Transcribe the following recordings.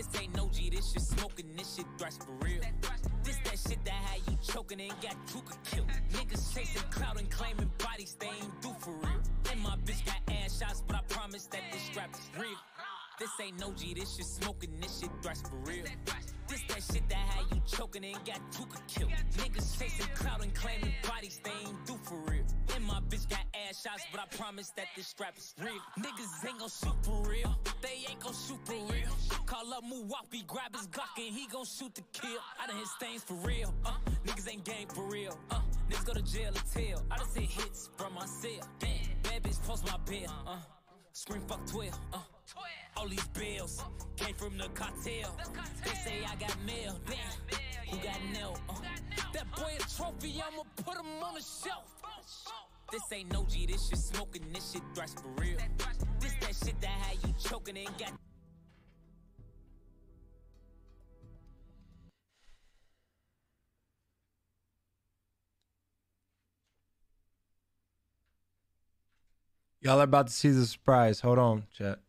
This ain't no G, this shit smoking, this shit thrash for real. This that shit that had you choking and got Kuka killed. Niggas chasing clout and claiming bodies they ain't do for real. And my bitch got ass shots, but I promise that this strap is real. This ain't no G, this shit smoking, this shit thrash for real. This that shit that had you choking and got Tuka killed. Niggas chasing clout and claiming bodies they ain't do for real. And my bitch got ass shots, but I promise that this strap is real. Niggas ain't gon' shoot for real. They ain't gon' shoot for real. Call up Muwapi, grab his Glock and he gon' shoot to kill. I done hit stains for real. Uh, niggas ain't game for real. Uh, niggas go to jail or tell. I done seen hits from my cell. Damn, bad bitch post my bill. Uh, scream fuck 12. Uh, all these bills came from the cartel. They say I got mail. Damn, who got nailed? Uh, that boy a trophy, I'ma put him on the shelf. This ain't no G, this shit smoking, this shit thrash for real. This that shit that had you choking and got Y'all are about to see the surprise. Hold on, chat.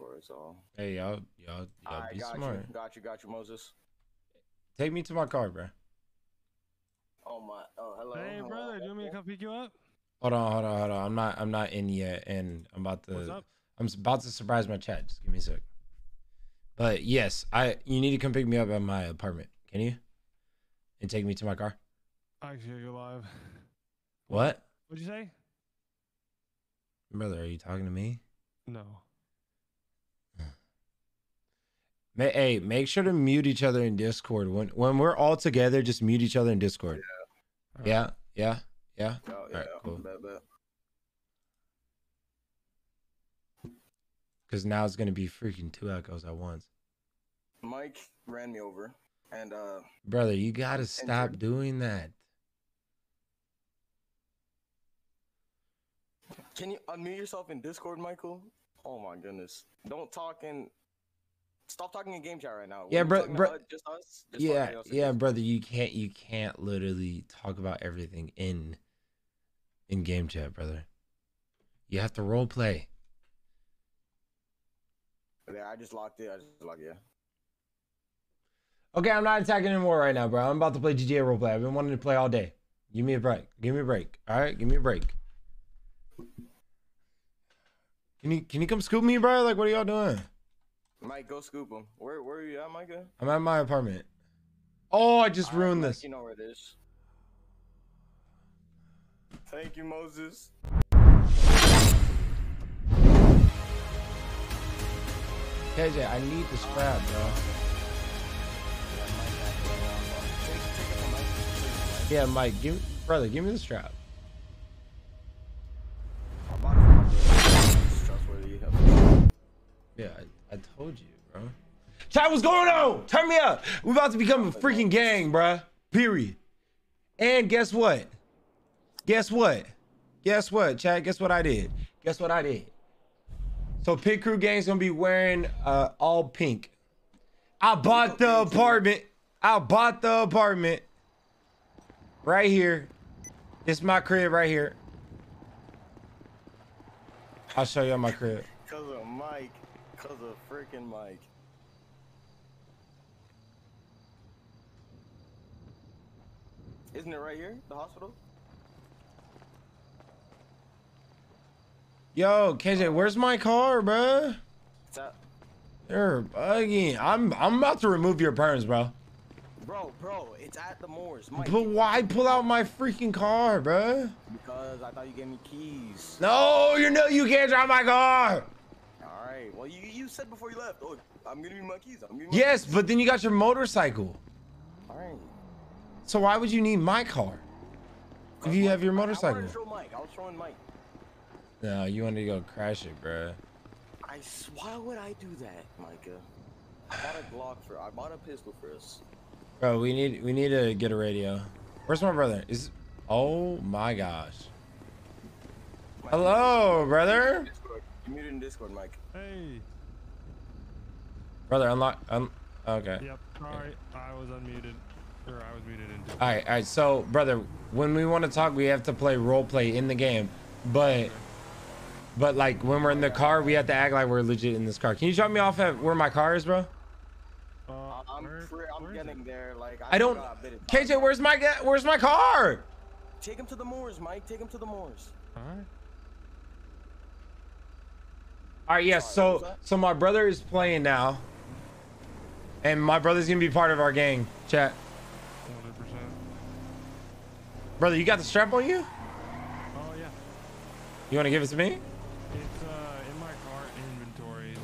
For us all. Hey, y'all, y'all, y'all I be got smart. you. Got you. Got you, Moses. Take me to my car, bro. Oh my. Oh hello. Hey, hello. brother, do you want me to come pick you up? Hold on, hold on, hold on. I'm not, I'm not in yet, and I'm about to. What's up? I'm about to surprise my chat. Just give me a sec. But yes, I. You need to come pick me up at my apartment. Can you? And take me to my car. Actually, you're live. What, What'd you say? brother? Are you talking to me? No. Ma- Hey, make sure to mute each other in Discord. When when we're all together, just mute each other in Discord. Alright. Yeah, yeah, yeah. Oh, yeah. Alright, cool. Bet, bet. Because now it's gonna be freaking two echoes at once. Mike ran me over, and uh, Brother, you gotta stop Injured. doing that. can you unmute yourself in Discord, Michael? Oh my goodness! Don't talk in. Stop talking in game chat right now. Yeah, bro- bro- Just us. Just yeah, talking to us in yeah, brother. You can't you can't literally talk about everything in in game chat, brother. You have to role play. Yeah, I just locked it. I just locked it. Yeah. Okay, I'm not attacking anymore right now, bro. I'm about to play GTA roleplay. I've been wanting to play all day. Give me a break. Give me a break. All right, give me a break. Can you can you come scoop me, bro? Like, what are y'all doing? Mike, go scoop him. Where Where are you at, Micah? I'm at my apartment. Oh, I just Alright, ruined Mike, this. You know where it is. Thank you, Moses. KJ, I need the scrap, bro. Yeah, Mike, give brother, give me the strap. Yeah, I, I told you, bro. Chat, what's going on? Turn me up. We're about to become a freaking gang, bruh. Period. And guess what? Guess what? Guess what, Chad? Guess what I did? Guess what I did? So Pit Crew Gang's gonna be wearing uh all pink. I bought the apartment. I bought the apartment. Right here. It's my crib right here. I'll show you my crib. Cause of Mike. Cause of freaking Mike. Isn't it right here? The hospital? Yo, KJ, where's my car, bruh? What's up? You're bugging. I'm I'm about to remove your parents, bro. Bro, bro, it's at the Mors. Mike. But why pull out my freaking car, bruh? Because I thought you gave me keys. No, you know you can't drive my car. Alright. Well you you said before you left. Oh, I'm giving you my keys. I'm you Yes, but then you got your motorcycle. Alright. So why would you need my car? if you have your I motorcycle? to show Mike. I was showing Mike. No, you wanted to go crash it, bro. I why would I do that, Micah? I bought a Glock for. I bought a pistol for us. Bro, we need we need to get a radio. Where's my brother? Is oh my gosh. Hello, brother. Discord. You muted in Discord, Mike. Hey. Brother, unlock. Um. Okay. Yep. Sorry, I was unmuted, or I was muted into. All right, all right. So, brother, when we want to talk, we have to play role play in the game, but, but like when we're in the car, we have to act like we're legit in this car. Can you drop me off at where my car is, bro? Uh, I'm where- free, I'm where is getting there. Like I don't. forgot a bit of KJ, where's my ga- where's my car? Take him to the Mors, Mike. Take him to the Mors. All right. All right, yes. Sorry, so, so my brother is playing now, and my brother's gonna be part of our gang. Chat, 100%. brother, you got the strap on you? Oh yeah. You want to give it to me? It's uh in my car inventory. So.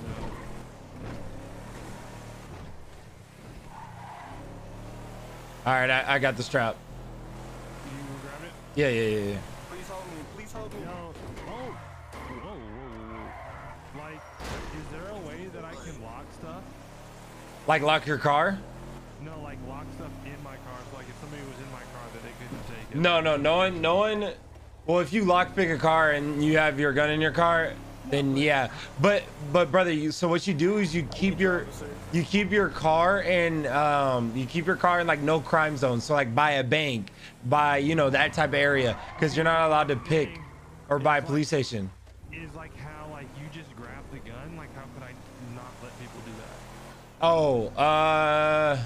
All right, I, I got the strap. You grab it. Yeah, yeah, yeah, yeah. Please help me. Please help me. Yo. Oh. Whoa, whoa, whoa. Like, is there a way that I can lock stuff? Like lock your car? No, like lock stuff in my car. So like if somebody was in my car, that they couldn't take it. No, no, no one, no one. Well, if you lock pick a car and you have your gun in your car, then yeah. But, but brother, you. So what you do is you keep your, you keep your car and um, you keep your car in like no crime zone. So like by a bank, by you know that type of area, because you're not allowed to pick, or by a police station. Is like you just grab the gun. Like how could I not let people do that? Oh, uh,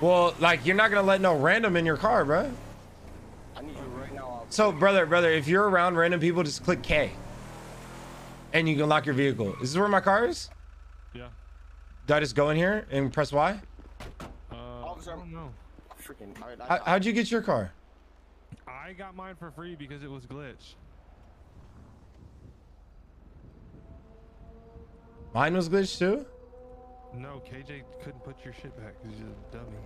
well, like you're not gonna let no random in your car, bro. I need you right now. I'll- So, brother, brother, if you're around random people, just click K, and you can lock your vehicle. Is this where my car is? Yeah. Do I just go in here and press Y? Uh, Officer, I don't know. Freaking. I, I, How, how'd you get your car? I got mine for free because it was glitched. Mine was glitched too. No, KJ couldn't put your shit back because he's a dummy.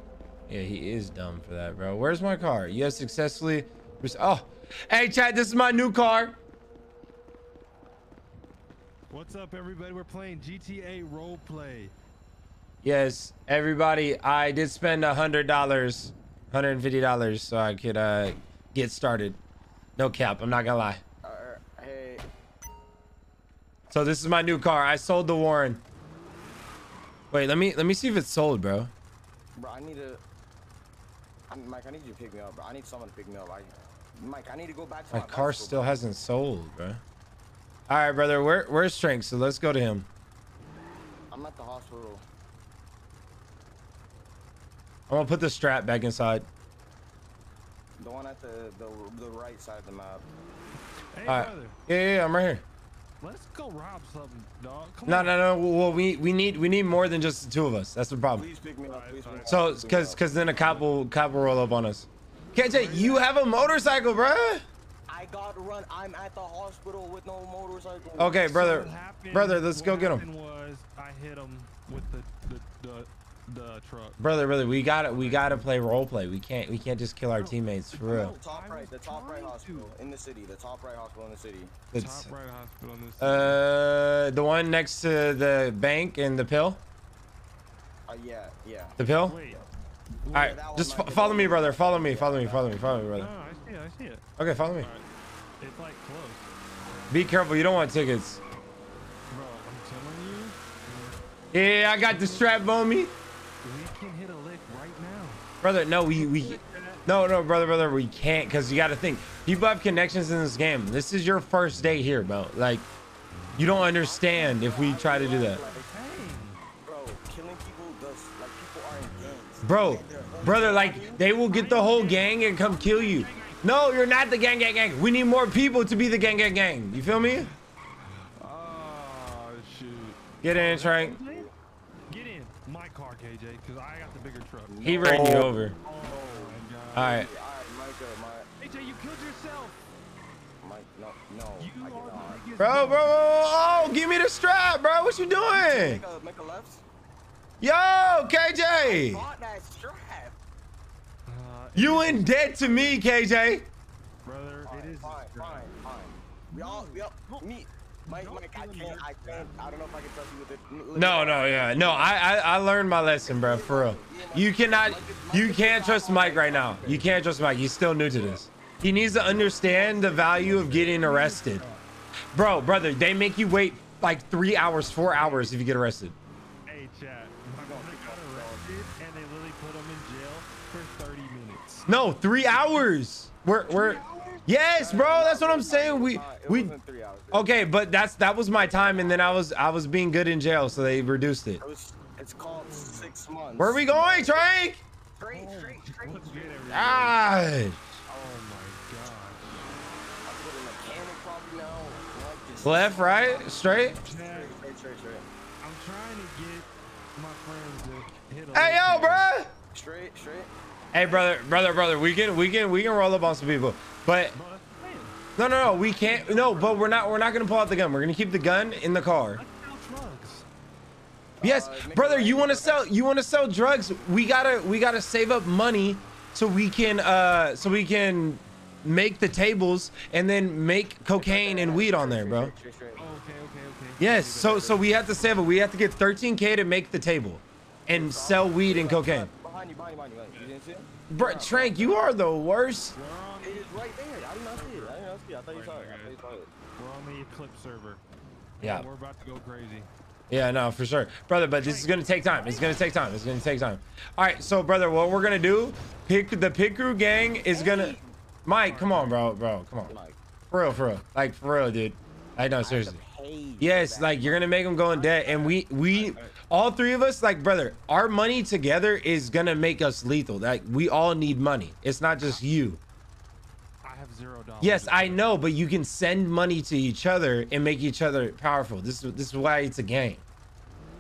Yeah, he is dumb for that, bro. Where's my car? You have successfully. Oh, hey, Chad, this is my new car. What's up, everybody? We're playing GTA Roleplay. Yes, everybody. I did spend a hundred dollars, hundred and fifty dollars, so I could uh get started. No cap. I'm not gonna lie. uh, hey, So this is my new car. I sold the Warren. Wait, let me let me see if it's sold, bro. bro, I need to. Mike, I need you to pick me up, bro. I need someone to pick me up. I, Mike, I need to go back to My my, car bicycle, still bro. hasn't sold, bro. All right, brother. Where where's Strength? So let's go to him. I'm at the hospital. I'm gonna put the strap back inside. The one at the the, the right side of the map. Hey, All right. brother. Yeah, yeah, yeah, I'm right here. Let's go rob something, dog. Come No, on. no, no. Well, we we need we need more than just the two of us. That's the problem. Please pick me up. Please pick me up. So, please pick me cause cause then a cop will cop will roll up on us. KJ, you have a motorcycle, bruh. I got to run. I'm at the hospital with no motorcycle. Okay, brother. happened- Brother, let's go get him. Was I hit him with the the the, the truck? Brother, brother, we gotta we gotta play role play. We can't we can't just kill our teammates for real. Top right, the top right hospital in the city. The top right hospital in the city. It's Top right hospital in this. uh the one next to the bank and the pill. Uh, yeah, yeah. The pill. Wait. All right, that one just fo- follow me, brother. Follow me. Follow me. Follow me. Follow me, No, brother. I see it. I see it. Okay, follow me. All right. It's like close, Be careful. You don't want tickets. bro. I'm telling you, Yeah, I got the strap on me, we can hit a lick right now. Brother. No, we we. No, no, brother, brother, we can't because you got to think. People have connections in this game. This is your first day here, bro. Like, you don't understand if we try to do that, bro, killing people does like people are in gangs. bro. They're home Brother, like they will get the whole gang and come kill you. No, you're not the gang, gang, gang. We need more people to be the gang, gang, gang. You feel me? Ah, oh shoot. Get in, Trank. Get in my car, KJ, because I got the bigger truck. He ran you over. Oh my god. All right. All right, Micah, my, KJ, you killed yourself. Mike, no, no, You I are the biggest. Bro, bro, oh, give me the strap, bro. What you doing? Make a, make a left. Yo, KJ. Bought that strap. Uh, You in debt to me, KJ. brother. Fine, it is. fine, fine, fine. We all, we all, me, Mike, Don't Mike, I can't, I can't, I don't know if I can trust you with it. No, no, yeah, no. I, I, I learned my lesson, bro. For real. You cannot, you can't trust Mike right now. You can't trust Mike. He's still new to this. He needs to understand the value of getting arrested, bro, brother. They make you wait like three hours, four hours if you get arrested. Hey, chat. My brother got arrested, and they literally put him in jail for 30 minutes. No, three hours. We're, we're, yes, bro. That's what I'm saying. We, we. wasn't three hours. Okay, but that's that was my time, and then I was I was being good in jail, so they reduced it. It it's called six months. Where are we going. What's good, everybody? Ah, Oh my gosh. I put a mechanic probably now. Left, right, straight. Straight, straight, straight. I'm trying to get my friends to hit Hey, yo, lick here. bruh. Straight, straight. Hey, brother, brother, brother. We can we can we can roll up on some people, but But, no, no, no. We can't. No, but we're not. We're not gonna pull out the gun. We're gonna keep the gun in the car. I sell drugs. Yes, brother. You want to sell? You want to sell drugs? We gotta we gotta save up money so we can uh so we can make the tables and then make cocaine and weed on there, bro. Oh, okay, okay, okay. Yes. So so we have to save it. We have to get 13k to make the table, and sell weed and cocaine. Behind you, behind you, behind you. you. You didn't see? Bro, Trank, you are the worst. We're on, It is right there. I did not see it. I did not see it. I thought you saw it. I thought you saw it. we're on the Eclipse server. Yeah. We're about to go crazy. Yeah, no, for sure, brother. But this is gonna take time. It's gonna take time. It's gonna take time. All right, so brother, what we're gonna do? Pick the Pit Crew gang is gonna. Mike, come on, bro, bro, come on, Like, for real, for real, like for real, dude. I know, seriously. Yes, like you're gonna make them go in debt, and we we all three of us, like brother, our money together is gonna make us lethal. Like we all need money. It's not just you. I have zero dollars. Yes, I know, but you can send money to each other and make each other powerful. This is this is why it's a gang.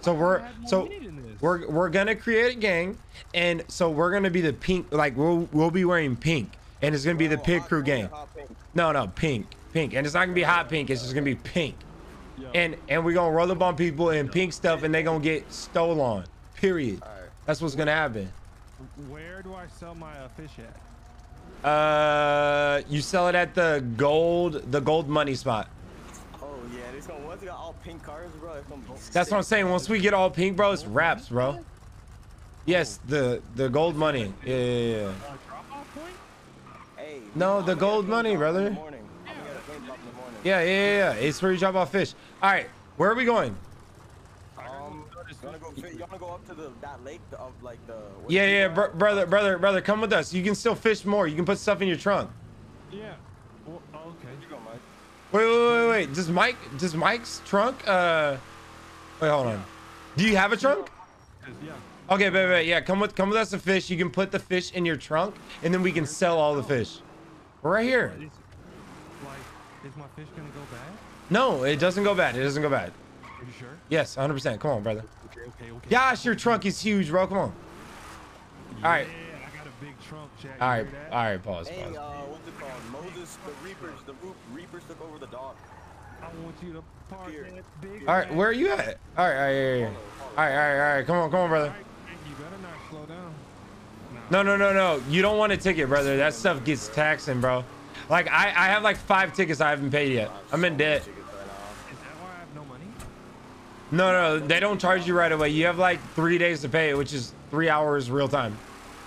So we're so meaning in this. we're we're gonna create a gang, and so we're gonna be the pink. Like we'll we'll be wearing pink, and it's gonna be the Oh, Pit Crew gang. No, no, pink, pink, and it's not gonna be hot pink. It's just gonna be pink, and and we're gonna roll up on people in pink stuff, and they're gonna get stolen. Period. That's what's gonna happen. where do I sell my uh, fish at? Uh, you sell it at the gold, the gold money spot. Oh yeah, it's gonna once you got all pink cars, bro. It's gonna be. That's what I'm saying. Once we get all pink, bro, it's wraps, bro. Yes, the the gold money. Yeah, yeah, yeah. Uh, drop off point? Hey. No, the gold money, plane drop in brother. the morning. I'm gonna get a plane drop in the morning. Yeah, yeah, yeah, yeah. It's where you drop off fish. All right, where are we going? Um, you wanna go? fi- You wanna go up to the that lake of like the? Yeah, yeah, called? br- brother, brother, brother, come with us. You can still fish more. You can put stuff in your trunk. Yeah. Well, oh, okay. Where'd you go, Mike? Wait, wait, wait, wait. Does Mike, does Mike's trunk? Uh, wait, hold on. Do you have a trunk? Yeah. Okay, wait, wait, yeah. Come with, come with us to fish. You can put the fish in your trunk, and then we can sell all the fish. We're right here. Is, like, is my fish gonna go bad? No, it doesn't go bad. It doesn't go bad. Are you sure? Yes, 100%. Come on, brother. Okay, okay, okay. Gosh, your trunk is huge, bro. Come on. all right. I got a big trunk, Jack. All right. All right. Pause, Hey, pause. uh, what's it called? Moses, the Reapers, the Reapers took over the dock. I want you to park Here. that big. All right, ass- where are you at? All right, all right, all right, all right, all right, all right, all right. Come on, come on, brother. you better not slow down. No, no, no, no. You don't want a ticket, brother. That stuff gets taxing, bro. Like I, I have like five tickets I haven't paid yet. I'm in debt. Tickets right now. Is that why I have no money? No, no, they don't charge you right away. You have like three days to pay which is three hours real time.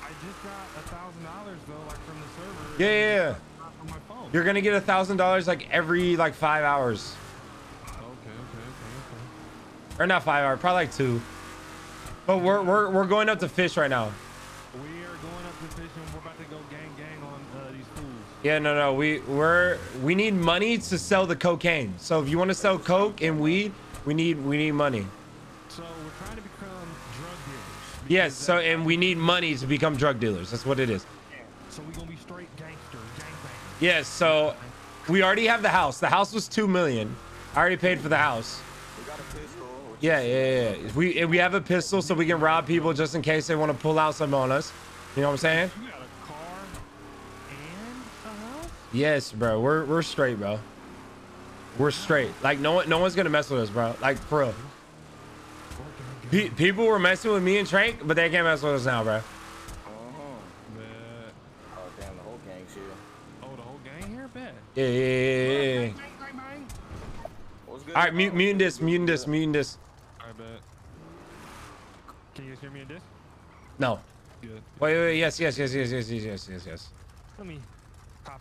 I just got a thousand dollars though, like from the server. Yeah, yeah, yeah. From my phone. You're gonna get a thousand dollars like every like five hours, Okay, okay, okay, okay. or not five hours, probably like two. But we're we're we're going up to fish right now. We are going up to fish and We're about to go gang gang on uh, these fools. Yeah, no, no. We we're we need money to sell the cocaine. So if you want to sell coke and weed, we need we need money. So we're trying to become drug dealers. Yes. So and we need money to become drug dealers. That's what it is. So we gonna be straight gangsters, gangbangers. Yes. So we already have the house. The house was two million. I already paid for the house. We got a pistol. Yeah, yeah, yeah. We we have a pistol so we can rob people just in case they want to pull out something on us. You know what I'm saying? You got a car and a house? Yes, bro. We're we're straight, bro. We're straight. Like no one no one's gonna mess with us, bro. Like for real. Pe- people were messing with me and Trank, but they can't mess with us now, bro. Uh-huh. Bet. Oh damn, the whole gang's here. Oh, the whole gang Yeah, yeah, yeah, yeah, yeah. All right, mute, muting this, muting this, muting this. I bet. Can you guys hear me in this? No. Good. Wait, wait, yes, yes, yes, yes, yes, yes, yes, yes, yes. Let me hop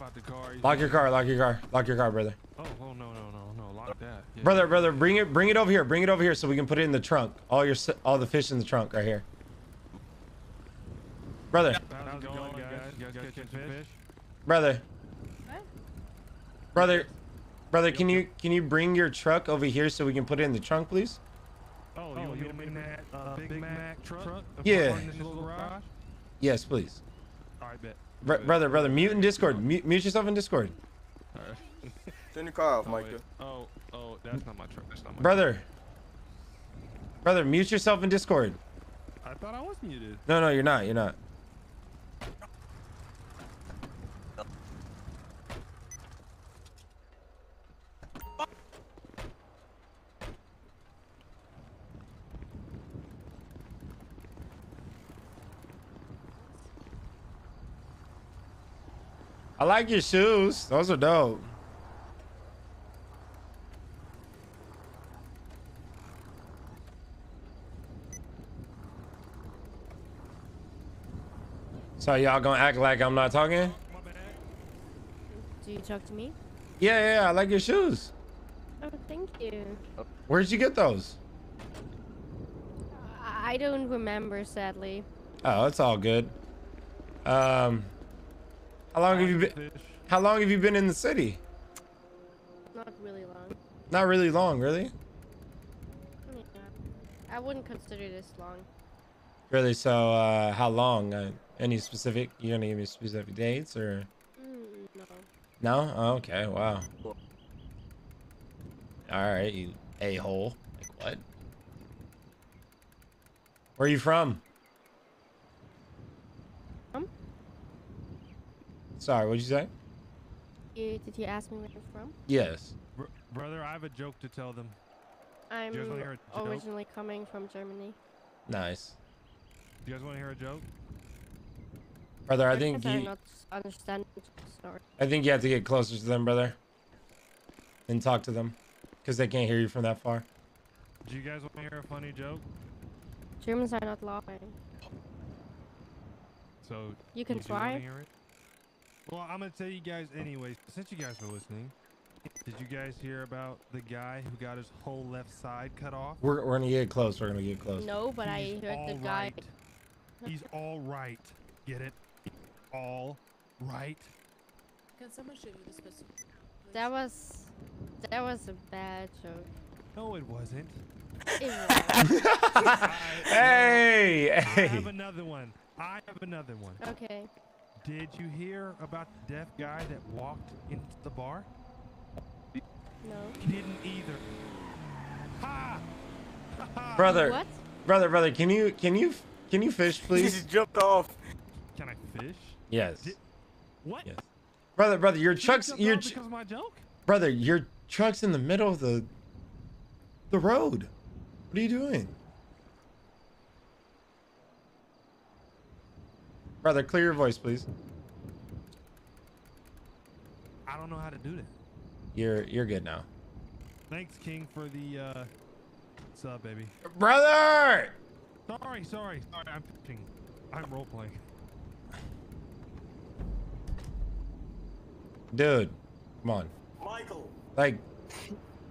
out the car. Lock your car, lock your car, lock your car, brother. Oh, oh no, no, no, no, lock that. Yeah. Brother, brother, bring it, bring it over here, bring it over here, so we can put it in the trunk. All your, all the fish in the trunk right here. Brother, How's it going, guys? You guys catching fish? brother, brother, brother, can you, can you bring your truck over here so we can put it in the trunk, please? Oh, you want me to bring that uh, Big Mack truck? and Yeah. in this garage? Yes, please. All right, bet. Br- brother, brother, mute in Discord. Mute, mute yourself in Discord. All right. Turn your car off, Oh, Micah. wait. oh, oh, that's not my truck. That's not my Brother, brother, mute yourself in Discord. I thought I was muted. No, no, you're not. You're not. I like your shoes. Those are dope. So y'all gonna act like I'm not talking? Do you talk to me? Yeah, yeah, I like your shoes. Oh, thank you. Where'd you get those? I I don't remember, sadly. Oh, it's all good. Um, how long have you been? How long have you been in the city? Not really long. Not really long, really. Yeah. I wouldn't consider this long. Really? So, uh, how long? Uh, any specific? You gonna give me specific dates or? Mm, no. No? Oh, okay. Wow. All right, you a hole. Like what? Where are you from? From? Sorry, what'd you say? You, did you ask me where you're from? Yes. Br- brother, I have a joke to tell them. I'm guys wanna hear a joke? originally coming from Germany. Nice. Do you guys want to hear a joke? Brother, I I think you, not understanding the story. I think you have to get closer to them, brother. And talk to them. Because they can't hear you from that far. Do you guys want to hear a funny joke? Germans are not laughing. So You can do wanna try. Hear it? Well, I'm gonna tell you guys anyways. Since you guys are listening, did you guys hear about the guy who got his whole left side cut off? We're, we're gonna get close. We're gonna get close. No, but I heard the all guy. right. He's all right. Get it? All right. Can someone show you this person? That was. That was a bad joke. No, it wasn't. It was. I, Hey, I have another one. I have another one. okay. Did you hear about the deaf guy that walked into the bar? No. He didn't either. Ha! Ha ha! Brother, What? brother, brother, can you can you can you fish, He please? just jumped off. Can I fish? Yes. Di- What? Yes. Brother, brother, your You truck's jumped your because of my joke? brother, your truck's in the middle of the the road. What are you doing? Brother, clear your voice, please. I don't know how to do that. You're you're good now. Thanks, King, for the uh, what's up, baby. Brother! Sorry, sorry, sorry. I'm fishing. I'm role playing. Dude, come on. Michael. Like,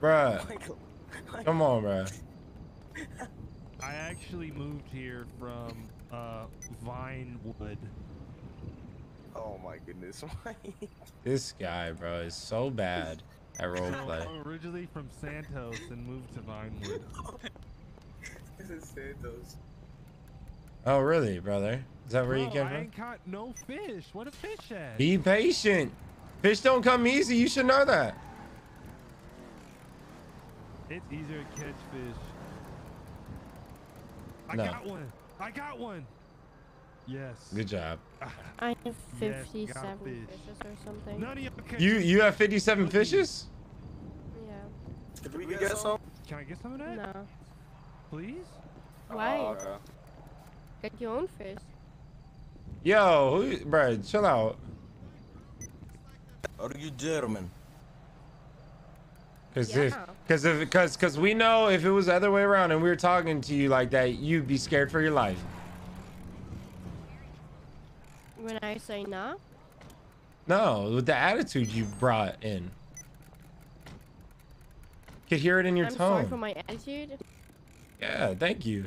bruh, Michael. come on, bruh. I actually moved here from uh, Vinewood. Oh my goodness. This guy, bro, is so bad at So, roleplay. I'm originally from Santos and moved to Vinewood. this is Santos. Oh, really, brother? Is that where you Bro, came I from? ain't caught no fish. What a fish at? Be patient. Fish don't come easy. You should know that. It's easier to catch fish. I No. got one. I got one. Yes. Good job. I have 57 got fish. fishes or something. None of y'all catch You you have 57 fishes? Yeah. Did we get some? Can I get some of that, No. please? Why? Oh, okay. Get your own fish. Yo, who, bro, chill out. Are you German? Cause if, Yeah. cause if, cause, cause we know if it was the other way around and we were talking to you like that, you'd be scared for your life. When I say no, No, with the attitude you brought in. Could hear it in your I'm sorry tone. for my attitude. Yeah, thank you.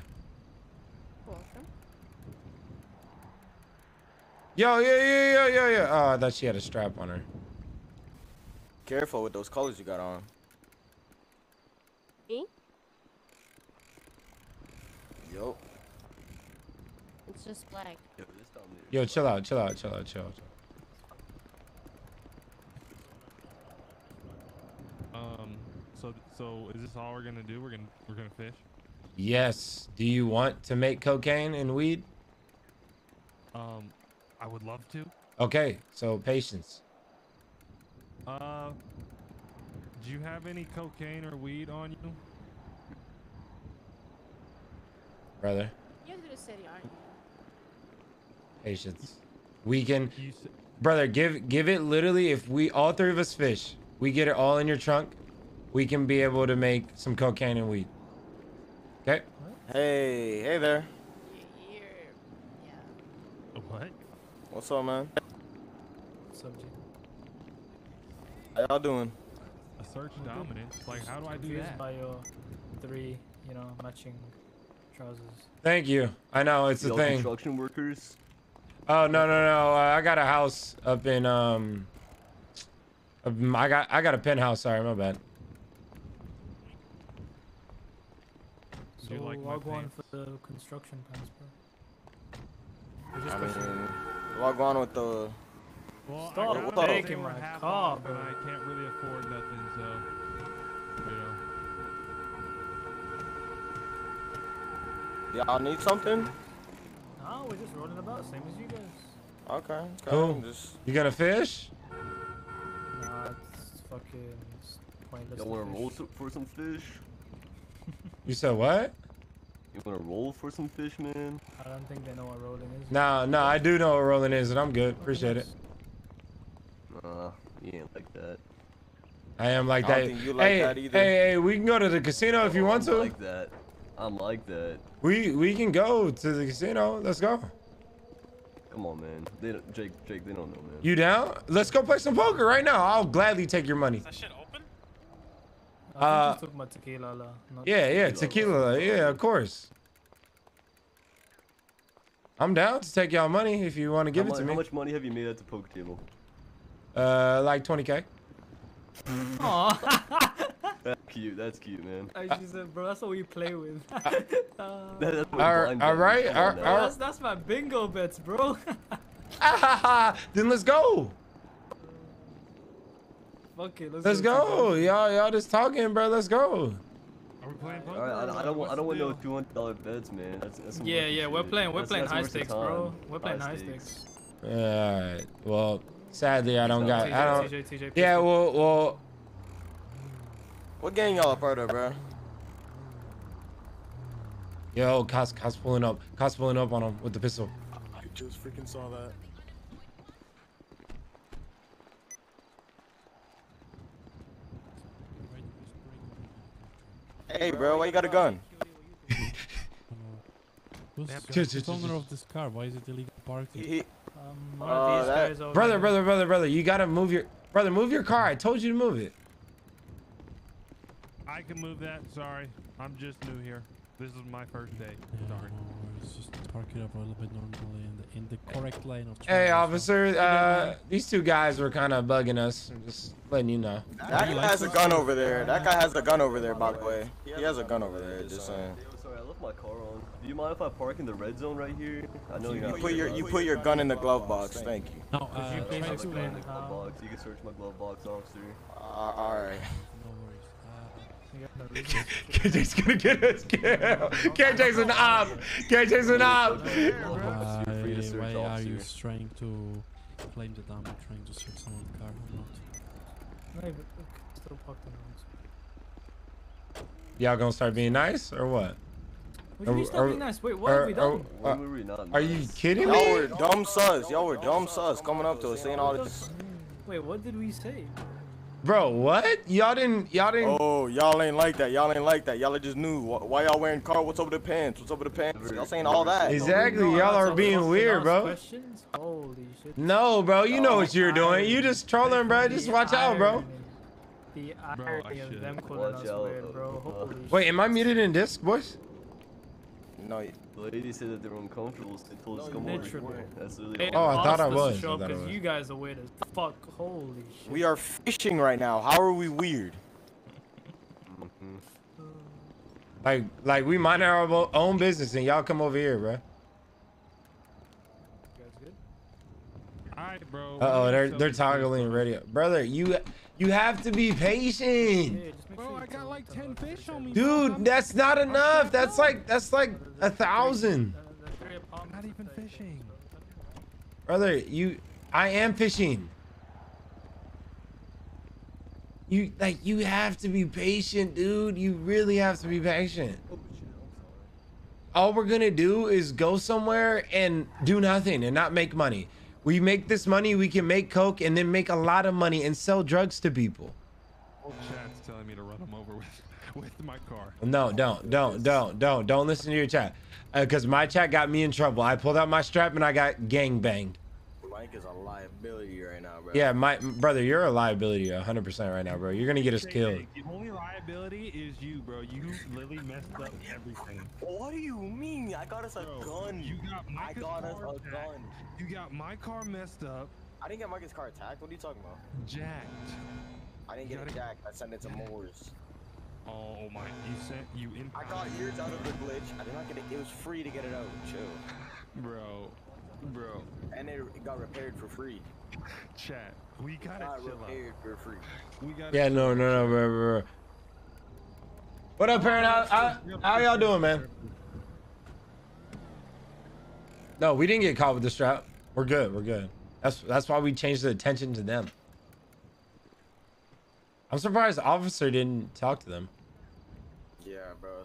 Welcome. Yo, yeah, yeah, yeah, yeah, yeah. Oh, I thought she had a strap on her. Careful with those colors you got on. Me? Yo. It's just black. Yo, chill out, chill out, chill out, chill out. Um. So so is this all we're gonna do? We're gonna we're gonna fish. Yes. Do you want to make cocaine and weed? Um, I would love to. Okay, so patience. Uh, do you have any cocaine or weed on you? Brother, You guys are the city, aren't you? patience. We can, brother, give give it literally. If we all three of us fish, we get it all in your trunk. We can be able to make some cocaine and weed. Okay. Hey, hey there. You're, yeah. what? What's up, man? Subject. How y'all doing? A search dominance? Like, how do I do Confused that? by your three, you know, matching trousers. Thank you. I know it's a Y'all thing. construction workers. Oh no no no! Uh, I got a house up in um. I got I got a penthouse. Sorry, my bad. So Do you like my log one for the construction pants, bro. I questioning. mean, log on with the. Well, Stop I gotta taking my car, off, and bro. I can't really afford nothing, so Y'all need something? No, we're just rolling about, same as you guys. Okay. okay. Cool. Just You gonna fish? Nah, it's fucking s- pointless. Y'all wanna fish. roll for some fish? You said what? You wanna roll for some fish, man? I don't think they know what rolling is. No, no, I do know what rolling is, and I'm good. Appreciate it. Nah, you ain't like that. I am like I don't that. think you like hey, that either. hey, hey, we can go to the casino if you want to. like that. I'm like that. We we can go to the casino. Let's go. Come on, man. They don't, Jake, Jake, they don't know, man. You down? Let's go play some poker right now. I'll gladly take your money. I think Uh, he's talking about tequila. Not Yeah, yeah, Tequila. tequila. Yeah, of course. I'm down to take y'all money if you want to give how, it to mu- me. how much money have you made at the poker table? Uh, like 20k. Aw. That's cute. That's cute, man. I just said, bro, that's what we play with. Uh, That- that's what All- blind all bet is. right, Come all- on now. all- that's, that's my bingo bets, bro. then let's go. Fuck it, let's, Let's go. Y'all, y'all just talking, bro. Let's go. Are we playing poker? All right, I, or I don't want. I don't want no two hundred dollar bets, man. That's, that's some Yeah, rookie yeah, we're playing, we're That's- playing that's high stakes, bro. We're playing high stakes. All right. Well, sadly, I don't got. TJ, I don't. TJ, TJ, Yeah. Well, well. What gang y'all a part of, bro? Yo, Cos, Cos pulling up. Cos pulling up on him with the pistol. I just freaking saw that. Hey, bro, why you got a gun? Who's, Ch- who's ch- the owner of this car? Why is it illegal parking? He, Um, one Uh, of these that- guys over Brother, here. brother, brother, brother. You gotta move your. Brother, move your car. I told you to move it. I can move that. Sorry, I'm just new here. This is my first day. Yeah, Sorry. no worries, just park it up a little bit normally in the in the correct lane of Hey, traffic, so- officer. Uh, these two guys were kind of bugging us. I'm just letting you know. that guy has a gun over there. That guy has a gun over there, by the way. He has a gun over there, just saying. Sorry, I left my car on. Do you mind if I park in the red zone right here? I know You you're put your you put your gun in the glove box. Thank you. No, uh, you please try have a to, gun in the glove how- box. You can search my glove box, officer. Uh, all right. KJ's gonna get us killed. KJ's an op. KJ's an op. Glove box. You're free to why search, why are you trying to claim that I'm trying to search someone's car or not? No, still parked in the house. Y'all gonna start being nice or what? Would you Are- be stop being nice? Wait, what are- have we are- done? When uh, were we not Are you nice? kidding Y'all me? were dumb sus. Y'all were dumb sus coming up to us saying all this. Wait, what did we say? Bro, what? Y'all didn't y'all didn't Oh, y'all ain't like that. Y'all ain't like that. Y'all are just new. Why, why y'all wearing car? What's over the pants? What's over the pants? Y'all saying all that. Exactly. Y'all are being weird, bro. Questions? Holy shit. No, bro, you know what you're doing. You just trolling, bro. Just watch out, bro. The I irony of them calling us out, weird, bro. Holy Wait, am I muted in disc, boys? No, The lady said that they were uncomfortable, so they told us to come over. That's really They Oh, I thought I asked us to was. show I up thought I 'cause was. you guys are weird as fuck. Holy shit. we are fishing right now. How are we weird? Mhm. Like, like we mind our own- own business, and y'all come over here, bro. You guys good? Alright, bro. Uh oh, they're they're toggling bro. radio, brother. You you have to be patient, Yeah, just make Bro, I got like 10 fish on me. dude. That's not enough. That's like that's like The- the a thousand. the three apartments not even that you said, fishing. brother. You, I am fishing. You like you have to be patient, dude. You really have to be patient. Oh, shit, I'm sorry. all we're gonna do is go somewhere and do nothing and not make money. We make this money, we can make coke and then make a lot of money and sell drugs to people. Chat's telling me to run him over with, with my car. No, don't, don't, don't, don't, don't listen to your chat, uh, because my chat got me in trouble. I pulled out my strap and I got gang banged. Mike is a liability right now, bro. Yeah, my brother, you're a liability, 100 percent right now, bro. You're gonna get us killed. The only liability is you, bro. You literally messed up everything. What do you mean? I got us a Bro, gun. You got I got us a attacked. gun. You got my car messed up, I didn't get Marcus' car attacked. What are you talking about? jacked. I didn't get it jacked. I sent it to Mors. Oh, oh my! You sent you in. I got years out of the glitch. I did not get it. It was free to get it out. Chill. bro, bro. And it, it got repaired for free. Chat. We gotta Got chill out. repaired for free. We gotta. Yeah, no, no, no, bro, bro. bro. What up, parent? How, how, how y'all doing, man? No, we didn't get caught with the strap. We're good. We're good. That's that's why we changed the attention to them. I'm surprised the officer didn't talk to them.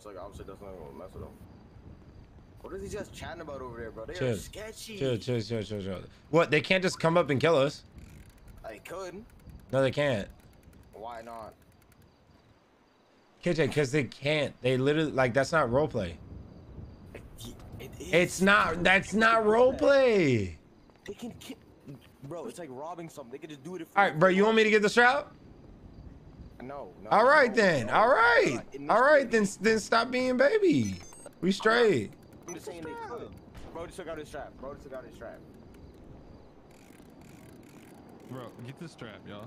It's like obviously doesn't want to mess with them. What are these guys chatting about over there, bro? They Chill. are sketchy. Chill, chill, chill, chill, chill. What? They can't just come up and kill us? I could. No, they can't. Why not? KJ, because they can't. They literally like that's not roleplay. It, it is. It's not. That's not roleplay. They can Bro, it's like robbing something. They can just do it. If All right, bro. You want me to get the strap? No. no All right no, then. no, All no, right. not in this All right then. Then stop being baby. We straight. I'm just saying they could. Bro just took out his strap. Bro just took out his strap. Bro, get the strap, y'all.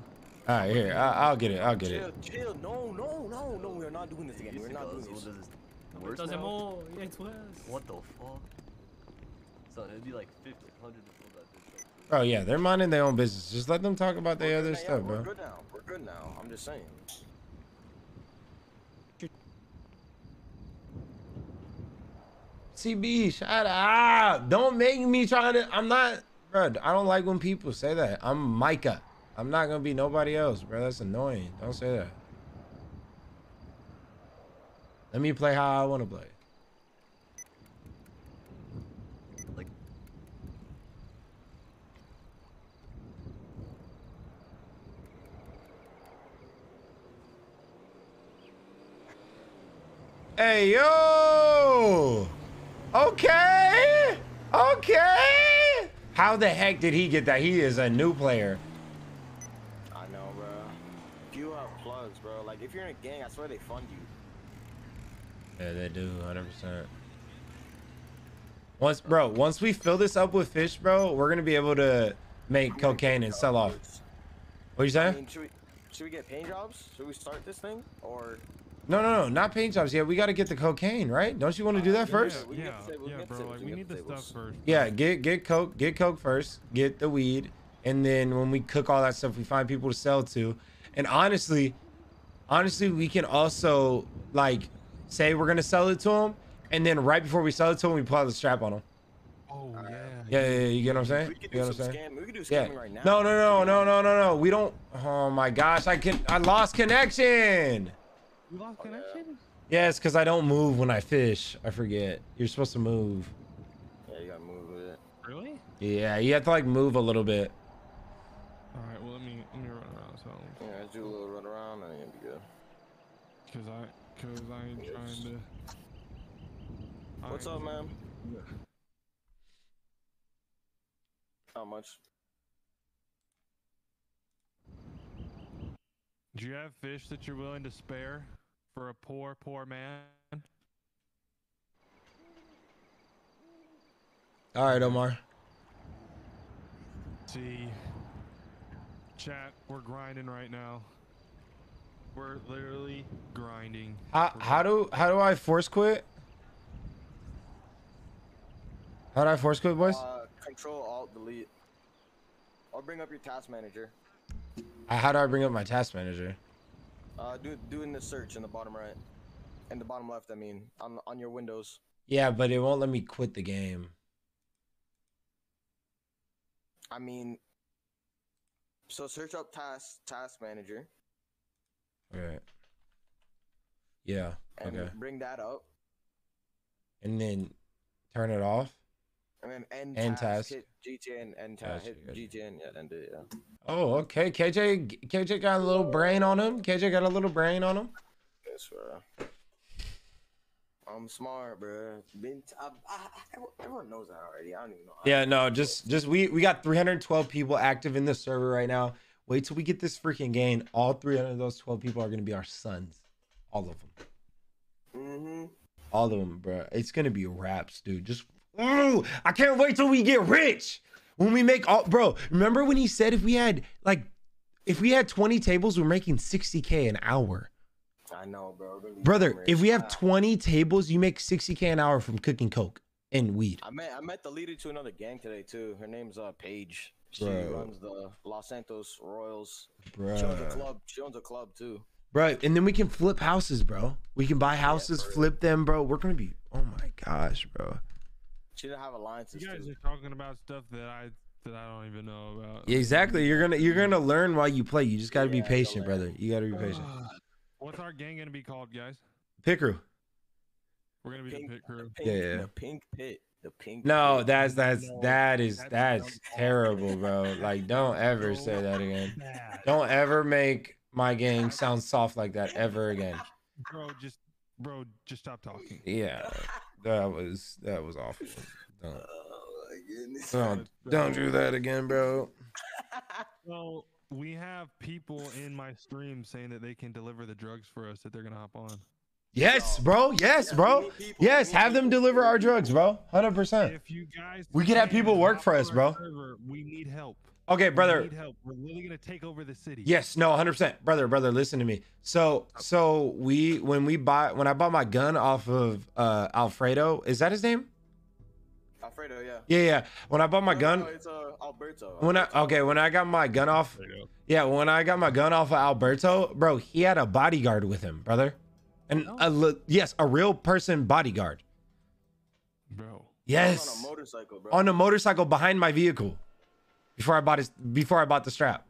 All right, here. I, I'll get it. I'll get chill, it. chill. No, no, no, no. We are not doing this again. We're not doing old this. as worse Does it now? more? Yeah, it's worse. What the fuck? Son, it'd be like 50, 100 to fill that bitch up. Bro, yeah, they're minding their own business. Just let them talk about their other now, stuff, yeah, bro. We're now. I'm just saying. CB, shut up. Don't make me try to. I'm not, bro. I don't like when people say that. I'm Micah. I'm not gonna be nobody else, bro. That's annoying. Don't say that. Let me play how I want to play. Hey yo. Okay. Okay. How the heck did he get that? He is a new player. I know, bro. You have plugs, bro. Like if you're in a gang, I swear they fund you. Yeah, they do, hundred percent. Once, bro, once we fill this up with fish, bro, we're gonna be able to make cocaine and sell off. What you I saying? mean, should we should we get paint jobs? Should we start this thing or? No, no, no, not paint jobs yet. We gotta get the cocaine, right? Don't you want to do that first? we can Yeah, get the table- we yeah, can get the bro. Like we we need the the stuff first. Yeah, get get coke, get coke first, get the weed, and then when we cook all that stuff, we find people to sell to. And honestly, honestly, we can also like say we're gonna sell it to them, and then right before we sell it to them, we pull out the strap on them. Oh yeah. Yeah, yeah, yeah, you get what I'm saying? We could You do get what I'm some saying? scam. We could do Yeah. right now. No, no, no, no, no, no, no. We don't. Oh my gosh, I can. I lost connection. You lost oh, connection? Yeah, it's because I don't move when I fish. I forget. You're supposed to move. Yeah, you gotta move it. Really? Yeah, you have to like move a little bit. All right, well let me let me run around. So yeah, I do a little run around and it'll be good. Cause I cause I ain't trying to. I What's up, man? Yeah. How much? Do you have fish that you're willing to spare? For a poor, poor man? All right, Omar. See, chat, we're grinding right now. We're literally grinding. How, We're how do how do I force quit? How do I force quit, boys? Uh, control Alt Delete. I'll bring up your task manager. Uh, How do I bring up my task manager? Uh, do doing the search in the bottom right, in the bottom left. I mean, on on your Windows. Yeah, but it won't let me quit the game. I mean, so search up task task manager Okay. Yeah. and Okay. bring that up, And then turn it off. And then end, End task, task. GTN end task, Gotcha, gotcha. GTN, yeah, end it, yeah. Oh, okay. KJ KJ got a little brain on him. KJ got a little brain on him. Yes, bro. I'm smart, bro. Been t- I, I, I- everyone knows that already. I don't even know. Yeah, no, just just we we got 312 people active in the server right now. Wait till we get this freaking game. All 300 of those 12 people are gonna be our sons. All of them. Mm-hmm. All of them, bro. It's gonna be raps, dude. Just ooh, I can't wait till we get rich. When we make all bro, remember when he said if we had like if we had 20 tables, we're making 60k an hour. I know, bro. Really Brother, if we have Ah. 20 tables, you make 60k an hour from cooking coke and weed. I met I met the leader to another gang today too. Her name's uh Paige. She Bro. runs the Los Santos Royals. Bro. She owns a club. She owns a club too. Bro, and then we can flip houses, bro. We can buy houses, for real. flip them, bro. We're gonna be oh my gosh, bro. She didn't have alliances You guys too. are talking about stuff that I that I don't even know about. Yeah, exactly. You're gonna you're gonna learn while you play. You just gotta be Yeah, you'll patient, brother. You gotta be patient. What's our gang gonna be called, guys? Pick crew. We're gonna be Pink- the pit crew. Pink, Yeah, yeah. The pink pit. The pink. No, pit. that's that's No, that is that's that's terrible, bro. Like, don't ever So say that again. bad. Don't ever make my gang sound soft like that ever again. Bro, just bro, just stop talking. Yeah, that was that was awful. Don't Oh my goodness. don't, don't do that again, bro. Well, we have people in my stream saying that they can deliver the drugs for us that they're gonna hop on. Yes, bro. Yes, bro. we need people, we Yes, have them deliver our drugs, bro. Hundred percent. If you guys We could have people work for us, bro. server, we need help. Okay, We brother. need help. We're literally gonna take over the city. Yes, no, hundred percent, brother, brother. Listen to me. So, so we when we bought when I bought my gun off of uh Alfredo, is that his name? Alfredo, yeah. Yeah, yeah. When I bought my No, no, gun, no, it's uh, Alberto. when I okay, when I got my gun off, There yeah, when I got my gun off of Alberto, bro, he had a bodyguard with him, brother, and a le- yes, a real person bodyguard. Bro. Yes, on a Yes, motorcycle, bro. on a motorcycle behind my vehicle. Before I bought his, before I bought the strap.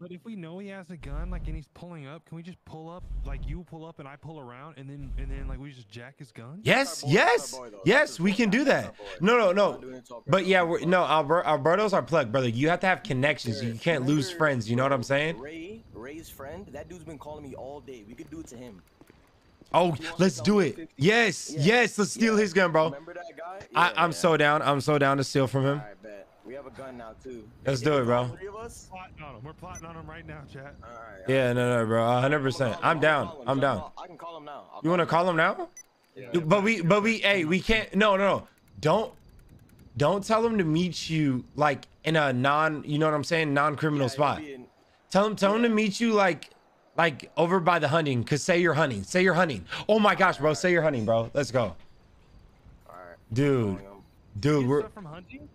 But if we know he has a gun, like, and he's pulling up, can we just pull up, like, you pull up and I pull around, and then and then like we just jack his gun? Yes, boy, yes, boy, yes, we can do that. No, no, no. not doing it to Alberto. But yeah, we're, no. Albert, Alberto's our plug, brother. You have to have connections. You can't lose friends. You know what I'm saying? Ray, Ray's friend, that dude's been calling me all day. We could do it to him. Oh, let's do it. Yes, yes. Let's steal his gun, bro. Remember that guy? I, Yeah, I'm so down. I'm so down to steal from him. All right, bet. We have a gun now too. Let's do it, bro. Three of us. Plotting on him. We're plotting on him right now, chat. All right. Yeah, no, no, bro. 100. percent I'm down. I'm down. I can call him now. I'll You want to call him now? Yeah. But we, but we, hey, we can't. No, no, no. Don't, don't tell him to meet you like in a non. You know what I'm saying? Non-criminal Yeah, spot. in- Tell him, tell him to meet you like, like over by the hunting. Cause say you're hunting. Say you're hunting. Oh my gosh, bro. Say you're hunting, bro. Let's go, All right. dude. Dude, we're from hunting?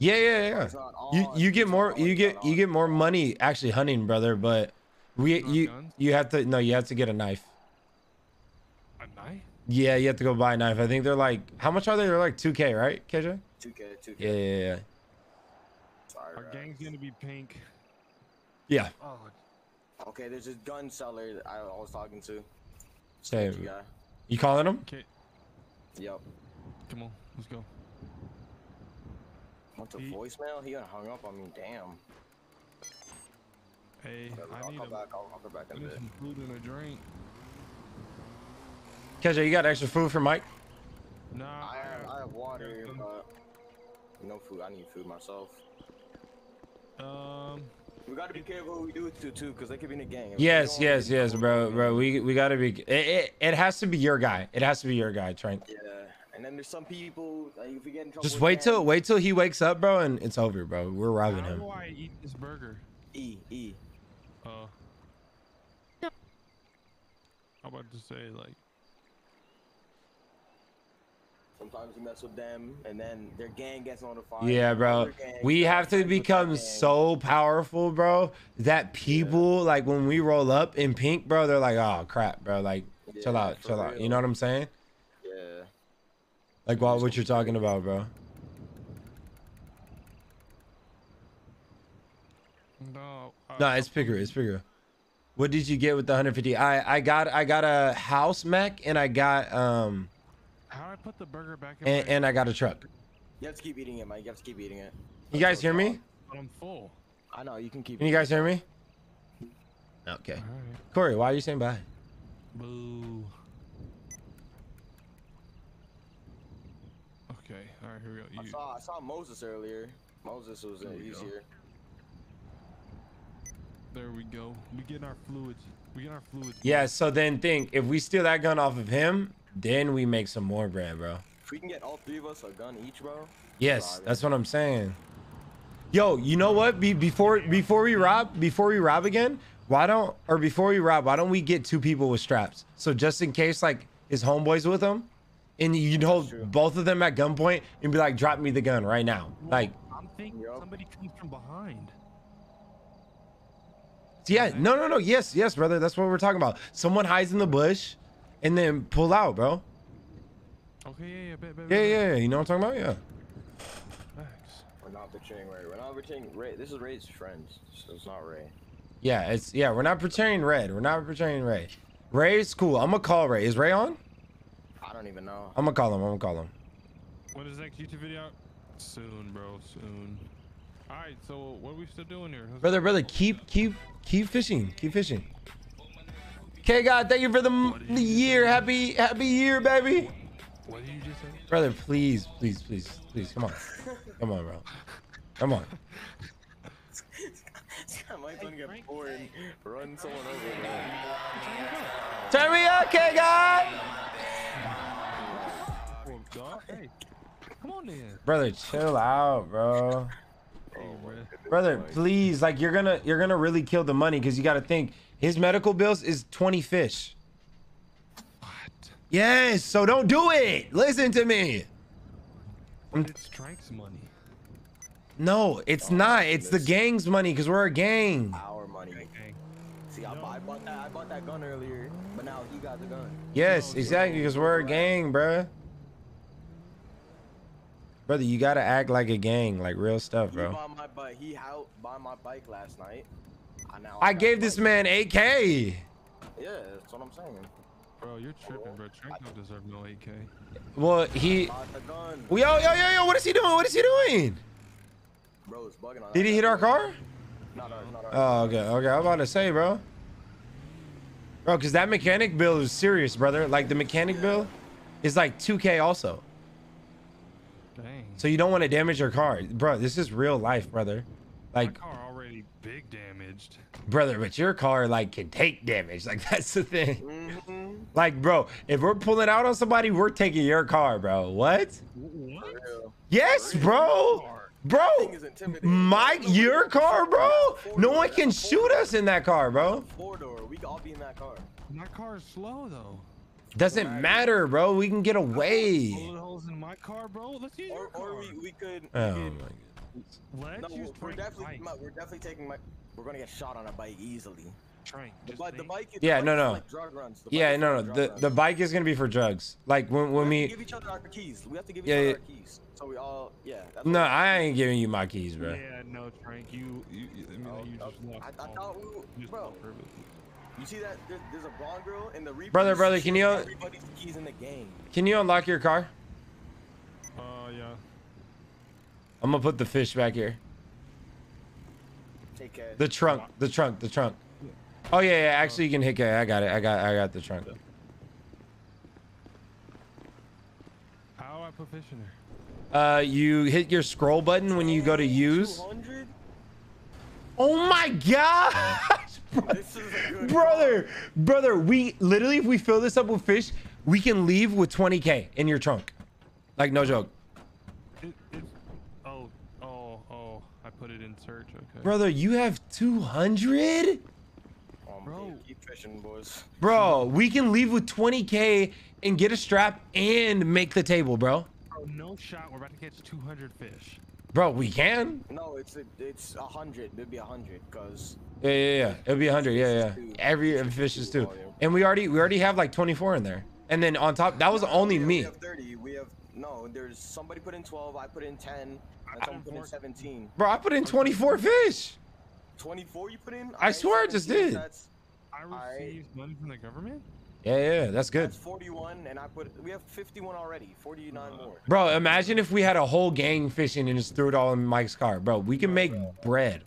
Yeah, yeah, yeah. You you get more you get you get more money actually hunting, brother. But we you you have to no, you have to get a knife. A knife? Yeah, you have to go buy a knife. I think they're like how much are they? They're like two K, right, KJ? 2K, 2K. Yeah, yeah, yeah. Sorry, Our gang's gonna be pink. Yeah. Oh, Okay, there's this gun seller that I I was talking to. Say, Sketchy guy. you calling him? okay. Yep. Come on, let's go. Went to He- voicemail. He done hung up on me. Damn. Hey, Whatever, I I'll need come a, back. I'll, I'll come back in a bit. some food and a drink. KJ, you got extra food for Mike? Nah, I have, I have water, but no food. I need food myself. Um, We gotta be careful who we do it to too, cause they could be in a gang. If Yes, yes, yes, bro, bro. We we gotta be. It, it, it has to be your guy. It has to be your guy, Trent. Yeah, and then there's some people. Like, if we get in trouble, Just with wait till gang, wait till he wakes up, bro, and it's over, bro. We're robbing how him. do I eat this burger? E E. Uh. I'm about to say like. Sometimes you mess with them, and then their gang gets notified. Yeah, bro. We have to friends with that become so powerful, bro, that people like when we roll up in pink, bro, they're like, "Oh crap, bro." Like, chill out, for chill out. You know what I'm saying? Yeah. Like, what what you're talking about, bro? No. Uh, No, it's bigger. It's bigger. What did you get with the 150? I I got I got a house mech and I got um How do I put the burger back in and, and I got a truck. You have to keep eating it, Mike. You have to keep eating it. You guys hear me? But I'm full. I know you can keep. Can you guys hear me? Okay. All right. Corey, why are you saying bye? Boo. Okay. All right. Here we go. I saw I saw Moses earlier. Moses was There he's go. here. there we go. We getting our fluids. We getting our fluids. Yeah, so then think if we steal that gun off of him, then we make some more bread, bro. If we can get all three of us a gun each, bro. Yes, Rob, that's what I'm saying. Yo, you know what? Be, before before we rob, before we rob again, why don't or before we rob, why don't we get two people with straps? So just in case like his homeboys with him, and you'd hold both of them at gunpoint and be like, drop me the gun right now. Like, I'm thinking Yup. somebody comes from behind. yeah, no, no, no, yes, yes, brother. That's what we're talking about. Someone hides in the bush and then pull out, bro. Okay. Yeah. Yeah. Bet, bet, Yeah, bet, yeah, yeah. You know what I'm talking about? Yeah. Facts. We're not betraying Ray. We're not betraying Ray. This is Ray's friends, so it's not Ray. Yeah, it's yeah, we're not portraying Red. We're not portraying Ray. Ray's cool. I'm gonna call Ray. Is Ray on? I don't even know. I'm gonna call him. I'm gonna call him. When is next YouTube video out? Soon, bro. Soon. All right. So what are we still doing here? Let's- Brother, brother, keep keep keep fishing. Keep fishing. Okay, God, thank you for the, m- the year. Happy happy year, baby. What did you just say? Brother, please, please, please, please, come on. Come on, bro. Come on. Mike's gonna get bored and run someone over. Bro. Turn me up, okay, God. Oh, dog. Hey. Come on then. Brother, chill out, bro. Hey, oh bro. Brother, please, like you're gonna you're gonna really kill the money because you gotta think his medical bills is 20 fish. What? Yes, so don't do it. Listen to me. But it's Trank's money. No, it's oh not. It's the gang's money because we're a gang. Our money. Okay. See, I, I bought that. I bought that gun earlier, but now he got the gun. Yes, exactly, because we're a gang, bruh. Brother, you gotta act like a gang, like real stuff, He bro. bought my bike. He out bought my bike last night. I now. I got gave this bike. man 8K. Yeah, that's what I'm saying. Bro, you're tripping, bro. Trank don't deserve no 8K. Well, he. Bought. Yo, yo, yo, yo, what is he doing? What is he doing? Bro, it's bugging on Did he hit our car? Not our, not our. Oh, okay, okay. I'm about to say, bro. Bro, because that mechanic bill is serious, brother. Like, the mechanic bill is like 2K also. Dang. So you don't want to damage your car. Bro, this is real life, brother. My Like, car already big damaged. brother, but your car, like, can take damage. Like, that's the thing. Mm-hmm. Like, bro, if we're pulling out on somebody, we're taking your car, bro. What? What? Yes, bro. Bro, Thing. Mike, your car, bro. No one can shoot us in that car, bro. Four door. We could all be in that car. My car is slow though. Doesn't matter, bro. We can get away. Bullet holes in my car, bro. Let's use your Or, car. or we, we could. we Oh could- my god. Let's No, use we're, we're definitely bike. Mi- we're definitely taking my. We're gonna get shot on a bike easily. Trank, The, bi- the bike. Is, Yeah, the no, bike is no. Like drug runs. The Yeah, no, no. The runs. the bike is gonna be for drugs. Like when when we we. to give each other our keys. We have to give each Yeah, other yeah. our keys. So we all. Yeah. That's No, I ain't giving you my keys, bro. Yeah, no, Trank. You, you, you I mean, Oh, you just. I, I thought we. just Bro, you see that? There's, there's a blonde girl in the replay. Brother, brother, can you- Everybody's keys in the game. Can you unlock your car? Uh, yeah. I'm gonna put the fish back here. Take care. The trunk, the trunk, the trunk. Oh yeah, yeah. Actually, you can hit K. I got it. I got, I got the trunk. put fish in there? Uh, you hit your scroll button when you go to use. 200? Oh my gosh, This is a good brother, brother. We literally, if we fill this up with fish, we can leave with 20k in your trunk. Like no joke, It, it's, oh, oh, oh, I put it in search, okay. brother. You have 200, Um, Bro. keep fishing, boys. bro. We can leave with 20k and get a strap and make the table, bro. Bro, no shot, we're about to catch 200 fish. Bro, we can. No, it's a, it's a hundred. It'd be a hundred, cause Yeah, yeah, yeah. It'll be a 100. Yeah, yeah. Every every fish is two. And we already we already have like 24 in there. And then on top, that was only Yeah, me. We have thirty. We have no. There's somebody put in twelve. I put in ten. And someone put in seventeen. Bro, I put in 24 fish. Twenty-four. You put in? I swear I just did. That's I Alright. received money from the government? Yeah, yeah, that's good. that's forty-one, and I put. We have fifty-one already. Forty-nine uh, more. Bro, imagine if we had a whole gang fishing and just threw it all in Mike's car. Bro, we can make bread.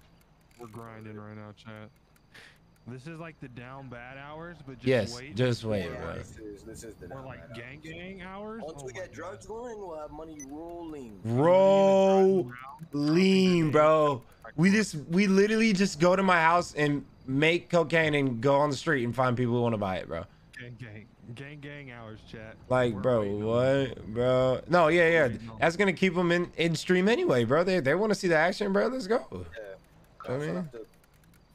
We're grinding right now, chat. This is like the down bad hours, but just Yes, wait. just wait, Yeah, bro. this is this is the. Or like bad gang hours. gang hours. Once Oh we my get drugs going, we'll have money rolling. Bro, lean, bro. We just we literally just go to my house and make cocaine and go on the street and find people who want to buy it, bro. Gang gang. Gang gang hours, chat. Like, We're bro, waiting on what, bro? No, yeah, yeah. That's gonna keep them in in stream anyway, bro. They they want to see the action, bro. Let's go. Yeah. I mean- have to-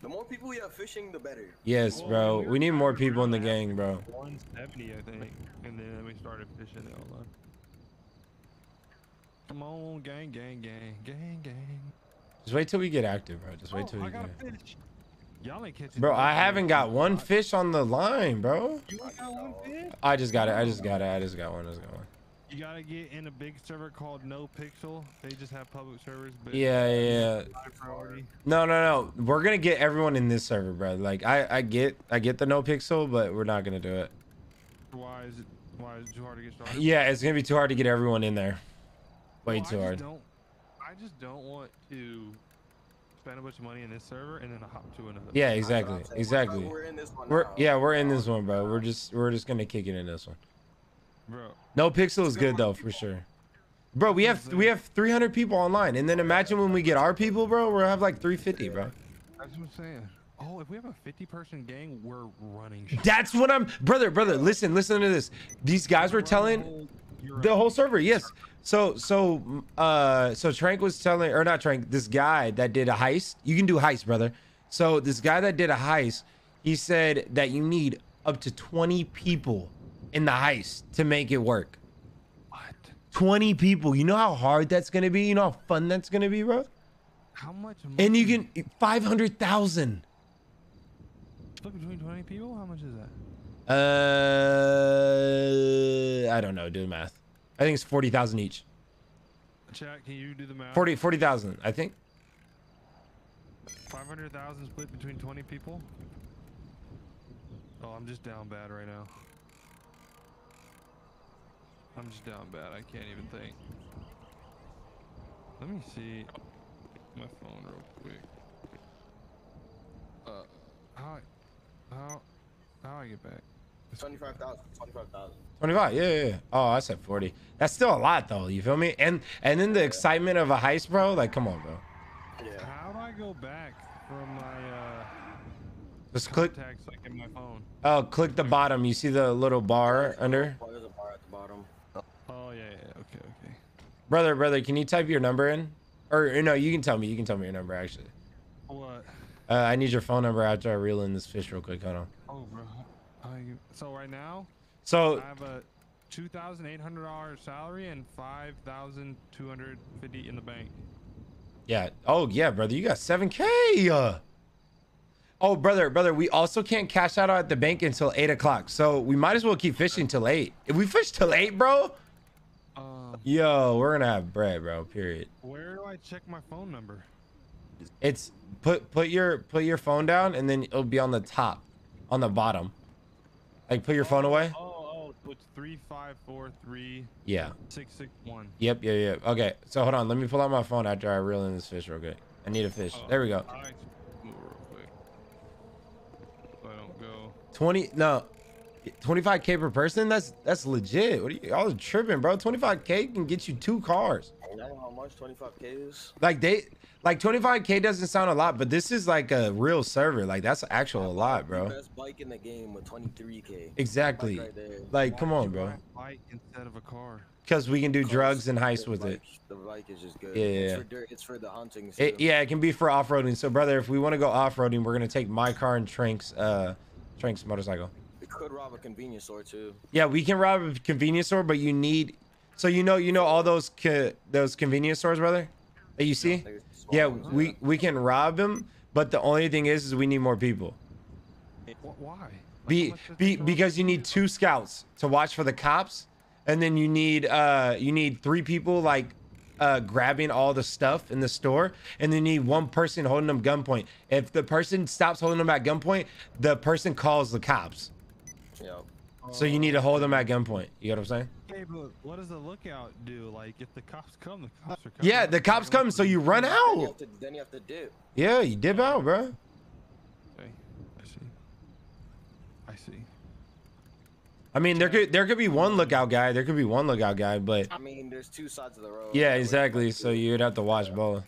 the more people we have fishing, the better. Yes, bro. we need more people in the gang, at bro. 170, I think, and then we started fishing the outline. Come on, gang, gang, gang, gang, gang. Just wait till we get active, bro. Just wait oh, till I we got get. a fish. Y'all ain't catching. Bro, I haven't got one fish on the line, bro. You ain't got one fish. I just got it. I just got it. I just got one. I just got one. You gotta get in a big server called No Pixel. They just have public servers, but Yeah, yeah, yeah. high priority. No, no, no. We're gonna get everyone in this server, bro. Like, I, I get, I get the NoPixel, but we're not gonna do it. Why is it? Why is it too hard to get started? Yeah, it's gonna be too hard to get everyone in there. Way Well, too just hard. Don't, I just don't want to spend a bunch of money in this server and then hop to another. Yeah, That's exactly, saying. exactly. We're in this one We're yeah, we're in this one, bro. We're just, we're just gonna kick it in this one. Bro. NoPixel is good though, for sure. Bro, we have we have 300 people online, and then imagine when we get our people, bro. We'll have like 350, bro. That's what I'm saying. Oh, if we have a 50 person gang, we're running. shit. That's what I'm, brother, brother. Listen, listen to this. These guys were telling the whole server, yes. So, so, uh, so Trank was telling, or not Trank, this guy that did a heist. You can do heist, brother. So this guy that did a heist, he said that you need up to 20 people in the heist to make it work. What? 20 people. You know how hard that's gonna be. You know how fun that's gonna be, bro. How much? And you can 500,000. split between 20 people. How much is that? Uh, I don't know. Do the math. I think it's 40,000 each. Chat, can you do the math? 40 40,000, I think. 500,000 split between 20 people. Oh, I'm just down bad right now. I'm just down bad. I can't even think. Let me see my phone real quick. Uh, how I, how how I get back? 25,000. 25,000. 25 yeah, yeah, yeah oh i said 40 that's still a lot though you feel me and and then the excitement of a heist bro like come on bro Yeah. How do I go back from my uh just click contacts like in my phone? oh click the bottom you see the little bar under Oh, there's a bar at the bottom. Oh yeah, yeah, okay, okay. Brother brother can you type your number in or, no you can tell me you can tell me your number actually What? uh, i need your phone number after i reel in this fish real quick hold on Oh, bro. I, so right now, so I have a two thousand eight hundred dollars salary and five thousand two hundred fifty in the bank. yeah oh yeah brother you got 7k uh, oh brother brother we also can't cash out at the bank until 8 o'clock so we might as well keep fishing till 8 if we fish till 8 bro Yo, we're gonna have bread, bro. Period. where do I check my phone number? It's put put your put your phone down, and then it'll be on the top, on the bottom. Like put your phone oh, away. Oh, oh, so it's three five four three Yeah. six six one. Yep. Yeah. Yeah. Okay. So hold on. Let me pull out my phone after I reel in this fish real quick. I need a fish. Oh, there we go. I move real quick. So I don't go. Twenty. No. 25k per person? That's that's legit. What are you all tripping, bro? 25k can get you two cars. You know how much 25k is? Like they like 25k doesn't sound a lot, but this is like a real server. Like that's actual a lot, bro. Best bike in the game with 23k. Exactly. Right there. Like come on, bro. Bike instead of a car. Because we can do drugs and The heists with bike- it. The bike is just good. Yeah, It's yeah. for, dirt, it's for the hunting. It, yeah, it can be for off-roading. So, brother, if we want to go off-roading, we're gonna take my car and Trank's uh Trank's motorcycle. We could rob a convenience store too. Yeah, we can rob a convenience store, but you need. So you know, you know all those co- those convenience stores, brother, that you see. Like, it's the small Yeah, ones, we we can rob them, but the only thing is, is we need more people. Why? Be be because you need two scouts to watch for the cops, and then you need uh you need three people like uh grabbing all the stuff in the store, and then you need one person holding them gunpoint. If the person stops holding them at gunpoint, the person calls the cops. Yeah. So you need to hold them at gunpoint. You know what I'm saying? Okay, but what does the lookout do? Like, if the cops come, the cops are coming. Yeah, the cops come, so you run Then you out. have to, then you have to dip. Yeah, you dip out, bro. Okay, I see. I see. I mean, there could there could be one lookout guy. There could be one lookout guy, but I mean, there's two sides of the road. yeah, exactly. So you'd have to watch both.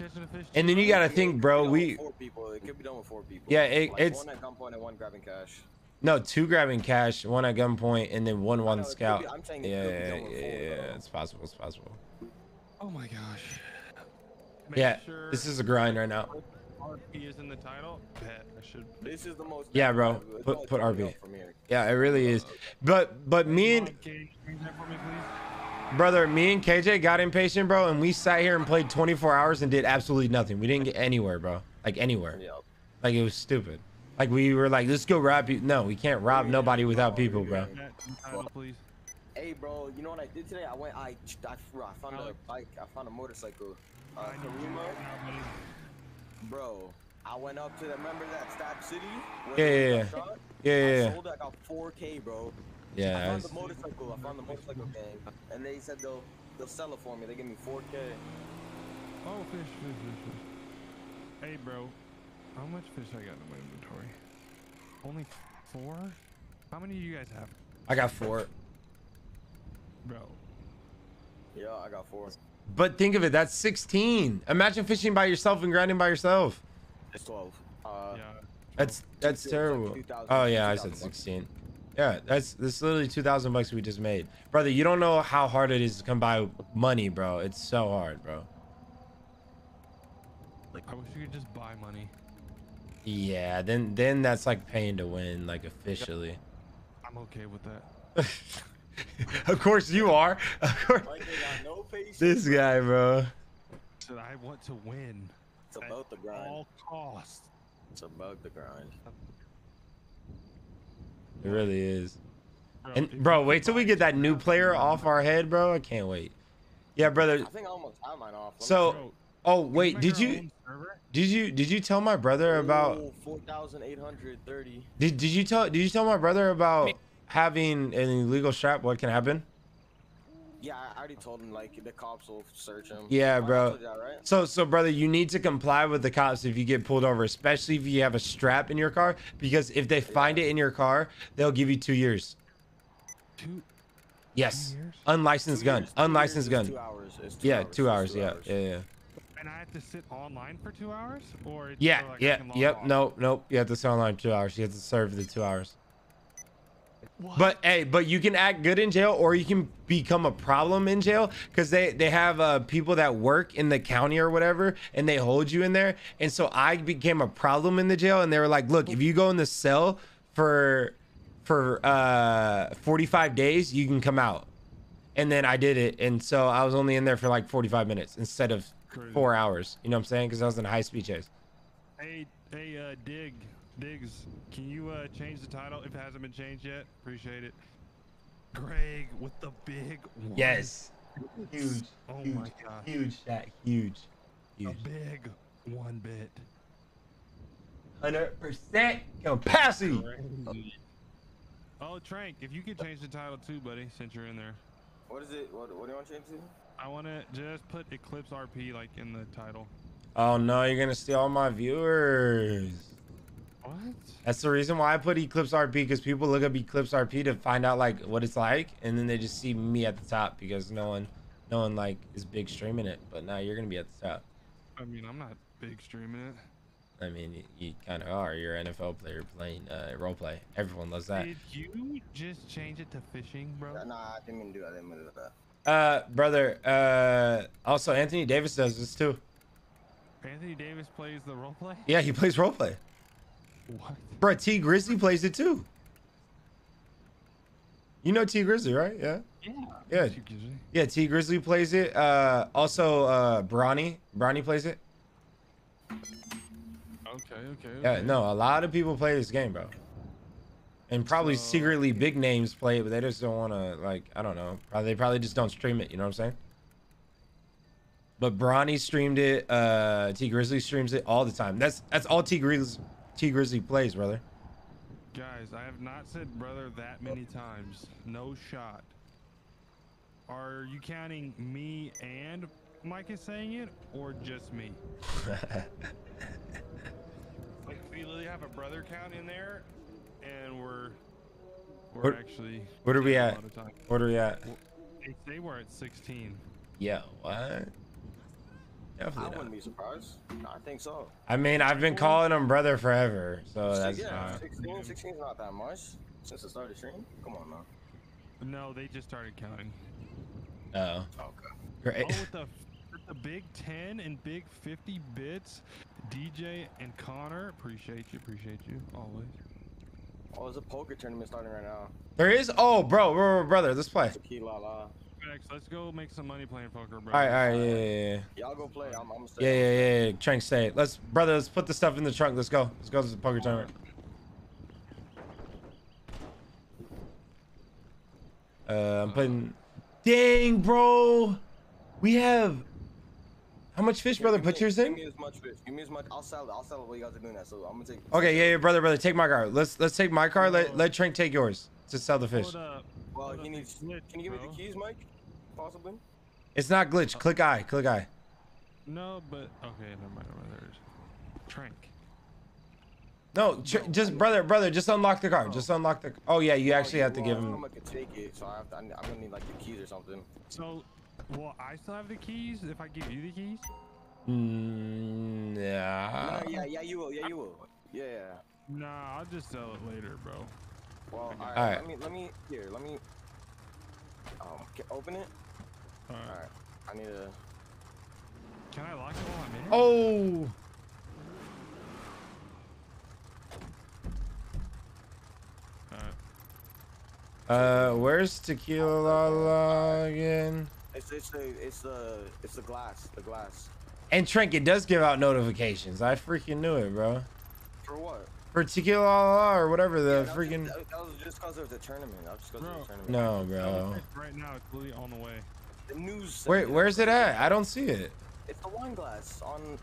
Are you catching a fish? And then you gotta think, bro. We four people. It could be done with four people. Yeah, it- Like, it's- one at gunpoint and one grabbing cash. no two grabbing cash, one at gunpoint, and then one one know, scout. be- I'm saying it Yeah, could be yeah, done with yeah, four, yeah, though. It's possible. It's possible. Oh my gosh. Make Yeah, sure this is a grind right now. RP is in the title. Bet I should. This is the most. Yeah, bro. Put- only put 20 RP. from here. Yeah, it really is. Uh, but but me and Come on, Katie, change that for me, please. brother, me and KJ got impatient, bro, and we sat here and played 24 hours and did absolutely nothing. We didn't get anywhere, bro. Like anywhere. Yeah. Like it was stupid. Like we were like, let's go rob people. No, we can't rob nobody without people, bro. That title, please. Hey, bro. You know what I did today? I went. I I, I found a bike. I found a motorcycle. Uh, I need you Karima. right now, buddy. Bro, I went up to the remember that Stab City. where Yeah, they yeah, got shot? Yeah, yeah, I yeah. sold it. I got 4K, bro. I found it's- the motorcycle. I found the motorcycle gang, and they said they'll they'll sell it for me. They give me 4K. Oh, fish, fish, fish, fish. Hey, bro. How much fish I got in my inventory? Only four? How many do you guys have? I got four. Bro. Yeah, I got four. But think of it, that's 16. Imagine fishing by yourself and grinding by yourself. It's 12. Uh, Yeah. That's that's it's like terrible. 2,000 Oh yeah, I said 2,000 bucks. 16. Yeah, that's that's literally 2,000 bucks we just made, brother. You don't know how hard it is to come by money, bro. It's so hard, bro. Like I wish you could just buy money. Yeah, then then that's like paying to win, like officially. I'm okay with that. of course you are. Of course. Like, no. This guy, bro. Said I want to win. It's about the grind. All costs. It's about the grind. It really is. Bro, And bro, wait till we get that new player off our head, bro. I can't wait. Yeah, brother. I think I almost have mine off. Let So, oh wait, did you did you did you tell my brother about 4,830. did did you tell did you tell my brother about having an illegal strap? What can happen? Yeah, I already told him, like, the cops will search him. Yeah, bro. that, right? So, so brother, you need to comply with the cops if you get pulled over, especially if you have a strap in your car, because if they find it in your car, they'll give you two years. Two. Yes, years? unlicensed Two gun, years- unlicensed gun. Two hours. Two Yeah, hours. two hours. two Yeah, hours. yeah, yeah, And I have to sit online for two hours? Or yeah, like, yeah. Yep. off? No, nope. You have to stay online two hours. You have to serve the two hours. But hey, but you can act good in jail, or you can become a problem in jail because they they have uh, people that work in the county or whatever, and they hold you in there. And so I became a problem in the jail, and they were like, "Look, if you go in the cell for for uh 45 days, you can come out." And then I did it, and so I was only in there for like 45 minutes instead of Crazy. four hours. You know what I'm saying? Because I was in a high speed chase. Hey, hey, uh, Dig, Diggs, can you uh, change the title if it hasn't been changed yet? Appreciate it. Greg with the big one. Yes. Huge. Oh huge, my god. Huge chat. Huge. A big one bit. Hundred percent capacity. Oh, Trank, if you could change the title too, buddy, since you're in there. What is it? What, what do you want to change to? I want to just put Eclipse RP like in the title. Oh no, you're gonna steal all my viewers. What? That's the reason why I put Eclipse RP because people look up Eclipse RP to find out like what it's like, and then they just see me at the top because no one, no one like is big streaming it. But now you're gonna be at the top. I mean, I'm not big streaming it. I mean, you, you kind of are. You're an NFL player playing uh, role play. Everyone loves that. Did you just change it to fishing, bro? Nah, I didn't mean to do that. I didn't mean to do that. Uh, brother. Uh, also Anthony Davis does this too. Anthony Davis plays the role play. Yeah, he plays role play. What? Bro, T Grizzly plays it too. You know T Grizzly, right? Yeah. Yeah. Yeah. Too easy. Yeah, T Grizzly plays it. Uh, also, uh, Bronny, Bronny plays it. Okay, okay. Yeah, okay. no, a lot of people play this game, bro. And probably So- secretly big names play it, but they just don't want to, like, I don't know. Probably, they probably just don't stream it. You know what I'm saying? But Bronny streamed it. Uh, T Grizzly streams it all the time. That's that's all T Grizzly T Grizzly plays, brother. Guys, I have not said brother that many times. No shot. Are you counting me and Mike is saying it, or just me? Like we literally have a brother count in there, and we're we're What- actually. what are we at? lot of time. What are we at? They say we're at 16. Yeah, what? I Definitely wouldn't be surprised. I think so. I mean, I've been calling him brother forever, so that's yeah, fine. 16, 16 is not that much since the start of the stream. Come on now. No, they just started counting. Oh, Okay. great. Oh, with the with the Big 10 and Big 50 bits, DJ and Connor, appreciate you, appreciate you always. Oh, there's a poker tournament starting right now. There is. Oh, bro, bro, bro, brother, let's play. Tequila la. Max, let's go make some money playing poker, bro. All right, all right, yeah, yeah, yeah. Y'all go play. I'm, I'm Yeah, yeah, yeah, yeah. Trank, stay. Let's, brother, let's put the stuff in the trunk. Let's go. Let's go to the poker tournament. Uh, I'm putting. Dang, bro. We have. How much fish, brother? Put me- yours Give me as much fish. Give me as much. I'll sell it. I'll sell it while you guys are doing that. So I'm gonna take. Okay, yeah, yeah, brother, brother. Take my car. Let's let's take my car. Let let Trank take yours to sell the fish. Hold up. Well, he needs. glitch, Can you give me the keys, Mike? Possibly. It's not glitch. Click I. Click I. No, but okay, never mind. Never mind. There's Trank. No, tr- just brother, brother. Just unlock the car. Just unlock the. Oh yeah, you actually have to give him. I'm him. gonna take it, so I have to, I'm I'm gonna need like the keys or something. So, well, I still have the keys if I give you the keys? Mm, yeah. No, yeah, yeah, you will. Yeah, you will. Yeah. yeah. Nah, I'll just sell it later, bro. Well, all right. Alright. Let me. Let me. Here. Let me. Um. ca- open it. All right. All right. I need to. Can I lock it while I'm in it? Oh. Uh, where's Tequila La La again? It's it's the it's the it's the glass. The glass. And Trank, it does give out notifications. I freaking knew it, bro. For what? For Tequila La La or whatever the Yeah, that was freaking. Just, that, that was just because of the tournament. That was just because of the tournament. No, bro. Right now, it's literally on the way. The news. sent Wait, where's it at? I don't see it. It's the wine glass on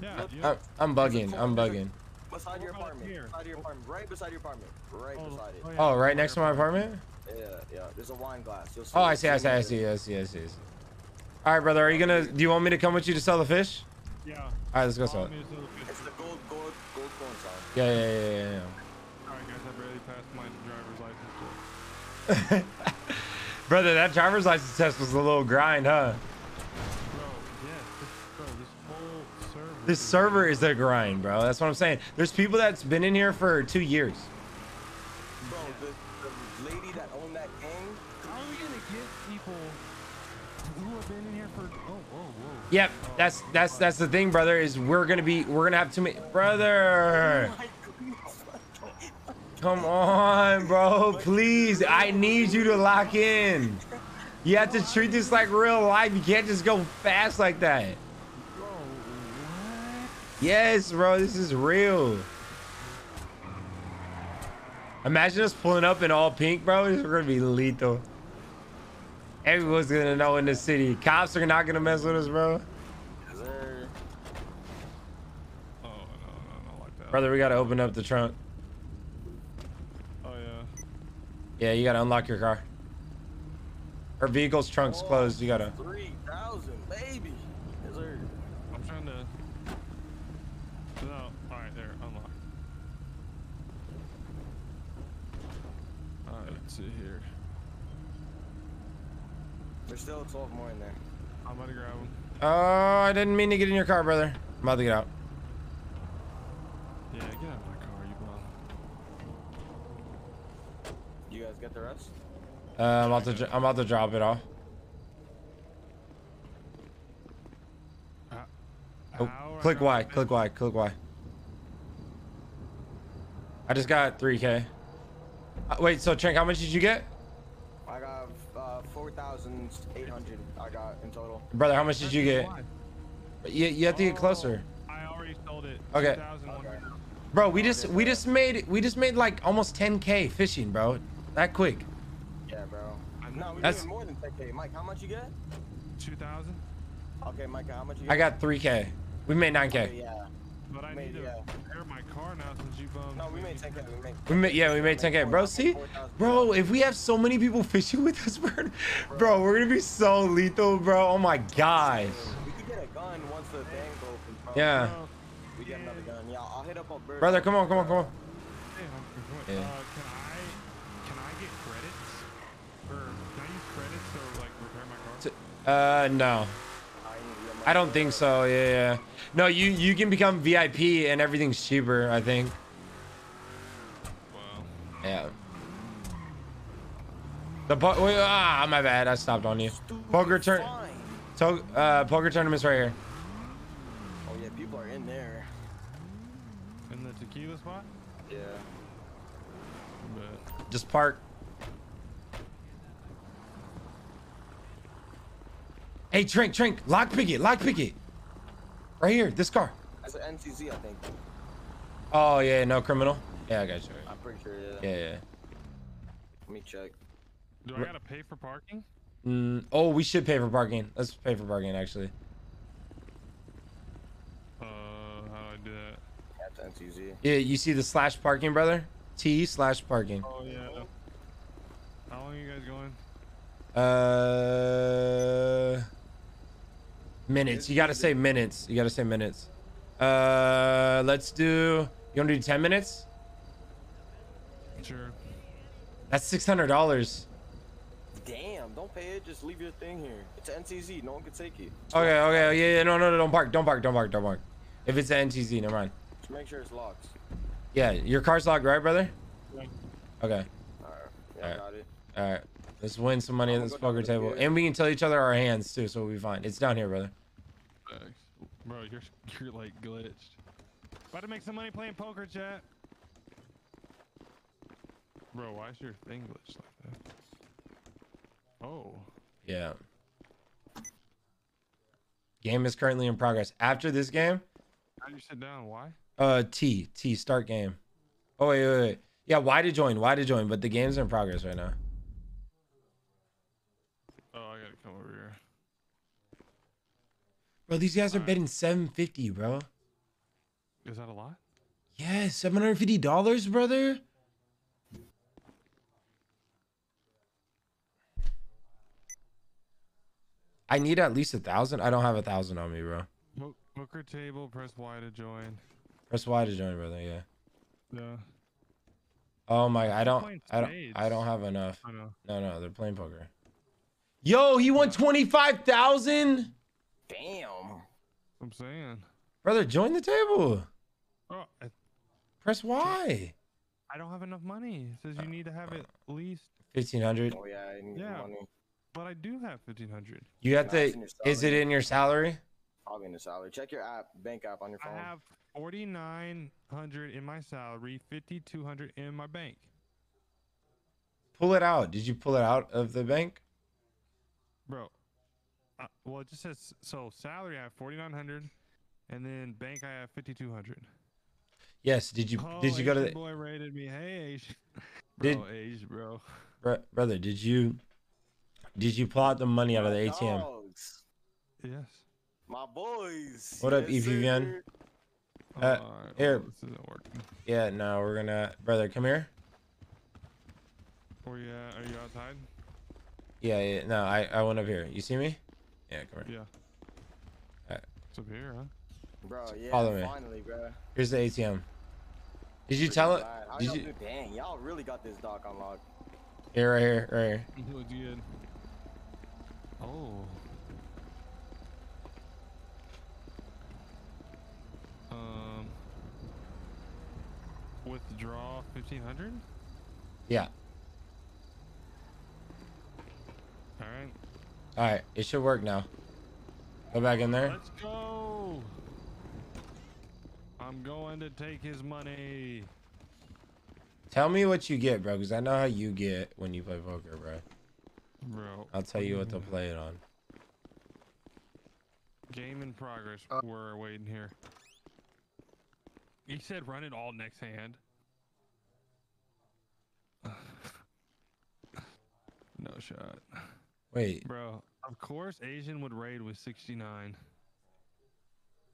Yeah, I'm, I'm bugging. I'm bugging. beside your apartment. Beside your apartment. Right beside your apartment. Right Oh, beside it. oh, yeah, Oh, right next to my my apartment? Yeah, yeah. There's a wine glass. You'll see Oh. I see. I see. I see. I see. I see. I see. All right, brother. Are you gonna? Do you want me to come with you to sell the fish? Yeah. All right, let's go sell it. me to sell the fish. It's the gold, gold, gold coin sign. Yeah, yeah, yeah, yeah, yeah. Alright, guys, I barely passed my driver's license. test. Brother, that driver's license test was a little grind, huh? Bro, yes, this, bro, this whole server. This server is a grind, bro. That's what I'm saying. There's people that's been in here for two years. Bro, the, the lady that owned that gang. How are we gonna get people who have been in here for? Oh, whoa, whoa. Yep, that's that's that's the thing, brother. Is we're gonna be we're gonna have too many, brother. Come on, bro. Please, I need you to lock in. You have to treat this like real life. You can't just go fast like that. Yes, bro. This is real. Imagine us pulling up in all pink, bro. We're gonna be lethal. Everyone's gonna know in the city. Cops are not gonna mess with us, bro. Oh, no, no, not like that. Brother, we gotta open up the trunk. Oh, yeah. Yeah, you gotta unlock your car. Her vehicle's trunk's closed. You gotta. Three thousand, baby. Is there? I'm trying to. No, alright, there, unlock. Alright, let's see here. There's still 12 more in there. I'm about to grab them. Oh, I didn't mean to get in your car, brother. I'm about to get out. Yeah, get out of my car, you bum. You guys get the rest? Uh, I'm about to. I'm about to drop it off. Oh, How click I Y. got Click Y. Click Y. I just got 3K. Uh, wait, so Trink, how much did you get, I got uh, 4,800 I got in total. brother? How much did you get? You, you have to get closer, oh, I already sold it. Okay. 2,100. bro. We just we just made we just made like almost 10K fishing, bro. That quick. Yeah, bro. No, we're That's- more than 10k. Mike, how much you get? 2,000? Okay, Mike, how much you get? I got 3K. We made 9K. Okay, yeah. But I Made- need to yeah. Repair my car now since you bums. No, we made me. 10k. We made. We made yeah, we made 10K, bro. See, bro, if we have so many people fishing with us, bro, bro, we're gonna be so lethal, bro. Oh my gosh. We could get a gun once the thing opens, bro. Yeah, We get another gun. Yeah, I'll hit up a bird. brother, come on, come on, come on. Yeah. Uh, can I can I get credits? Or can I use credits to like repair my car? Uh, no. I don't think so. Yeah, yeah. No, you you can become VIP and everything's cheaper. I think. Well, Yeah. The po- wait, ah, my bad. I stopped on you. Poker turn. Fine. To- uh, poker tournament's right here. Oh yeah, people are in there. in the tequila spot? Yeah. But Just park. Hey, Trink, Trink, lock pick it, lock pick it. Right here, this car. That's an NTZ, I think. Oh yeah, no criminal. Yeah, I got you. I'm pretty sure. Yeah. Yeah, yeah. Let me check. do I gotta pay for parking? Mm, oh, we should pay for parking. Let's pay for parking actually. Uh, how do I do that? That's NTZ. Yeah, you see the slash parking, brother? T slash parking. Oh yeah. How long are you guys going? Uh, minutes. You gotta say minutes. You gotta say minutes. Uh, let's do. You want to do ten minutes? Sure. That's six hundred dollars. Damn, don't pay it. Just leave your thing here. It's NTZ. No one can take it. Okay, okay, yeah, yeah, no, no, no, don't park, don't park, don't park, don't park. If it's an NTZ, never mind. Just make sure it's locked. Yeah, your car's locked, right, brother? Yeah. Okay, Alright. Yeah, Alright. I got it. all right. Let's win some money at this gonna go down poker table, pier. and we can tell each other our hands too, so we'll be fine. It's down here, brother. Thanks. Bro, you're you're like glitched. About to make some money playing poker, chat. Bro, why is your thing glitched like that? Oh. Yeah. Game is currently in progress. After this game, How do you sit down? Why? uh, T T start game. Oh wait, wait, wait. Yeah, why to join? Why to join? But the game's in progress right now. Oh, I gotta come over here. Bro, these guys are betting seven fifty, bro. Is that a lot? Yeah, seven hundred fifty dollars, brother. I need at least a thousand. I don't have a thousand on me, bro. Poker table, press Y to join. Press Y to join, brother. Yeah. Yeah. Oh my, I don't, I don't, I don't have enough. No, no, they're playing poker. Yo, he won twenty five thousand. Damn. I'm saying. Brother, join the table. Oh, I, Press Y. I don't have enough money. It says you need to have at least. Fifteen hundred. Oh yeah, I need Yeah. money. But I do have 1500. You have Nah, to. it's in your Is it in your salary? I'll be in the salary. Check your app, bank app on your phone. I have 4900 in my salary, 5200 in my bank. Pull it out. Did you pull it out of the bank? Bro. Uh, well, it just says so salary I have 4900 and then bank I have 5200. Yes. Did you? Oh, did you go to Asian the? boy rated me. Hey, Asian. Did- Bro, Asian, bro. Bro, brother, did you? Did you pull out the money out of the ATM? Dogs. Yes. My boys. What up, E Yes, EVVN? sir. Uh, here. this isn't working. Yeah. No, we're gonna. Brother, come here. Where you at? Are you outside? Yeah. Yeah. No, I I went up here. You see me? Yeah. Come here. Yeah. Alright. It's up here, huh? Bro, yeah, Follow me. finally, bro. Here's the ATM. Did you tell it? How Did y'all you? do- Dang, y'all really got this dock unlocked. Here, right here, right here. He looks. Oh. Um. Withdraw fifteen hundred. Yeah. All right. All right, it should work now. Go back in there. Let's go. I'm going to take his money. Tell me what you get, bro, because I know how you get when you play poker, bro. Bro. I'll tell you what to play it on. Game in progress. Uh. We're waiting here. He said run it all next hand. no shot. Wait, Bro, of course Asian would raid with 69.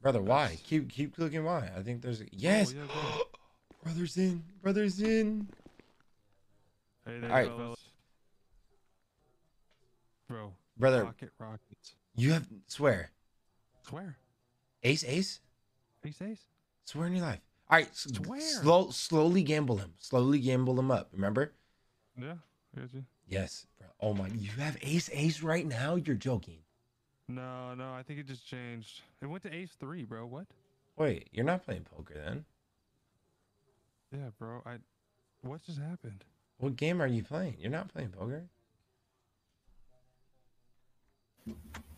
brother, why? Keep keep clicking why. I think there's a yes. Oh, yeah, bro. Brothers in, brothers in. Hey there, All right. fellas. Bro, Brother, rocket rockets. you have swear. Swear. Ace, ace. He says. Swear in your life. All right, Swear. slow, slowly gamble him. Slowly gamble him up. Remember? Yeah. Yes, bro. Oh my, you have ace, ace right now. You're joking. No, no, I think it just changed. It went to ace three, bro. What? Wait, you're not playing poker then. Yeah, bro. I. What just happened? What game are you playing? You're not playing poker.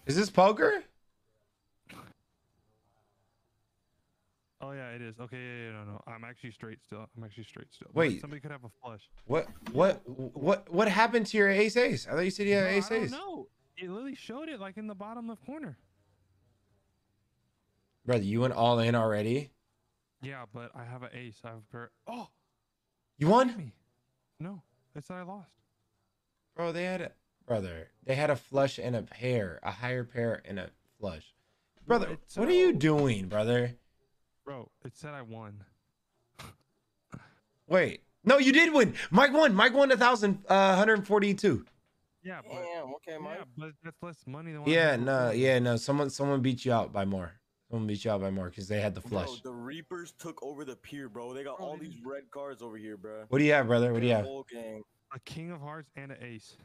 Is this poker? Oh yeah, it is. Okay, yeah, yeah, no, no. I'm actually straight still. I'm actually straight still. Wait. somebody could have a flush. What what what what happened to your ace ace? I thought you said you had Bro, ace I don't ace. know. It literally showed it like in the bottom left corner. Brother, you went all in already. Yeah, but I have an ace. I have a pair. Oh, You won, me. No, it's that I lost. bro. They had a brother. They had a flush and a pair, a higher pair and a flush. Brother, it's what are you doing, brother? Bro, it said I won. Wait, no, you did win. Mike won. Mike won a thousand, uh, hundred and forty-two. Yeah, but Damn. Okay, Mike. yeah, but that's less money than what Yeah, had no, before. yeah, no. Someone, someone beat you out by more. Someone beat you out by more because they had the flush. Bro, flush. the Reapers took over the pier, bro. They got all these red cards over here, bro. What do you have, brother? What do you have, A king of hearts and an ace.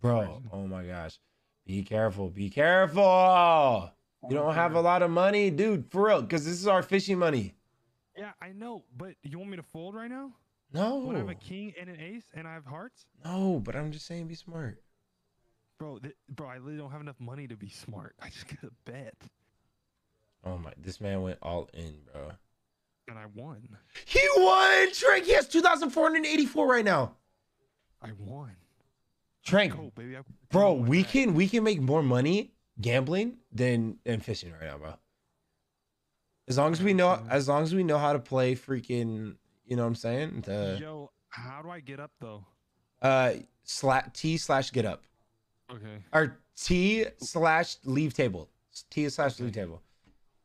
bro? Oh my gosh, be careful, be careful. You don't have a lot of money, dude, for real, because this is our fishing money. Yeah, I know, but you want me to fold right now? No, When I have a king and an ace and I have hearts? no, but I'm just saying, be smart. Bro, th- bro, I literally don't have enough money to be smart. I just gotta bet. Oh my, this man went all in, bro. And I won. He won, Trank. He has 2,484 right now. I won. Trank, Go, oh, baby. I, bro, we can we can make more money gambling than than fishing right now, bro. As long as we know, as long as we know how to play freaking, you know what I'm saying? The Yo, how do I get up though? uh slash T slash get up Okay, or T slash leave table. T slash leave table,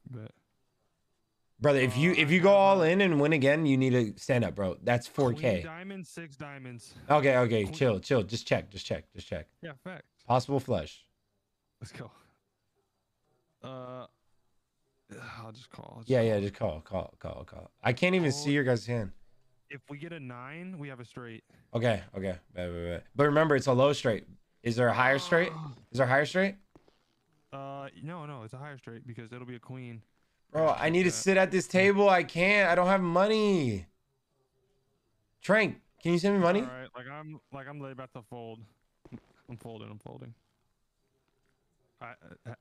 bet. brother. If you Uh, if you go all in and win again, you need to stand up, bro. That's 4K. diamonds, six diamonds. Okay, okay, Queen- chill, chill. Just check, just check, just check. Yeah, fact. Possible flush. Let's go. Uh, I'll just call. I'll just Yeah, yeah. call. Just call, call, call, call. I can't even see Oh. your guys' hand. If we get a nine, we have a straight. Okay, okay. Bad, bad, bad. But remember, it's a low straight. Is there a higher straight? Is there a higher straight? Uh, no, no, it's a higher straight because it'll be a queen. Bro, I need to sit at this table. I can't. I don't have money. Trank, can you send me money? All right, like I'm, like I'm about to fold. I'm folding. I'm folding. I,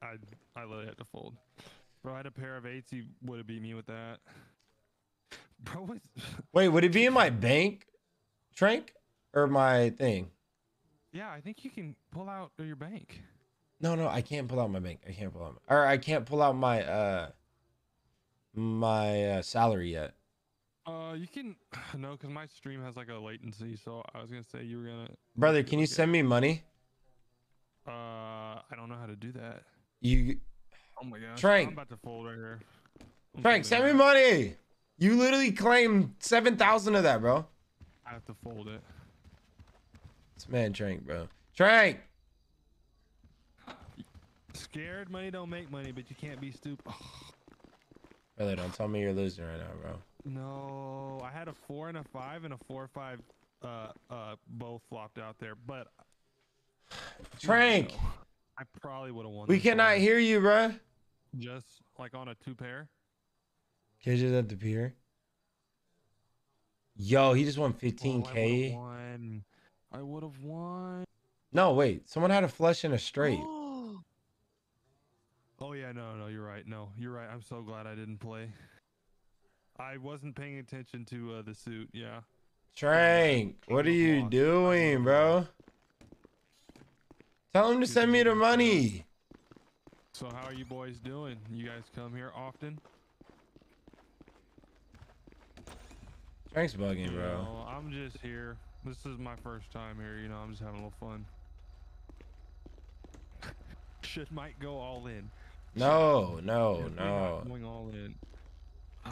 I, I, literally had to fold. Bro, I had a pair of eights. He would have beat me with that. Bro, what? Wait, would it be in my bank, Trank, or my thing? Yeah, I think you can pull out your bank. No, no, I can't pull out my bank. I can't pull out, my, or I can't pull out my uh my uh, salary yet. Uh, you can no, because my stream has like a latency. So I was gonna say you were gonna. Brother, can you send me money? Uh, I don't know how to do that. You, Oh my gosh. Trank. I'm about to fold right here. I'm Trank, send me money. You literally claimed seven thousand of that, bro. I have to fold it. It's man Trank, bro. Trank. Scared money don't make money, but you can't be stupid. Brother, don't tell me you're losing right now, bro. No, I had a four and a five and a four or five uh, uh, both flopped out there, but Trank, I probably would have won. we cannot one. hear you, bruh. Just like on a two pair. Cages at the pier. Yo, he just won Oh, I would've 15k. won. I would have won. No, wait. Someone had a flush and a straight. Oh yeah, no, no, you're right. No, you're right. I'm so glad I didn't play. I wasn't paying attention to uh, the suit. Yeah. Trank, what are you doing, bro? Tell him to send me the money. So how are you boys doing? You guys come here often? Trank's bugging, bro. No, I'm just here. This is my first time here. You know, I'm just having a little fun. Should might go all in. No, no, not no. Going all in. Uh,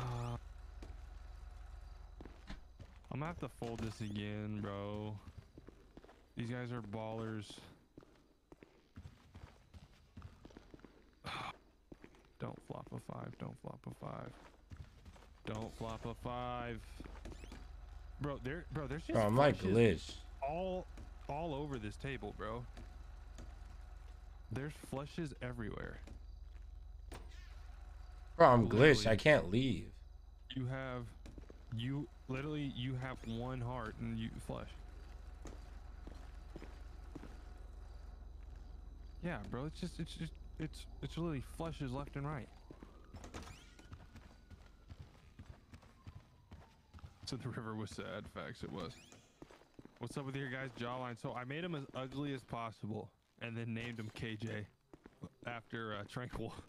I'm gonna have to fold this again, bro. These guys are ballers. Don't flop a five. Don't flop a five. Don't flop a five. Bro, there, bro, there's just Bro, I'm like glitch. all, all over this table, bro. There's flushes everywhere. Bro, I'm glitched. I can't leave. You have, you literally, you have one heart and you flush. Yeah, bro. It's just, it's just, it's, it's literally flushes left and right. So the river was sad. Facts, it was. What's up with your guys' jawline? So I made him as ugly as possible, and then named him KJ after uh, Tranquil.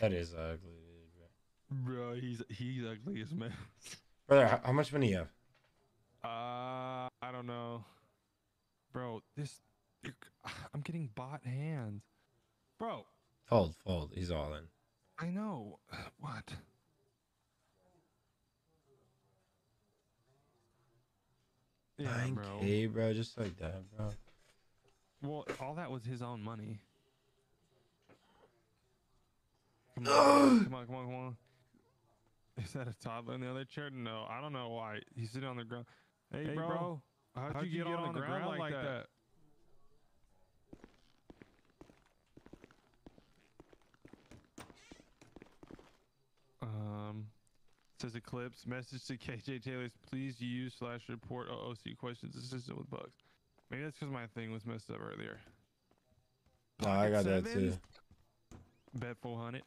That is ugly, bro. Bro, he's he's ugly as man. Brother, how, how much money you have? Uh, I don't know, bro. This, you're- I'm getting bot hands, bro. Fold, fold. He's all in. I know what. Yeah, bro. 9k, bro. Just like that, bro. Well, all that was his own money. Come on, come on, come on, come on. Is that a toddler in the other chair? No, I don't know why. He's sitting on the ground. Hey, Hey, bro, bro, how'd, you, get, on, the ground, like that? Um, says Eclipse. Message to KJ Taylor's. Please use slash report OOC questions assistant with bugs. Maybe that's because my thing was messed up earlier. No, I got that too. Bet 400.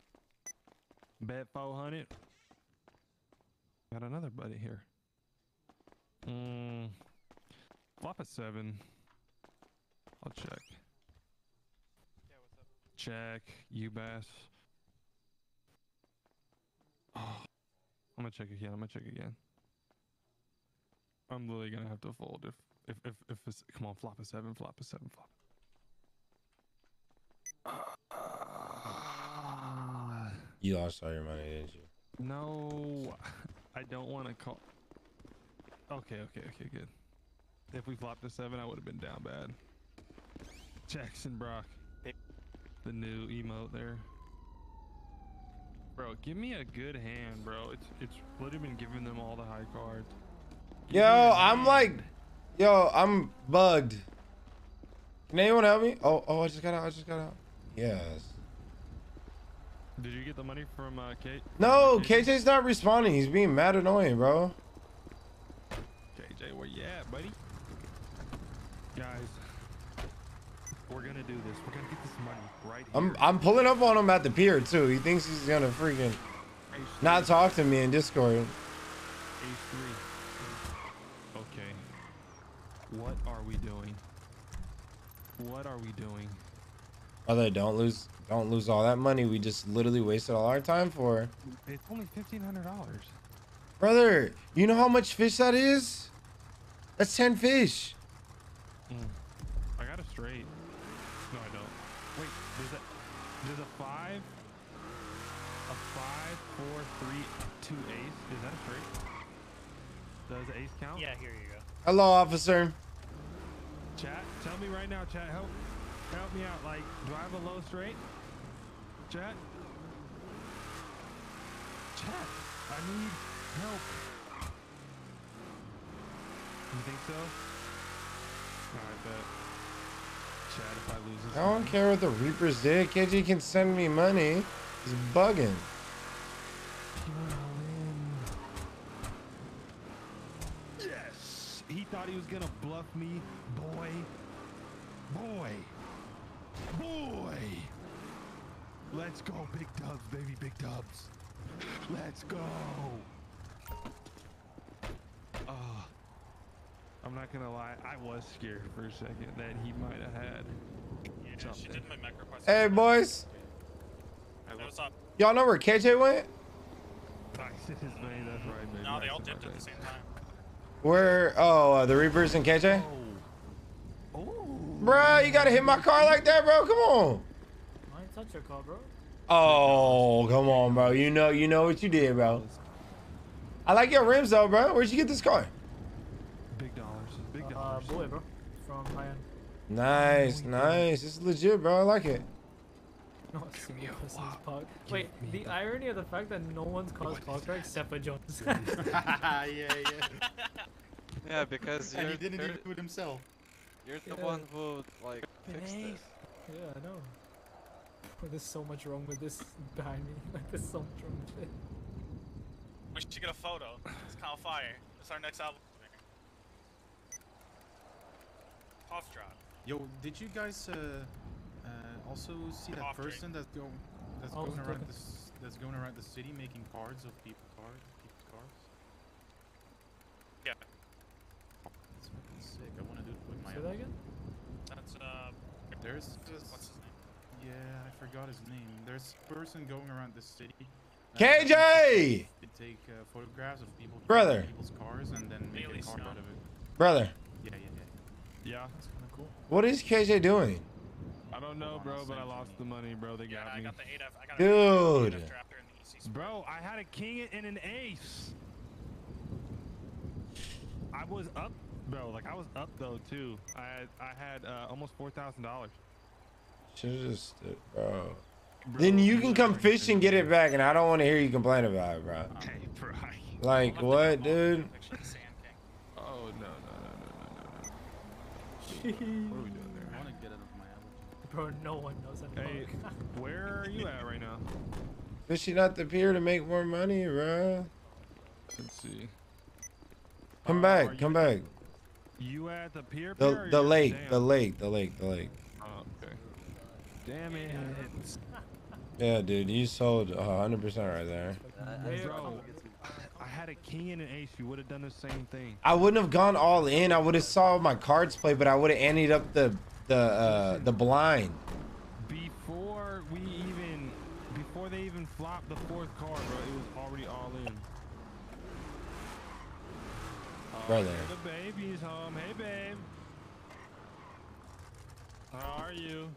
Bet 400. Got another buddy here. Mm, flop a seven. I'll check. Yeah, what's up? Check. UBass. Oh, I'm gonna check again. I'm gonna check again. I'm literally gonna have to fold if if if if it's come on flop a seven, flop a seven, flop. You lost all your money, didn't you? No, I don't want to call. Okay, okay, okay, good. If we flopped a seven, I would have been down bad. Jackson Brock, the new emote there. Bro, give me a good hand, bro. It's it's literally been giving them all the high cards. Give Yo, I'm like, yo, I'm bugged. Can anyone help me? Oh, oh, I just got out. I just got out. Yes. Did you get the money from uh, Kate? No, uh, KJ? KJ's not responding. He's being mad annoying, bro. KJ, where you at, buddy? Guys, we're gonna do this. We're gonna get this money right here. I'm I'm pulling up on him at the pier too. He thinks he's gonna freaking not talk to me in Discord. Ace three. Okay. What are we doing? What are we doing? Oh, Brother, don't lose don't lose all that money we just literally wasted all our time for. It's only fifteen hundred dollars. Brother, you know how much fish that is? That's 10 fish. Mm. I got a straight. No, I don't. Wait, there's a there's a five, a five, four, three, two ace. Is that a straight? Does ace count? Yeah, here you go. Hello, officer. Chat, tell me right now, chat, help help me out. Like, do I have a low straight? Chat? Chat, I need help. You think so? Alright, bet. I lose I don't care what the Reapers did. KJ can send me money. He's bugging. He went all in. Yes! He thought he was gonna bluff me. Boy. Boy. Boy! Let's go, big dubs, baby, big dubs. Let's go! Oh. I'm not gonna lie, I was scared for a second that he might have had Yeah, she did my mech request. Hey, boys. Hey, what's up? Y'all know where KJ went? I said his that's right, baby. No, they all dipped at the same time. Where? Oh, uh, the Reapers and KJ? Oh. Bruh, you gotta hit my car like that, bro. Come on. I ain't touch your car, bro. Oh, come on, bro. You know, you know what you did, bro. I like your rims, though, bro. Where'd you get this car? Big dollars. Big Uh, dollars. Boy, bro. From high end. Nice, nice. It's legit, bro. I like it. No, single person's park. Wait, the irony of the fact that no one's caused parked right except for Jones. yeah, yeah. Yeah, because and you're, he didn't even do it himself. you're the Yeah. one who like fixed it. Yeah, I know. Oh, there's so much wrong with this behind me. Like, there's so much wrong with it. We should get a photo. It's kind of fire. It's our next album. Puff drop. Yo, did you guys uh, uh, also see that Off drink. person that's going that's I was going around this that's going around the city making cards of people cards people's cars? Yeah. That's fucking sick. I want to do it with my. Say own. that again? That's uh. There's What's his name? yeah, I forgot his name. There's a person going around the city. KJ! They take uh, photographs of people Brother. people's cars and then make Bailey a card out of it. Brother, Yeah, yeah, yeah. Yeah. That's kind of cool. what is KJ doing? I don't know, bro, but I send it to lost the money, bro. They Yeah, got I me. got the 8F. I got Dude. A 8F the Bro, I had a king and an ace. I was up, bro. Like I was up though too. I had I had uh, almost four thousand dollars. Should've just, stood- bro. Then you can come fish and get it back, and I don't want to hear you complain about it, bro. Hey, bro. Like, what, dude? Picture of the Sand King. Oh no no no no no no no. What are we doing I want to get out of my allergy. Bro, no one knows how to Hey, where are you at right now? Fishing out the pier to make more money, bro. Let's see. Come Uh, are back, you- come back. You at the pier? pier The or the lake, the lake, the lake, the lake. Oh, okay. Damn it. Yeah, dude, you sold hundred percent right there. I, I Where- Bro, wanna get some- I had a king and an ace. You would have done the same thing. I wouldn't have gone all in. I would have saw my cards play, but I would have ended up the the uh, the blind. Before we even, before they even flopped the fourth card, bro, it was already all in. Oh, Brother. The baby's home. Hey, babe. How are you?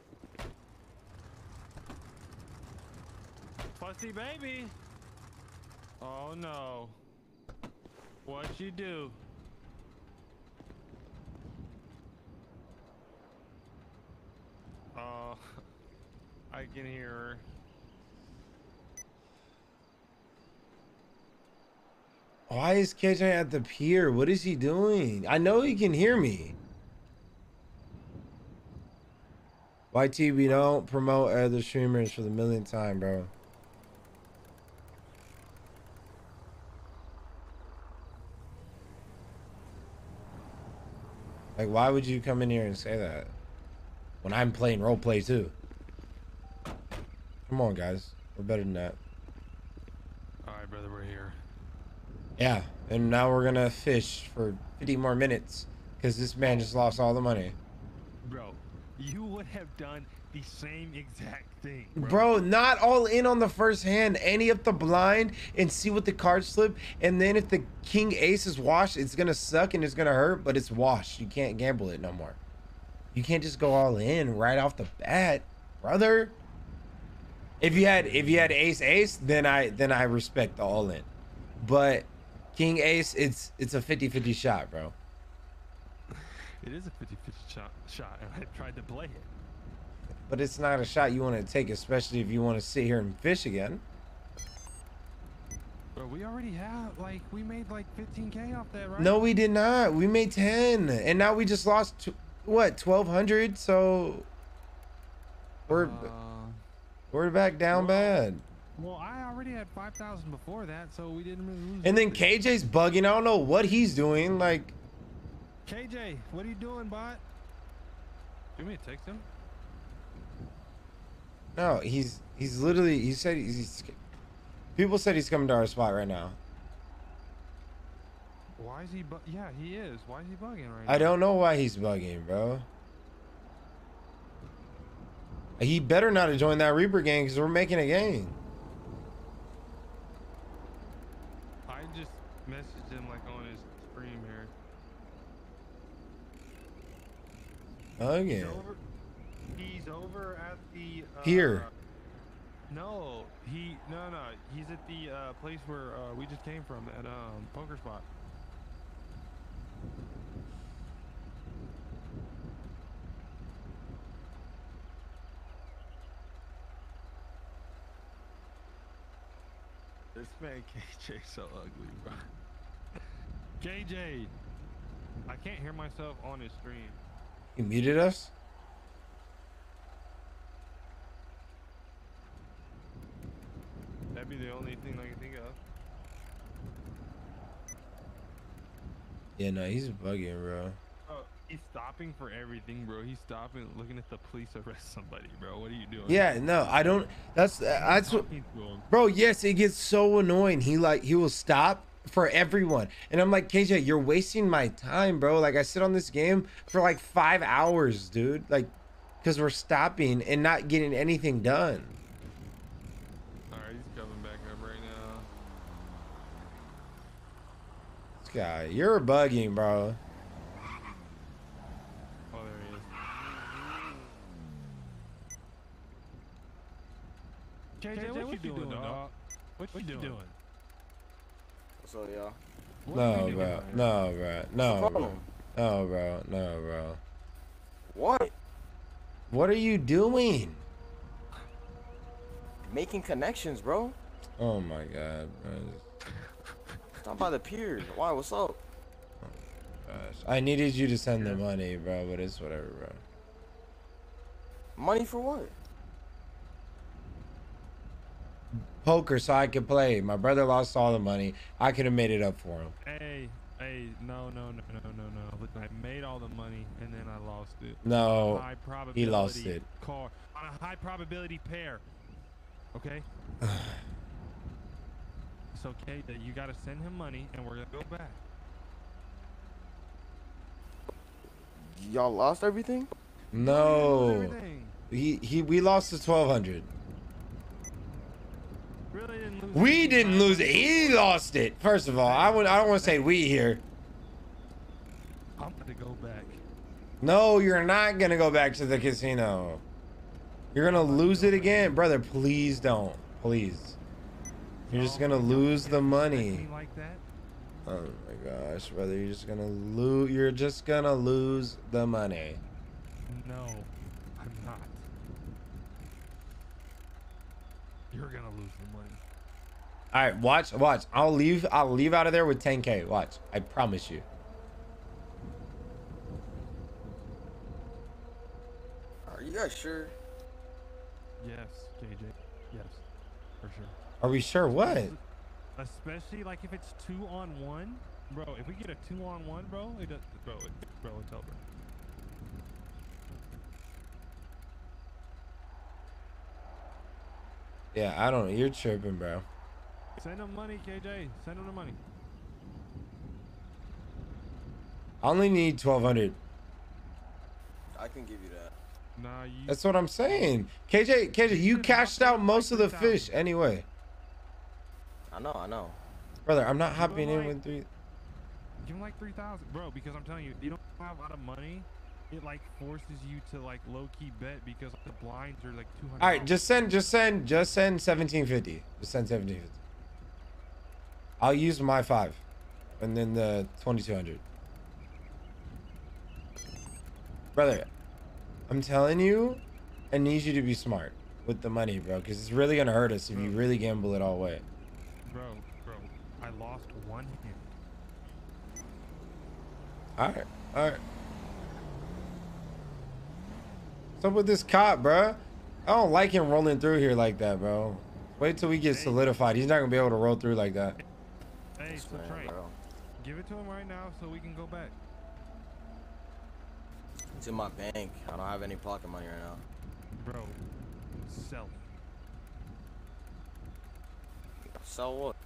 Fussy baby. Oh no. What you do? Oh, I can hear her. Why is KJ at the pier? What is he doing? I know he can hear me. YT, we don't promote other streamers for the millionth time, bro. Like, why would you come in here and say that? When I'm playing roleplay too. Come on, guys. We're better than that. All right, brother, we're here. Yeah, and now we're gonna fish for 50 more minutes because this man just lost all the money. Bro, you would have done the same exact thing, bro. Bro, not all in on the first hand. Any up the blind and see what the cards slip. And then if the king ace is washed, it's gonna suck and it's gonna hurt, but it's washed. You can't gamble it no more. You can't just go all in right off the bat, brother. If you had if you had ace ace, then I then I respect the all in. But king ace, it's it's a 50-50 shot, bro. It is a 50-50 shot, shot, and I tried to play it. But it's not a shot you want to take, especially if you want to sit here and fish again. Bro, we already have like we made like 15k off that, right? No, we did not. We made 10. And now we just lost, tw- what, 1,200? So we're, Uh, we're back down bad. well, I already had 5,000 before that, so we didn't really lose. And then. KJ's bugging. I don't know what he's doing. Like, KJ, what are you doing, bot? Do you want me to text him? No, he's, he's literally, he said he's, he's people said he's coming to our spot right now. Why is he? Bu- yeah, he is. Why is he bugging right I now? I don't know why he's bugging, bro. He better not have joined that Reaper gang because we're making a gang. I just messaged him like on his stream here. He's over, he's over at the. Uh, Here. No, he no no he's at the uh, place where uh, we just came from at um poker spot. This man KJ so ugly, bro. KJ, I can't hear myself on his stream. He muted us? That'd be the only thing I can think of. Yeah, no, he's bugging, bro. Oh, he's stopping for everything, bro. He's stopping, looking at the police arrest somebody, bro. What are you doing? Yeah, no, I don't. That's uh, that's what, Talking to him. bro. Yes, it gets so annoying. He like he will stop for everyone, and I'm like, KJ, you're wasting my time, bro. Like I sit on this game for like five hours, dude. Like, because we're stopping and not getting anything done. Alright, he's coming back up right now. This guy, you're bugging, bro. Oh, there he is. KJ, what, you doing, dog? What, you doing? What's up, y'all? No, bro. No, bro. No, bro. No, bro. No, bro. What? What are you doing? Making connections, bro. Oh my god, bro. Stop by the pier. Why? What's up? Gosh. I needed you to send the money, bro, but it's whatever, bro. Money for what? Poker so I could play. My brother lost all the money. I could have made it up for him. Hey, hey, no, no, no, no, no, no. Look, I made all the money and then I lost it. No, On a high he lost it. Car on a high probability pair. Okay. it's okay that you gotta send him money and we're gonna go back. Y'all lost everything? No. everything. He he we lost the twelve hundred. Really didn't lose. We didn't lose it. He lost it. First of all, I would I don't want to say we here. I'm gonna go back. No, you're not gonna go back to the casino. You're gonna lose it again, brother. Please don't. Please. You're just gonna lose the money. Me like that? Oh my gosh, brother. You're just gonna lose. You're just gonna lose the money. No, I'm not. You're gonna lose the money. All right, watch, watch. I'll leave. I'll leave out of there with 10k. Watch. I promise you. Are you guys sure? Yes, KJ. Yes, for sure. Are we sure? What? Especially like if it's two on one, bro. If we get a two on one, bro, it does, bro, it, bro, it's over. Yeah, I don't. You're tripping, bro. Send him money, KJ. Send him the money. I only need 1200. I can give you that. Nah, you. That's what I'm saying. KJ, KJ, you cashed out most of the fish anyway. I know, I know. Brother, I'm not hopping in like- with three. Give him like three thousand, bro. Because I'm telling you, you don't have a lot of money. It like forces you to like low key bet because the blinds are like two hundred. All right, just send, just send, just send 1750. Just send 1750. I'll use my five, and then the 2200. Brother, I'm telling you, I need you to be smart with the money, bro, because it's really gonna hurt us if you really gamble it all away. Bro, bro, I lost one hand. All right, all right. What's up with this cop, bro? I don't like him rolling through here like that, bro. Wait till we get solidified. He's not gonna be able to roll through like that. Hey, so Trey, give it to him right now so we can go back. It's in my bank. I don't have any pocket money right now. Bro, sell it. So what?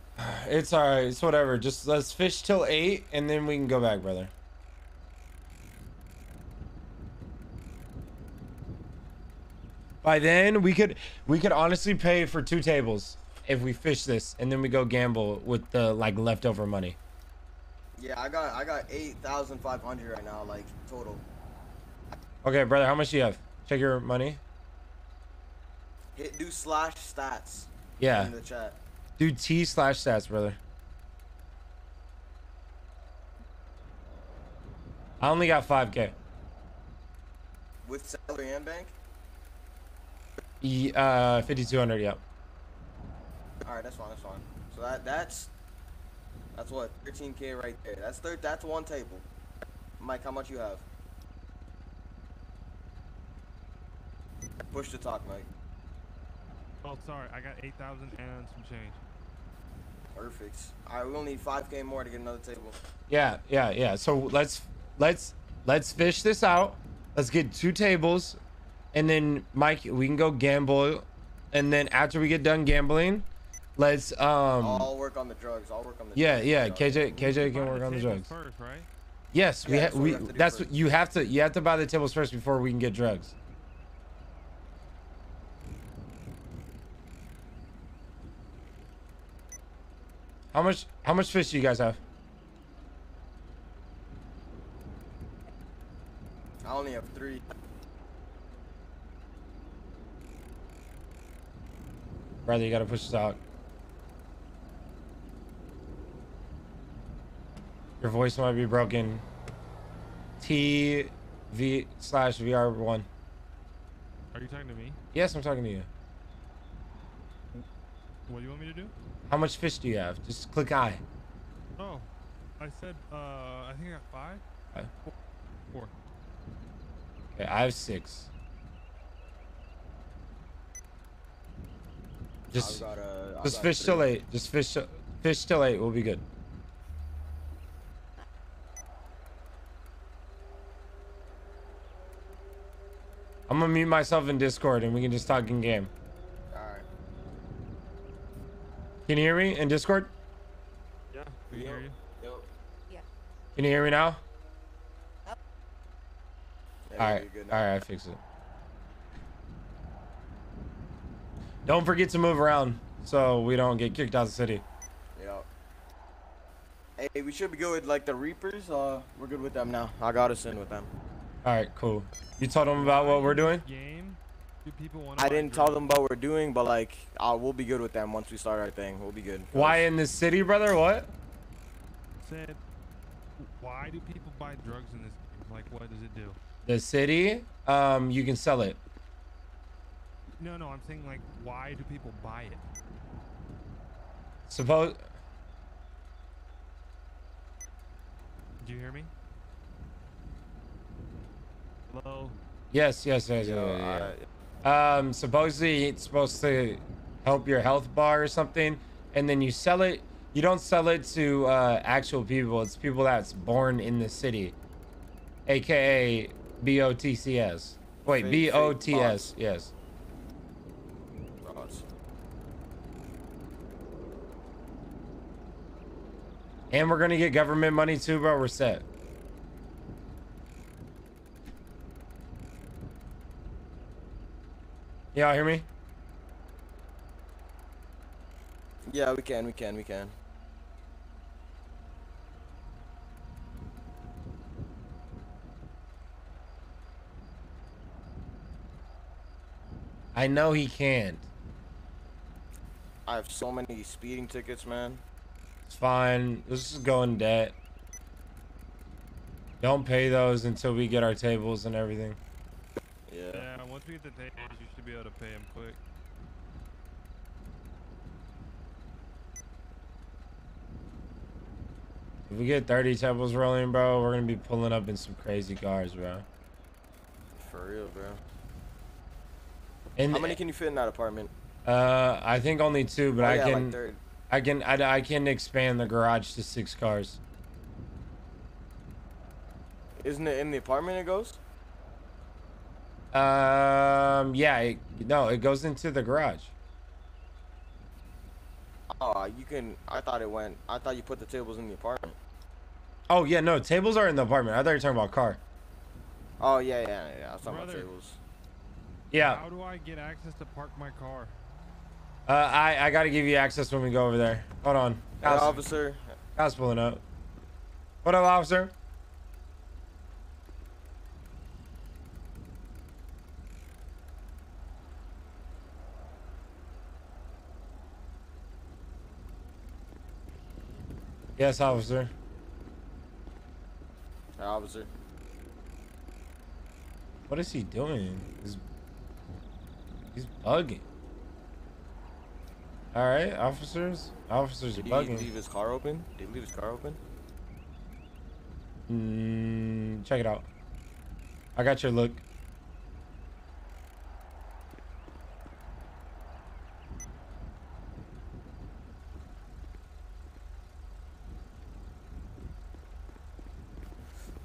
It's all right. It's whatever. Just let's fish till eight, and then we can go back, brother. By then, we could we could honestly pay for two tables if we fish this, and then we go gamble with the like leftover money. Yeah, I got I got eight thousand five hundred right now, like total. Okay, brother, how much do you have? Check your money. Hit do slash stats. Yeah. In the chat. Do T slash stats, brother. I only got 5k. With salary and bank. E, uh, 5200, yeah. All right, that's fine. That's fine. So that that's that's what 13k right there. That's third. That's one table. Mike, how much you have? Push the talk, Mike. Oh, sorry, I got 8,000 and some change. Perfect. All right, we'll need 5k more to get another table. Yeah, yeah, yeah. So let's let's let's fish this out. Let's get two tables, and then Mike, we can go gamble, and then after we get done gambling, let's um. I'll work on the drugs. I'll work on the. Yeah, drugs. yeah. Yeah. KJ KJ can Buy work on the drugs. First, right? Yes, we Yeah, have that's what we we. have That's what you have to you have to buy the tables first before we can get drugs. How much how much fish do you guys have? I only have three. Brother, you gotta push this out. Your voice might be broken. T V slash VR one. Are you talking to me? Yes, I'm talking to you. What do you want me to do? How much fish do you have? Just click I. Oh, I said, uh, I think I got five? Five. Four. Four. Okay, I have six. Just, got, uh, just got fish till eight. Just fish, till- fish till eight. We'll be good. I'm gonna mute myself in Discord and we can just talk in game. All right. Can you hear me in Discord? Yeah, we can hear you. Yep. Yeah. Can you hear me now? Yeah, All you're right, good all now. right, I fixed it. Don't forget to move around so we don't get kicked out of the city. Yep. Hey, we should be good with like the Reapers. Uh, we're good with them now. I got us in with them. All right, cool. You told them about what we're doing? Game? Do people want I didn't tell them what we're doing, but like, uh, we'll be good with them once we start our thing. We'll be good. Why in this city, brother? What? Said, why do people buy drugs in this? Like, what does it do? The city? Um, you can sell it. No, no, I'm saying, like, why do people buy it? Suppose. Do you hear me? Hello? Yes, yes, yes, yes, yes, yes. Um, supposedly it's supposed to help your health bar or something, and then you sell it. You don't sell it to uh, actual people. It's people that's born in the city, aka BOTCS. Wait, Fake- BOTS. Yes. Rods. And we're gonna get government money too, bro. We're set. Y'all hear me? Yeah, we can, we can, we can. I know he can't. I have so many speeding tickets, man. It's fine. Let's just go in debt. Don't pay those until we get our tables and everything. Yeah. Yeah, once we get the tables, you should be able to pay them quick. If we get 30 temples rolling, bro, we're gonna be pulling up in some crazy cars, bro. For real, bro. And How many can you fit in that apartment? Uh, I think only two, but Oh, I yeah, like can, 30. I can, I, I can expand the garage to six cars. Isn't it in the apartment it goes? Um, yeah, it, no, it goes into the garage. Oh, you can. I thought it went. I thought you put the tables in the apartment. Oh yeah, no, tables are in the apartment. I thought you were talking about car. Oh yeah, yeah, yeah. I was talking Brother. about tables. Yeah. How do I get access to park my car? Uh, I, I gotta give you access when we go over there. Hold on. Hey, officer. Cops pulling up. What up, officer? Yes, officer. Officer. What is he doing? He's, he's bugging. All right, officers. Officers are bugging. Did he leave his car open? Did he leave his car open? Mm, check it out. I got your look.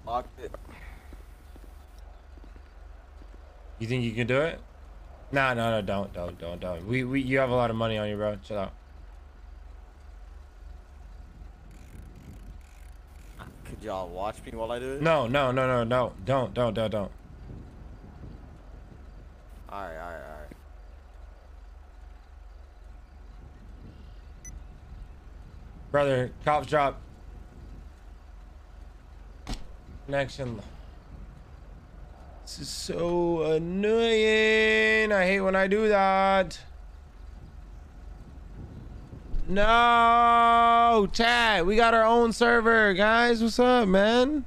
Locked it. You think you can do it? No, no, no, don't, don't, don't, don't. We, we, you have a lot of money on you, bro. Chill out. Could y'all watch me while I do it? No, no, no, no, no. Don't, don't, don't, don't. All right, all right, all right. Brother, cops drop. Connection. This is so annoying. I hate when I do that. No, chat. We got our own server, guys. What's up, man?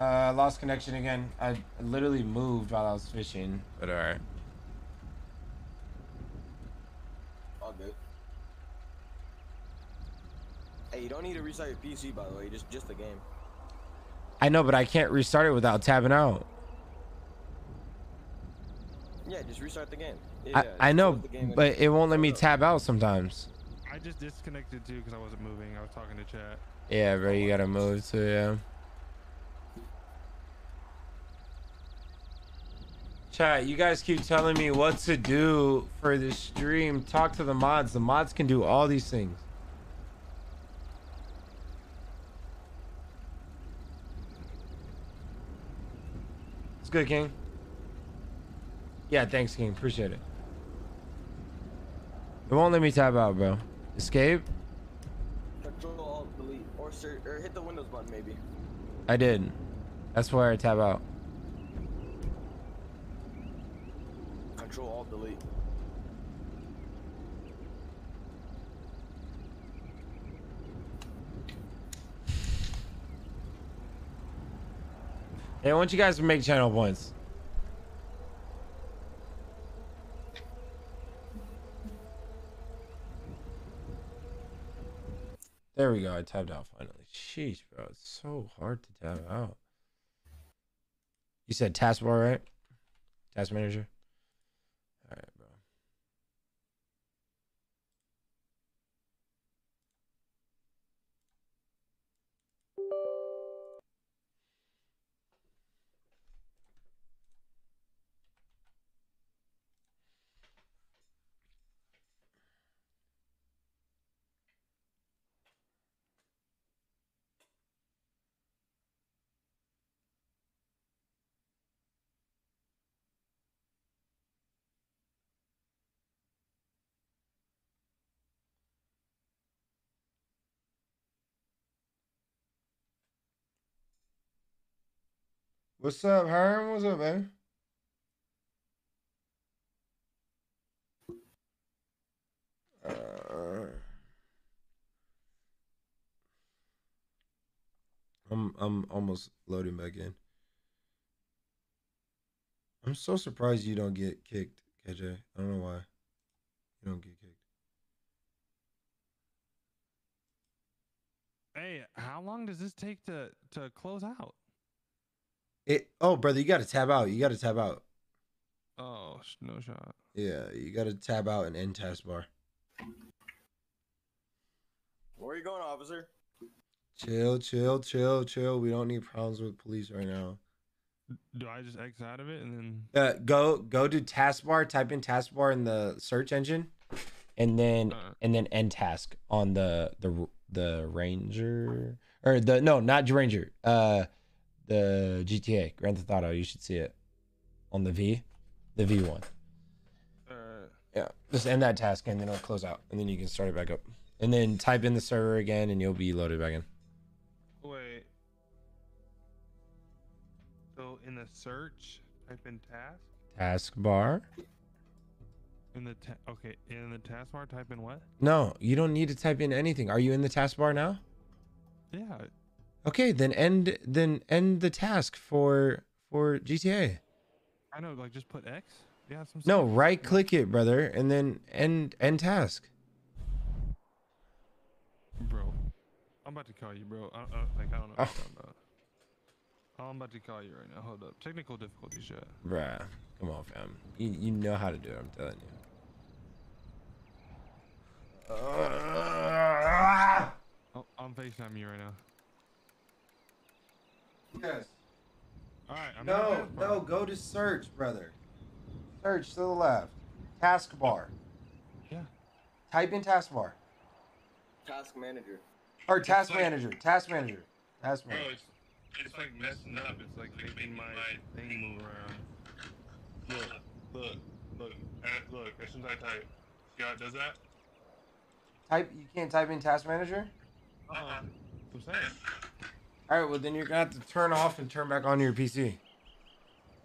Uh, lost connection again. I literally moved while I was fishing, but alright. All good. Hey, you don't need to restart your PC, by the way. Just, just the game. I know, but I can't restart it without tabbing out. Yeah, just restart the game. Yeah, I, I know, close the game and- but it won't let me tab out sometimes. I just disconnected too because I wasn't moving. I was talking to chat. Yeah, bro, you gotta move to yeah. Chat, you guys keep telling me what to do for the stream. Talk to the mods. The mods can do all these things. Good, King. Yeah, thanks, King. Appreciate it. It won't let me tap out, bro. Escape? Control Alt Delete or or hit the Windows button maybe. I did. That's where I tap out. Control Alt Delete. Hey, I want you guys to make channel points. There we go. I tabbed out finally. Sheesh, bro. It's so hard to tab out. You said taskbar, right? Task manager. What's up, Herm? What's up, man? Uh, I'm I'm almost loading back in. I'm so surprised you don't get kicked, KJ. I don't know why. You don't get kicked. Hey, how long does this take to to close out? It. Oh, brother, you got to tab out. You got to tab out. Oh, sh- no shot. Yeah, you got to tab out and end taskbar. Where are you going, officer? Chill, chill, chill, chill. We don't need problems with police right now. Do I just X out of it and then? Uh, go go to taskbar. Type in taskbar in the search engine, and then Uh. and then end task on the the the Ranger or the no not Ranger. Uh, the GTA Grand Theft Auto. You should see it on the V, the V one. Uh, Yeah, just end that task and then it'll close out, and then you can start it back up. And then type in the server again, and you'll be loaded back in. wait. So in the search, type in task. Taskbar. In the ta- okay, in the taskbar, type in what? No, you don't need to type in anything. Are you in the taskbar now? Yeah. Okay, then end then end the task for for GTA. I know, like just put X. Yeah, some. No, right click it, brother, and then end end task. Bro, I'm about to call you, bro. I, I, like I don't know what you're talking about. Oh, I'm about to call you right now. Hold up. Technical difficulties, shit. Bruh, come on, fam. You you know how to do it. I'm telling you. Oh, I'm FaceTime you right now. Yes. All right. I'm in No, taskbar. no, go to search, brother. Search to the left. Taskbar. Yeah. Type in taskbar. Task manager. Or task manager. Task manager. Task manager. Bro, manager. it's it's like messing up. It's like making my thing move around. Look, look, look, uh, look. As soon as I type, see how it does that? Type you can't type in task manager? Uh uh I'm saying. Alright, well then you're gonna have to turn off and turn back on your PC.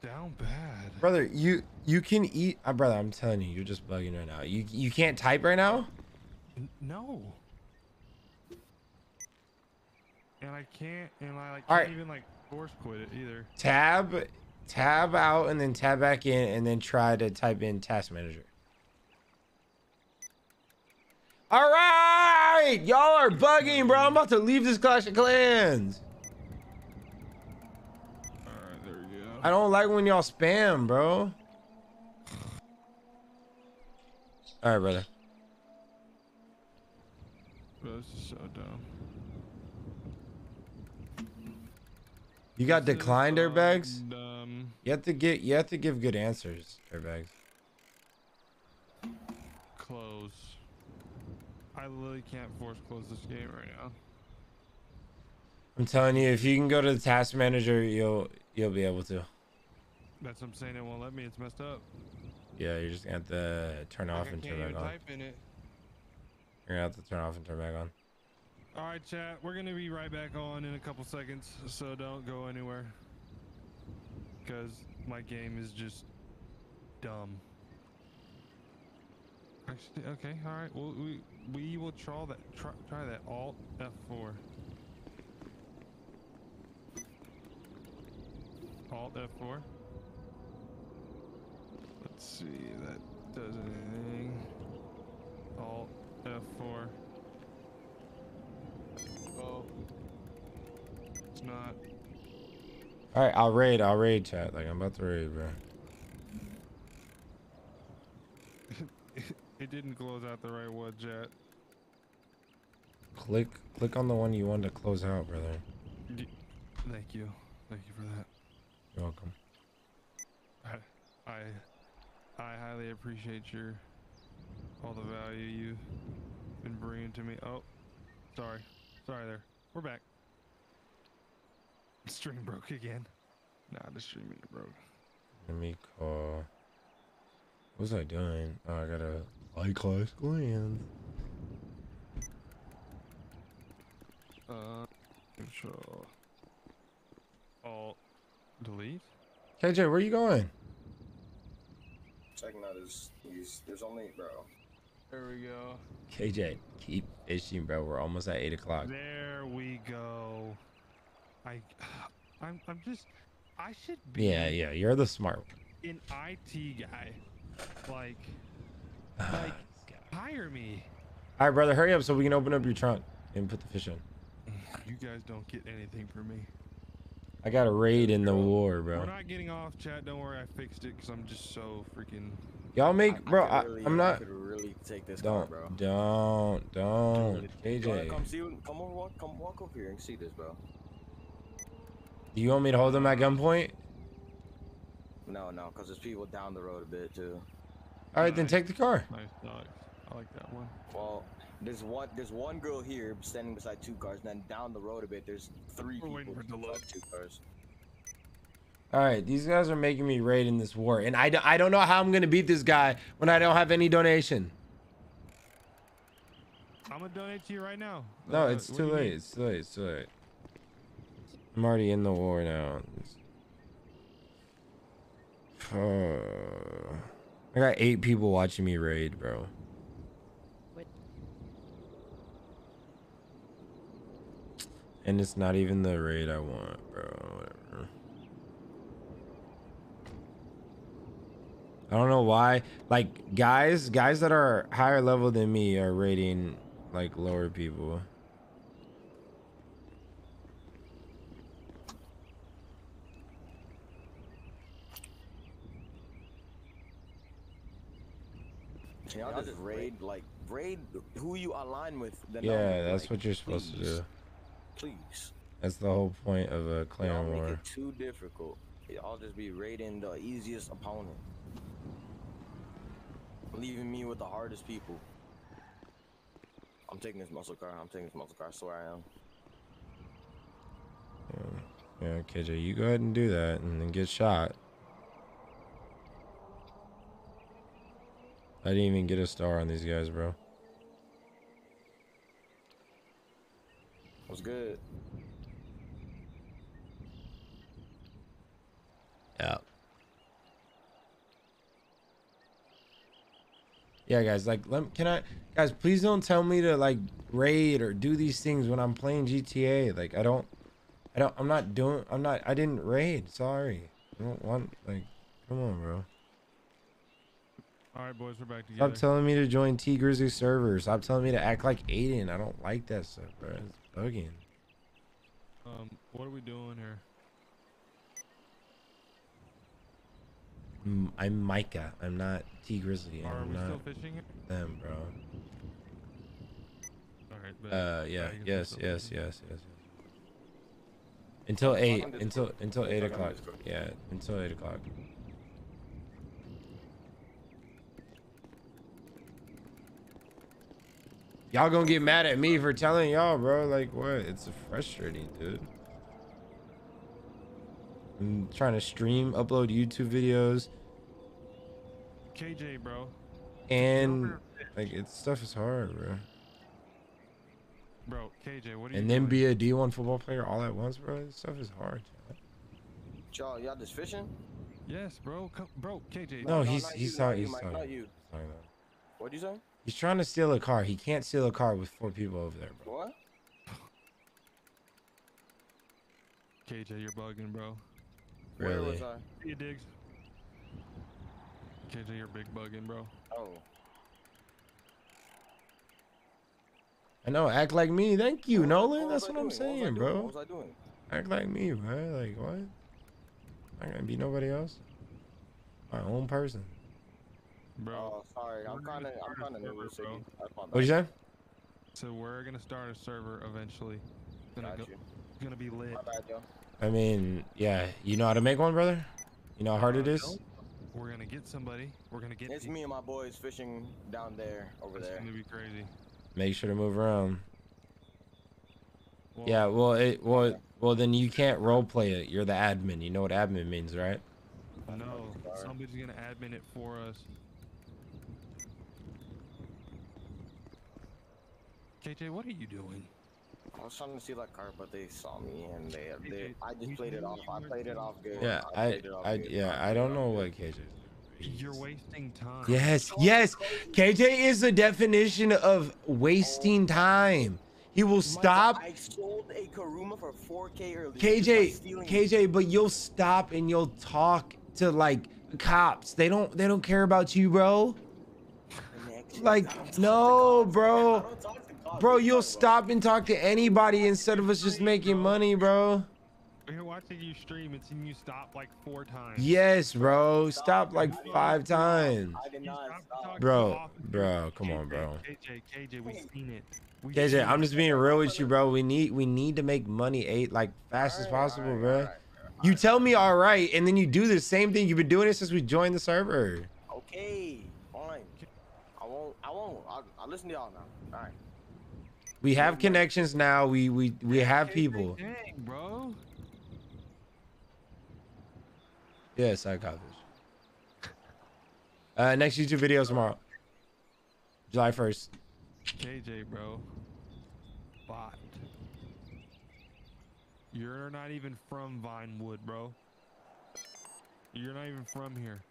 Down bad. Brother, you you can eat uh, brother, I'm telling you, you're just bugging right now. You you can't type right now? No. And I can't, and I like, All can't right. even like force quit it either. Tab tab out and then tab back in and then try to type in task manager. All right, y'all are bugging, bro. I'm about to leave this Clash of Clans. All right, there we go. I don't like when y'all spam, bro. All right, brother. Bro, this is so dumb. You got This is declined so airbags. Dumb. You have to get. You have to give good answers, airbags. Close. I literally can't force close this game right now. I'm telling you, if you can go to the task manager, you'll you'll be able to. That's what I'm saying. It won't let me. It's messed up. Yeah, you're just gonna have to turn off Like, and I turn can't back even on. type in it. You're gonna have to turn off and turn back on. All right, chat. We're gonna be right back on in a couple seconds, so don't go anywhere. Cause my game is just dumb. Actually, okay, all right. Well, we we will try that. Try, try that. Alt F4. Alt F4. Let's see that does anything. Alt F4. Oh. It's not. All right, I'll raid. I'll raid chat. Like I'm about to raid, bro. it didn't close out the right one, chat. Click click on the one you want to close out, brother. D- Thank you. Thank you for that. You're welcome. I, I, I highly appreciate your, all the value you've been bringing to me. Oh, sorry. Sorry there. We're back. The Stream broke again. Nah, the stream ain't broke. Let me call. What was I doing? Oh, I gotta like Clash Clans. Uh, control. Alt. Delete. KJ, where you going? Checking out his. He's. There's only bro. There we go. KJ, keep fishing, bro. We're almost at eight o'clock. There we go. I, I'm, I'm just, I should be Yeah, yeah. You're the smart one. an IT guy. Like, like, hire me. All right, brother. Hurry up so we can open up your trunk and put the fish in. You guys don't get anything from me. I got a raid in the war, bro. We're not getting off, chat. Don't worry, I fixed it because I'm just so freaking. Y'all make, bro. I, could really- I'm I not. could really take this car, Don't, bro. don't, don't, You KJ. come see? Come over, walk, come walk over here and see this, bro. Do you want me to hold them at gunpoint? No, no, cause there's people down the road a bit too. All right, then take the car. Nice dog. I like that one. Well, there's one there's one girl here standing beside two cars, and then down the road a bit there's three We're waiting people for beside two cars. All right, these guys are making me raid in this war, and I, d- I don't know how I'm gonna beat this guy when I don't have any donation. I'm gonna donate to you right now. No, Uh, it's what too do you late. It's too late. It's too late. I'm already in the war now. Uh, I got eight people watching me raid, bro. And it's not even the raid I want, bro. Whatever. I don't know why. Like guys, guys that are higher level than me are raiding like lower people. Can y'all just raid like raid who you align with? then Yeah, only, that's like, what you're supposed to do. Please. That's the whole point of a Y'all clan make war. it too difficult. Y'all just be raiding the easiest opponent. Leaving me with the hardest people. I'm taking this muscle car. I'm taking this muscle car. I swear I am. Yeah, KJ, you go ahead and do that and then get shot. I didn't even get a star on these guys, bro. What's good? Yeah. Yeah, guys, like, let can I, guys, please don't tell me to like raid or do these things when I'm playing GTA. Like, I don't, I don't, I'm not doing, I'm not, I didn't raid. Sorry, I don't want, like, come on, bro. All right, boys, we're back together. Stop telling me to join T Grizzly server. Stop telling me to act like Aiden. I don't like that stuff, bro. It's bugging. Um, what are we doing here? I'm Mycah. I'm not T Grizzly. Are I'm we not still fishing? them, bro. All right. Bet. Uh, yeah, Alright, yes, yes, yes, yes, yes. Until eight, until until eight o'clock. Yeah, until eight o'clock. Y'all gonna get mad at me for telling y'all, bro? Like what? It's frustrating, dude. I'm trying to stream, upload YouTube videos, KJ, bro. and like it's stuff is hard, bro. Bro, KJ, what are you And then doing? be a D1 football player all at once, bro. This stuff is hard. Y'all, y'all just fishing? Yes, bro. Come, bro, KJ. No, no, he's not he's you, sorry. not you, He's Mike, sorry. not you. Sorry, no. What'd you say? He's trying to steal a car. He can't steal a car with four people over there, bro. What? KJ, you're bugging, bro. Where was Really? I? See you, Diggs. KJ, you're big bugging, bro. Oh. I know. Act like me. Thank you, Nolan. What That's what I I'm doing? What saying, doing? bro. What was I doing? Act like me, bro. Like what? Not gonna be nobody else. My own person. Bro. Oh, sorry. I'm kind of, I'm kind of nervous. bro. Iggy. That's my What'd you say? So we're gonna start a server eventually. Gonna Got go, you. gonna be lit. Bad, yo. I mean, yeah. You know how to make one, brother? You know how hard it Uh, is? no. We're gonna get somebody. We're gonna get. It's people. me and my boys fishing down there, over It's there. It's gonna be crazy. Make sure to move around. Well, Yeah. Well, it well well then you can't role play it. You're the admin. You know what admin means, right? No, Sorry. somebody's gonna admin it for us. KJ, what are you doing? I was trying to steal that car, but they saw me and they, they I just played it off. I played it off good. Yeah. I played it off I yeah. I don't know what. KJ. You're wasting time. Yes, yes. KJ is the definition of wasting time. He will stop. I sold a Karuma for 4K earlier. KJ. KJ, but you'll stop and you'll talk to like cops. They don't they don't care about you, bro. Connection. Like, I don't talk no, bro. I don't talk to Bro, you'll stop and talk to anybody instead of us just making money, bro. We're here watching you stream and seeing you stop like four times. Yes, bro. Stop like five times. I did not. Bro, bro, come on, bro. KJ, KJ, we seen it. KJ, I'm just being real with you, bro. We need we need to make money eight like fast as possible, bro. You tell me all right, and then you do the same thing. You've been doing it since we joined the server. Okay, fine. I won't. I won't. I'll, I'll listen to y'all now. All right. We have connections now. We we we have people. Dang, bro. Yes, I got this. Uh, next YouTube video tomorrow, July 1st. KJ, bro. Bot. You're not even from Vinewood, bro. You're not even from here.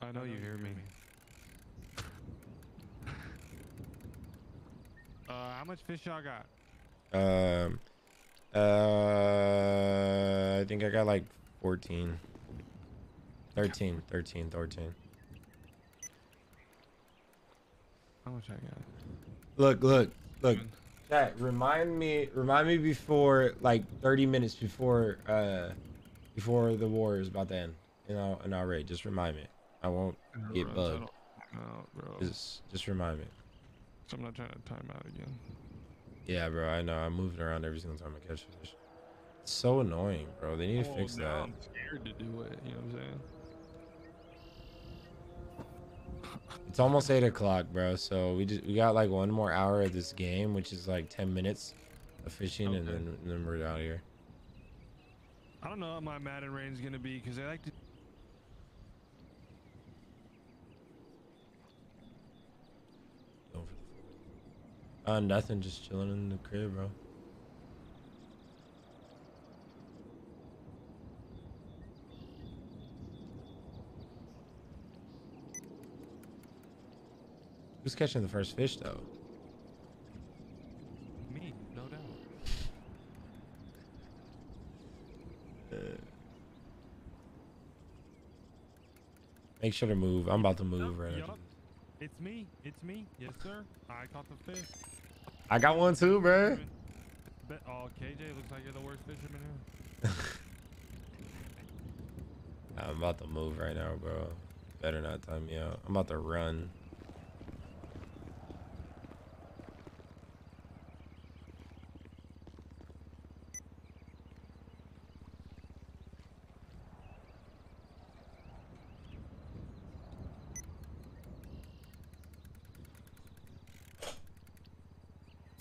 I know you hear me. Uh, how much fish y'all got? Um, uh, I think I got like 14, 13, 13, 13. How much I got? Look, look, look. Chat, remind me, remind me before like 30 minutes before, uh, before the war is about to end. You know, and I'll raid. Just remind me. I won't get bugged. No, bro. Just, just remind me. So I'm not trying to time out again. Yeah, bro. I know. I'm moving around every single time I catch a fish. It's so annoying, bro. They need to Oh, fix now that. I'm scared to do it. You know what I'm saying? It's almost eight o'clock, bro. So we just we got like one more hour of this game, which is like ten minutes of fishing, and then and then we're out here. I don't know what my Madden is gonna be because I like to. Uh, nothing. Just chilling in the crib, bro. Who's catching the first fish, though? Me, no doubt. Uh, make sure to move. I'm about to move right now. It's me. It's me. Yes, sir. I caught the fish. I got one too, bro. Oh, KJ, looks like you're the worst fisherman here. I'm about to move right now, bro. Better not time me out. I'm about to run.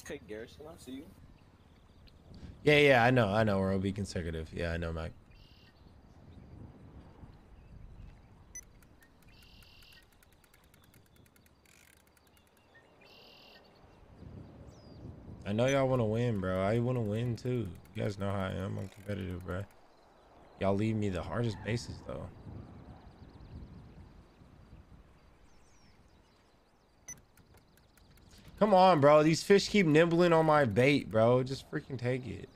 Okay, Garrison, I see you. Yeah, yeah, I know, I know. We'll be consecutive. Yeah, I know, Mike. I know y'all want to win, bro. I want to win too. You guys know how I am. I'm competitive, bro. Y'all leave me the hardest bases though. Come on, bro. These fish keep nibbling on my bait, bro. Just freaking take it.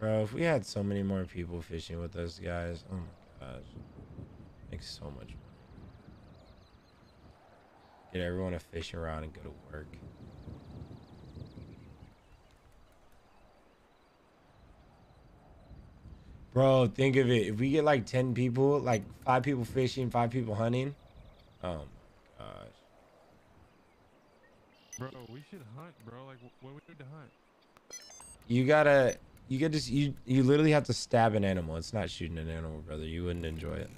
Bro, if we had so many more people fishing with us, guys, oh my gosh. Makes so much money. Get everyone to fish around and go to work. Bro, think of it. If we get like 10 people, like five people fishing, five people hunting. Oh my gosh. Bro, we should hunt, bro. Like, wh- what we need to hunt? You gotta, you get just, you, you literally have to stab an animal. It's not shooting an animal, brother. You wouldn't enjoy it.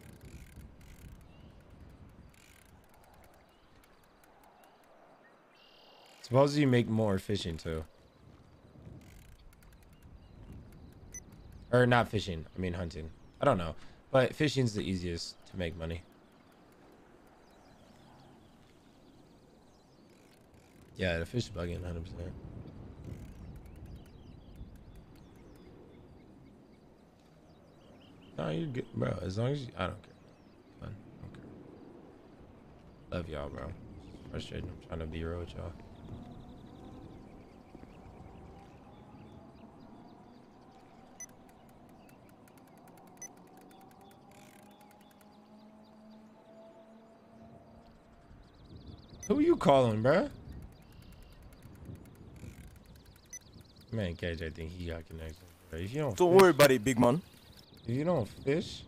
Suppose you make more fishing too. Or not fishing, I mean hunting. I don't know. But fishing's the easiest to make money. Yeah, the fish bugging 100%. No, you're good, bro. As long as you, I don't care. Fun. I don't care. Love y'all, bro. It's frustrating. I'm trying to be real with y'all. Who you calling, bruh? Man, KJ, I think he got connections. If you don't, Don't fish- worry about it, big man. If you don't fish,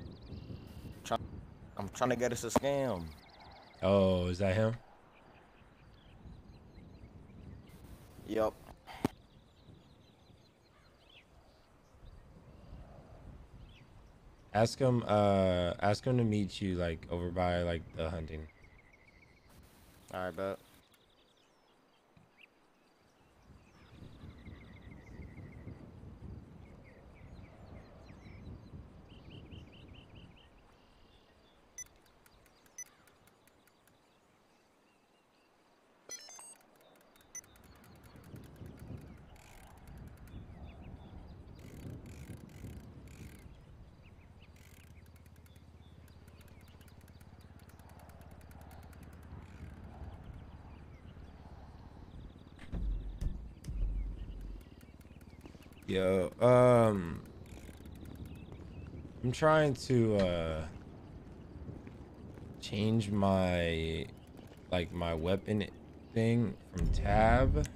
I'm trying to get us a scam. oh, is that him? Yup. Ask him. Uh, ask him to meet you like over by like the hunting. All right, bet. Yo, um, I'm trying to uh change my like my weapon thing from tab.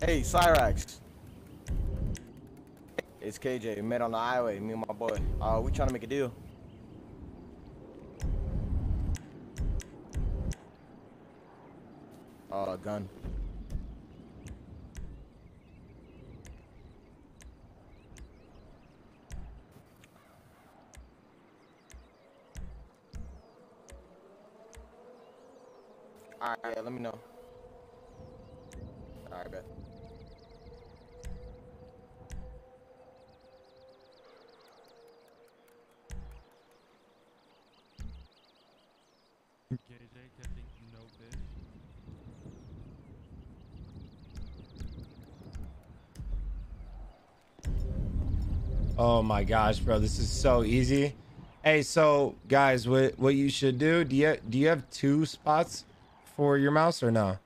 Hey, Cyrax. It's KJ. We Met on the highway. Me and my boy. Uh, we trying to make a deal. Uh, gun. Alright, let me know. Alright, bet. KJ catching no fish. Oh my gosh, bro, this is so easy. Hey, so guys, what what you should do? Do you do you have two spots for your mouse or no?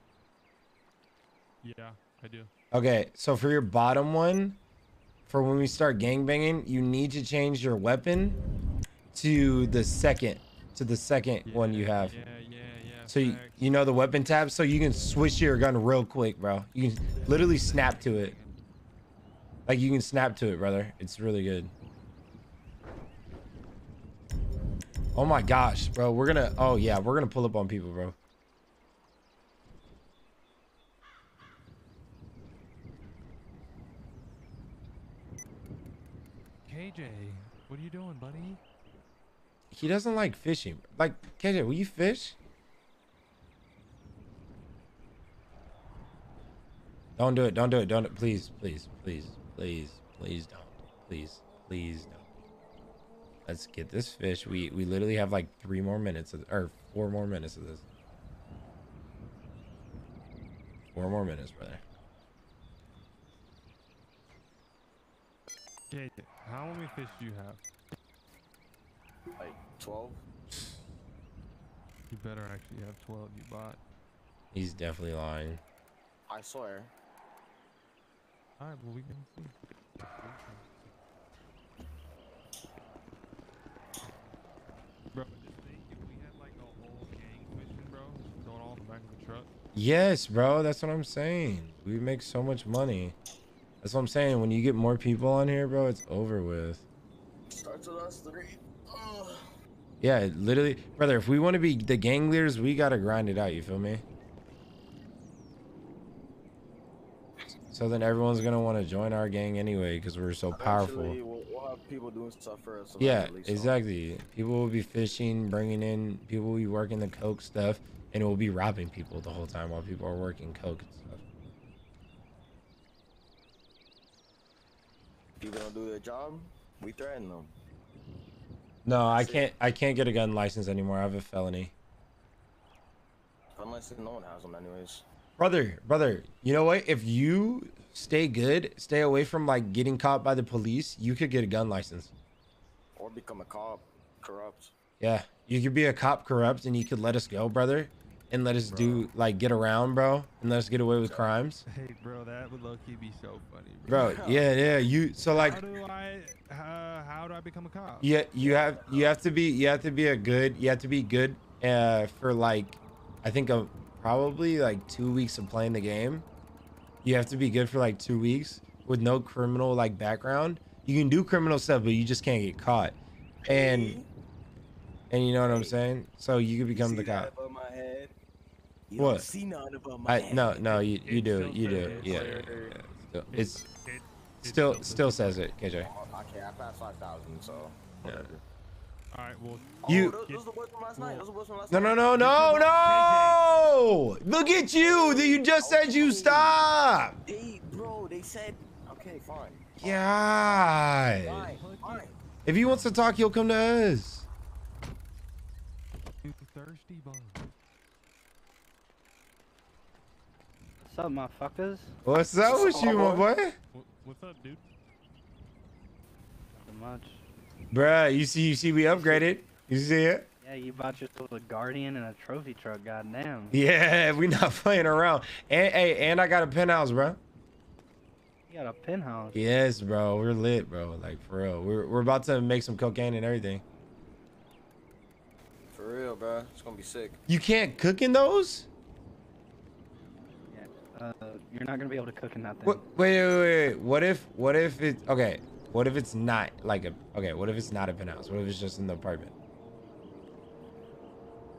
Yeah, I do. Okay, so for your bottom one, for when we start gangbanging, you need to change your weapon to the second, to the second one you have. Yeah, yeah, yeah. So you, you know the weapon tab, so you can switch your gun real quick, bro. You can literally snap to it. Like you can snap to it, brother. It's really good. Oh my gosh, bro. We're gonna. Oh yeah, we're gonna pull up on people, bro. KJ, what are you doing, buddy? He doesn't like fishing. Like, KJ, will you fish? Don't do it. Don't do it. Don't. it! Please, please, please, please, please don't. Please, please don't. Let's get this fish. We we literally have like three more minutes of, or four more minutes of this. Four more minutes, brother. KJ, how many fish do you have? Like 12? You better actually have 12 you bought. He's definitely lying. I swear. Alright, well, we can see. Bro, just think if we had like a whole gang fishing, bro, just throwing all in the back of the truck. Yes, bro. That's what I'm saying. We make so much money. That's what I'm saying. When you get more people on here, bro, it's over with. Starts with us three. Yeah, literally, brother. If we want to be the gang leaders, we gotta grind it out. You feel me? So then everyone's gonna want to join our gang anyway because we're so powerful. We'll, people doing stuff for us. Yeah, so- exactly. People will be fishing, bringing in. People will be working the coke stuff, and we'll be robbing people the whole time while people are working coke and stuff. People don't do their job, we threaten them. No, I can't. I can't get a gun license anymore. I have a felony. Unless no one has them, anyways. Brother, brother, you know what? If you stay good, stay away from like getting caught by the police, you could get a gun license. Or become a cop, corrupt. Yeah, you could be a cop corrupt and you could let us go, brother, and let us do like get around, bro, and let us get away with crimes. Hey, bro, that would low key be so funny, bro. Bro, yeah, yeah, you so like how do I, uh, how do I become a cop? yeah, you have you have to be you have to be a good you have to be good uh for like I think a probably like two weeks of playing the game. You have to be good for like two weeks with no criminal like background. You can do criminal stuff, but you just can't get caught. And and you know what I'm saying? So you could become the cop. Above my head. You What? Don't see nothing above my I no no you you do you do yeah, yeah, yeah, yeah. It's still still says it KJ. Okay, I passed five thousand, so. Yeah. All right, well. Oh, you- those, those the boys from last night. Those are the boys from last No night. no no no no! Look at you! That you just said you stop. They, bro, they said. Okay, fine. God. Fine, fine. If he wants to talk, he'll come to us. You thirsty bug. What's up, motherfuckers? What's up with you, my boy? What's up, dude? Not much. Bruh, you see, you see, we upgraded. You see it? Yeah, you bought yourself a Guardian and a trophy truck, goddamn. Yeah, we not playing around. And hey, and I got a penthouse, bro. You got a penthouse. Yes, bro. We're lit, bro. Like for real. We're we're about to make some cocaine and everything. For real, bro. It's gonna be sick. You can't cook in those? Uh, you're not gonna be able to cook in that thing. What, wait, wait, wait, wait. What if what if it okay? What if it's not like a okay? What if it's not a penthouse? What if it's just in the apartment?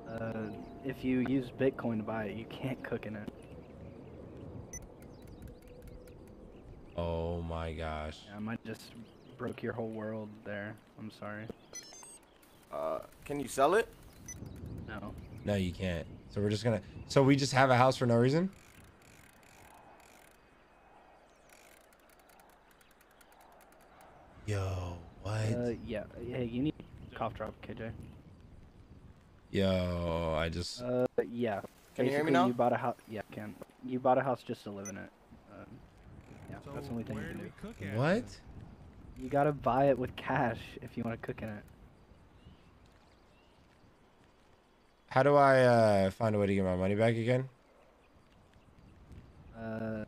Uh, if you use Bitcoin to buy it, you can't cook in it. Oh my gosh. Yeah, I might just broke your whole world there. I'm sorry. Uh, can you sell it? No. No, you can't. So we're just gonna. So we just have a house for no reason. Yo, what? Uh, yeah. Hey, you need cough drop, KJ. Yo, I just. Uh, yeah. Can you hear me now? You bought a house. Yeah, I can. You bought a house just to live in it. Um, yeah, that's the only thing you can do. What? You gotta buy it with cash if you want to cook in it. How do I uh, find a way to get my money back again? Uh,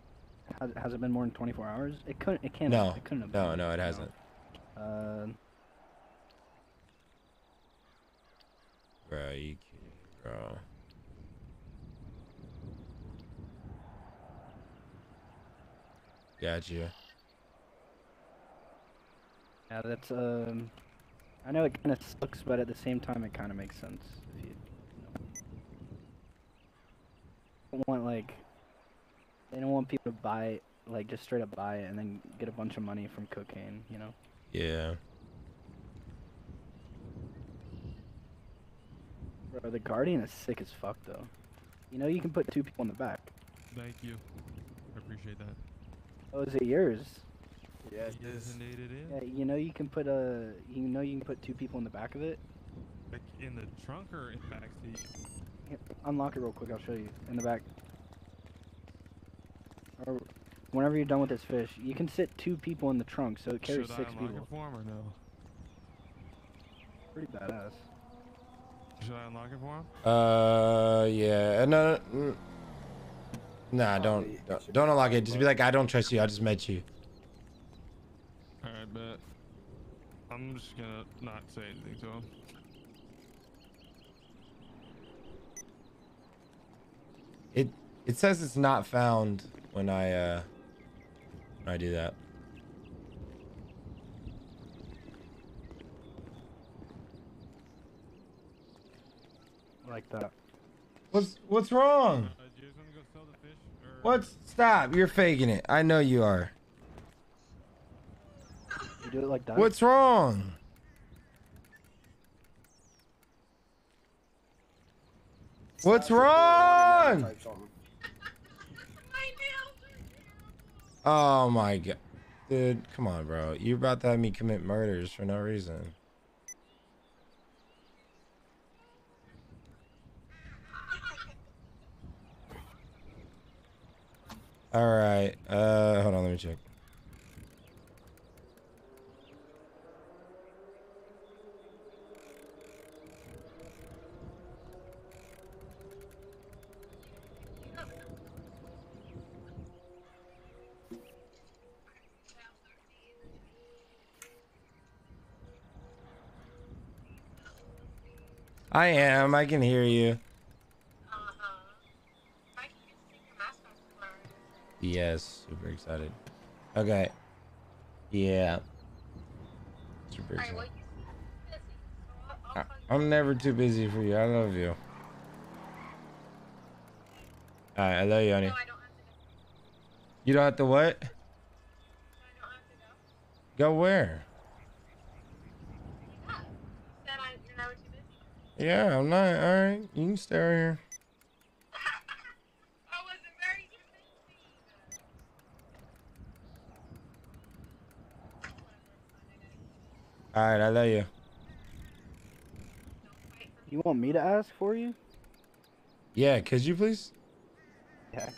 has, has it been more than 24 hours? It couldn't. It can't. No, It couldn't have no, been. no, it hasn't. Uh, Bro, you kidding, bro? Got you. yeah, that's um. I know it kind of sucks, but at the same time, it kind of makes sense. If you, you know. Don't want like. They don't want people to buy like just straight up buy it and then get a bunch of money from cocaine. You know. Yeah. Bro, the Guardian is sick as fuck though. You know you can put two people in the back. Thank you. I appreciate that. Oh, is it yours? Yeah, it Yes, is. indeed it is. Yeah, you know you can put a. You know you can put two people in the back of it. Like in the trunk or in the back seat? Here, unlock it real quick. I'll show you in the back. Or whenever you're done with this fish, you can sit two people in the trunk, so it carries Should six I unlock people. it for him or no? Pretty badass. Should I unlock it for him? Uh, yeah. No, no, mm. Nah, don't, don't don't unlock it. Just be like, I don't trust you. I just met you. Alright, bet. I'm just gonna not say anything to him. It it says it's not found when I uh when I do that. Like that. What's what's wrong? Uh, do you guys wanna go fish? What's stop? You're faking it. I know you are. You do it like that. What's wrong? What's wrong? Type something. Oh my god. Dude, come on, bro. You're about to have me commit murders for no reason. All right. Uh, hold on. Let me check. I am. I can hear you. Yes, super excited. Okay. Yeah. Super excited. I, I'm never too busy for you. I love you. Alright, I love you, honey. You don't have to what? Go where? Yeah, I'm not. Alright, you can stay right here. Alright, I love you. You want me to ask for you? Yeah, could you please? Yeah. Did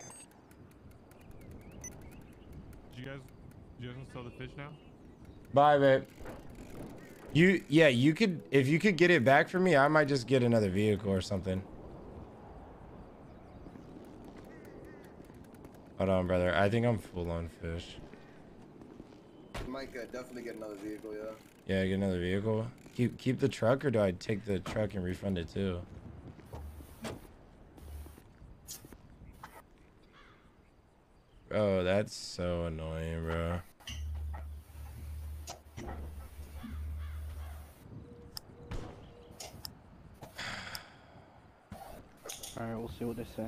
you guys, you guys want to sell the fish now? Bye, babe. You, yeah, you could, if you could get it back for me, I might just get another vehicle or something. Hold on, brother. I think I'm full on fish. You might get, definitely get another vehicle, yeah. Yeah, get another vehicle. Keep keep the truck, or do I take the truck and refund it too? Oh, that's so annoying, bro. Alright, we'll see what they say.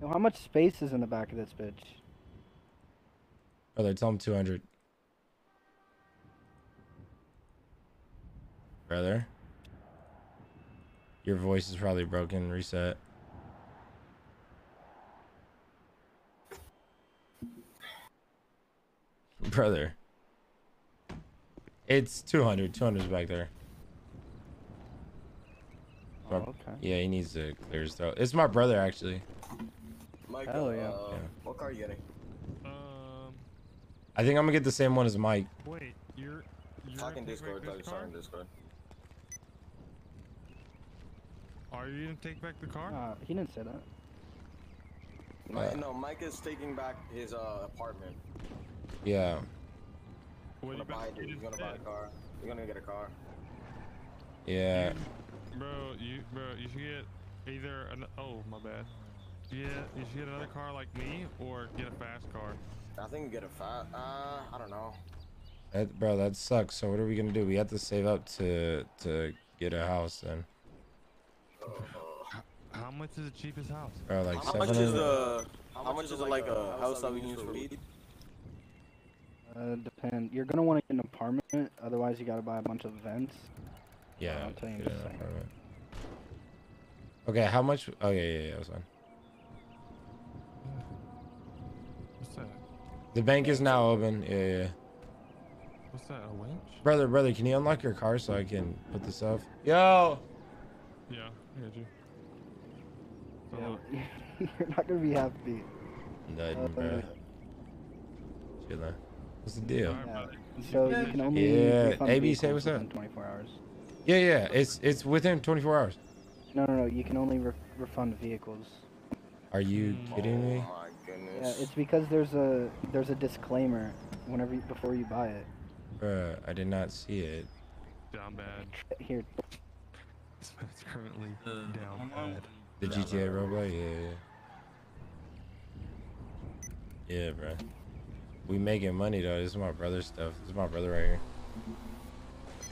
Yo, how much space is in the back of this bitch? Oh, Brother, tell him 200. Brother. Your voice is probably broken. Reset. Brother. It's 200. 200 is back there. Oh, okay. Yeah, he needs to clear his throat. It's my brother, actually. Mike, Hell uh, yeah. what car are you getting? Um, I think I'm gonna get the same one as Mike. wait, you're, you're Talk in gonna take Discord, back though. this Talk car? in Discord. Are you gonna take back the car? Uh, he didn't say that. Mike, Uh, no, Mike is taking back his uh, apartment. Yeah. What He's you gonna buy, about to he's gonna buy a car. You're gonna get a car. Yeah. Bro, you bro, you should get either an oh my bad. Yeah, you should get another car like me or get a fast car. I think you get a fat. Uh, I don't know. That, bro, that sucks. So what are we gonna do? We have to save up to to get a house then. How much is the cheapest house? Bro, like how much is 700. the? How much is it like a house that we can use for weed? Uh, depend. You're gonna want to get an apartment, otherwise you gotta buy a bunch of vents. Yeah. I'll tell you in get a second. apartment. Okay, how much? Oh yeah, yeah, yeah. That was fine. What's that? The bank is now open. Yeah, yeah. What's that? A winch? Brother, brother, can you unlock your car so I can put this up? Yo. Yeah, I got you. Yeah, you're not gonna be happy. Nothing, Uh, bro. Chillin'. What's the deal? Yeah. So you can only Yeah, AB, say what's up. 24 hours. Yeah, yeah. It's it's within 24 hours. No, no, no. You can only re- refund vehicles. Are you kidding me? Oh my Yeah, it's because there's a there's a disclaimer whenever you, before you buy it. Bruh, I did not see it. Down bad. Here, It's currently down bad. The GTA roleplay? Yeah, yeah. Yeah, bro. We making money though. This is my brother's stuff. This is my brother right here.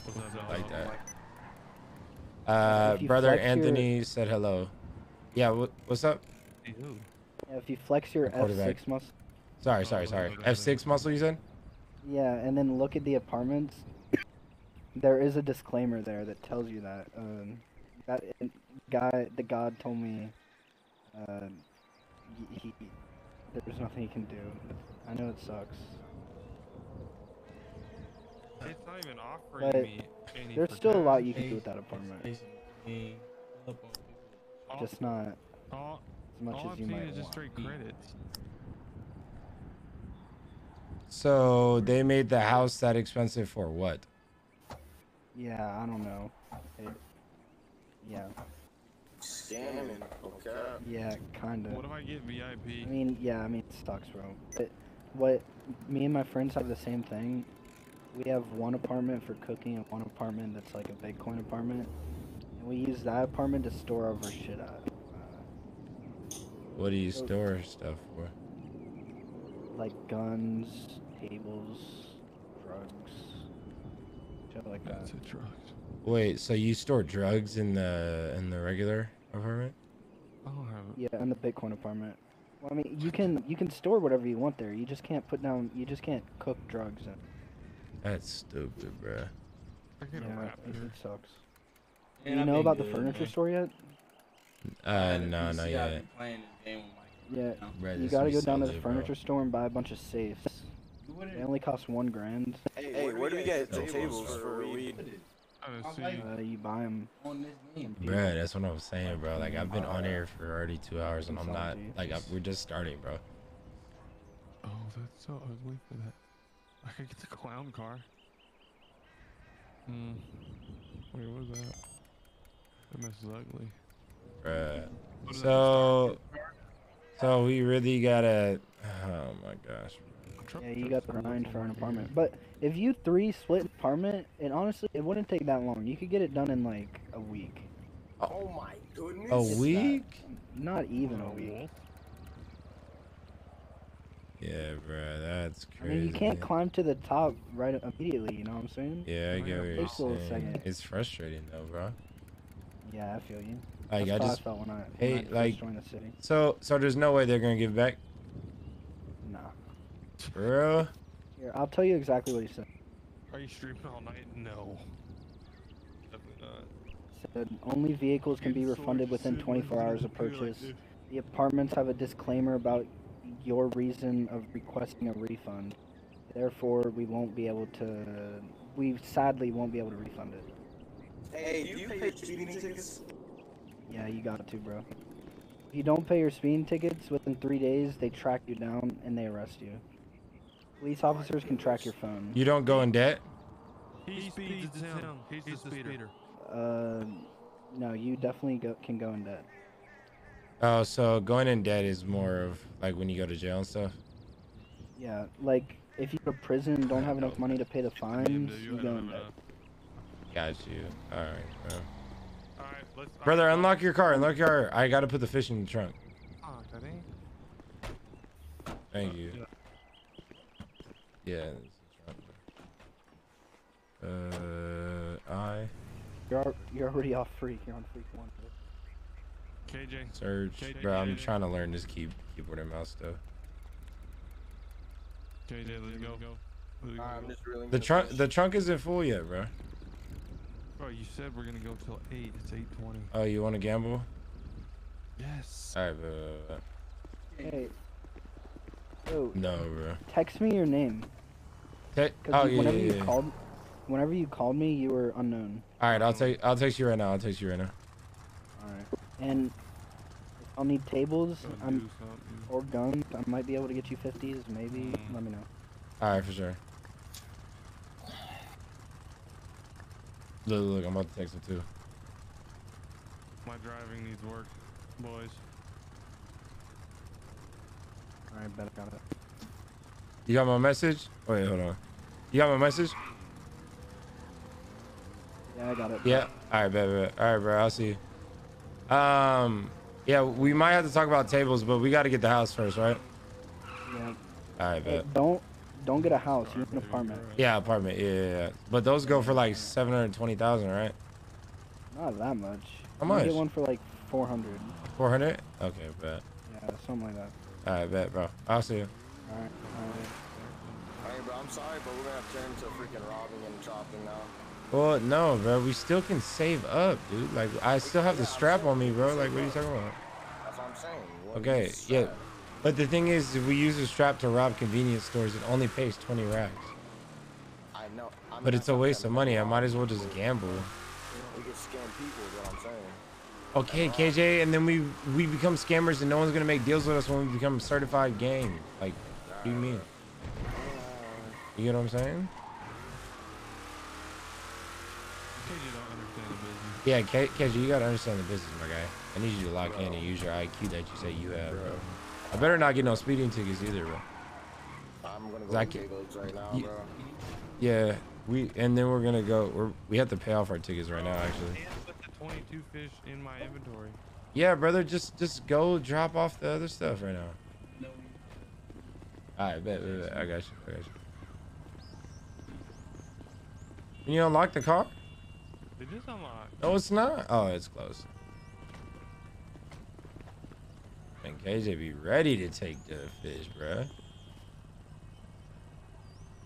What's that? Like that. Uh, brother flex your- Anthony said hello. Yeah, what, what's up? Ew. yeah, if you flex your F6 muscle. Sorry, sorry, sorry. F6 muscle, you said? Yeah, and then look at the apartments. There is a disclaimer there that tells you that. Um, that guy, the god told me. Uh, he, he, there's nothing he can do. I know it sucks. It's not even offering But me any there's still a lot you can do with that apartment. Just not all, as much as you might want. So they made the house that expensive for what? Yeah, I don't know. It, yeah, Scamming. Okay. yeah, kinda. What if I get VIP? I mean, yeah, I mean, it sucks, bro. But what me and my friends have the same thing. We have one apartment for cooking and one apartment that's like a Bitcoin apartment. And we use that apartment to store our shit at. What do you store stuff for? like guns, tables, drugs, shit like that. That's a drugs. Wait, so you store drugs in the in the regular apartment? I don't have Yeah, in the Bitcoin apartment. Well, I mean, you can you can store whatever you want there. You just can't put down. You just can't cook drugs in. That's stupid, bruh. I get a Yeah, it, sucks. Man, you know been about the furniture man. store yet? Uh, had no, not I've yet. playing game with my Yeah, Bruh, you gotta go down to the lit, bro. furniture store and buy a bunch of safes. They only cost one grand. Hey, where do we get the tables tables for for weed? weed? I don't see. Uh, you buy them. on this game. Bruh, that's what I'm saying, bro. Like I've been on here for already two hours and I'm not like I, we're just starting, bro. Oh, that's so ugly for that. I could get the clown car. Hmm. Wait, what was that? That mess is ugly. Bruh. What is that, So, so we really gotta. Oh my gosh. Yeah, you got the grind for an apartment. But if you three split an apartment, and honestly, it wouldn't take that long. You could get it done in like a week. Oh my goodness. A It's not- week? Not even a week. Yeah, bro, that's crazy. I crazy. mean, you can't climb to the top right immediately. You know what I'm saying? Yeah, I get what you're Takes a little saying. It's frustrating though, bro. Yeah, I feel you. Like That's I how just I felt when I when hey, I like joined the city. so so there's no way they're gonna give back, Nah. bro. Here, I'll tell you exactly what he said. Are you streaming all night? No. Definitely not. Said only vehicles can be refunded within 24 hours of purchase. The apartments have a disclaimer about your reason of requesting a refund. Therefore, we won't be able to. We sadly won't be able to refund it. Hey, do you pay your speeding tickets? Yeah, you got to, bro. If you don't pay your speeding tickets within three days, they track you down and they arrest you. Police officers can track your phone. You don't go in debt. He speeds to town. He's, the speeder. Uh, no, you definitely go, can go in debt. Oh, so going in debt is more of like when you go to jail and stuff. Yeah, like if you go to prison and don't have enough money to pay the fines, you go in debt. Got you. All right, bro. Alright, let's. Brother, unlock your car. Unlock your car. I gotta put the fish in the trunk. Fuck, I think. Thank you. Yeah. it's the trunk. Uh, I You're you're already off free. You're on free one. KJ. search, KJ, bro. I'm KJ. trying to learn this key keyboard and mouse stuff. KJ, let's go. Let's go. Alright, I'm just reeling The trunk, the trunk isn't full yet, bro. Bro, you said we're gonna go till 8. It's 8.20. Oh, you want to gamble? Yes. All right, bro. Hey. Yo, No, bro. text me your name. Te- 'Cause oh you- yeah, whenever yeah, you yeah. called, whenever you called me, you were unknown. All right, I'll take. I'll text you right now. I'll text you right now. Alright. And I'll need tables. Gonna I'm or guns. I might be able to get you 50s, maybe. Mm. Let me know. All right, for sure. Look, look, I'm about to text him too. My driving needs work, boys. Alright, bet I got it. You got my message? Wait, hold on. You got my message? Yeah, I got it. Yeah. All right, bet, bet. All right, bro. I'll see you. Um, yeah, we might have to talk about tables, but we got to get the house first, right? Yeah. All right, Hey, bet. don't don't get a house. You need an apartment. Yeah, apartment. Yeah, yeah, yeah. But those go for like seven hundred twenty thousand, right? Not that much. How You can Get one for like 400. Four hundred? Okay, bet. Yeah, something like that. All right, bet, bro. I'll see you. Alright. Hey, bro, I'm sorry, but we're gonna have to turn to freaking robbing and chopping now. Well, no, bro. We still can save up, dude. Like, I still have the strap on me, bro. Like, what are you talking about? That's what I'm saying. Okay, yeah. But the thing is, if we use the strap to rob convenience stores, it only pays 20 racks. I know. But it's a waste of money. I might as well just gamble. We scam people, is what I'm saying. Okay, KJ, and then we we become scammers, and no one's gonna make deals with us when we become certified gang. Like, what do you mean? Uh, you get what I'm saying? KJ don't understand the business. Yeah, K- KJ, you gotta understand the business, my guy. I need you to lock in and use your IQ that you say you have, bro. I better not get no speeding tickets either, bro. I'm gonna go I to can- J-Bugs right now, Ye- bro. Yeah, we and then we're gonna go. We're we have to pay off our tickets right now, actually. And put the 22 fish in my inventory. Yeah, brother, just just go drop off the other stuff right now. All right, bet, bet, bet. I got you. I got you. Can you unlock the car? It just unlocked. No, it's not. Oh, it's close. And KJ be ready to take the fish, bruh.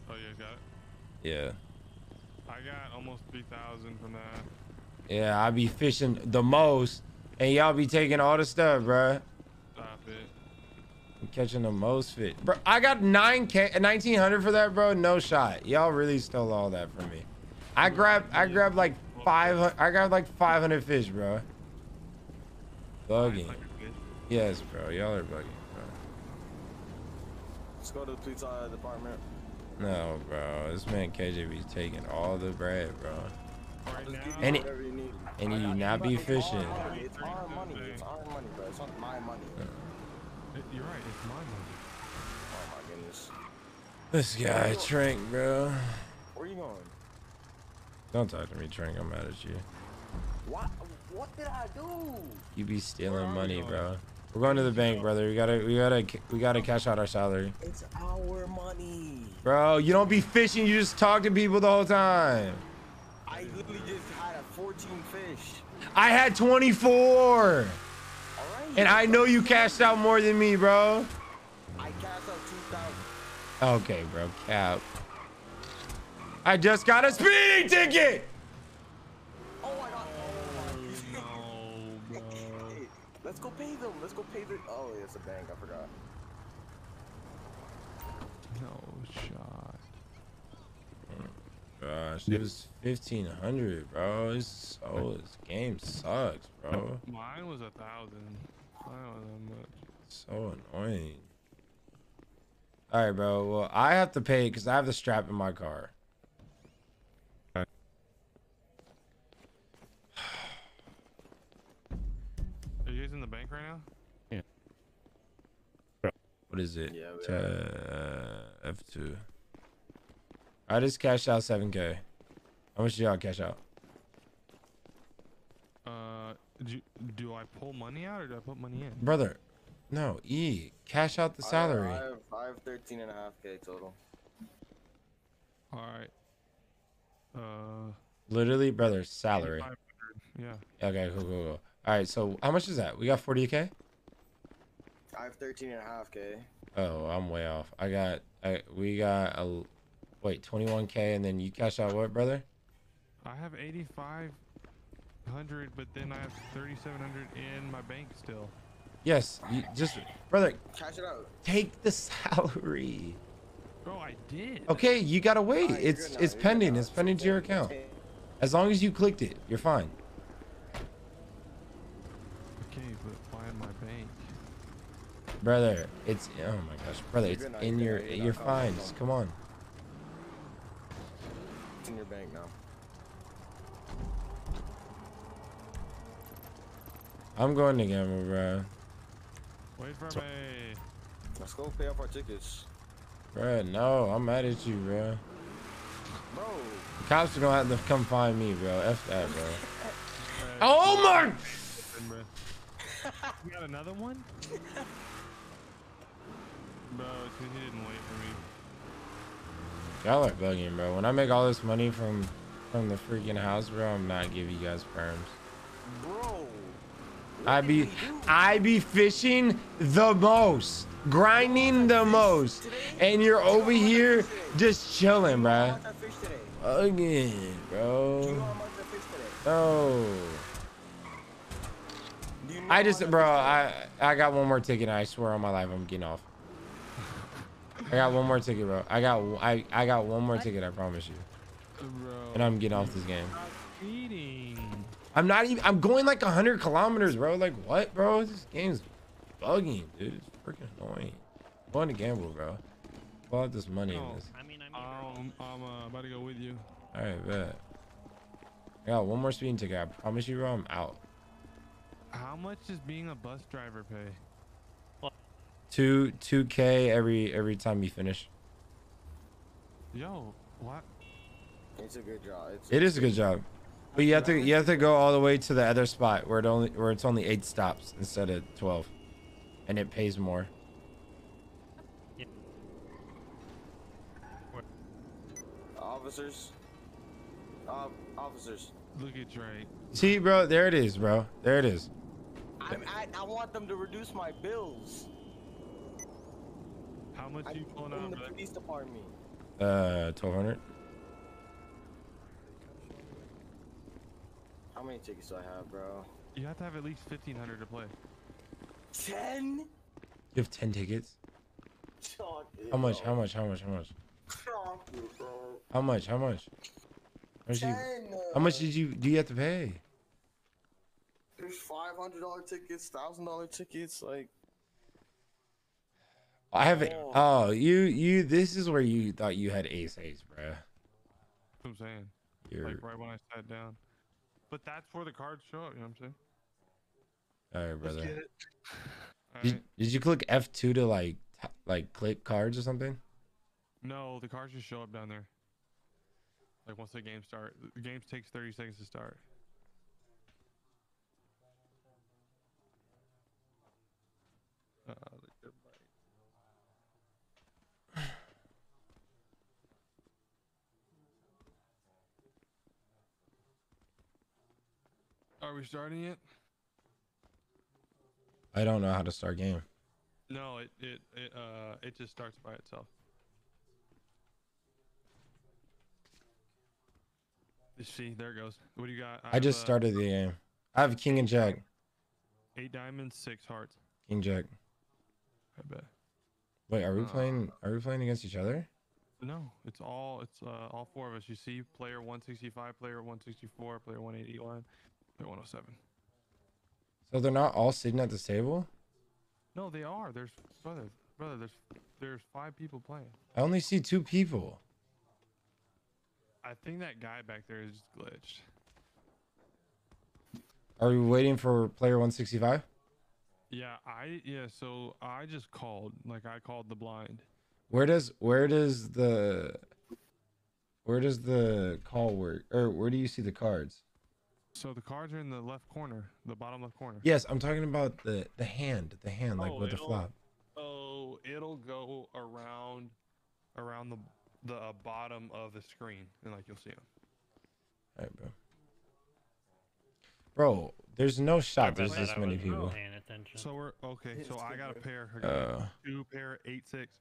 Oh, you guys got it? Yeah. I got almost 3,000 from that. Yeah, I be fishing the most, and y'all be taking all the stuff, bruh. Stop it. I'm catching the most fish. Bro, I got 9K, 1900 uh, for that, bro. No shot. Y'all really stole all that from me. I grabbed, I grabbed like 500, I got like 500 fish, bro. Bugging. Yes, bro. Y'all are bugging, bro. Let's go to the police uh, department. No, bro. This man KJ be taking all the bread, bro. I'll just give And, you need. and he do not be fishing. It's our money. It's our money, bro. It's not my money. It- You're right. It's my money. Oh my goodness. This guy, Trank, bro. Where you going? Don't talk to me, Trank. I'm mad at you. What? What did I do? You be stealing money, bro. We're going to the bank, brother. We gotta, we gotta, we gotta cash out our salary. It's our money. Bro, you don't be fishing. You just talk to people the whole time. I literally just had a 14 fish. I had 24. And I know you cashed out more than me, bro. I cashed out 2,000. Okay, bro. Cap. I just got a speeding ticket. Oh my god. Oh No. Let's go pay them. Let's go pay the. Oh, it's a bank. I forgot. No shot. Gosh, it was 1500, bro. It's so, this game sucks, bro. Mine was a thousand. I don't know that much. So annoying. All right, bro. Well, I have to pay because I have the strap in my car. Are you guys in the bank right now? What is it? Yeah, we To, uh, F2. I just cashed out 7K. How much did y'all cash out? Uh, do, do I pull money out or do I put money in? Brother, no, E. Cash out the salary. I have, I have 13 and a half K total. All right. Uh, Literally, brother, salary. Yeah. Okay, cool, cool, cool. All right, so how much is that? We got 40K? I have 13 and a half K. Oh, I'm way off. I got, I we got a, wait, 21K, and then you cash out what, brother? I have 8,500, but then I have 3,700 in my bank still. Yes, you just, brother, Cash it out. take the salary. Bro, I did. Okay, you gotta wait. Alright, you're it's good now, it's pending. It's pending to your account. As long as you clicked it, you're fine. Okay, but why in my bank? Brother, it's oh my gosh, brother, it's good in you're your good now, you're you're not fine. calm, come on. It's in your bank now. I'm going to gamble, bro. Wait for So- me. Let's go pay off our tickets. Bro, no, I'm mad at you, bro. Bro. The cops are gonna have to come find me, bro. F that, bro. Oh my! You got another one? Bro, it's 'cause he didn't wait for me. Y'all are bugging, bro. When I make all this money from from the freaking house, bro, I'm not giving you guys perms. Bro. I be I be fishing the most, grinding the most, and you're over here just chilling, bro. I fish today. Again, Do you know bro. Oh. I fish today? No. Do you know I how just, bro. I I got one more ticket. And I swear on my life, I'm getting off. I got one more ticket, bro. I got I I got one more ticket. I promise you. Bro. And I'm getting off this game. Cheating. I'm not even. I'm going like 100 kilometers, bro. Like what, bro? This game's bugging, dude. It's freaking annoying. I'm going to gamble, bro. Pull out this money in No, this. I mean, I'm, I'm uh, about to go with you. All right, bet. I got one more speeding ticket. I promise you, bro. I'm out. How much does being a bus driver pay? Two two K every every time you finish. Yo, what? It's a good job. It's a good job. But you have to you have to go all the way to the other spot where it only where it's only eight stops instead of twelve. And it pays more. Officers. Uh, officers. Look at Drake. See, bro, there it is, bro. There it is. I, I, I want them to reduce my bills. How much I'm you pulling out, the brother? police department. Uh, twelve hundred. How many tickets do I have, bro? You have to have at least fifteen hundred to play. Ten? You have ten tickets. How much? How much? How much? How much? How much? How much? How much, you, how much did you do you have to pay? There's five hundred dollar tickets, thousand dollar tickets, like. I haven't. Oh, you you. This is where you thought you had ace ace, bruh. That's what I'm saying. You're Like right when I sat down. But that's where the cards show up. You know what I'm saying? all right, brother. get it. Did, did you click F two to like like click cards or something? No, the cards just show up down there. Like once the game start, the game takes 30 seconds to start. Uh, the good bite. Are we starting it? I don't know how to start game. No, it it it uh it just starts by itself. You See, there it goes. What do you got? I just have, uh, started the game. I have king and jack. Eight diamonds, six hearts. King jack. I bet. Wait, are we Uh, playing? Are we playing against each other? No, it's all it's uh, all four of us. You see, player 165, player 164, player 181, player 107. So they're not all sitting at this table. No, they are. There's brother, brother. There's there's five people playing. I only see two people. I think that guy back there is glitched. Are we waiting for player 165? Yeah, I yeah. So I just called, like I called the blind. Where does where does the where does the call work? Or where do you see the cards? So the cards are in the left corner, the bottom left corner. Yes, I'm talking about the the hand, the hand, like Oh, with the flop. Oh, it'll go around, around the the uh, bottom of the screen, and like you'll see them. All right, bro. Bro, there's no shot. There's this many people. So we're okay. So I got a pair. I got Uh. two pair, eight six.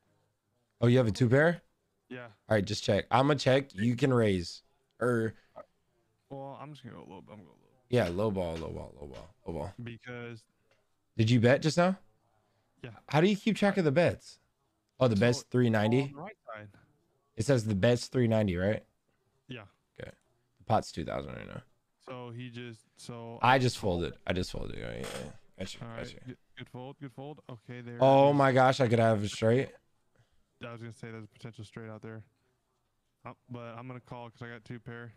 Oh, you have a two pair? Yeah. All right, just check. I'm gonna check. You can raise, or Well, I'm just gonna go low. I'm gonna go little yeah, low ball, low ball, low ball, low ball. because Did you bet just now? Yeah. How do you keep track of the bets? Oh, the bet's on 390. right side. It says the bet's 390, right? Yeah. Okay. The pot's 2,000 right now. So he just so. I just folded. I just folded. Yeah, yeah, yeah. Gotcha, All right. gotcha. Good, fold. Good fold. Okay. There. Oh my gosh, I could have a straight. I was gonna say there's a potential straight out there. Uh, but I'm gonna call because I got two pair.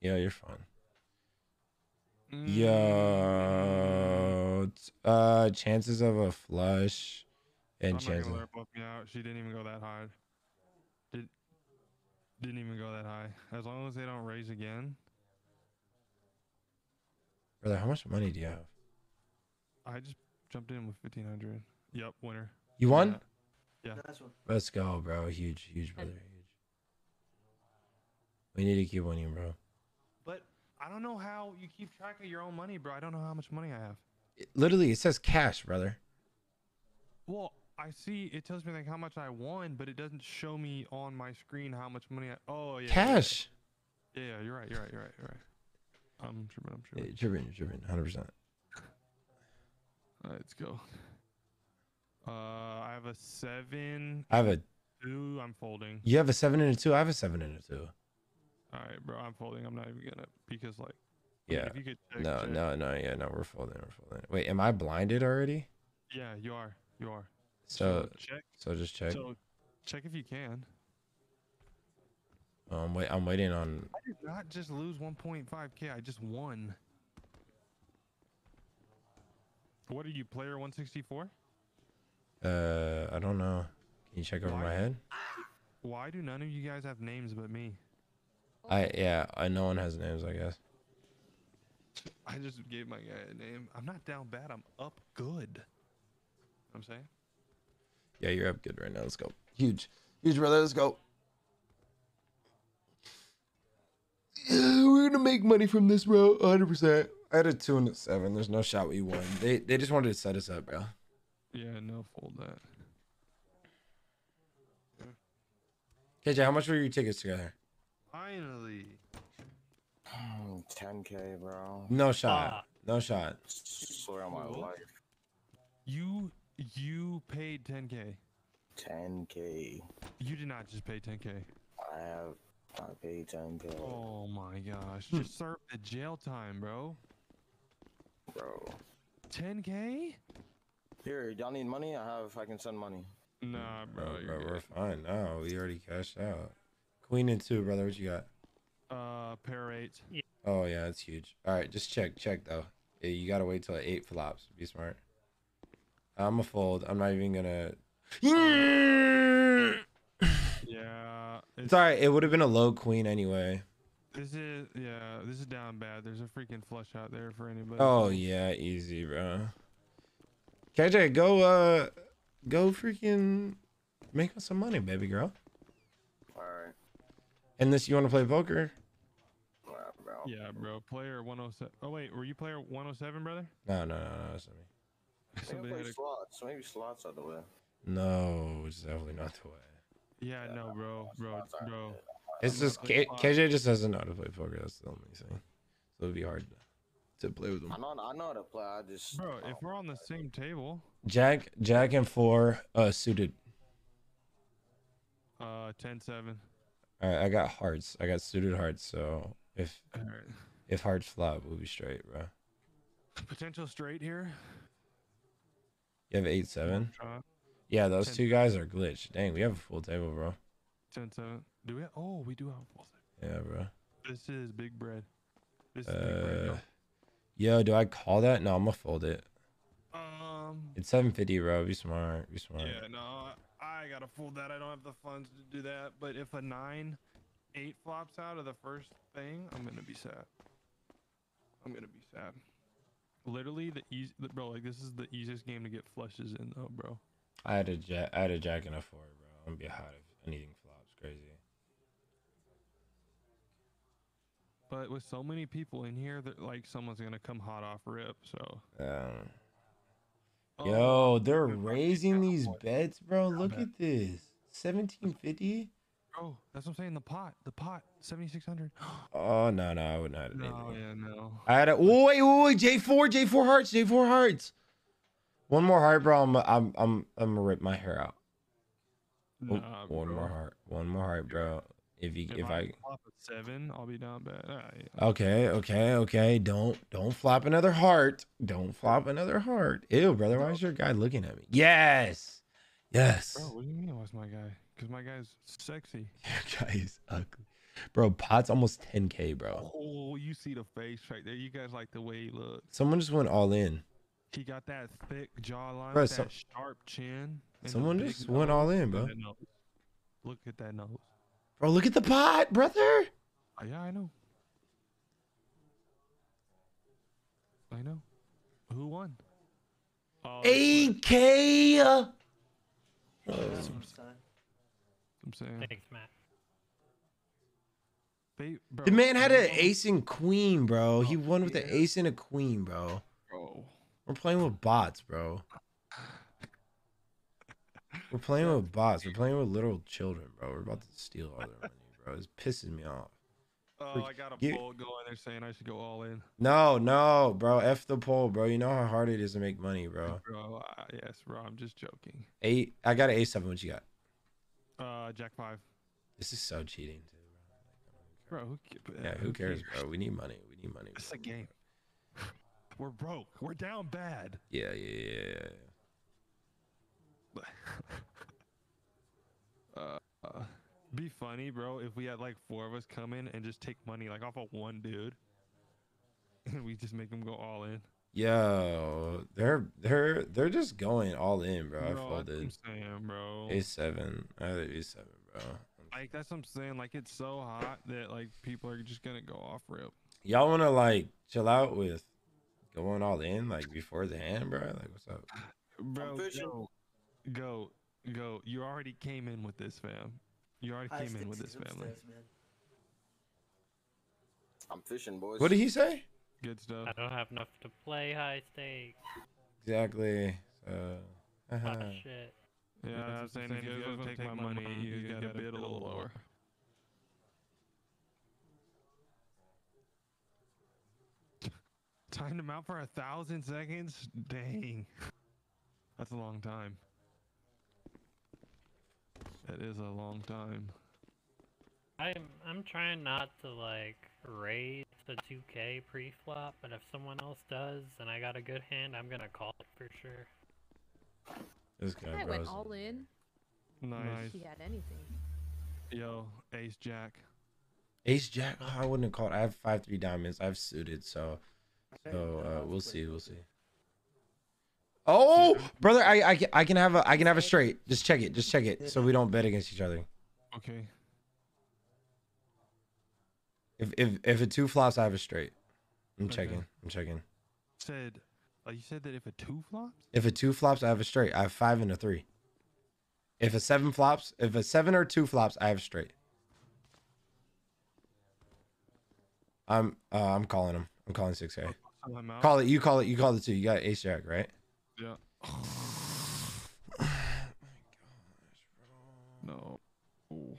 Yeah, you're fine. Mm. Yo, uh, chances of a flush and I'm not chances. gonna let her out. She didn't even go that high. Did didn't even go that high. As long as they don't raise again, Brother, how much money do you have? I just jumped in with fifteen hundred. Yep, winner. You won? Yeah. Let's go, bro. Huge, huge, brother. Huge. We need to keep winning, bro. I don't know how you keep track of your own money, bro. I don't know how much money I have. It- literally, it says cash, brother. Well, I see it tells me like how much I won, but it doesn't show me on my screen how much money I. Oh yeah. Cash. Yeah, yeah, you're right. You're right. You're right. You're right. I'm tripping. I'm tripping. Yeah, Tripping, tripping, hundred percent. All right, let's go. Uh, I have a seven. I have a- two. I'm folding. You have a seven and a two. I have a seven and a two. All right, bro. I'm folding. I'm not even gonna because like. I mean, Yeah. if you could check, No, check. no, no. Yeah, no. We're folding. We're folding. Wait, am I blinded already? Yeah, you are. You are. So, check. so just check. So check if you can. Um, wait. I'm waiting on. I did not just lose 1.5k. I just won. What are you, player 164? Uh, I don't know. Can you check over my head? Why do none of you guys have names but me? I yeah. I no one has names. I guess. I just gave my guy a name. I'm not down bad. I'm up good. I'm saying. Yeah, you're up good right now. Let's go. Huge, huge brother. Let's go. "Yeah, we're gonna make money from this, bro. 100. percent I had a two and a seven. There's no shot we won. They they just wanted to set us up, bro. Yeah, no, fold that. KJ, how much were your tickets together? Finally. 10k, bro. No shot. No shot. Swear on my life. You you paid 10k. 10k. You did not just pay 10k. I have. I paid 10k. Oh my gosh! Hmm. Just serve the jail time, bro. Bro. 10k? Here, y'all need money? I have. I can send money. Nah, bro. Bro, you're bro, we're fine now. We already cashed out. Queen and two, brother. What you got? Uh, pair eight. Yeah. Oh yeah, that's huge. All right, just check, check though. Yeah, you gotta wait till eight flops. Be smart. I'm a fold. I'm not even gonna. Yeah. It's alright. It would have been a low queen anyway. This is yeah. This is down bad. There's a freaking flush out there for anybody. Oh yeah, easy, bro. KJ, go uh, go freaking make us some money, baby girl. Alright. And this, you want to play poker? Yeah, bro. Player 107. Oh wait, were you player 107, brother? No, no, no, no, that's not me. Maybe Somebody play had a- slots. Maybe slots out the way. No, it's definitely not the way. Yeah, no, bro, bro, bro. It's I'm just K- KJ just doesn't know how to play poker. That's the only thing. So it'd be hard to play with him. I know. I know how to play. I just. Bro, if we're on the same table, Jack, Jack, and four uh suited. uh, 10-7. All right, I got hearts. I got suited hearts. So if Alright. if hearts flop, we'll be straight, bro. Potential straight here. You have eight seven. Yeah, those Ten- two guys are glitched. Dang, we have a full table, bro. 10-7. Do we? Oh, we do have a full set. Yeah, bro. This is big bread. This is big bread. Uh, yo. yo, do I call that? No, I'm gonna fold it. Um. It's 750, bro. Be smart. Be smart. Yeah, no, I gotta fold that. I don't have the funds to do that. But if a nine, eight flops out of the first thing, I'm gonna be sad. I'm gonna be sad. Literally, the easy, bro. Like this is the easiest game to get flushes in, though, bro. I had a jack. I had a jack and a four, bro. I'm gonna be hot if anything flops. Crazy. But with so many people in here, that like someone's gonna come hot off rip. So. Um. Oh, Yo, they're raising these bets, bro. Look at this. 1750. Bro, that's what I'm saying. The pot, the pot, 7600. Oh no, no, I wouldn't have it. No, yeah, no. I had a oh, wait, wait, wait, J4, J4 hearts, J4 hearts. One more heart, bro. I'm, I'm, I'm, I'm gonna rip my hair out. Nah, one bro. more heart, one more heart, bro. If you, If, if I, I, flop a seven, I'll be down bad. Alright. okay, okay, okay. Don't, don't flop another heart. Don't flop another heart. Ew, brother. Why is your guy looking at me? Yes, yes. Bro, what do you mean? Why's my guy? Because my guy's sexy. Your guy is ugly, bro. Pot's almost 10k, bro. Oh, you see the face right there. You guys like the way he looks. Someone just went all in. He got that thick jawline, Bro, with so- that sharp chin. Someone just went all in, bro. Look at that nose. Bro, look at the pot, brother. Oh, yeah, I know. I know. Who won? Oh, that's what- 8k. that's what I'm saying. Thanks, Matt. They, bro, The man had an ace and queen, bro. He oh, won with yeah. an ace and a queen, bro. Bro. We're playing with bots, bro. We're playing with bots. We're playing with little children, bro. We're about to steal all their money, bro. It's pissing me off. Oh, I got a you- poll going. They're saying I should go all in. No, no, bro. F the poll, bro. You know how hard it is to make money, bro. Bro, uh, yes, bro. I'm just joking. Eight. I got an A seven. What you got? Uh, Jack five. This is so cheating, too. Bro, who, Yeah, who cares, bro? We need money. We need money. It's a game. We're broke. We're down bad. Yeah, yeah, yeah, yeah. uh, uh, be funny, bro, if we had like four of us come in and just take money like off of one dude, and we just make them go all in. Yo, they're they're they're just going all in, bro. I Bro, that's what I'm folded. saying, bro. A seven. I had A seven, bro. Like that's what I'm saying. Like it's so hot that like people are just gonna go off rip. Y'all wanna like chill out with going all in like before the hand, bro? Like what's up? Bro, fishing. Go, go, go. You already came in with this, fam. You already came in with this family. I'm fishing, boys. What did he say? Good stuff. I don't have enough to play high stakes. Exactly. So, Ah, uh-huh. shit. Yeah, I was saying if you guys want to take my money, you gotta bid a little lower. Timed him out for a thousand seconds? Dang. That's a long time. That is a long time. I'm I'm trying not to like raise the 2K pre-flop, but if someone else does and I got a good hand, I'm gonna call it for sure. This guy, I went all in. Nice. He had anything. Yo, Ace Jack. Ace Jack. Oh, I wouldn't have called. I have five three diamonds. I've suited, so so uh, we'll see. We'll see. Oh, brother, I I can, I can have a I can have a straight. Just check it. Just check it, so we don't bet against each other. Okay. If if if it two flops, I have a straight. I'm Okay. checking. I'm checking. Said, uh, you said that if a two flops? If a two flops, I have a straight. I have five and a three. If a seven flops, if a seven or two flops, I have a straight. I'm uh, I'm calling him. I'm calling six K. Call it. You call it. You call the two. You got ace jack, right? Yeah. No. Ooh.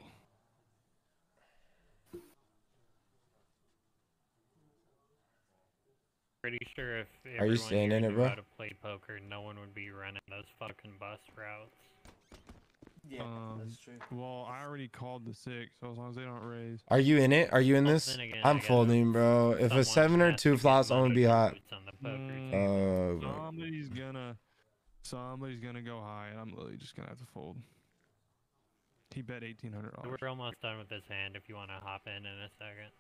Pretty sure if Are you everyone staying here in it, knew bro? how to play poker, no one would be running those fucking bus routes. Yeah, um, that's true. Well, I already called the six, so as long as they don't raise. Are you in it? Are you in this? again, I'm folding, bro. If a seven or two get flops, I'm gonna be hot. boots on the poker bro. somebody's gonna, somebody's gonna go high, and I'm literally just gonna have to fold. He bet eighteen hundred dollars. We're almost done with this hand. If you want to hop in in a second.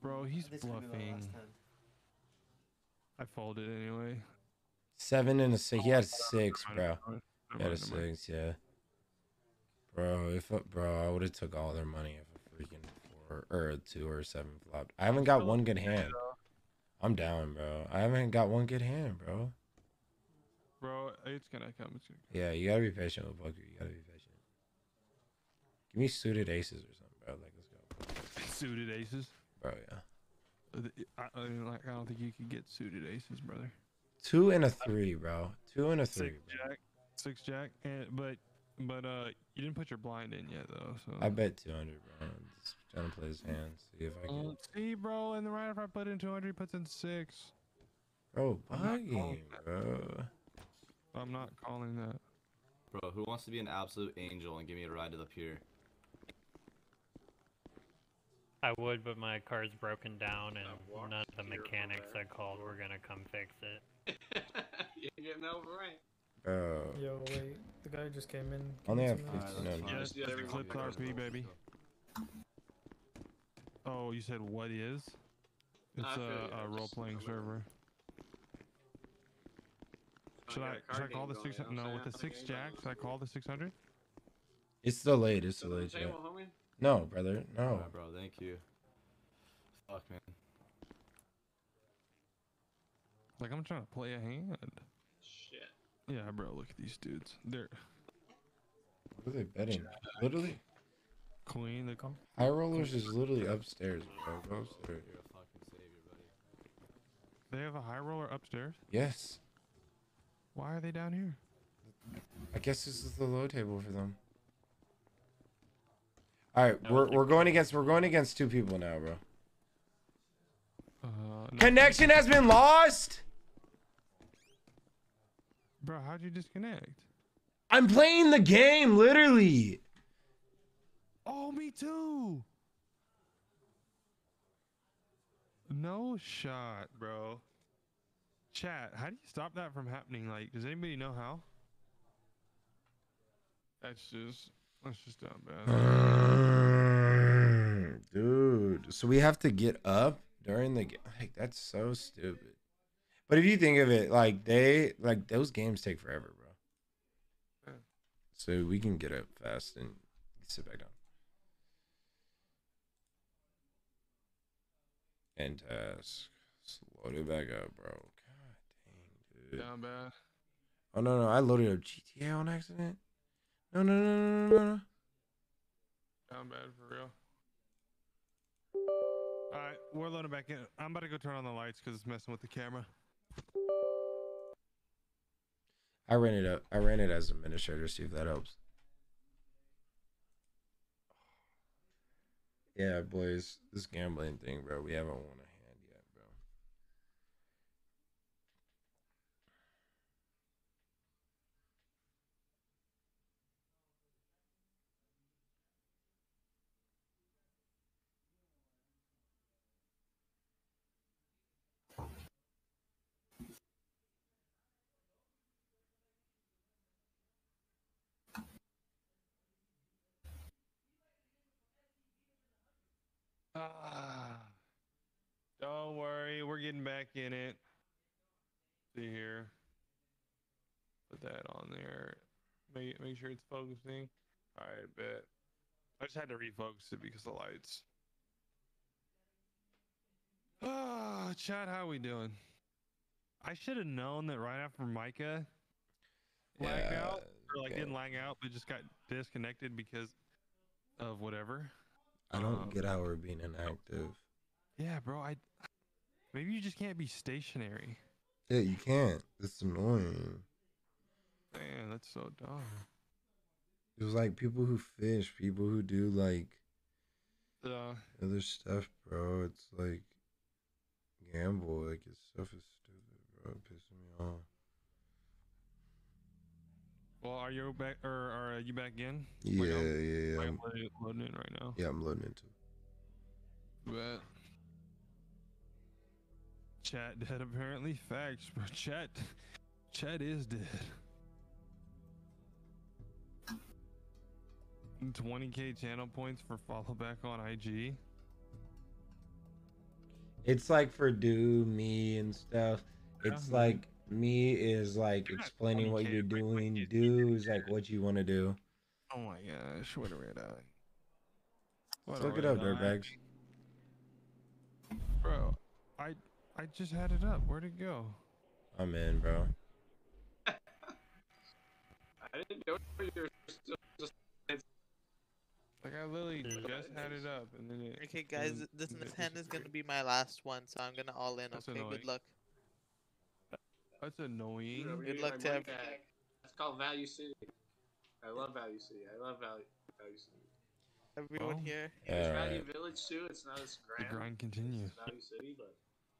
Bro, he's This could be my last bluffing. hand. I folded anyway. Seven and a six. He had six, bro. He had a six, yeah. Bro, if a, bro, I would have took all their money if a freaking four or a two or a seven flopped. I haven't got one good hand. I'm down, bro. I haven't got one good hand, bro. Bro, it's gonna come. It's gonna Yeah, you gotta be patient with poker. You gotta be patient. Give me suited aces or something, bro. Like, let's go. Suited aces. bro. Yeah. Uh, I, I, like, I don't think you could get suited aces, brother. Two and a three, bro. Two and a three. Six jack, six jack, and but but uh, you didn't put your blind in yet though. So I bet 200, bro. Just trying to play his hand. See if I can. Uh, see, bro, and the right after I put in 200, he puts in six. Bro, I'm bugging, bro. I'm not calling that. Bro, who wants to be an absolute angel and give me a ride to the pier? I would, but my car's broken down, and none of the mechanics I called were gonna come fix it. You're getting over right. Bro. Uh, Yo, wait. The guy just came in. Only have Give 15 minutes. on Yes, yes, everyone clip. RP, baby. Oh, you said what is? It's I feel you, a, oh, I a just- role playing I'm server. Should got I a should I call the going, six? you know what No, with the saying? six I'm jack. Should I call the six hundred? It's delayed. It's Sit on the delayed, chat. No, brother. No. Alright, bro, thank you. Fuck, man. Like I'm trying to play a hand. Shit. Yeah, bro. Look at these dudes. They're What are they betting? Literally, queen. The high rollers is literally upstairs, bro. Go upstairs. You're a fucking savior, buddy. they have a high roller upstairs. Yes. Why are they down here? I guess this is the low table for them. All right, we're we're going against we're going against two people now, bro. Uh, no. Connection has been lost. Bro, how'd you disconnect? I'm playing the game, literally. Oh, me too. No shot, bro. Chat, how do you stop that from happening? Like, does anybody know how? That's just, that's just dumb, man. Dude, so we have to get up during the game. Like that's so stupid. But if you think of it, like they like those games take forever, bro. Yeah. So we can get up fast and sit back down. And uh, task. Load it back up, bro. God dang, dude. Down bad. Oh no no, I loaded up GTA on accident. No no no no no no. no. Down bad for real. All right, we're loading back in. I'm about to go turn on the lights because it's messing with the camera. I ran it up. I ran it as administrator. See if that helps. Yeah, boys, this gambling thing, bro. We haven't won a hand yet, bro. Ah, don't worry, we're getting back in it. See here. Put that on there. Make make sure it's focusing. All right, bet. I just had to refocus it because of the lights. Ah, Chad, how we doing? I should have known that right after Mycah lagged Yeah, out, or like okay. didn't lag out, but just got disconnected because of whatever. I don't Um, get how we're being inactive. Yeah, bro. I maybe you just can't be stationary. Yeah, you can't. It's annoying. Man, that's so dumb. It was like people who fish, people who do like Uh, other stuff, bro. It's like gamble. Like this stuff is stupid, bro. It pisses me off. Well, are you back or are you back in? Yeah, Like, I'm- yeah, yeah. like, I'm, I'm loading- loading in right now. yeah, I'm loading into. Bet. Chat dead apparently. Facts, bro. Chat, chat is dead. 20k channel points for follow back on IG. It's like for do me and stuff. It's Yeah. like me is like explaining what you're doing. Do is like what you want to do. Oh my gosh, what a red eye. What Let's look it up, eye. dirtbags. Bro, I I just had it up. Where'd it go? I'm in, bro. I didn't know you were still just. Like I literally just had it up and then it. Okay, guys, this it next hand is gonna be my last one, so I'm gonna all in. That's okay, annoying. good luck. That's annoying. Dude, Good luck my to money ev- back. That's called Value City. I love Value City. I love Value Value City. Everyone Oh. here. There's Alright. Value Village too. It's not as grand. The grind continues. as Value City, but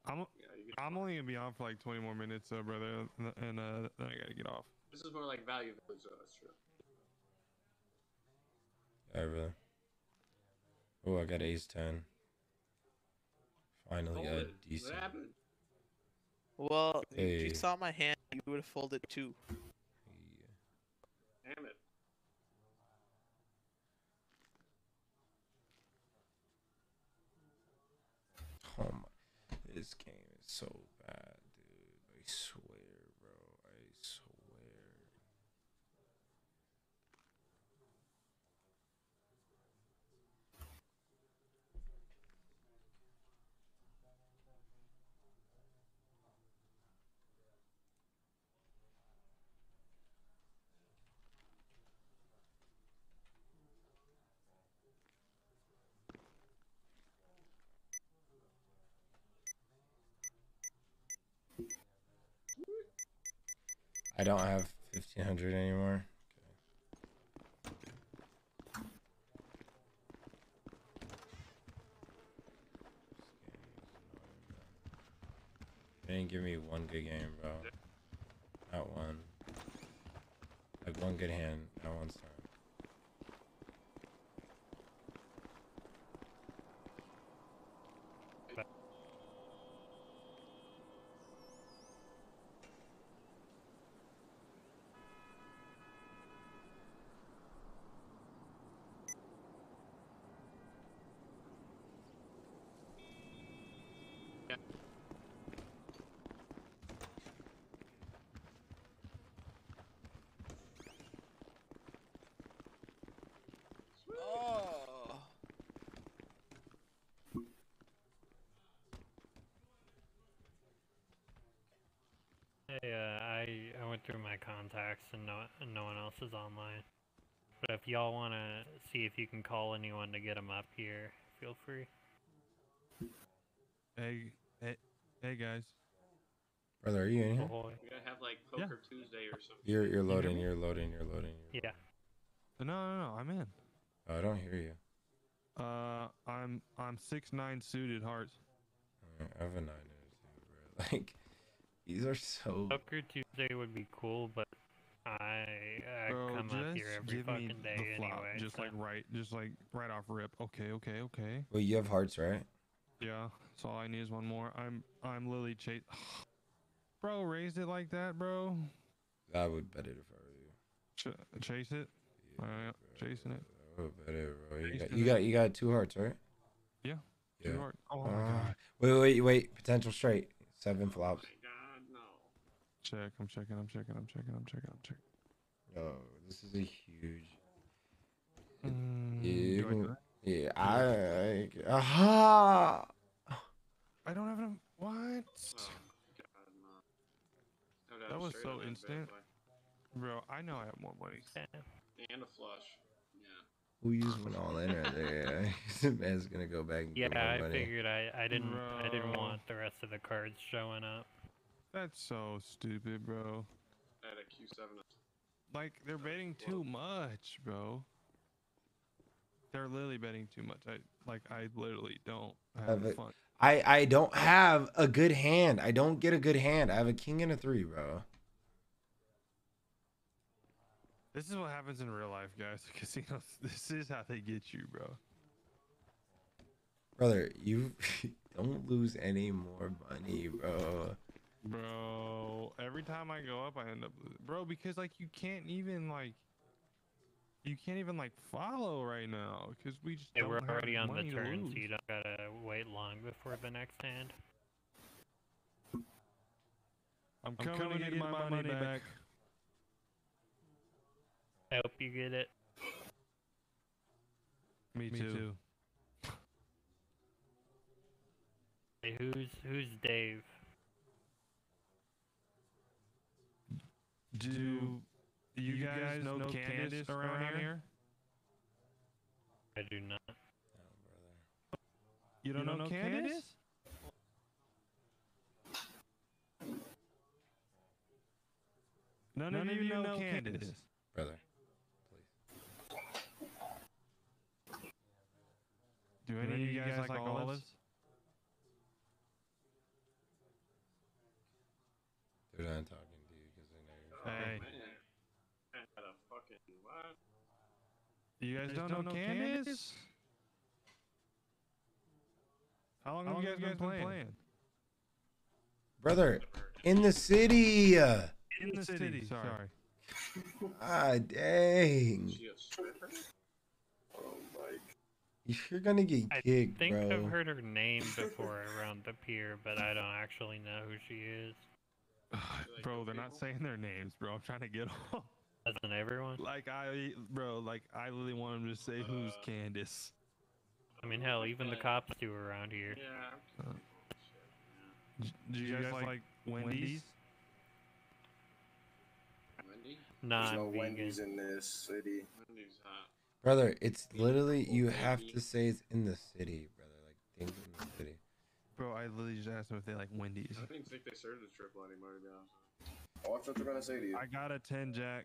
I'm yeah, I'm only gonna be on for like 20 more minutes, though, brother, and and, uh, then I gotta get off. this is more like Value Village, though. That's true. Ever. Oh, I got ace ten. Finally got Folded. decent. What happened? Well, if you saw my hand, you would have folded too. Damn it. Oh my, this game I don't have fifteen hundred anymore. They didn't give me one good game, bro. Not one. Like one good hand, not one time. Oh. Hey, uh, I I went through my contacts and no and no one else is online. But if y'all want to see if you can call anyone to get them up here, feel free. Hey, hey, hey, guys. Brother, are you in here? Ahoy. We gotta have like Poker Tuesday or something. You're you're loading. You're loading. You're loading. you're- Yeah. No, no, no. I'm in. Oh, I don't hear you. Uh, I'm I'm six nine suited hearts. I have a nine in too, bro. Like, these are so. Poker Tuesday would be cool, but I, I Bro, come up here every give me fucking day the flop, anyway. just so- like right, just like right off rip. Okay, okay, okay. Well, you have hearts, right? Yeah. So all I need is one more. I'm I'm Lily Chase. bro, raised it like that, bro. I would bet it if I were you. Ch- chase it. Alright, chasing it. I would bet it, bro. You got, Chasing you got you got two hearts, right? Yeah. Two Yeah. heart- Oh my Uh, god. Wait, wait, wait. Potential straight. Seven flops. God no. Check. I'm checking. I'm checking. I'm checking. I'm checking. I'm checking. Oh, this is a huge. Mm, Yeah, you I do can- that? yeah, I. I aha! I don't have enough. What? Oh, God no. I would have That was so that instant. Bro, I know I have more money. And a flush. Yeah. We just went all in right there. Yeah. This man's gonna go back and Yeah, get more I money. figured I, I didn't I didn't want the rest of the cards showing up. That's so stupid, bro. I had a Q7. Like they're betting too much, bro. They're literally betting too much. I like I literally don't have Have fun. I I don't have a good hand. I don't get a good hand. I have a king and a three, bro. This is what happens in real life, guys. Casinos. This is how they get you, bro. Brother, you don't lose any more money, bro. Bro, every time I go up, I end up, bro, because like you can't even like, you can't even like follow right now because we just Hey, don't we're already on the turn, so you don't gotta wait long before the next hand. I'm coming, to get my, money, back. I hope you get it. Me, too. Hey, who's who's Dave? Do you, guys, know, Candace, around, here? I do not. You don't, know, Candace? None, of you know, Candace. Brother. Do any, of you guys, like olives? They're not talking to you because they know you're. Hey, Man. I had a fucking what? you guys, don't, know Candace? How long have you guys, been playing? Brother, in the city. In the city, sorry. Ah, dang. She a stripper? Oh my. You're gonna get kicked, bro. I kicked, think bro. I've heard her name before around the pier, but I don't actually know who she is. Bro, they're not saying their names, bro. I'm trying to get them. Doesn't everyone? Like I, bro, like I really want them to say who's uh, Candace. I mean, hell, even the cops do around here. Yeah. Uh, D- Do you, guys, like, Wendy's? Wendy? Nah, There's no vegan. Wendy's in this city. Wendy's hot. Brother, it's literally you have to say it's in the city, brother. Like things in the city. Bro, I literally just asked them if they like Wendy's. I didn't think they served the triple anymore, to be honest. Oh, that's what they're gonna say to you. I got a 10 jack.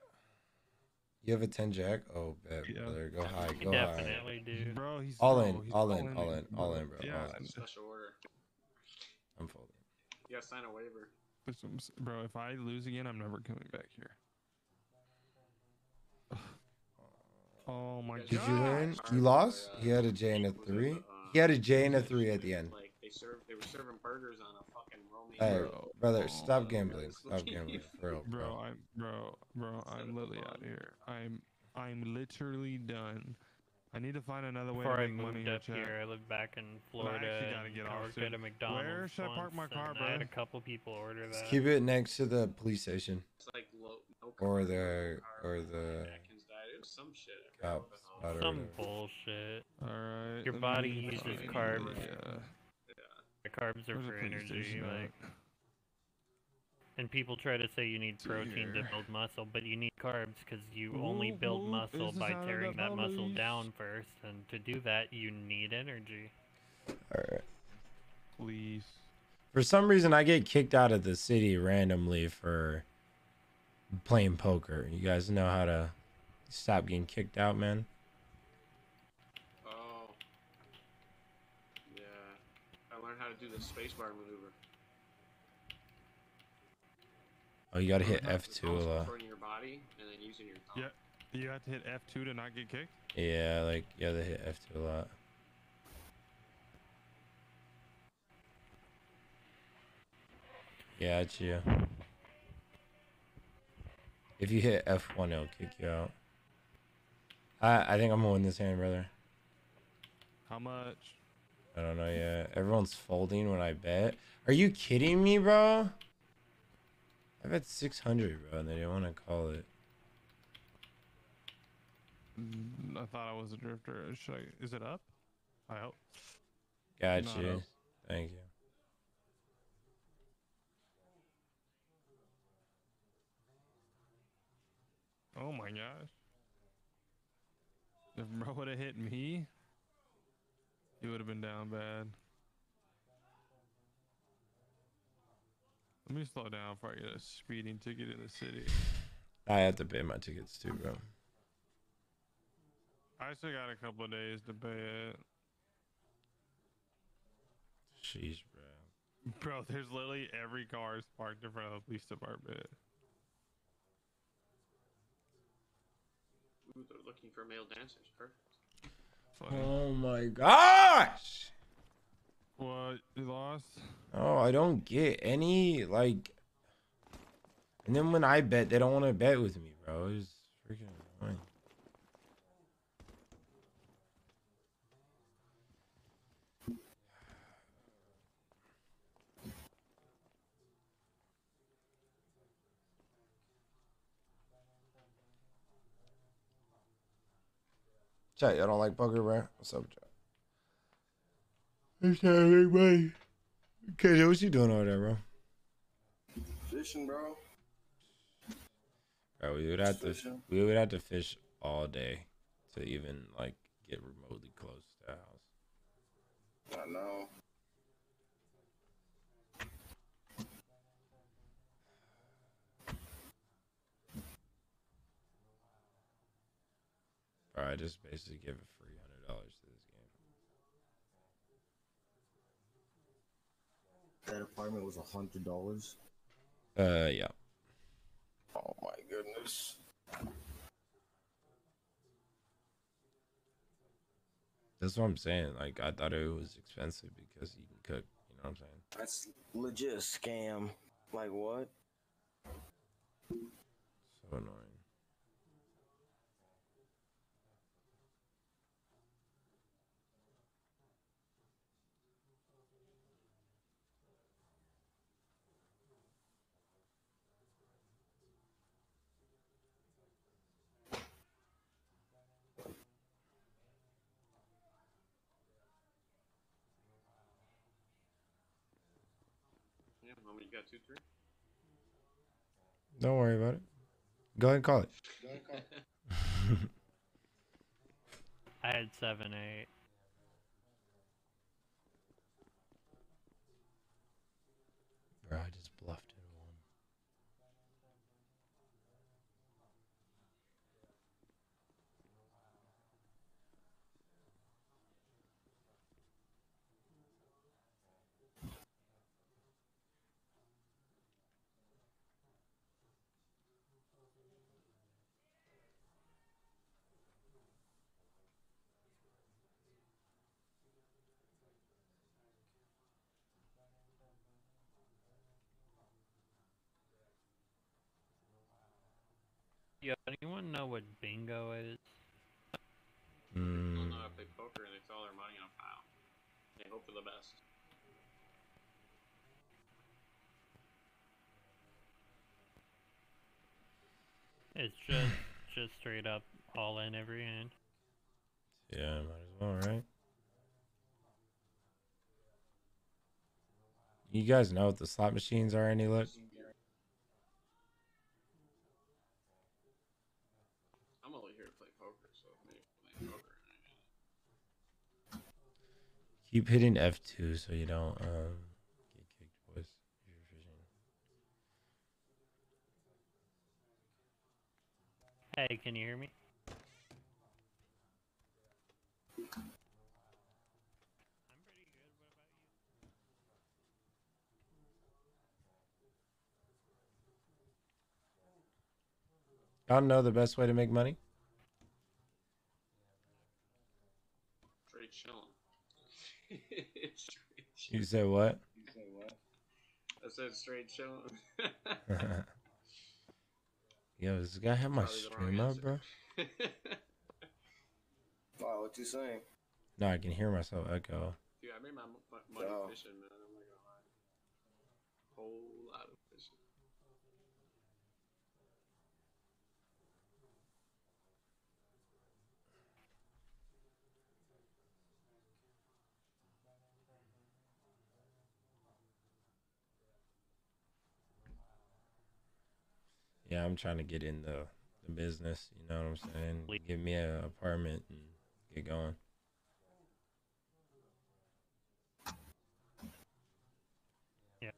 You have a ten jack? Oh, bet, Yeah. brother. Go high, You go high. definitely do. Bro, he's All in, he's all in, all in, all in, bro. Yeah, all in. Special order. I'm folding. You gotta sign a waiver. Bro, if I lose again, I'm never coming back here. Oh my Did god. Did you win? You lost? He had a J and a three. He had a J and a three at the end. Like they served, they were serving burgers on a fucking roaming. Hey, road. brother, oh, stop gambling. Stop gambling, for real, Bro, bro. I'm bro, bro, I'm literally out here. I'm I'm literally done. I need to find another way Before to I make money moved here, up here, I lived back in But I actually Florida. gotta get I off worked soon. at a McDonald's. Where should I park my car, and I had a couple people order that. Just keep it next to the police station It's like low, no or cover, the car, or the died. It was some shit. I cops what the hell. spot or Some bullshit. Alright. Your body uses find- carbs. Yeah. The carbs are Where's for energy, station at? like. And people try to say you need protein to build muscle, but you need carbs because you only build whoop, muscle by tearing the that muscle down first, and to do that, you need energy. Alright. Please. For some reason, I get kicked out of the city randomly for playing poker. You guys know how to stop getting kicked out, man? Oh. Yeah. I learned how to do the spacebar maneuver. Oh, you gotta hit F2 it's a lot. your body and then using your. Yeah. You have to hit F2 to not get kicked? Yeah, like, you have to hit F2 a lot. Yeah, it's you. If you hit F1, it'll kick you out. I I think I'm gonna win this hand, brother. How much? I don't know yet. Everyone's folding when I bet. Are you kidding me, bro? I bet 600, bro, and they didn't want to call it. Mm, I thought I was a drifter. Should I, is it up? I hope. Got you. Thank you. Oh my gosh. If bro would have hit me, he would have been down bad. Let me slow down before I get a speeding ticket in the city. I have to pay my tickets too, bro. I still got a couple of days to pay it. Sheesh, bro. Bro, there's literally every car is parked in front of the police department. Ooh, they're looking for male dancers. Oh my gosh! What? You lost? Oh, I don't get any like. And then when I bet, they don't want to bet with me, bro. It's freaking annoying. Chat, y'all don't like poker, bro? What's up, chat? It's time to make. KJ, what you doing over there, bro? Fishing, bro. Bro, we would have to Fishing. we would have to fish all day to even like get remotely close to the house. I know. Bro, I just basically give a free hundred dollars to this game. That apartment was a hundred dollars. Uh, yeah. Oh my goodness. That's what I'm saying. Like I thought it was expensive because you can cook. You know what I'm saying? That's legit a scam. Like what? So annoying. Yeah, how many you got? Two, three? Don't worry about it. Go ahead and call it. I had seven, eight. Bro, I just bluffed it one. Yo, anyone know what bingo is? People Mm, know how to play poker and they throw their money in a pile. They hope for the best. It's just just straight up all in every hand. yeah, might as well, right? You guys know what the slot machines are any look? I'm only here to play poker, so maybe play poker. Keep hitting F2 so you don't um get kicked, boys. if you're fishing. Hey, can you hear me? Y'all know the best way to make money? Straight chilling. straight You said what? You say what? I said straight chilling. Yo, does this guy have my Probably the wrong stream up, bro? Wow, what you saying? No, I can hear myself echo. Dude, I made my mo- mo- money Oh. fishing, man. I'm not gonna lie. Whole lot of Yeah, I'm trying to get in the, the business. You know what I'm saying? Give me an apartment and get going. Yeah.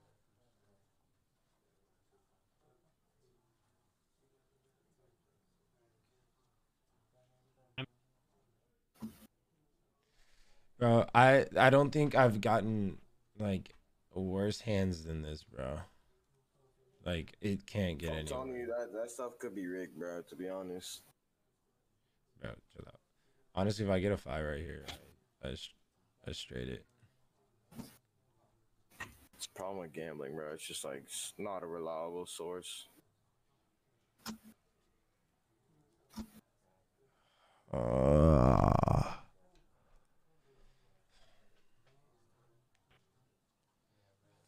Bro, I I don't think I've gotten like worse hands than this, bro. Like it can't get I'm any. telling you that that stuff could be rigged, bro. To be honest. Bro, chill out. Honestly, if I get a five right here, I, I, I straight it. It's a problem with gambling, bro. It's just like it's not a reliable source. Uh,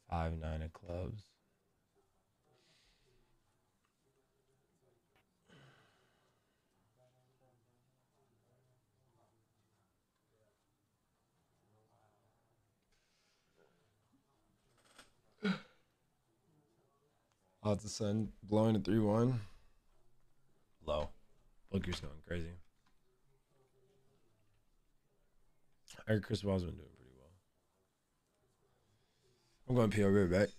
five nine of clubs. Sun blowing at three one. Low. Booker's going crazy. I heard Chris Paul's been doing pretty well. I'm going PO right back.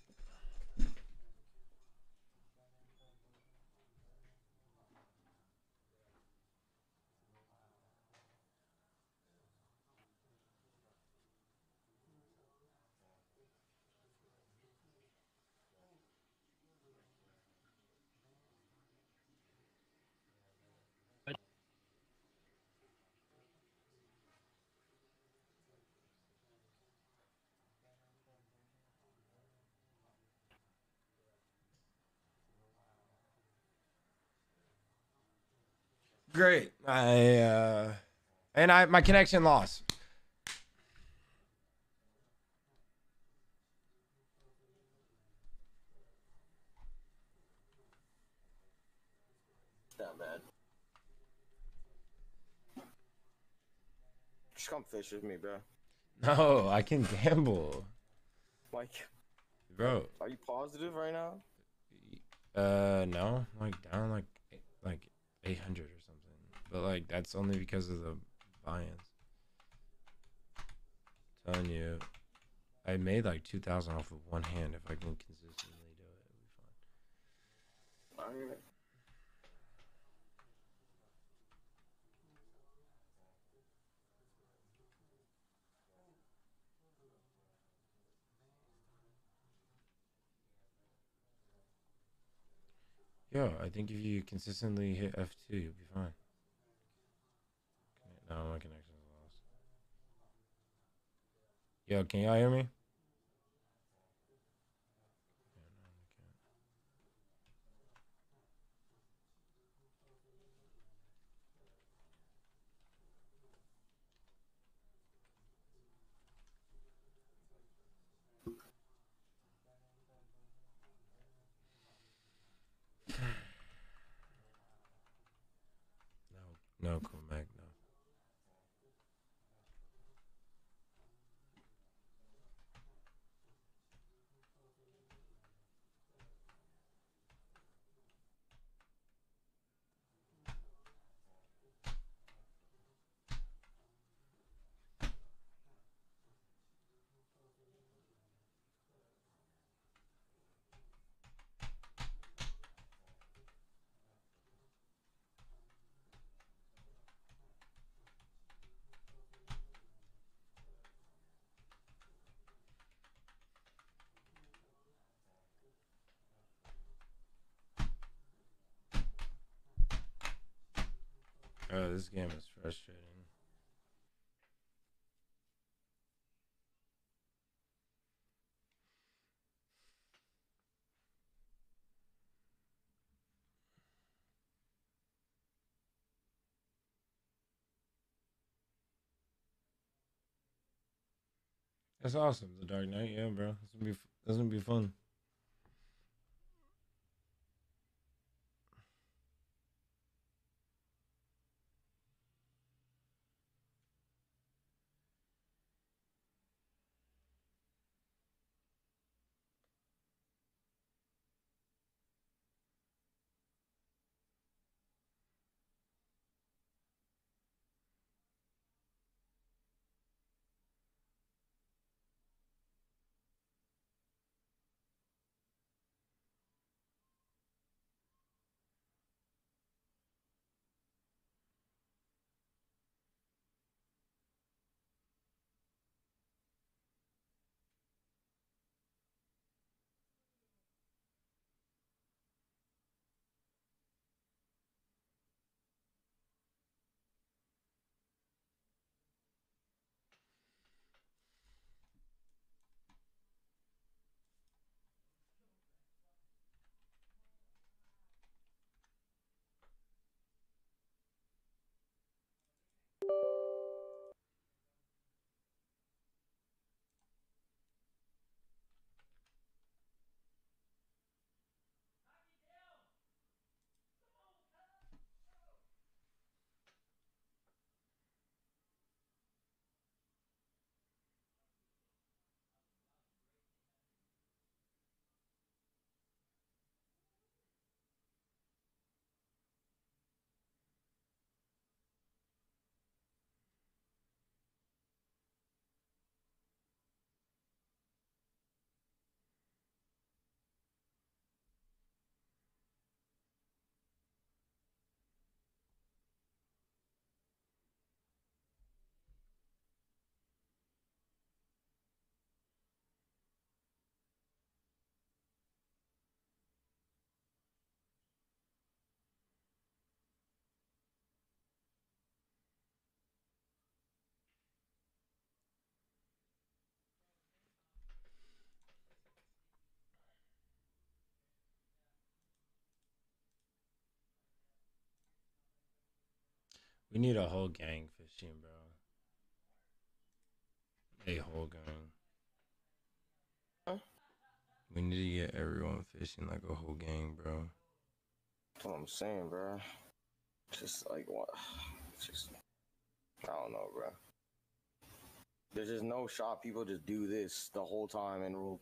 Great. I uh and I my connection lost. That bad. Just come fish with me, bro. No, I can gamble. Like, Bro. are you positive right now? Uh no, like down like like 800 or something. But like that's only because of the buy-ins. telling you I made like 2000 off of one hand if I can consistently do it. It'll be fine. Yo, I think if you consistently hit F2, you'll be fine. Now my connection's lost. Yo, can y'all hear me? No, no. Bro, this game is frustrating. That's awesome. The Dark Knight, yeah, bro. That's gonna be that's gonna be fun. We need a whole gang fishing, bro. A whole gang. We need to get everyone fishing like a whole gang, bro. That's what I'm saying, bro. Just like what? Just I don't know, bro. There's just no shot. People just do this the whole time in role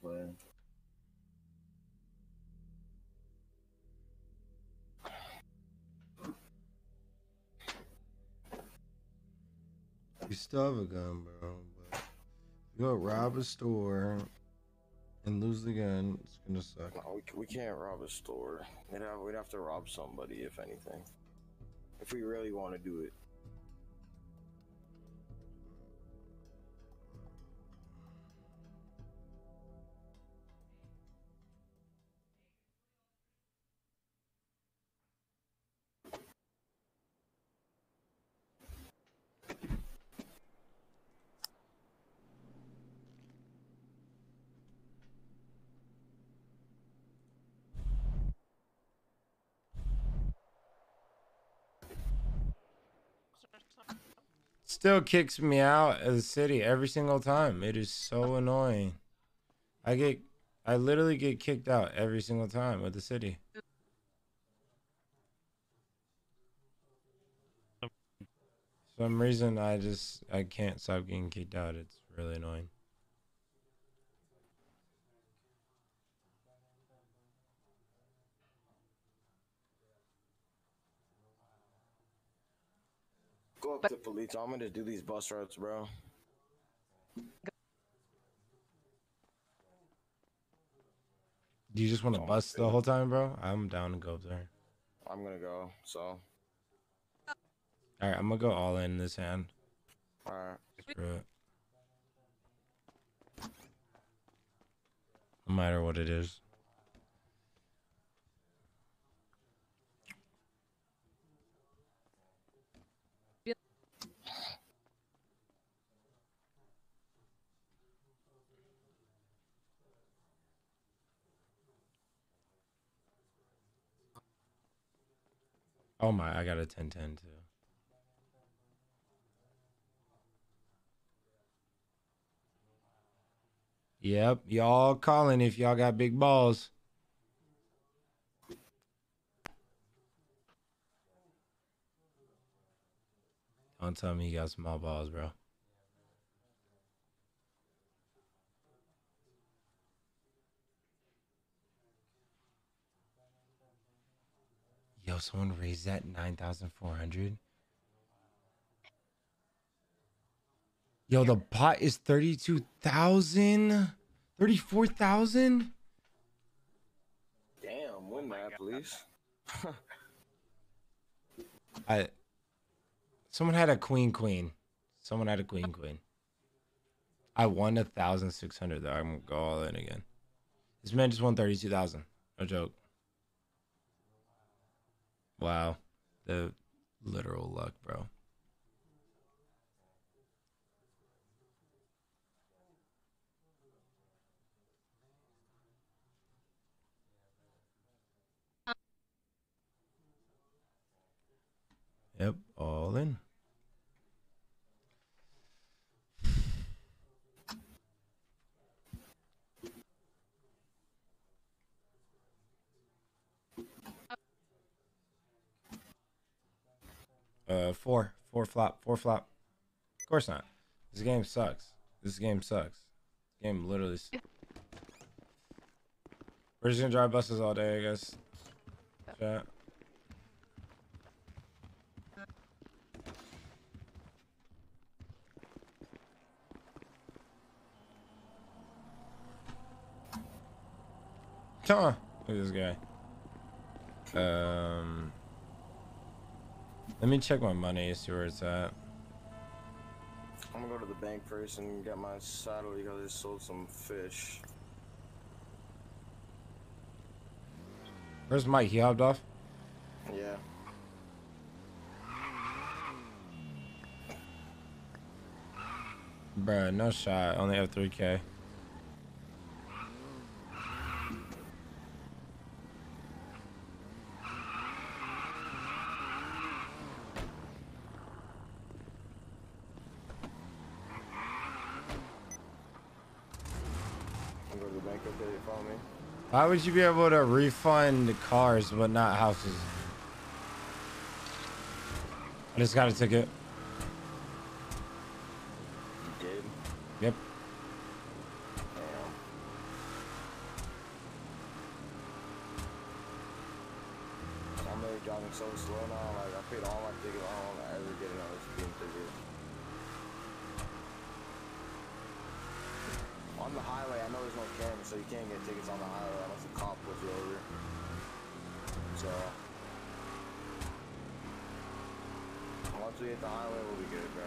You still have a gun, bro. But if you go rob a store and lose the gun, it's gonna suck. No, we, can't rob a store. We'd have, we'd have to rob somebody, if anything. If we really want to do it. Still kicks me out of the city every single time. It is so annoying. I get, I literally get kicked out every single time of the city. some reason I just I can't stop getting kicked out. It's really annoying. Go up to Paleto. I'm gonna do these bus routes, bro. Do you just want to bust the whole time, bro? I'm down to go up there. I'm gonna go. So, All right, I'm gonna go all in this hand. all right. Screw it. No matter what it is. Oh my, I got a 1010 too. Yep, y'all calling if y'all got big balls. Don't tell me you got small balls, bro. Yo, someone raised that 9,400. Yo, the pot is 32,000? 34,000? Damn, win that, please. I someone had a queen queen. Someone had a queen queen. I won a thousand six hundred though. I'm gonna go all in again. This man just won thirty two thousand. No joke. Wow. The literal luck, bro. Yep, all in. Uh, four, four flop, four flop. Of course not. This game sucks. This game sucks. This game literally. We're just gonna drive buses all day, I guess. Chat. Come on. Look at this guy. Um, let me check my money, see where it's at. I'm gonna go to the bank first and get my saddle because I just sold some fish. Where's Mike? He hopped off. Yeah. Bruh, no shot. Only have 3k. I'm going to the bank up there. You follow me? Why would you be able to refund cars but not houses? I just got a ticket. You did? Yep. Damn. I'm really driving so slow now. Like I paid all my tickets. I don't want to ever get another speeding ticket. On the highway, I know there's no camera, so you can't get tickets on the highway unless the cop pulls you over. So once we hit the highway, we'll be good, bro.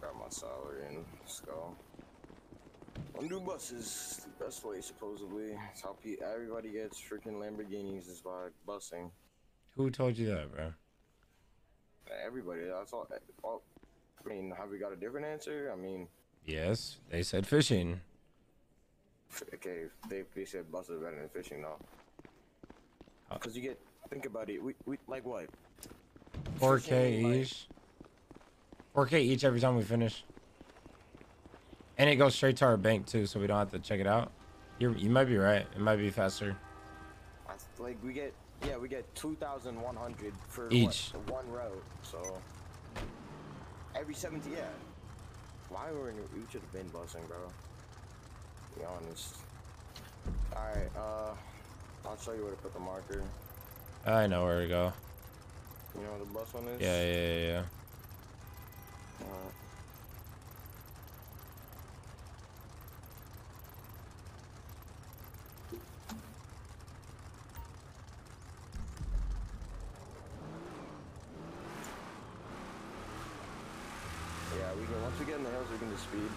Got my salary and let's go. Undo buses, the best way supposedly. It's how pe- everybody gets freaking Lamborghinis is by busing. Who told you that, bro? Everybody, that's all. all I mean, have we got a different answer? I mean, Yes, they said fishing. okay, they, they said buses are better than fishing though. Cause you get, think about it. We, we like what? 4k Fishing, like- each. 4k each every time we finish. And it goes straight to our bank too, so we don't have to check it out. You you might be right. It might be faster. Like we get, yeah, we get two thousand one hundred for Each. What, one row. So every seventy, yeah. Why were we? We should have been busing, bro. To be honest. All right, uh, I'll show you where to put the marker. I know where to go. You know where the bus one is? Yeah, yeah, yeah, yeah. Alright. Yeah, we can. Once we get in the hills, we can just speed.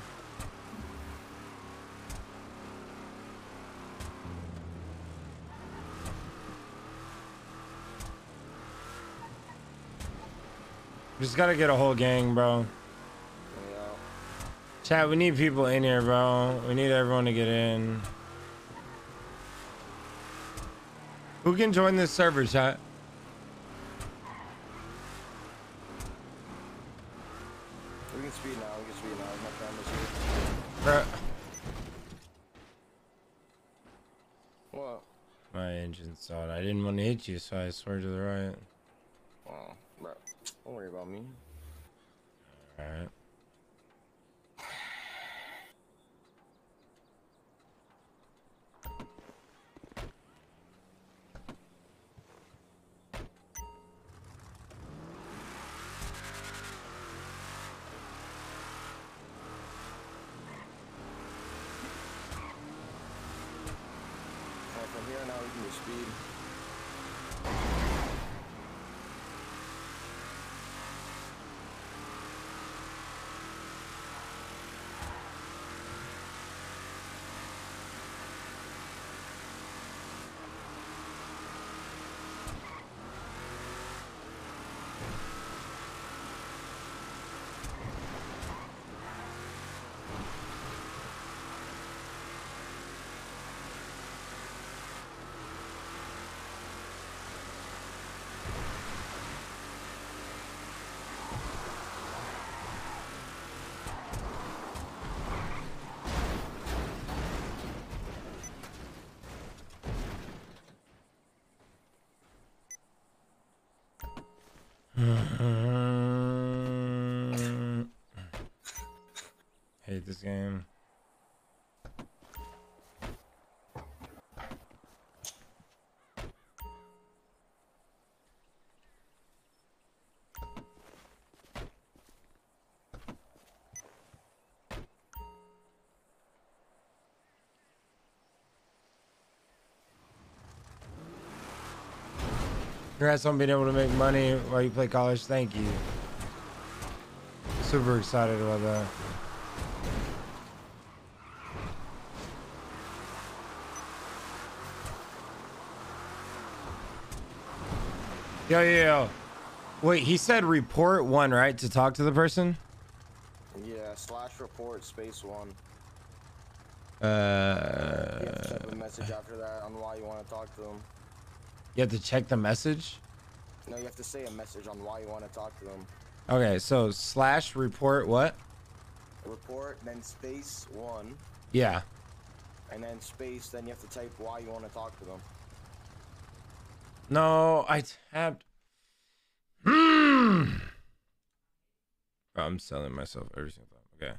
Just gotta get a whole gang, bro. Chat, we need people in here, bro. We need everyone to get in. Who can join this server, chat? We can speed now. We can speed now. My camera's here. Bruh. What? My engine's stalled. I didn't want to hit you, so I swear to the right. Oh, bro. Don't worry about me. Alright. Alright, from here now we can do speed. Uh, hate this game. Congrats on being able to make money while you play college. Thank you. Super excited about that. Yo, yo, yo. Wait, he said report one, right? To talk to the person? Yeah, slash report space one. Uh, You have to a message after that on why you want to talk to them. You have to check the message? No, you have to say a message on why you want to talk to them. Okay, so slash report what? Report, then space one, Yeah. and then space, then you have to type why you want to talk to them. No, I tapped. Hmm. I'm selling myself every single time. Okay.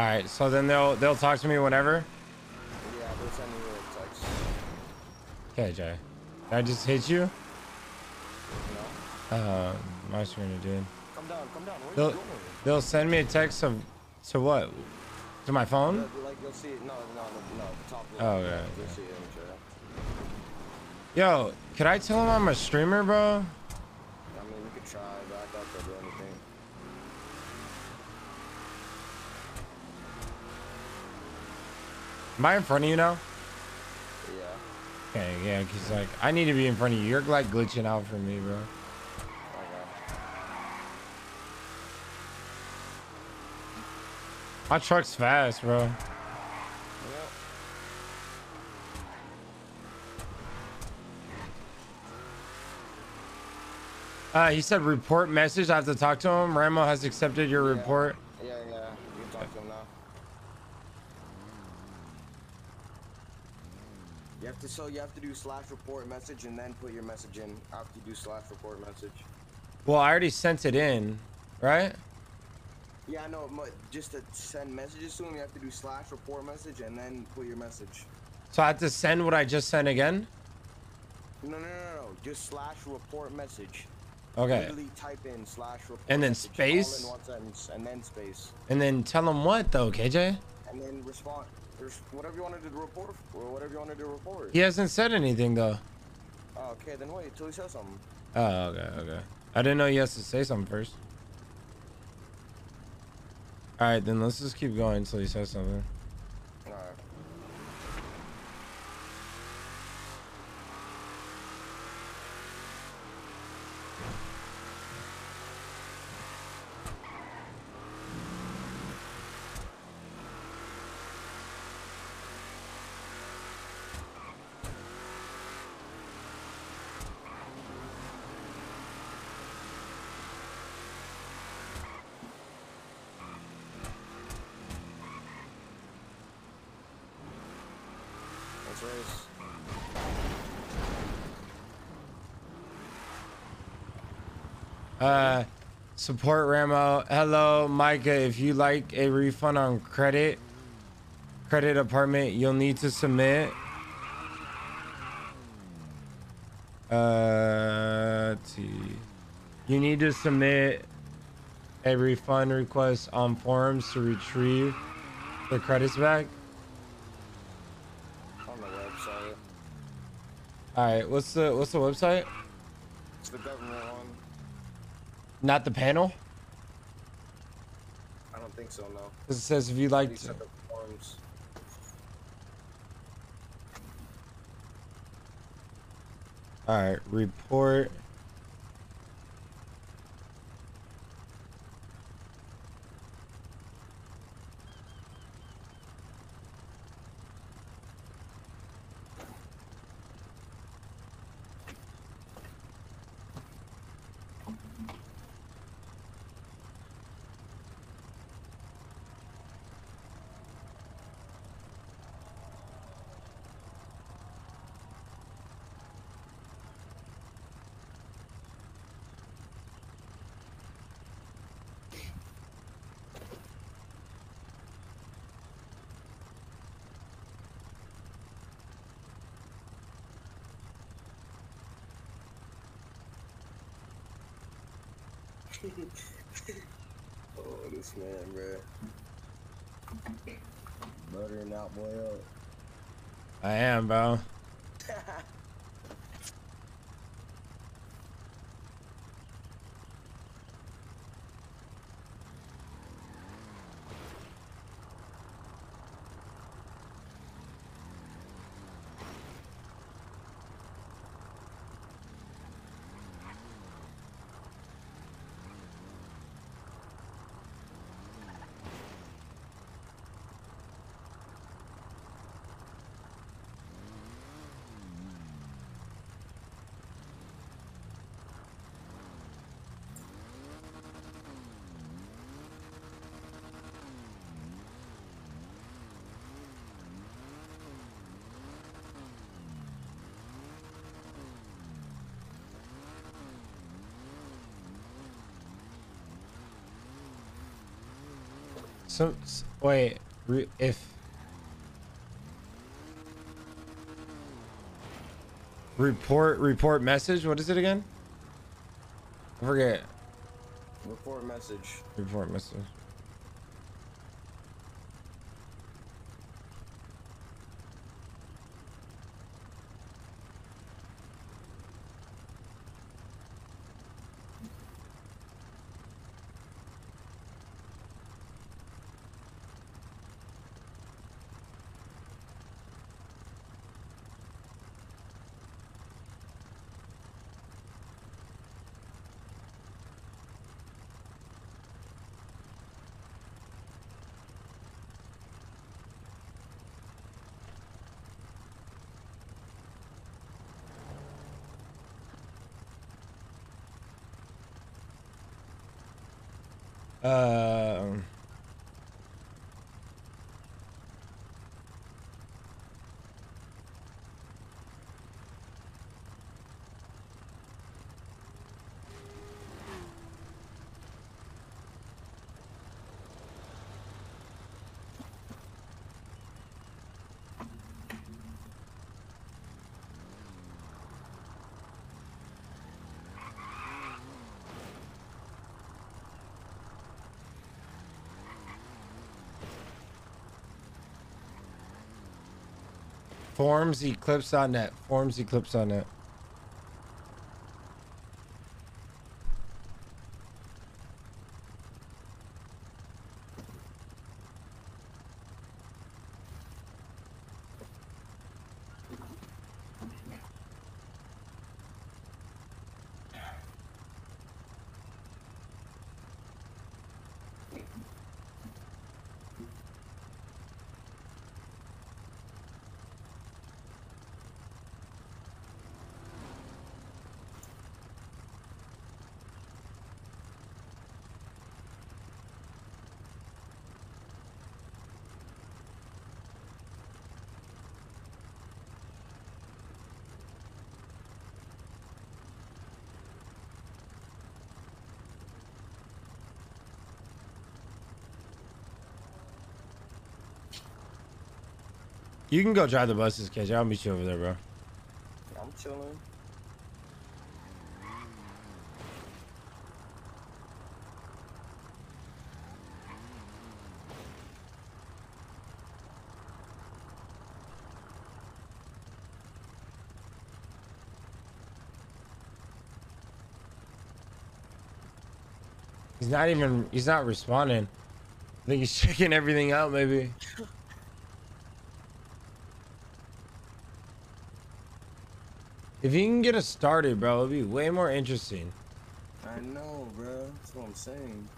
All right, so then they'll they'll talk to me whenever. Yeah, they'll send you a text. Okay, Jay. Did I just hit you? No. Uh, my screen, dude. Come down, come down. Where They'll you going? they'll send me a text of to what? To my phone? Yeah, Like you'll see it. No, no, no, no. The top. Oh, left. yeah, You'll yeah. it. Yo, could I tell him I'm a streamer, bro? I mean, you could try, but I doubt they'll do anything. Am I in front of you now? Yeah. Okay, yeah, cause like I need to be in front of you. You're like glitching out for me, bro. My truck's fast, bro. Uh, he said report message. I have to talk to him. Ramo has accepted your report. Yeah, yeah. You have to so you have to do slash report message and then put your message in after you do slash report message. Well, I already sent it in, right? Yeah, I know. But just to send messages to him, you have to do slash report message and then put your message. So I have to send what I just sent again? No, no, no, no. Just slash report message. Okay. Literally type in slash report. And then message, space? In one sentence, and then space, And then tell them what though, KJ? and then respond. There's whatever you wanted to report or whatever you wanted to report. He hasn't said anything though. Oh, okay, then wait till he says something. Oh, okay, okay. I didn't know he has to say something first. All right, then let's just keep going until he says something. All right. Let's race. Uh, support Ramo. Hello, Mycah. If you like a refund on credit, credit apartment, you'll need to submit. Uh, let's see. You need to submit a refund request on forums to retrieve the credits back. On the website. All right, what's the what's the website? It's the government one. Not the panel. I don't think so, no. 'Cause it says if you like to- forms. All right, report. oh, this man, bro. Buttering out boy up. I am, bro. So wait, if report report message, what is it again? I forget. Report message. Report message. Um. Forms Eclipse.net. You can go drive the buses, Catch. I'll meet you over there, bro. I'm chilling. He's not even. He's not responding. I think he's checking everything out. Maybe. If you can get us started, bro, it'll be way more interesting. I know, bro. That's what I'm saying.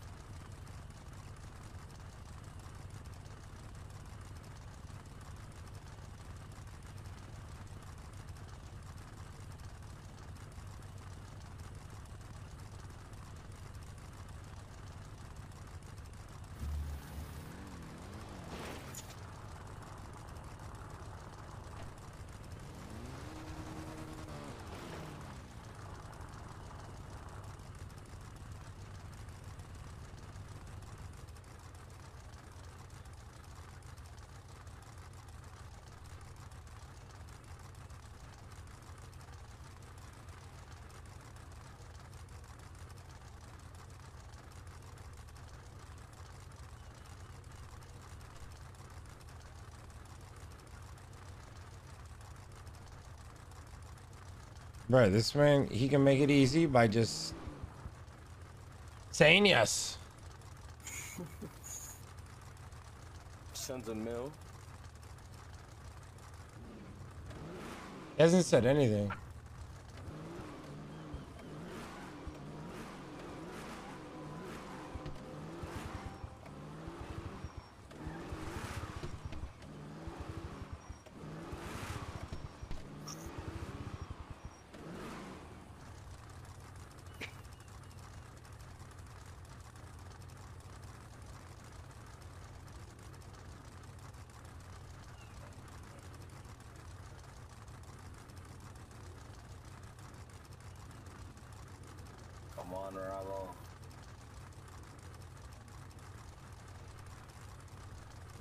Bro, this man, he can make it easy by just saying yes. Sends a mill. He hasn't said anything. Come on, Ramo.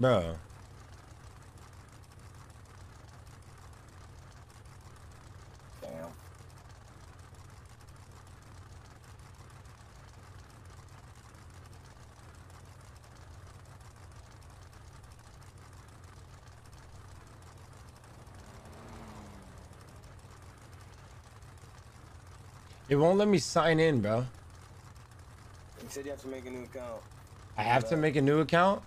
Bro. Damn. It won't let me sign in, bro. He said you have to make a new account. I have to make a new account?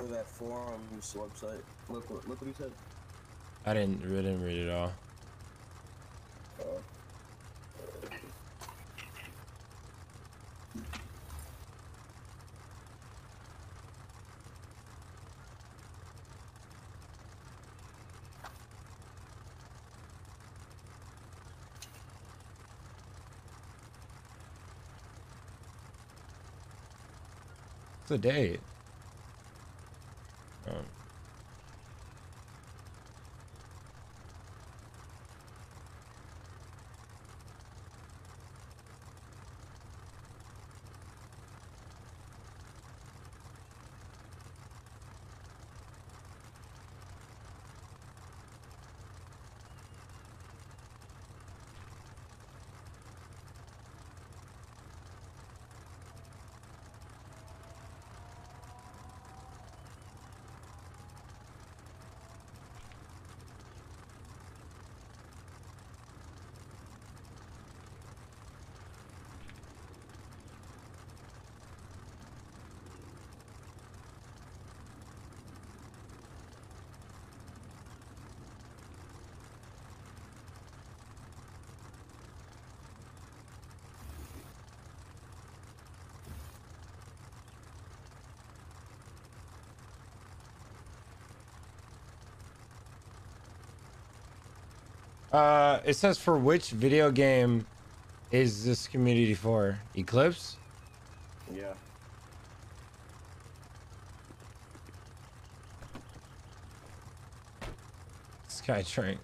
For that forums website. Look, look what he said. I didn't, I didn't read it all. The date? Oh. Uh, it says for which video game is this community for? Eclipse? Yeah. Skytrain.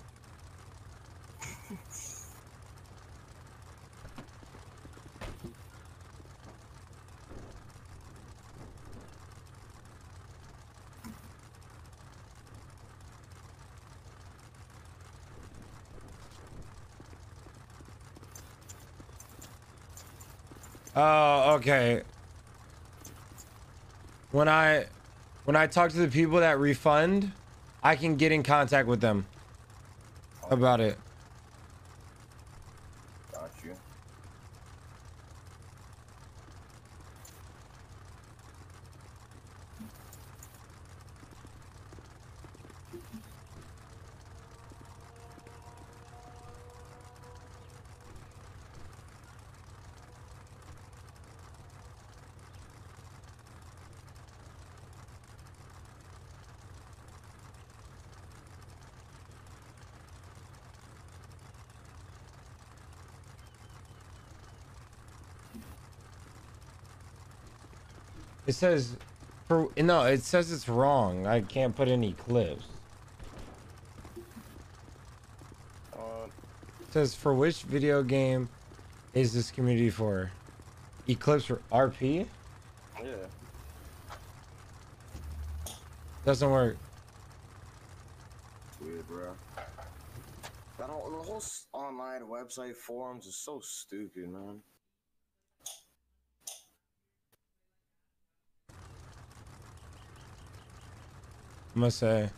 Okay. When I when I talk to the people that refund, I can get in contact with them about it. Got you. It says for no, it says it's wrong. I can't put any clips. Uh, It says for which video game is this community for? Eclipse or RP? yeah. Doesn't work. Weird, bro. That whole, the whole online website forums is so stupid, man. I must say.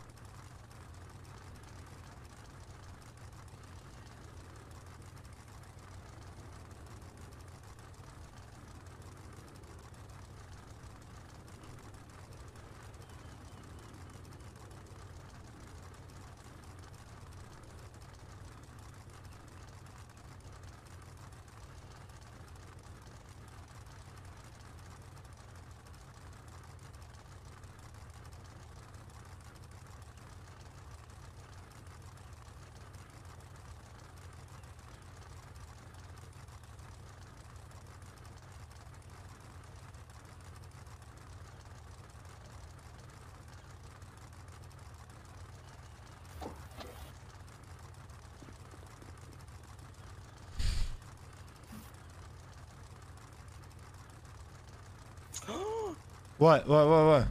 What? What? What? What?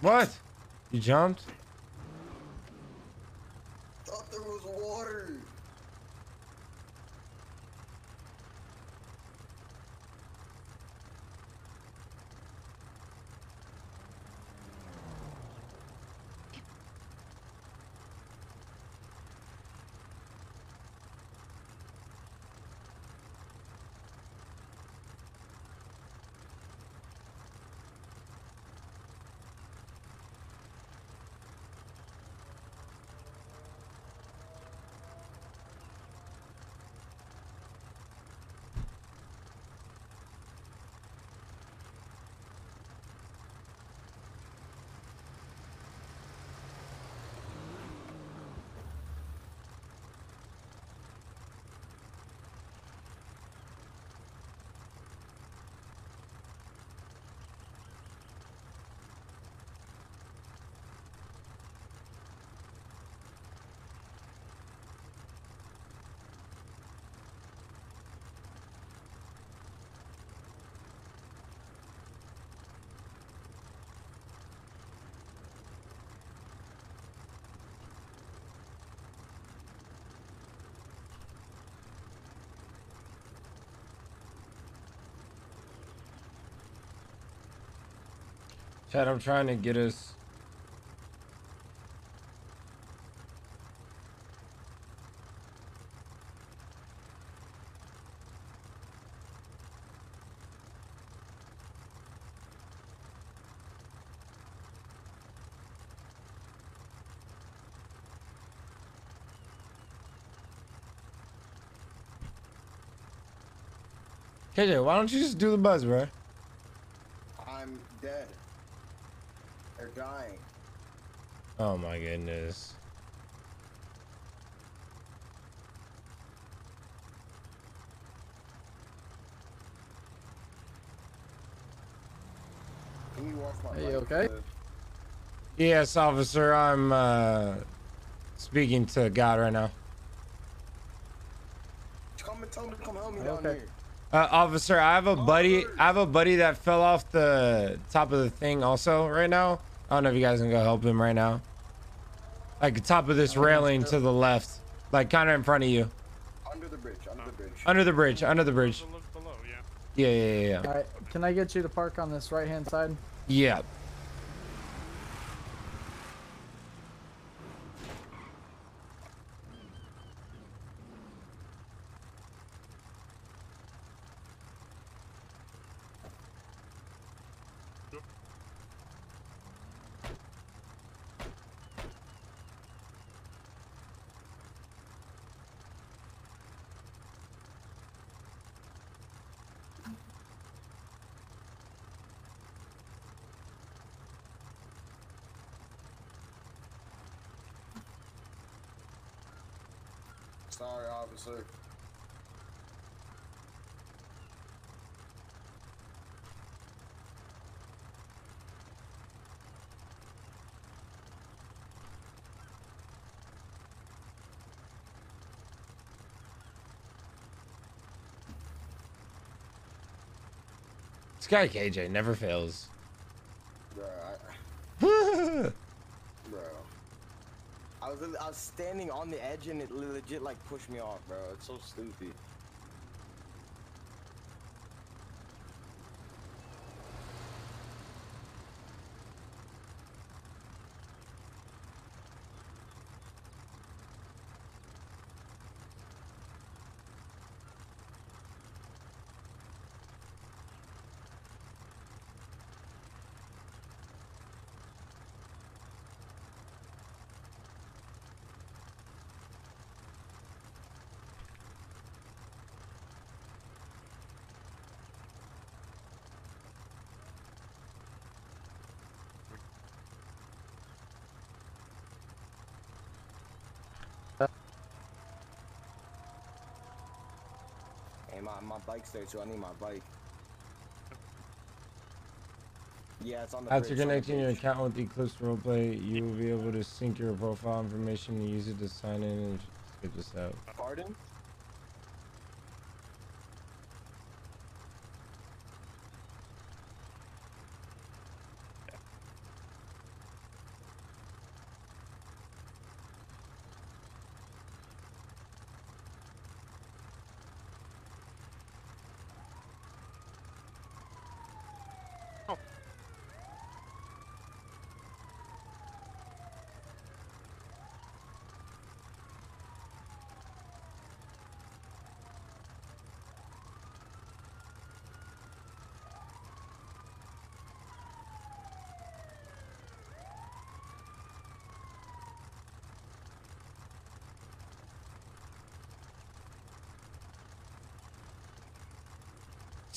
What? You jumped? thought there was water. Chad, I'm trying to get us. KJ, why don't you just do the buzz, bro? dying. Oh my goodness. Are you okay? Yes, officer. I'm uh, speaking to God right now. Come and tell him to come help me down okay. here. Uh, officer, I have a buddy. I have a buddy that fell off the top of the thing also right now. I don't know if you guys can go help him right now. Like the top of this railing to the left, like kind of in front of you, Under the bridge, under the bridge. under the bridge, under the bridge. Below, yeah. Yeah, yeah, yeah, yeah. Alright, can I get you to park on this right hand side? Yeah. Sorry, officer. This guy KJ never fails. Bro, I, bro. I was I was standing on the edge and it legit like pushed me off, bro. It's so stupid. Hey, my my bike's there too. I need my bike. Yeah, it's on the After bridge, it's the connecting your account with Eclipse Roleplay, you will be able to sync your profile information and use it to sign in and skip this out. Pardon?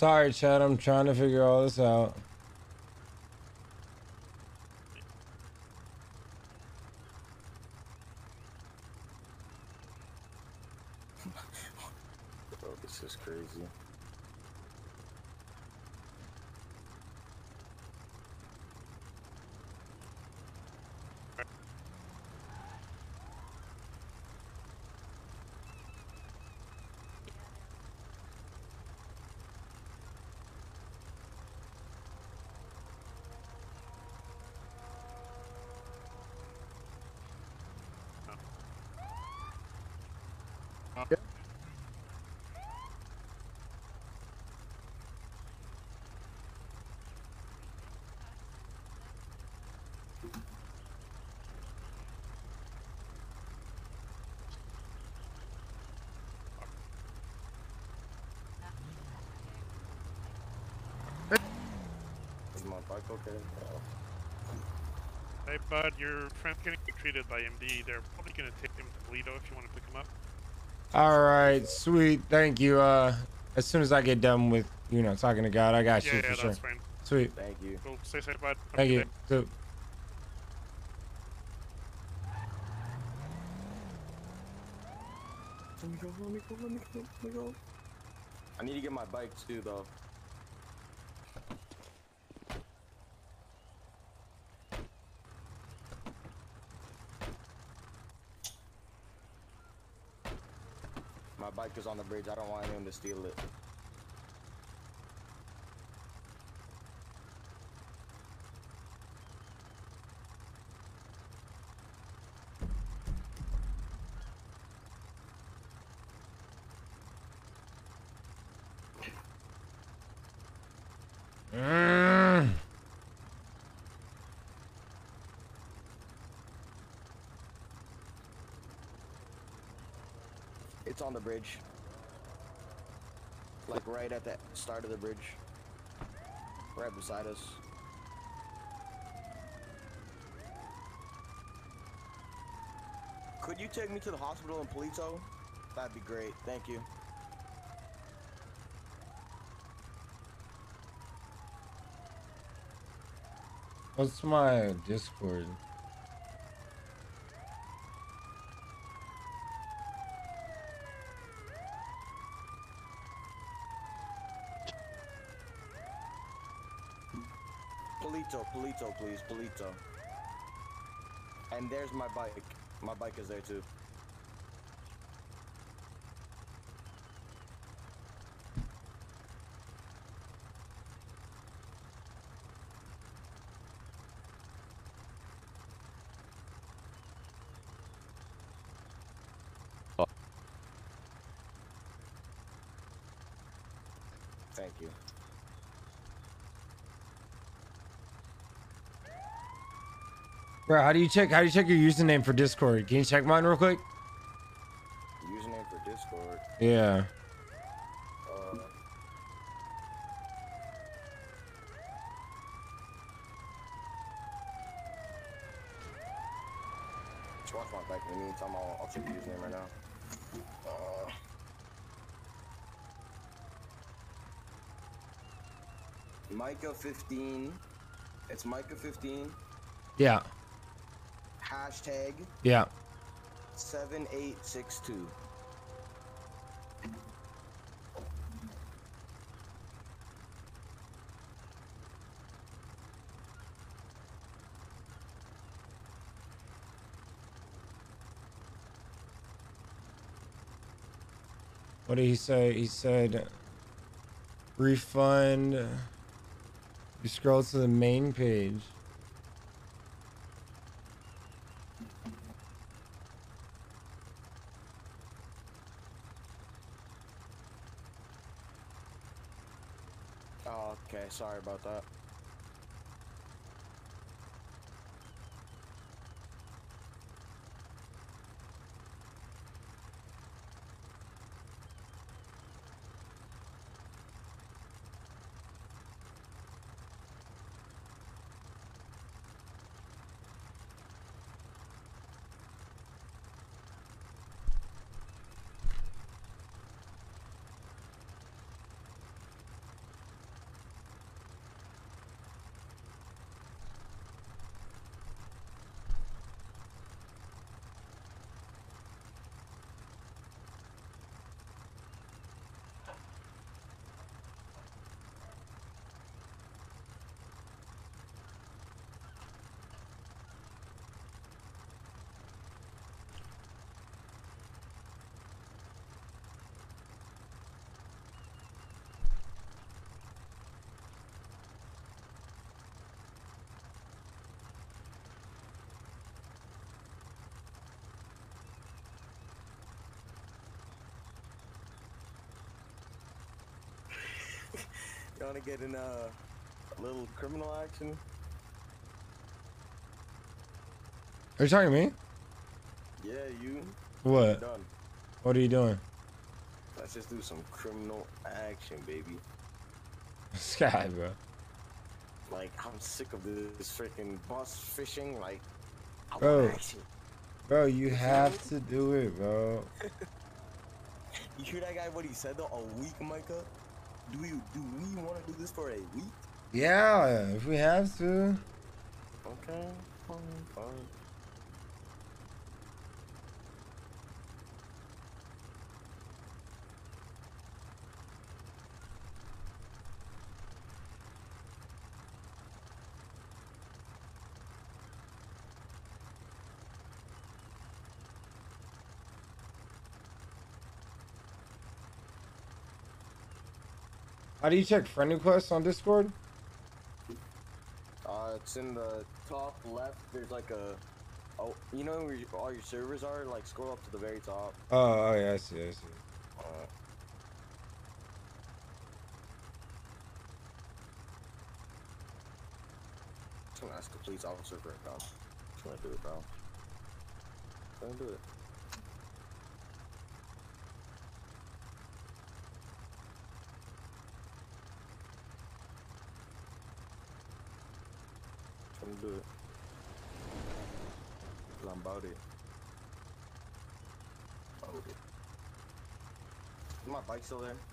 Sorry, Chad. I'm trying to figure all this out. Bro, this is crazy. Is my bike? Oh. Hey, bud, your friend's getting treated by MD. They're probably gonna take him to Toledo if you want to pick him up. All right, sweet. Thank you. Uh, as soon as I get done with you know talking to God, I got yeah, you yeah, for sure. fine. Sweet. Thank you. Cool. Stay safe, bud. Have Thank you. day. So, Let me go, let me go, let me go, let me go. I need to get my bike too, though. Is on the bridge. I don't want anyone to steal it. On the bridge. Like right at the start of the bridge. Right beside us. Could you take me to the hospital in Paleto? That'd be great. Thank you. What's my Discord? Paleto, please, Paleto. And there's my bike. My bike is there too. Oh. Thank you. Bro, how do you check? How do you check your username for Discord? Can you check mine real quick? Username for Discord. Yeah. Uh, watch my back in the meantime. I'll, I'll check the username right now. Uh, Mycah 15. It's Mycah 15. Yeah. Hashtag Yeah. 7862. What did he say? He said refund. You scroll to the main page. Oh, okay. Sorry about that. You wanna get in uh, a little criminal action? Are you talking to me? Yeah, you. What? Done. What are you doing? Let's just do some criminal action, baby. This guy, bro. Like, I'm sick of this freaking bus fishing. Like, I Bro. want action. Bro, you have to do it, bro. You hear that guy? What he said though? A week, Mycah. Do we do we want to do this for a week? Yeah, if we have to. Okay, fine, fine. How do you check friend requests on Discord? Uh, it's in the top left. There's like a, oh, you know where all your servers are? Like scroll up to the very top. Oh, oh yeah, I see, I see. Uh, just gonna ask the police officer for a gun. Just gonna do it, bro. Gonna do it. Gonna do it. 'Cause I'm about it. About it. Is my bike still there?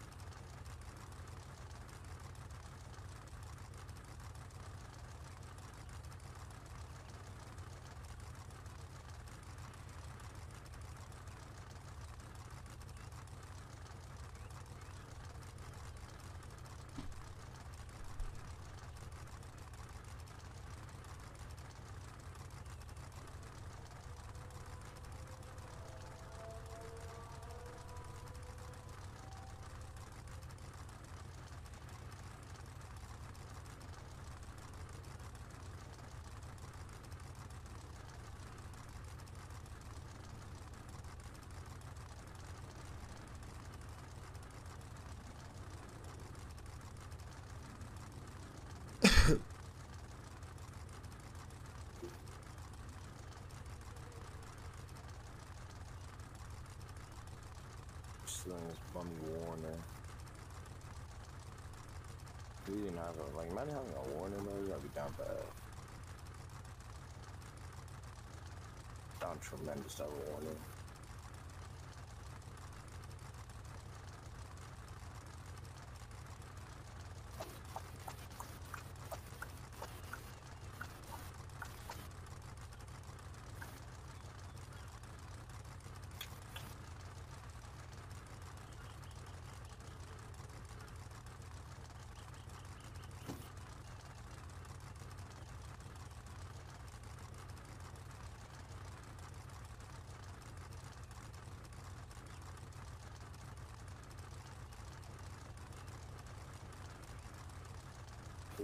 This bummy Warner. We didn't have a like imagine having a Warner though, that'd be down bad. Uh, down tremendous a Warner.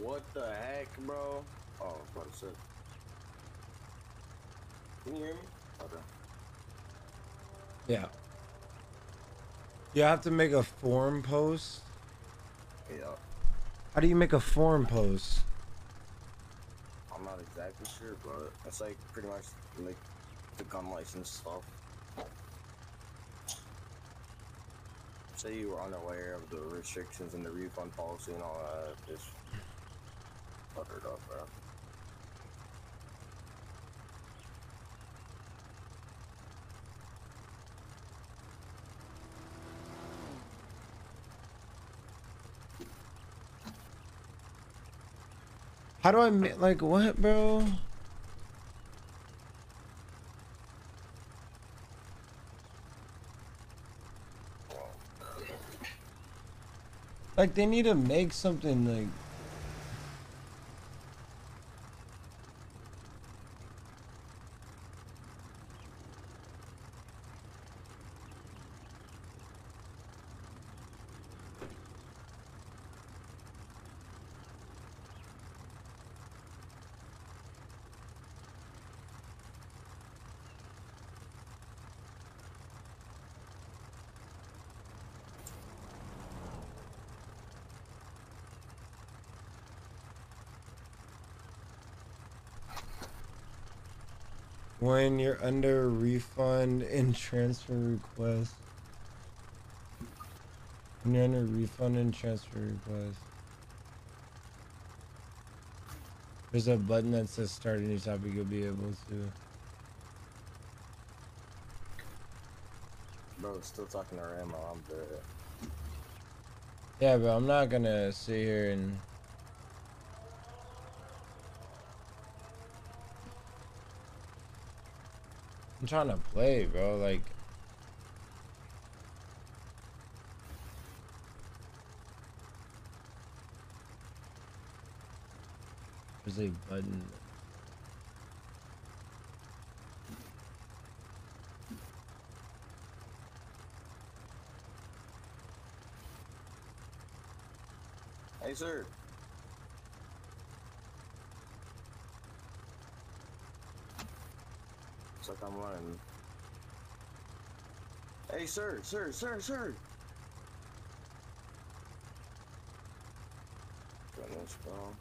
What the heck, bro? Oh, I was about. Can you hear me? Okay. Yeah. You have to make a forum post. Yeah. How do you make a forum post? I'm not exactly sure, but it's like pretty much like the gun license stuff. Say you were unaware of the restrictions and the refund policy and all that. Just up, bro. How do I make like what, bro? Like they need to make something like when you're under refund and transfer request. When you're under refund and transfer request. There's a button that says start a new topic, you'll be able to. Bro, still talking to Ramo. I'm dead. Yeah, but I'm not gonna sit here and I'm trying to play, bro. Like, there's a button. Hey, sir. Like Hey, sir, sir, sir, sir. Goodness, bro.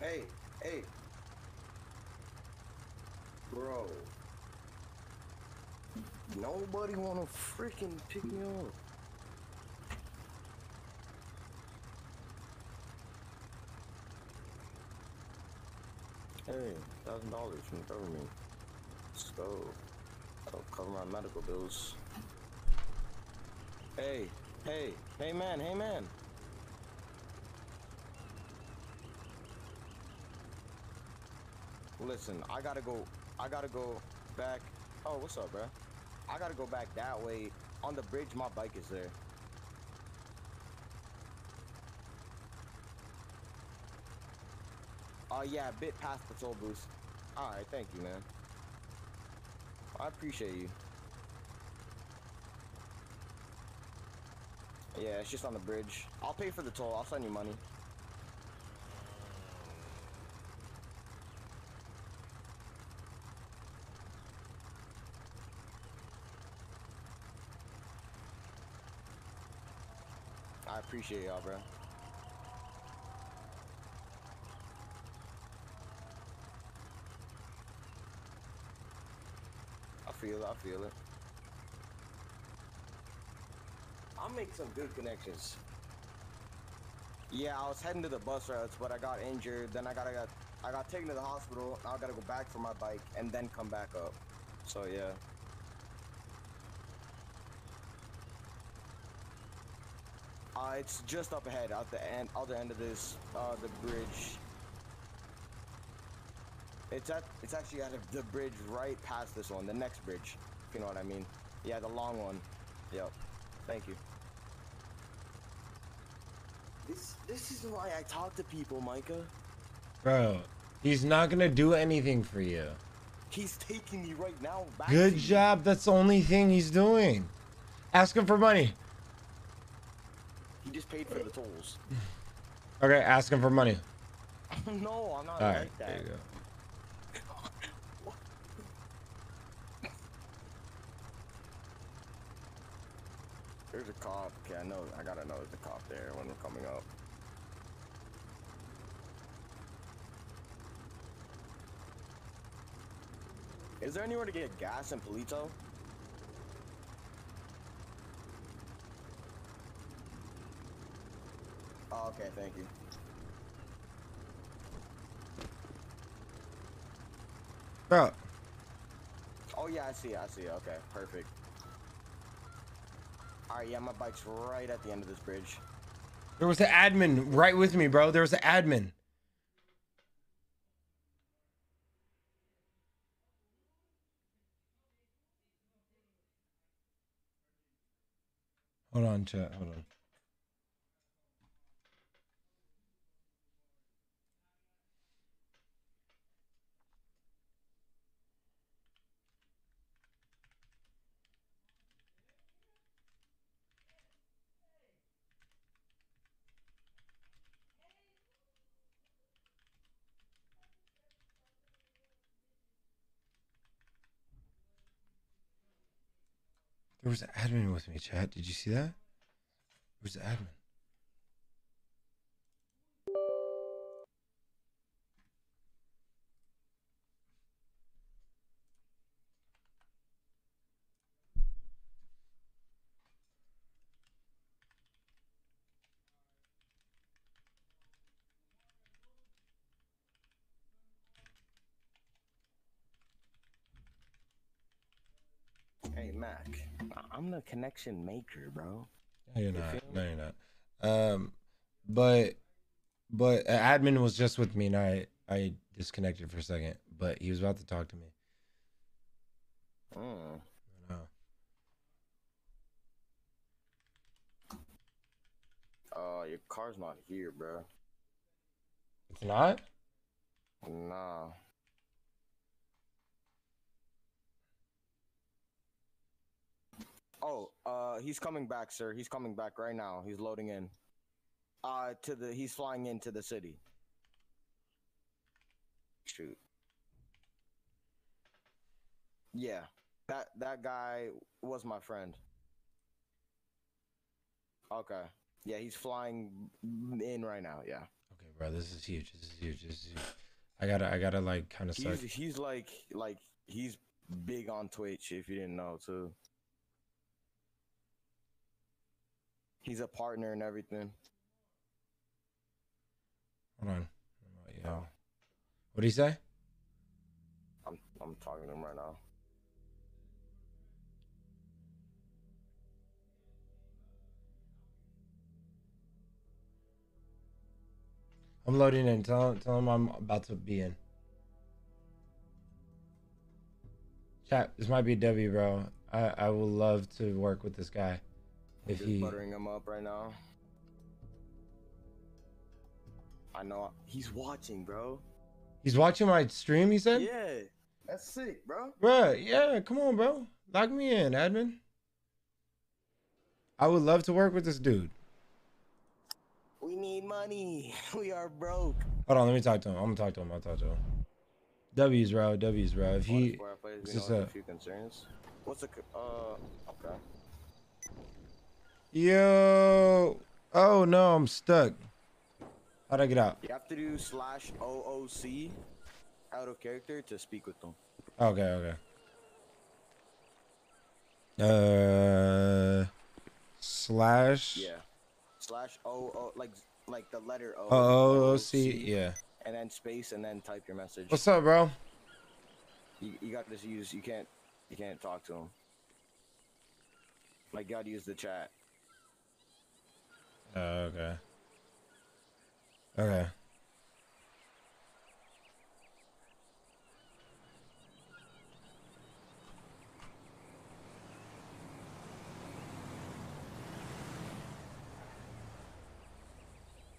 Hey, hey. Bro. Nobody wanna freaking pick me up. Hey, thousand dollars from the government. Let's go. That'll cover my medical bills. Hey, hey, hey man, hey man. Listen, I gotta go. I gotta go back. Oh, what's up, bro? I gotta go back that way. On the bridge, my bike is there. Oh yeah, a bit past the toll booth. All right, thank you, man. I appreciate you. Yeah, it's just on the bridge. I'll pay for the toll. I'll send you money. I appreciate y'all, bro. I feel it, I feel it. I'll make some good connections. Yeah, I was heading to the bus routes, but I got injured. Then I gotta got I got taken to the hospital. Now I gotta go back for my bike and then come back up. So yeah. Uh, it's just up ahead, out the end, other end of this, uh, the bridge. It's at, it's actually at the bridge right past this one, the next bridge, if you know what I mean. Yeah, the long one. Yep. Thank you. This, this is why I talk to people, Mycah. Bro, he's not gonna do anything for you. He's taking me right now back Good to you. job. That's the only thing he's doing. Ask him for money. Paid for the tolls. Okay, ask him for money. no, I'm not All like that. there you go. There's a cop. Okay, I know. I gotta know there's a cop there when we're coming up. Is there anywhere to get gas in Paleto? Oh, okay, thank you. Bro, Oh yeah, I see. I see. Okay, perfect. All right, yeah, my bike's right at the end of this bridge. there was an admin right with me, bro. There was an admin. Hold on, chat. Hold on. There was an admin with me, chat. Did you see that? There was an admin. I'm the connection maker, bro. No, you're You not. No, you're not. Um, but but admin was just with me, and I I disconnected for a second. But he was about to talk to me. Mm. No. Uh, your car's not here, bro. It's not? Nah. Oh, uh, he's coming back, sir. He's coming back right now. He's loading in. Uh, to the he's flying into the city. Shoot. Yeah, that that guy was my friend. Okay. Yeah, he's flying in right now. Yeah. Okay, bro, this is huge. This is huge. This is huge. I gotta, I gotta like kind of start. He's he's like like he's big on Twitch if you didn't know too. He's a partner and everything. Hold on. Yeah. What do you say? I'm I'm talking to him right now. I'm loading in. Tell, tell him I'm about to be in. Chat, this might be a W, bro. I, I will love to work with this guy. I'm If just he, buttering him up right now. I know he's watching, bro. he's watching my stream. He said, Yeah, that's sick, bro. "Bro, yeah, come on, bro, lock me in, admin." I would love to work with this dude. We need money. We are broke. Hold on, let me talk to him. I'm gonna talk to him. I'll talk to him. W's, bro. W's, bro. If he, Before I play, it's we just a, a few concerns. What's the uh? Okay. Yo. Oh no, I'm stuck. How'd I get out? You have to do slash OOC out of character to speak with them. Okay, okay. Uh, slash. Yeah. Slash O O like like the letter O. Oh, OOC, yeah. And then space and then type your message. What's up, bro? You, you got to just use. You can't. You can't talk to him. Like you gotta use the chat. Oh, okay. Okay.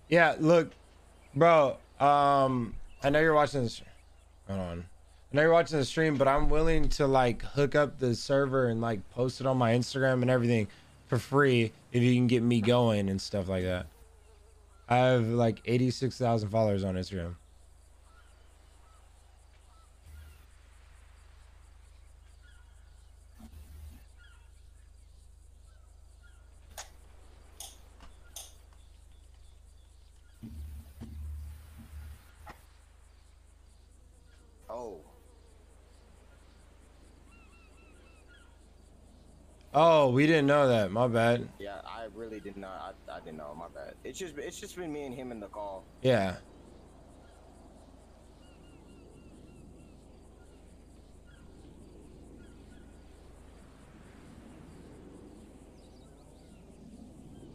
Yeah, look, bro. Um, I know you're watching this. Hold on. I know you're watching the stream, but I'm willing to like hook up the server and like post it on my Instagram and everything for free if you can get me going and stuff like that. I have like 86,000 followers on Instagram. Oh. Oh, we didn't know that. My bad. Yeah, I really did not. I, I didn't know. My bad. It's just it's just been me and him in the call. Yeah.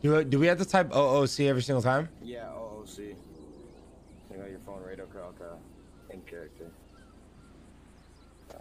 Do, do we have to type OOC every single time? Yeah, OOC. You know your phone radar call okay. in character. Yeah.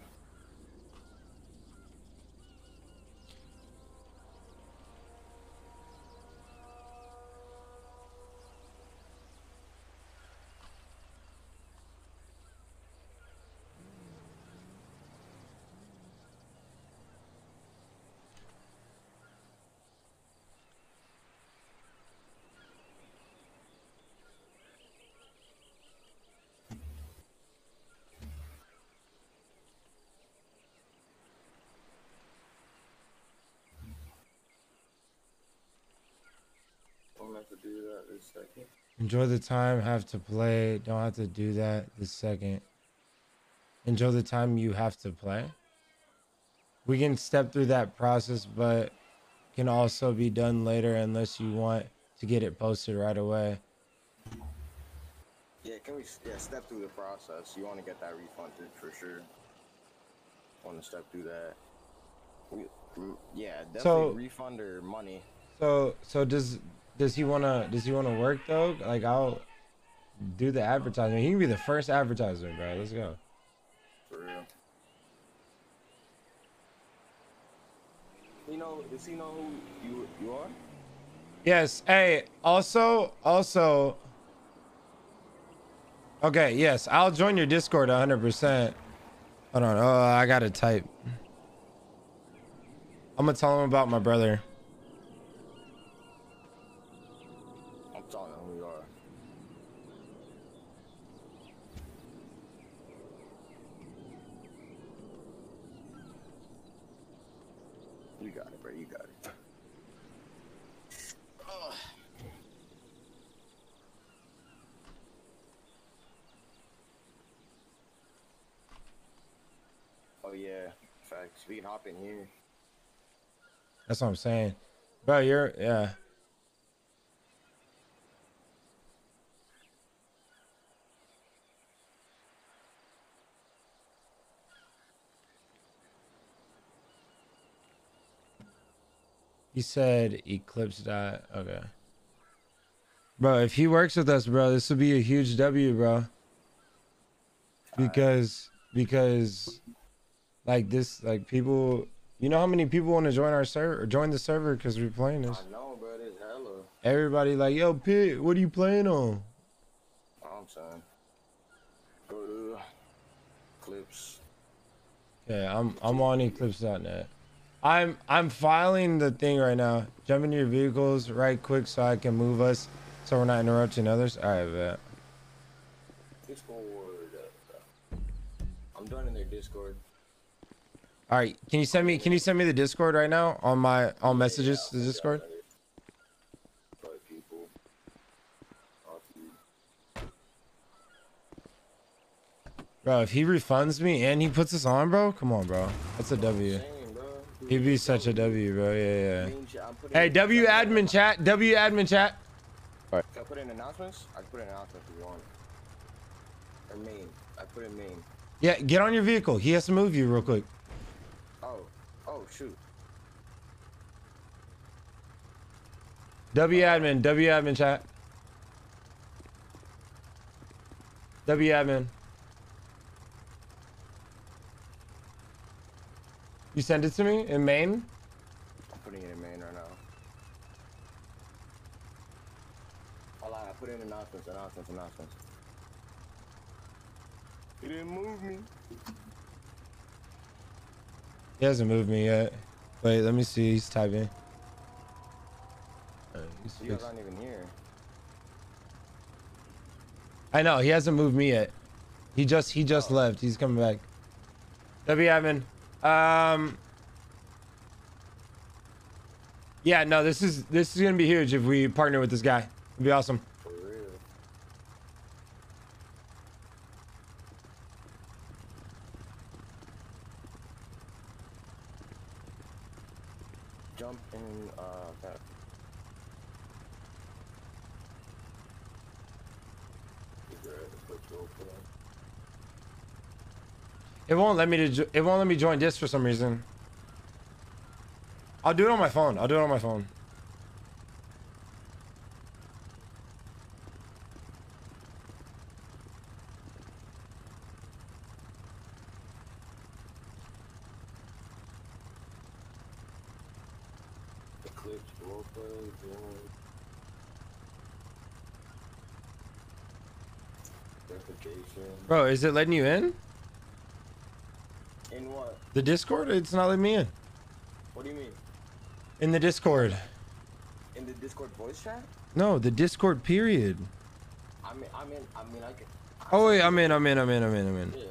Don't have to do that this second. Enjoy the time, have to play. Don't have to do that the second. Enjoy the time you have to play. We can step through that process, but can also be done later unless you want to get it posted right away. Yeah, can we yeah step through the process? You want to get that refunded for sure. Want to step through that? We, yeah, definitely So- refund or money. So so does does he wanna does he wanna work though? Like I'll do the advertisement. He can be the first advertisement, bro. Let's go. For real. Does he know who you you are? Yes. Hey, also, also. Okay, yes, I'll join your Discord 100%. Hold on. Oh, I gotta type. I'm gonna tell him about my brother. I'm telling him who you are. You got it, bro. You got it. Ugh. Oh yeah, facts. We can hop in here. That's what I'm saying. Bro, you're, yeah. He said Eclipse dot. Okay. Bro, if he works with us, bro, this would be a huge W, bro. Because because like this like people you know how many people want to join our server or join the server because we're playing this? I know, bro. It's hella. Everybody like, yo, Pit, what are you playing on? I'm saying. Go to clips. Yeah, I'm I'm on Eclipse.net. I'm I'm filing the thing right now. Jump into your vehicles right quick so I can move us so we're not interrupting others. Alright, bet. Discord. Uh, I'm done in their Discord. Alright, can you send me can you send me the Discord right now on my on messages to Discord? But people. Off you. Bro, if he refunds me and he puts us on, bro, come on, bro. That's a W. He'd be such a W, bro. Yeah, yeah. Hey, W admin chat. W admin chat. Can I put in announcements? I can put in announcements if you want. Or main. I put in main. Yeah, get on your vehicle. He has to move you real quick. Oh. Oh, shoot. W admin. W admin chat. W admin. You send it to me in main? I'm putting it in main right now. Hold on, I put in announcements, announcements, announcements. He didn't move me. He hasn't moved me yet. Wait, let me see. He's typing. He's You guys aren't even here. I know he hasn't moved me yet. He just he just left. He's coming back. W admin. Um. Yeah, no, this is this is gonna be huge if we partner with this guy. It'd be awesome. For real. Jump in, uh, that. It won't let me to. It won't let me join this for some reason. I'll do it on my phone. I'll do it on my phone. Eclipse, roleplay, join. Verification. Bro, is it letting you in? The Discord? It's not letting me in. What do you mean? In the Discord. In the Discord voice chat? No, the Discord. Period. I mean, I mean, I mean, I can. Oh wait, I'm in. I'm in. I'm in. I'm in. I'm in. Yeah.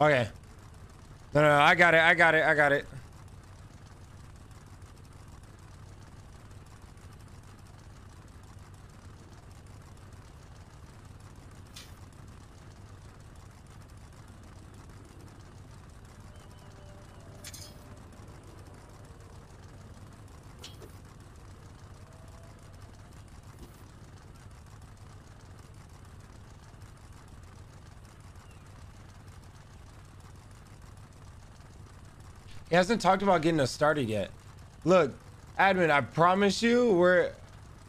Okay. No, no, no, I got it. I got it. I got it. He hasn't talked about getting us started yet. Look, admin, I promise you, we're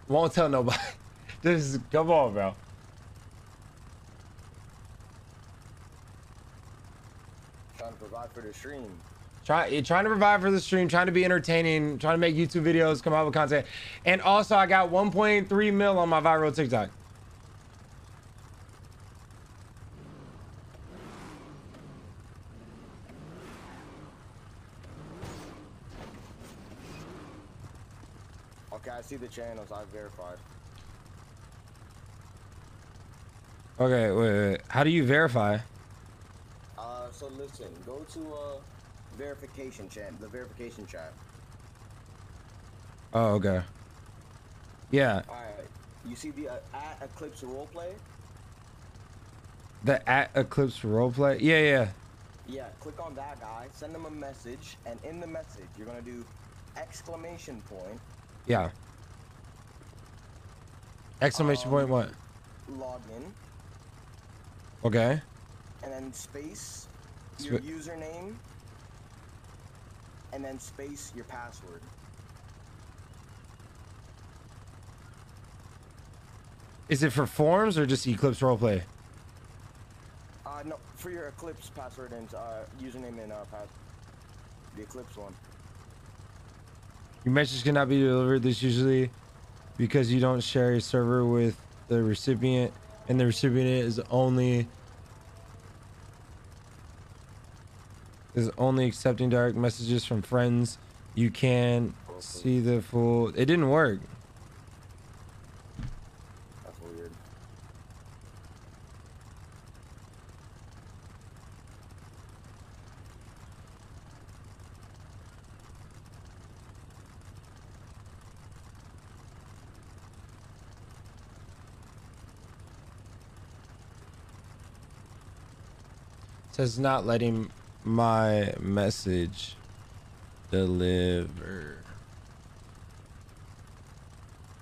won't tell nobody. Just come on, bro. Trying to provide for the stream. Try, trying to provide for the stream, trying to be entertaining, trying to make YouTube videos, come out with content. And also, I got 1.3 mil on my viral TikTok. The channels. I verified. Okay, wait, wait. How do you verify? Uh, so listen, go to uh verification chat, the verification chat. Oh, okay. Yeah, All right. You see the uh, at Eclipse roleplay? the at Eclipse roleplay. Yeah, yeah. Yeah, click on that guy, send them a message, and in the message, you're gonna do exclamation point, Yeah. Exclamation point what? login, Okay. and then space, your Sp- username, and then space your password. Is it for forms or just Eclipse roleplay? Uh, no, for your Eclipse password and uh, username and uh, pass, the Eclipse one. Your message cannot be delivered this usually because you don't share a server with the recipient and the recipient is only is only accepting direct messages from friends. You can see the full it didn't work. That's weird. Says not letting my message deliver.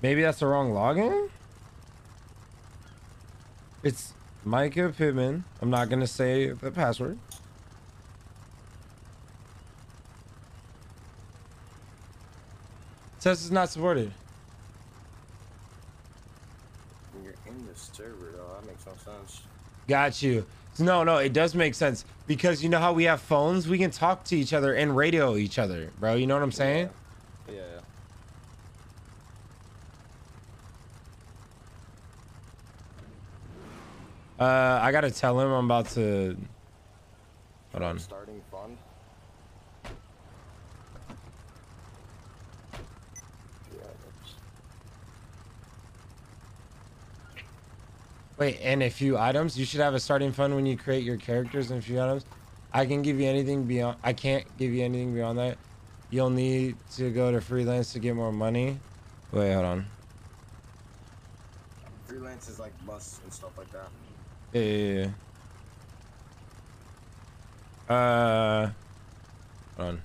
Maybe that's the wrong login? It's Mycah Pittman. I'm not gonna say the password. says it's not supported. You're in the server though. That makes no sense. Got you. No, no, it does make sense because you know how we have phones, we can talk to each other and radio each other, bro. You know what I'm saying? Yeah. Uh, I gotta tell him I'm about to. Hold on. Starting fund. Yeah. That's... Wait, and a few items. You should have a starting fund when you create your characters and a few items. I can give you anything beyond. I can't give you anything beyond that. You'll need to go to freelance to get more money. Wait, hold on. Freelance is like bus and stuff like that. Yeah, yeah, yeah. Uh, hold on.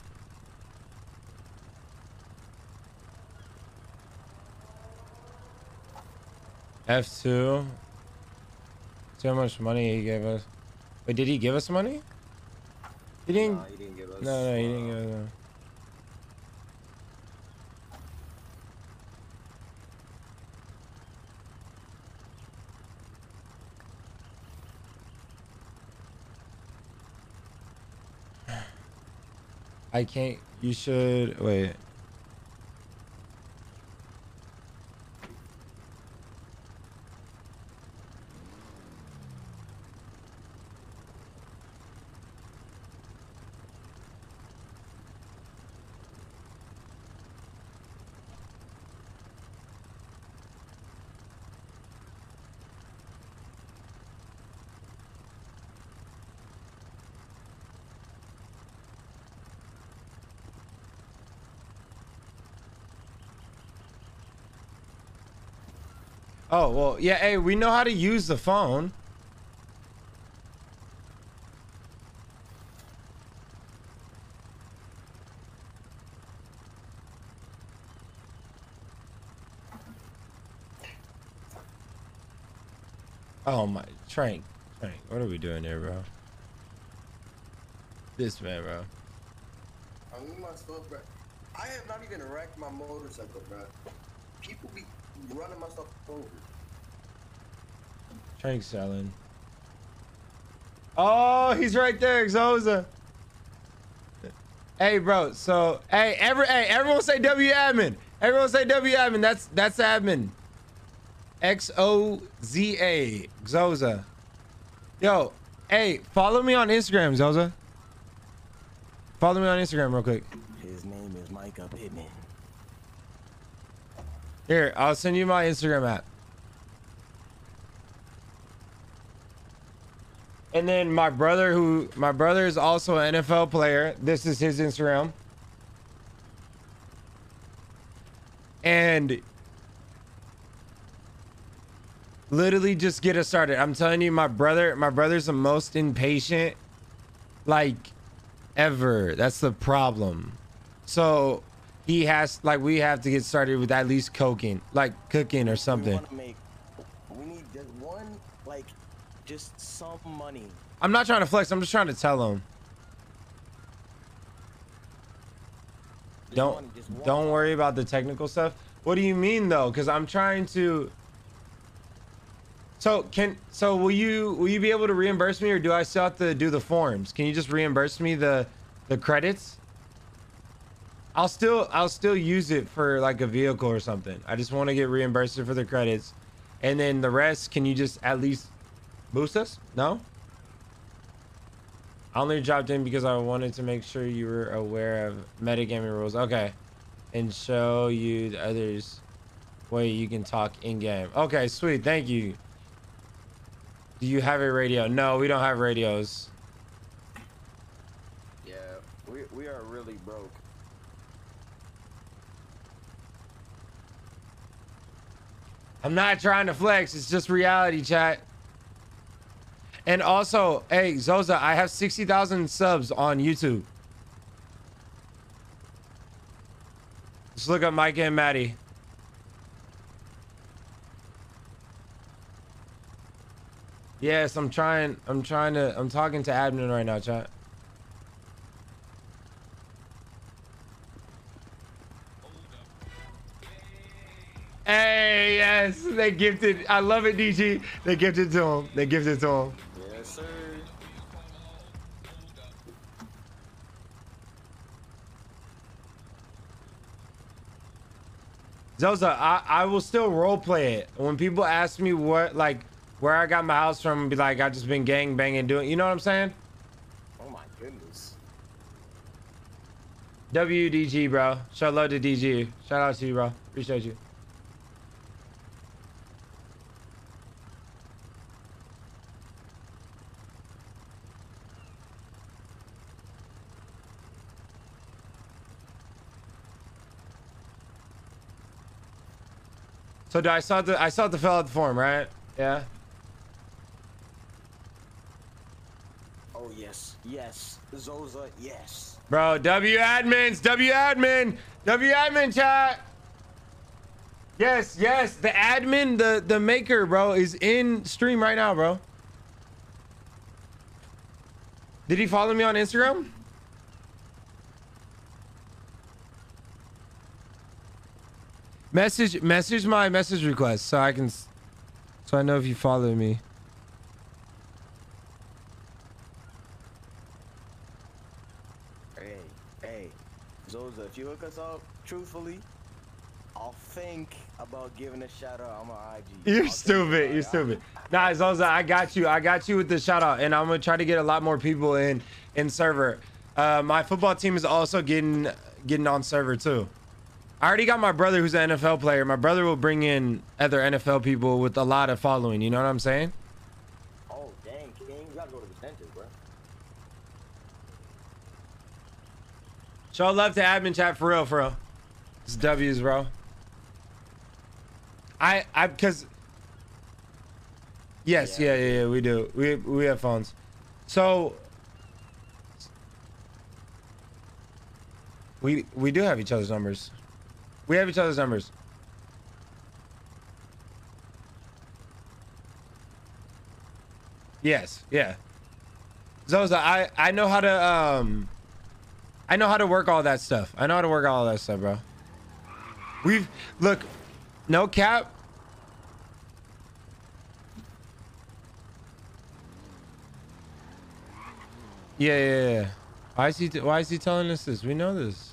F2. How much money he gave us. Wait, did he give us money? He didn't. Nah, he didn't give us, No, no, he didn't uh, give us. No. I can't. You should wait. Oh well, yeah. Hey, we know how to use the phone. Oh my, Trank, Trank, what are we doing here, bro? This man, bro. I need my stuff back. I have not even wrecked my motorcycle, bro. People be running my stuff over. Trank selling. Oh, he's right there, Xoza. Hey, bro. So, hey, every, hey, everyone say W admin. Everyone say W admin. That's that's admin. X O Z A Xoza. Yo, hey, follow me on Instagram, Xoza. Follow me on Instagram real quick. His name is Mycah Pittman. Here, I'll send you my Instagram app. And then my brother, who my brother is also an NFL player. This is his Instagram. And literally just get us started. I'm telling you, my brother, my brother's the most impatient, like ever. That's the problem. So he has like we have to get started with at least cooking, like cooking or something. wanna make. We need just one, like, just some money. I'm not trying to flex. I'm just trying to tell him. Don't don't worry about the technical stuff. What do you mean though? Because I'm trying to. So can so will you will you be able to reimburse me or do I still have to do the forms? Can you just reimburse me the the credits? I'll still I'll still use it for like a vehicle or something. I just want to get reimbursed for the credits, and then the rest. Can you just at least boost us? No. I only dropped in because I wanted to make sure you were aware of metagaming rules. Okay. And show you the others way you can talk in game. Okay, sweet. Thank you. Do you have a radio? No, we don't have radios. Yeah, we we are really broke. I'm not trying to flex. It's just reality, chat. And also, hey, Xoza, I have 60,000 subs on YouTube. Just look up Mike and Maddie. Yes, I'm trying. I'm trying to. I'm talking to admin right now, chat. Hey, yes, they gifted. I love it, DG. They gifted to him. They gifted to him. Yes, sir. Xoza, I, I will still role play it. When people ask me what, like, where I got my house from, be like, I just been gang banging doing. You know what I'm saying? Oh my goodness. WDG, bro. Shout love to DG. Shout out to you, bro. Appreciate you. So do I saw the I saw the fill out the form, right? Yeah. Oh yes, yes. Xoza, yes. Bro, W admins, W admin, W admin chat. Yes, yes, the admin, the the maker, bro, is in stream right now, bro. Did he follow me on Instagram? Message message my message request so I can so I know if you follow me. Hey, hey, Xoza, if you hook us up, truthfully, I'll think about giving a shout out on my IG. You're stupid. You're stupid. Nah, Xoza, I got you. I got you with the shout out, and I'm gonna try to get a lot more people in in server. Uh, my football team is also getting getting on server too. I already got my brother who's an NFL player. My brother will bring in other NFL people with a lot of following. You know what I'm saying? Oh, dang, King, you gotta go to the dentist, bro. Show love to admin chat for real, for real. It's W's, bro. I I because yes, yeah. yeah, yeah, we do. We we have phones. So we we do have each other's numbers. We have each other's numbers. Yes, yeah. Xoza, I I know how to um I know how to work all that stuff. I know how to work all that stuff, bro. We've look, no cap. Yeah, yeah, yeah. Why is he? Why is he telling us this? We know this.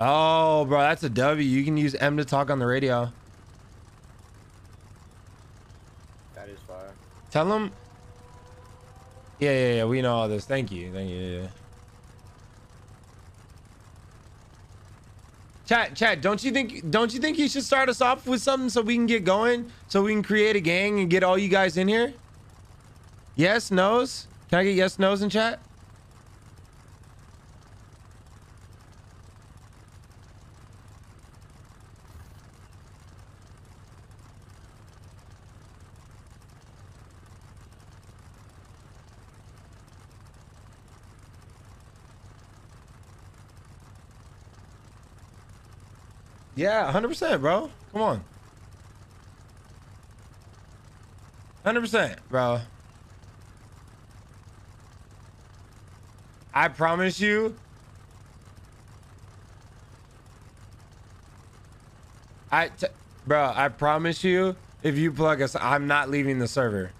Oh, bro, that's a W. You can use M to talk on the radio. That is fire. Tell him. Yeah, yeah, yeah. We know all this. Thank you. Thank you. Yeah. Chat, chat. Don't you think? Don't you think you should start us off with something so we can get going, so we can create a gang and get all you guys in here? Yes, no's. Can I get yes, no's in chat? Yeah, 100%, bro. Come on. 100%, bro. I promise you. I, bro, I promise you, if you plug us, I'm not leaving the server.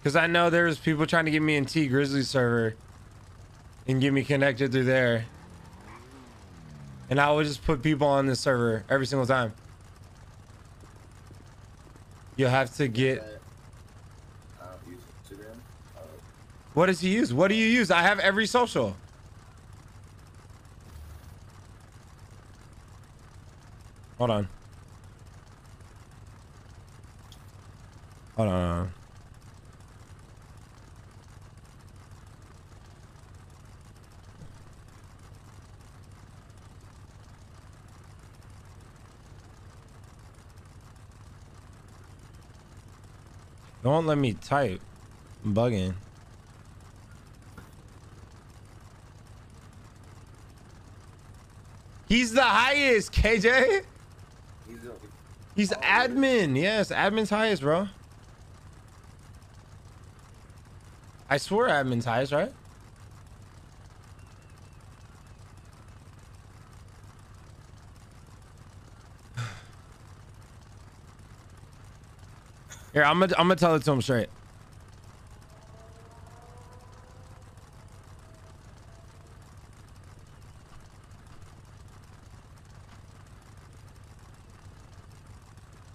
Because I know there's people trying to get me in T Grizzly server and get me connected through there. And I would just put people on this server every single time. You'll have to get. I don't use Instagram. Uh, What does he use? What do you use? I have every social. Hold on. Hold on. Don't let me type. I'm bugging. He's the highest, KJ. he's oh, a, He's admin. Yes, admin's highest, bro. I swear admin's highest, right? Here, I'm gonna I'm gonna tell it to him straight.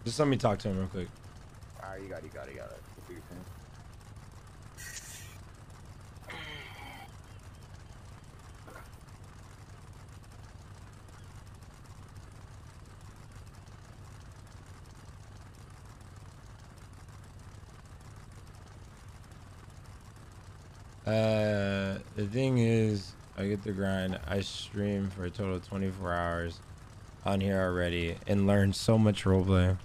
Just let me talk to him real quick. Alright, you got it, you got it, you got it. Do your thing. Uh, the thing is, I get the grind. I stream for a total of 24 hours on here already and learned so much roleplay.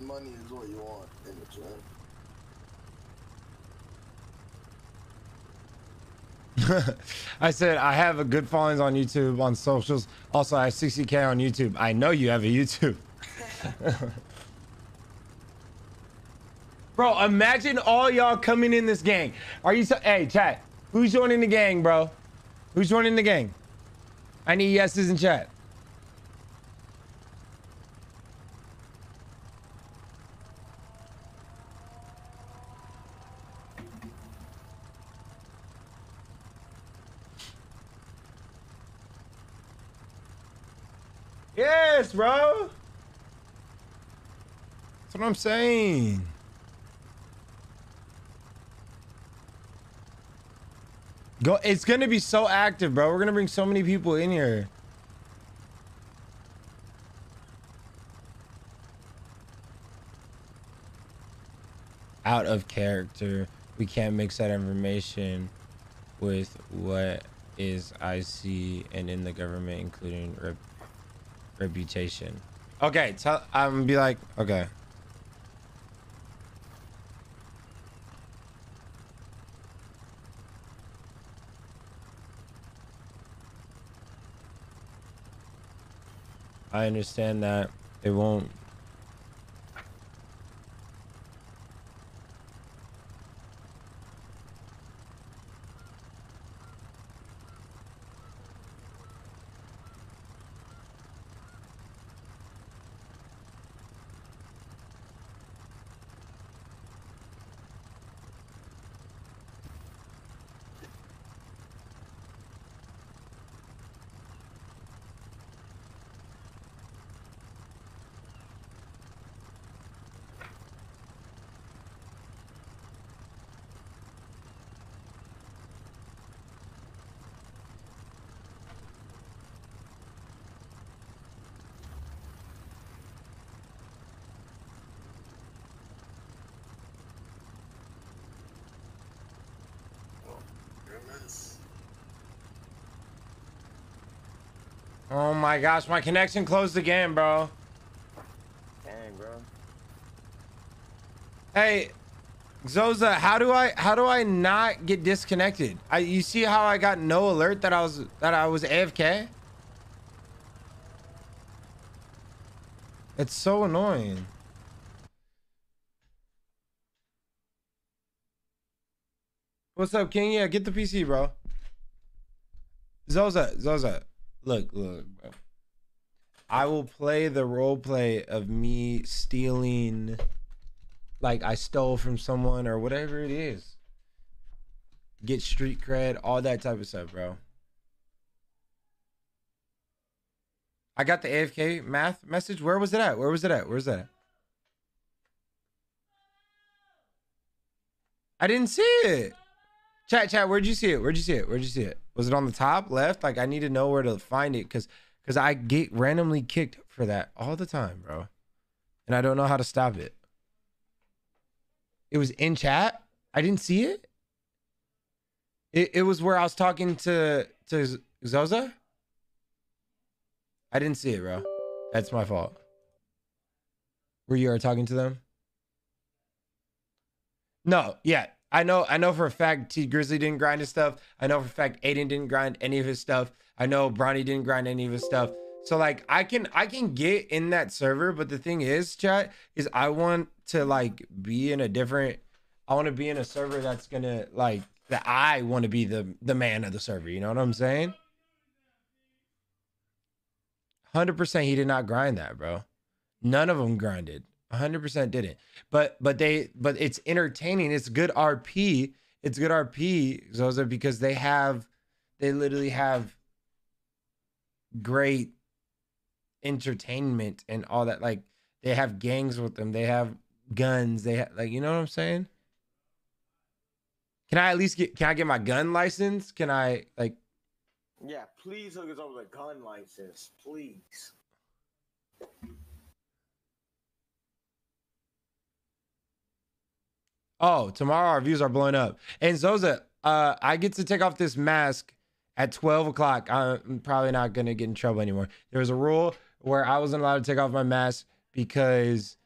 Money is what you want in the gym. I said I have a good followings on YouTube, on socials. Also, I have 60k on YouTube. I know you have a YouTube. bro, imagine all y'all coming in this gang. Are you? So- hey, chat. Who's joining the gang, bro? Who's joining the gang? I need yeses in chat. Yes, bro. That's what I'm saying. Go. It's gonna be so active, bro. We're gonna bring so many people in here. out of character. We can't mix that information with what is IC and in the government, including rep- reputation. Okay, tell I'm be like, okay. I understand that it won't Oh my gosh, my connection closed again, bro. Dang, bro. Hey, Xoza, how do I how do I not get disconnected? I you see how I got no alert that I was that I was AFK? It's so annoying. What's up, King? Yeah, get the PC, bro. Xoza, Xoza, look, look, bro. I will play the role play of me stealing, like I stole from someone or whatever it is. Get street cred, all that type of stuff, bro. I got the AFK math message. Where was it at? Where was it at? Where's that? At? I didn't see it. Chat, chat. Where'd you see it? Where'd you see it? Where'd you see it? Was it on the top left? Like I need to know where to find it because because I get randomly kicked for that all the time, bro, and I don't know how to stop it. It was in chat. I didn't see it. It it was where I was talking to to Xoza. I didn't see it, bro. That's my fault. Where you are talking to them? No, yeah. I know I know for a fact T Grizzly didn't grind his stuff. I know for a fact Aiden didn't grind any of his stuff. I know Bronny didn't grind any of his stuff. So like I can I can get in that server, but the thing is, chat, is I want to like be in a different I want to be in a server that's gonna like that I want to be the the man of the server. You know what I'm saying? Hundred percent, he did not grind that, bro. None of them grinded. Hundred percent didn't. But but they but it's entertaining. It's good RP. It's good RP, Xoza, because they have they literally have great entertainment and all that. Like they have gangs with them. They have guns. They have like you know what I'm saying? Can I at least get can I get my gun license? Can I like Yeah, please hook us up with a gun license, please. Oh, tomorrow our views are blowing up. And Xoza, uh, I get to take off this mask at 12 o'clock. I'm probably not gonna get in trouble anymore. There was a rule where I wasn't allowed to take off my mask because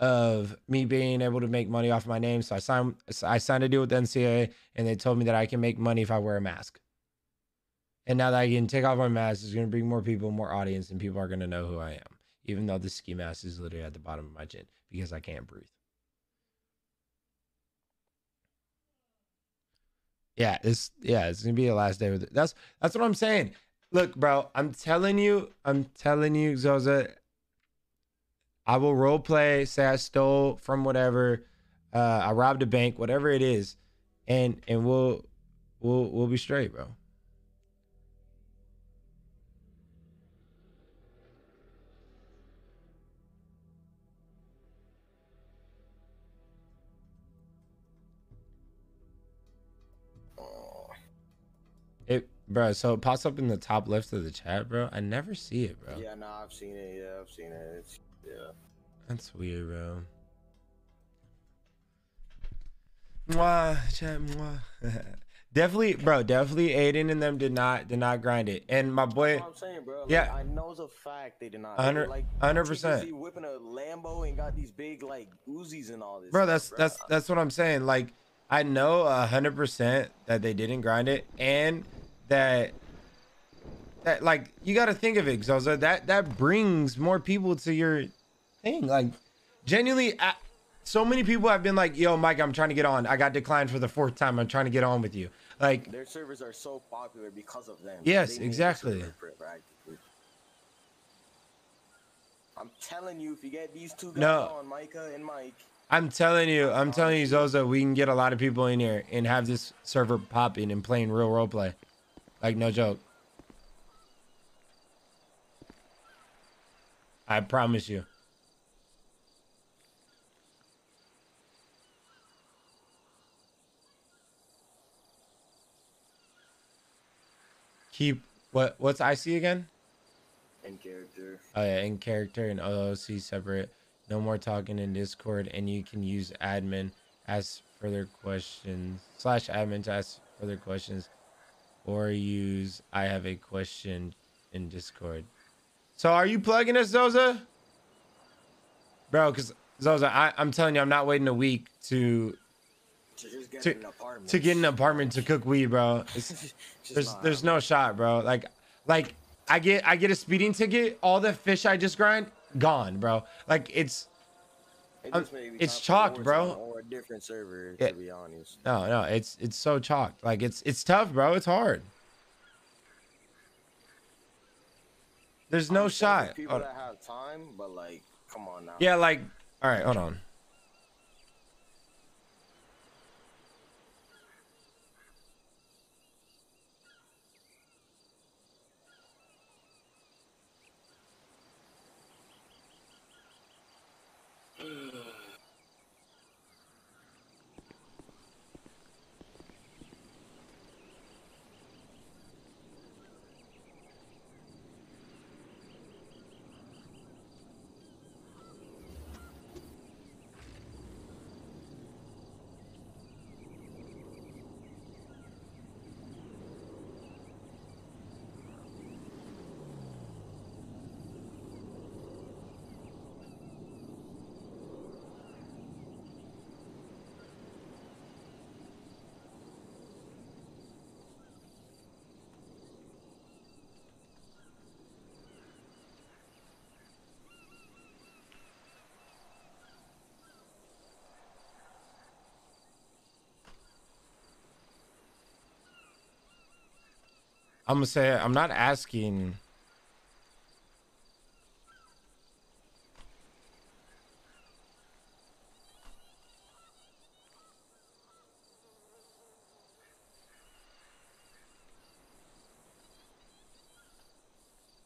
of me being able to make money off my name. So I signed I signed a deal with the NCAA and they told me that I can make money if I wear a mask. And now that I can take off my mask, it's gonna bring more people, more audience, and people are gonna know who I am. Even though the ski mask is literally at the bottom of my chin because I can't breathe. Yeah, it's yeah, it's gonna be the last day with it. That's that's what I'm saying. Look, bro, I'm telling you, I'm telling you, Xoza. I will role play, say I stole from whatever, uh, I robbed a bank, whatever it is, and and we'll we'll we'll be straight, bro. Bro. So it pops up in the top left of the chat, bro. I never see it, bro. Yeah, no, I've seen it. Yeah, I've seen it. It's, yeah. That's weird, bro. Mwah, chat, mwah. definitely, bro. Definitely, Aiden and them did not did not grind it. And my boy, That's what I'm saying, bro. Like, yeah, I know it's a fact they did not. Hundred- like, a hundred TPC percent. whipping a Lambo and got these big like Uzis and all this. bro. stuff, That's bro. that's that's what I'm saying. Like, I know a hundred percent that they didn't grind it, and that that like you got to think of it, Xoza. That that brings more people to your thing. Like, genuinely, I, so many people have been like, "Yo, Mike, I'm trying to get on. I got declined for the fourth time. I'm trying to get on with you." Like, Their servers are so popular because of them. Yes, They made the exactly. server for it, practically. I'm telling you, if you get these two guys No. on, Mycah and Mike, I'm telling you, I'm telling you, Xoza, we can get a lot of people in here and have this server popping and playing real role play. Like no joke. I promise you. Keep what what's IC again? in character. Oh yeah, in character and OOC separate. No more talking in Discord, and you can use admin ask further questions slash admin to ask further questions, or use I have a question in Discord. So are you plugging us, Xoza? Bro, because Xoza, I, I'm telling you, I'm not waiting a week to To just get to, an apartment. to get an apartment to cook weed, bro. It's, there's there's no shot, bro. Like like I get I get a speeding ticket, all the fish I just grind gone, bro. Like it's It I'm- just may be it's chalked, bro. Different server, Yeah. to be honest. no no it's it's so chalked. Like it's it's tough, bro. It's hard. There's no shot. People Hold- that have time, but like, come on now. Yeah, like all right, hold on. I'm gonna say I'm not asking.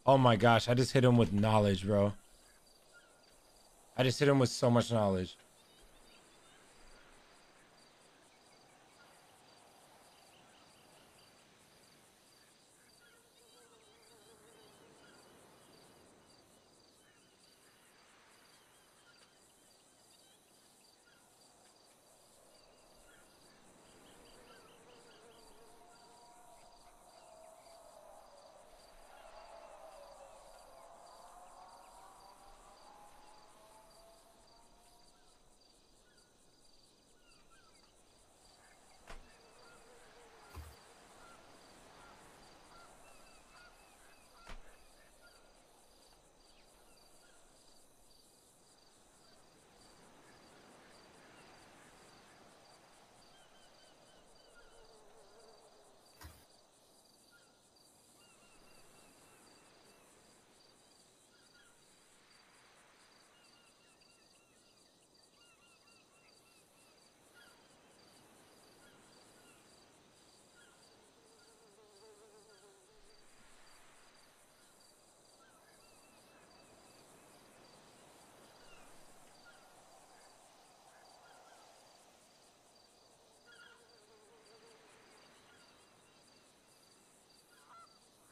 Oh my gosh, I just hit him with knowledge, bro. I just hit him with so much knowledge.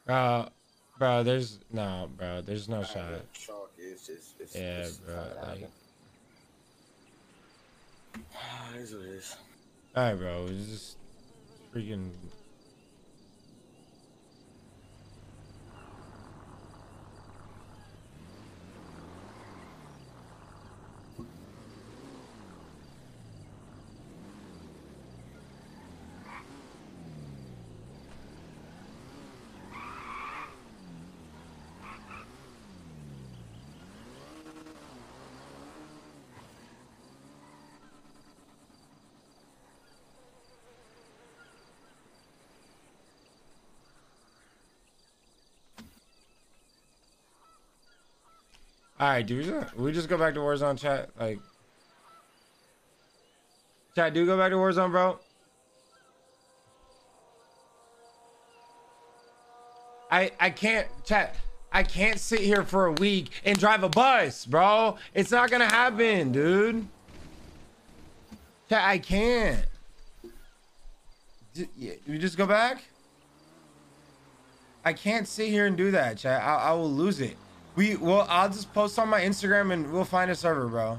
Uh, bro, there's no, bro, there's no shot. Chalk just. It's, Yeah, it's bro, like-. It is what it is. All right, bro. It's just freaking. All right, do we just, we just go back to Warzone chat? Like, chat, do go back to Warzone, bro? I I can't chat. I can't sit here for a week and drive a bus, bro. It's not gonna happen, dude. Chat, I can't. You just go back. I can't sit here and do that, chat. I, I will lose it. We well, I'll just post on my Instagram and we'll find a server, bro.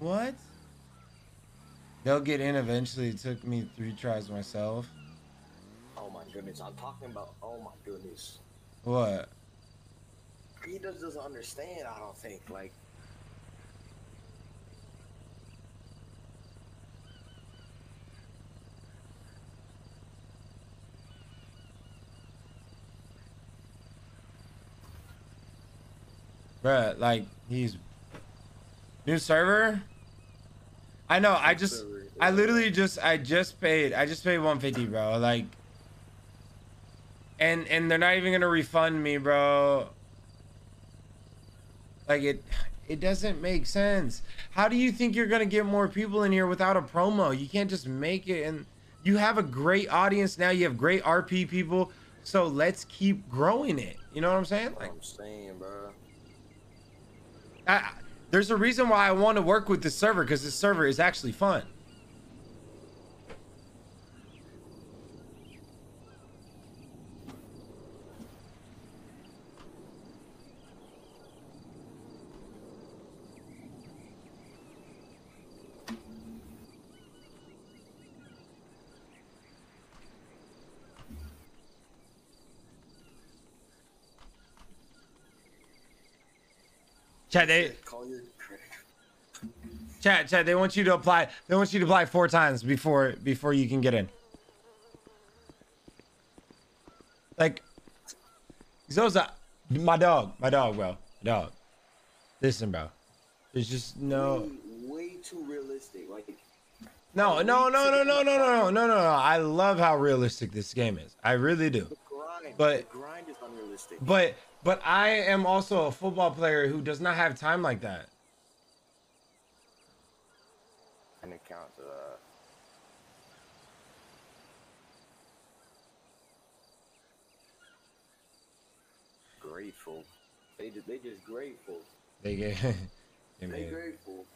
What? They'll get in eventually. It took me three tries myself. Oh my goodness, I'm talking about. Oh my goodness. What? He just doesn't understand. I don't think. Like, Bruh, like he's new server. I know. I just, I literally just, I just paid. I just paid 150, bro. Like, and and they're not even gonna refund me, bro. Like it, it doesn't make sense. How do you think you're gonna get more people in here without a promo? You can't just make it. And you have a great audience now. You have great RP people. So let's keep growing it. You know what I'm saying? Like. I'm saying, bro. I, there's a reason why I want to work with this server because this server is actually fun. Chat, they Call your critic. chat, chat. They want you to apply. They want you to apply four times before before you can get in. Like, Xoza, my dog, my dog, bro, my dog. Listen, bro. There's just no, Way, way too realistic. Like, no, no, no, no, no, no, no, no, no, no, no. I love how realistic this game is. I really do. the grind. But- the grind is unrealistic. But but I am also a football player who does not have time like that. an account to that. Grateful. They just, they just grateful. They get. They they grateful.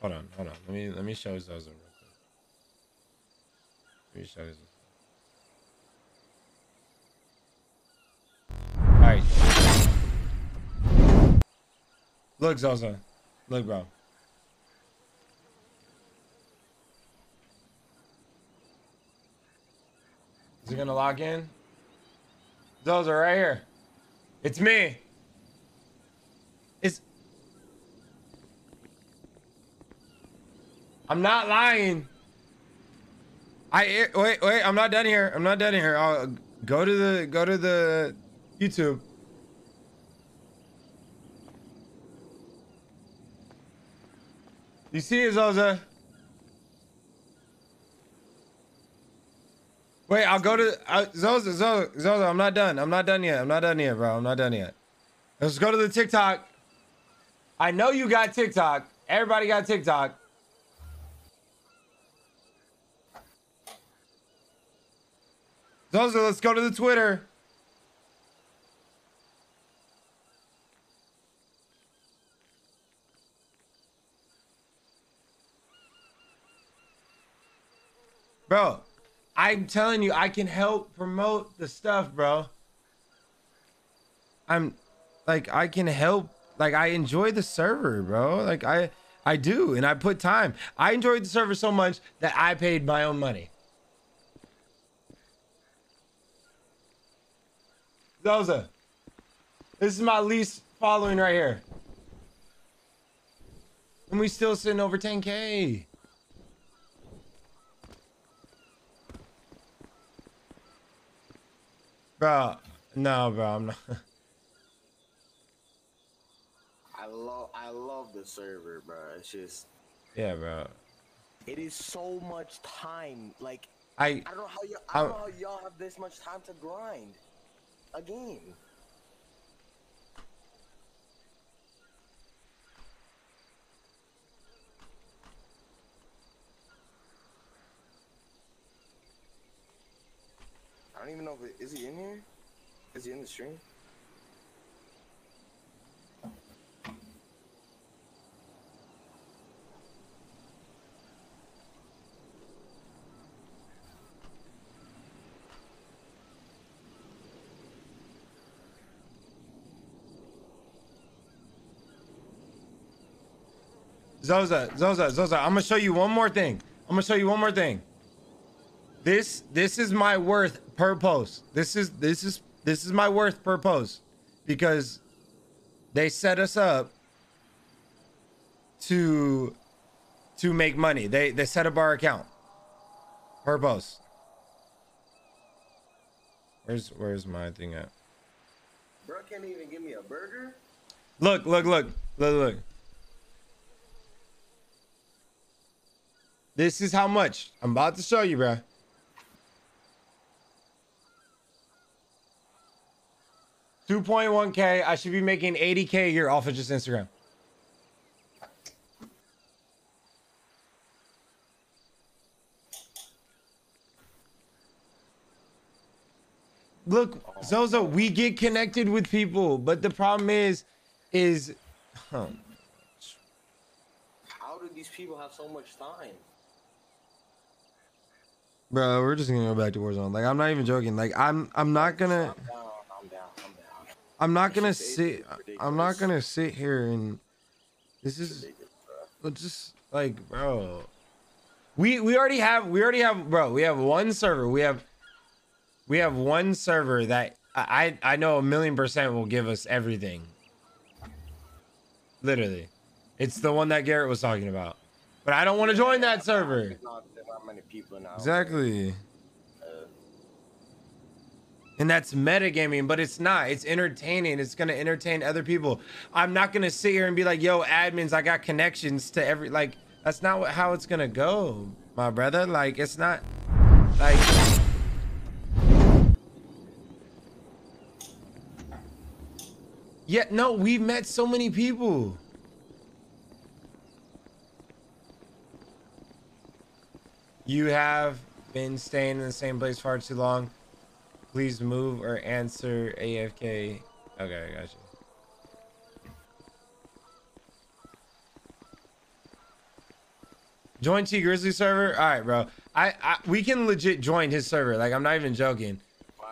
hold on, hold on. Let me let me show Zozo real quick. Let me show Zozo. All right. Look, Zozo. Look, bro. Is it gonna lock in? Zozo, right here. It's me. It's. I'm not lying. I wait, wait. I'm not done here. I'm not done here. I'll go to the go to the YouTube. You see it, Xoza? Wait, I'll go to uh, Xoza. I'm not done. I'm not done yet. I'm not done yet, bro. I'm not done yet. Let's go to the TikTok. I know you got TikTok. Everybody got TikTok. Xoza, let's go to the Twitter. Bro, I'm telling you, I can help promote the stuff, bro. I'm like I can help like I enjoy the server, bro. Like I I do and I put time. I enjoyed the server so much that I paid my own money. Xoza. This is my least following right here. And we still sitting over 10k. Bro, no, bro, I'm not. I love I love the server, bro. It's just Yeah, bro. it is so much time. Like I- I don't know how you I don't I'm- know how y'all have this much time to grind a game. I don't even know if it, is he in here? Is he in the stream? Xoza, Xoza, Xoza, I'm gonna show you one more thing. I'm gonna show you one more thing. This this is my worth per post. This is this is this is my worth per post because they set us up to to make money. They they set up our account per post. Where's where's my thing at? Bro can't even give me a burger. Look look look look look. This is how much I'm about to show you, bro. 2.1K. I should be making 80K a year off of just Instagram. Look, Zozo, we get connected with people, but the problem is, is... Huh. How do these people have so much time? Bro, we're just gonna go back to Warzone. Like, I'm not even joking. Like, I'm I'm not gonna... Stop, I'm not gonna sit. Uh, I'm not gonna sit here and this is just like, bro. We we already have we already have bro. We have one server. We have we have one server that I I know a million percent will give us everything. Literally, it's the one that Garrett was talking about. But I don't want to join that server. There's not, there's not many people now. Exactly. And that's metagaming, but it's not. It's entertaining. It's gonna entertain other people. I'm not gonna sit here and be like, "Yo, admins, I got connections to every." Like, that's not what, how it's gonna go, my brother. Like, it's not. Like, yeah, no, we've met so many people. You have been staying in the same place far too long. Please move or answer AFK. Okay, I got you. Join T Grizzly server. All right, bro. I, I we can legit join his server. Like I'm not even joking.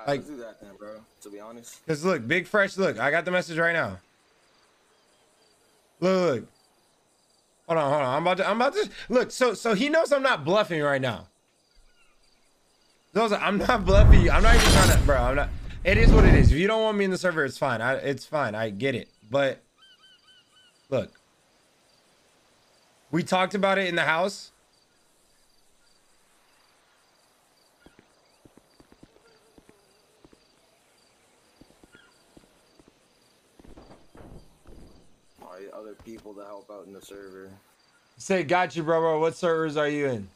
Like- do that then, bro. To be honest. Cause look, Big Fresh. Look, I got the message right now. Look, look. Hold on, hold on. I'm about to. I'm about to look. So, so he knows I'm not bluffing right now. Those, I'm not bluffing you. I'm not even trying to, bro. I'm not. It is what it is. If you don't want me in the server, it's fine. I, it's fine. I get it. But look, we talked about it in the house. Other people to help out in the server. Said, got you, bro, bro. What servers are you in?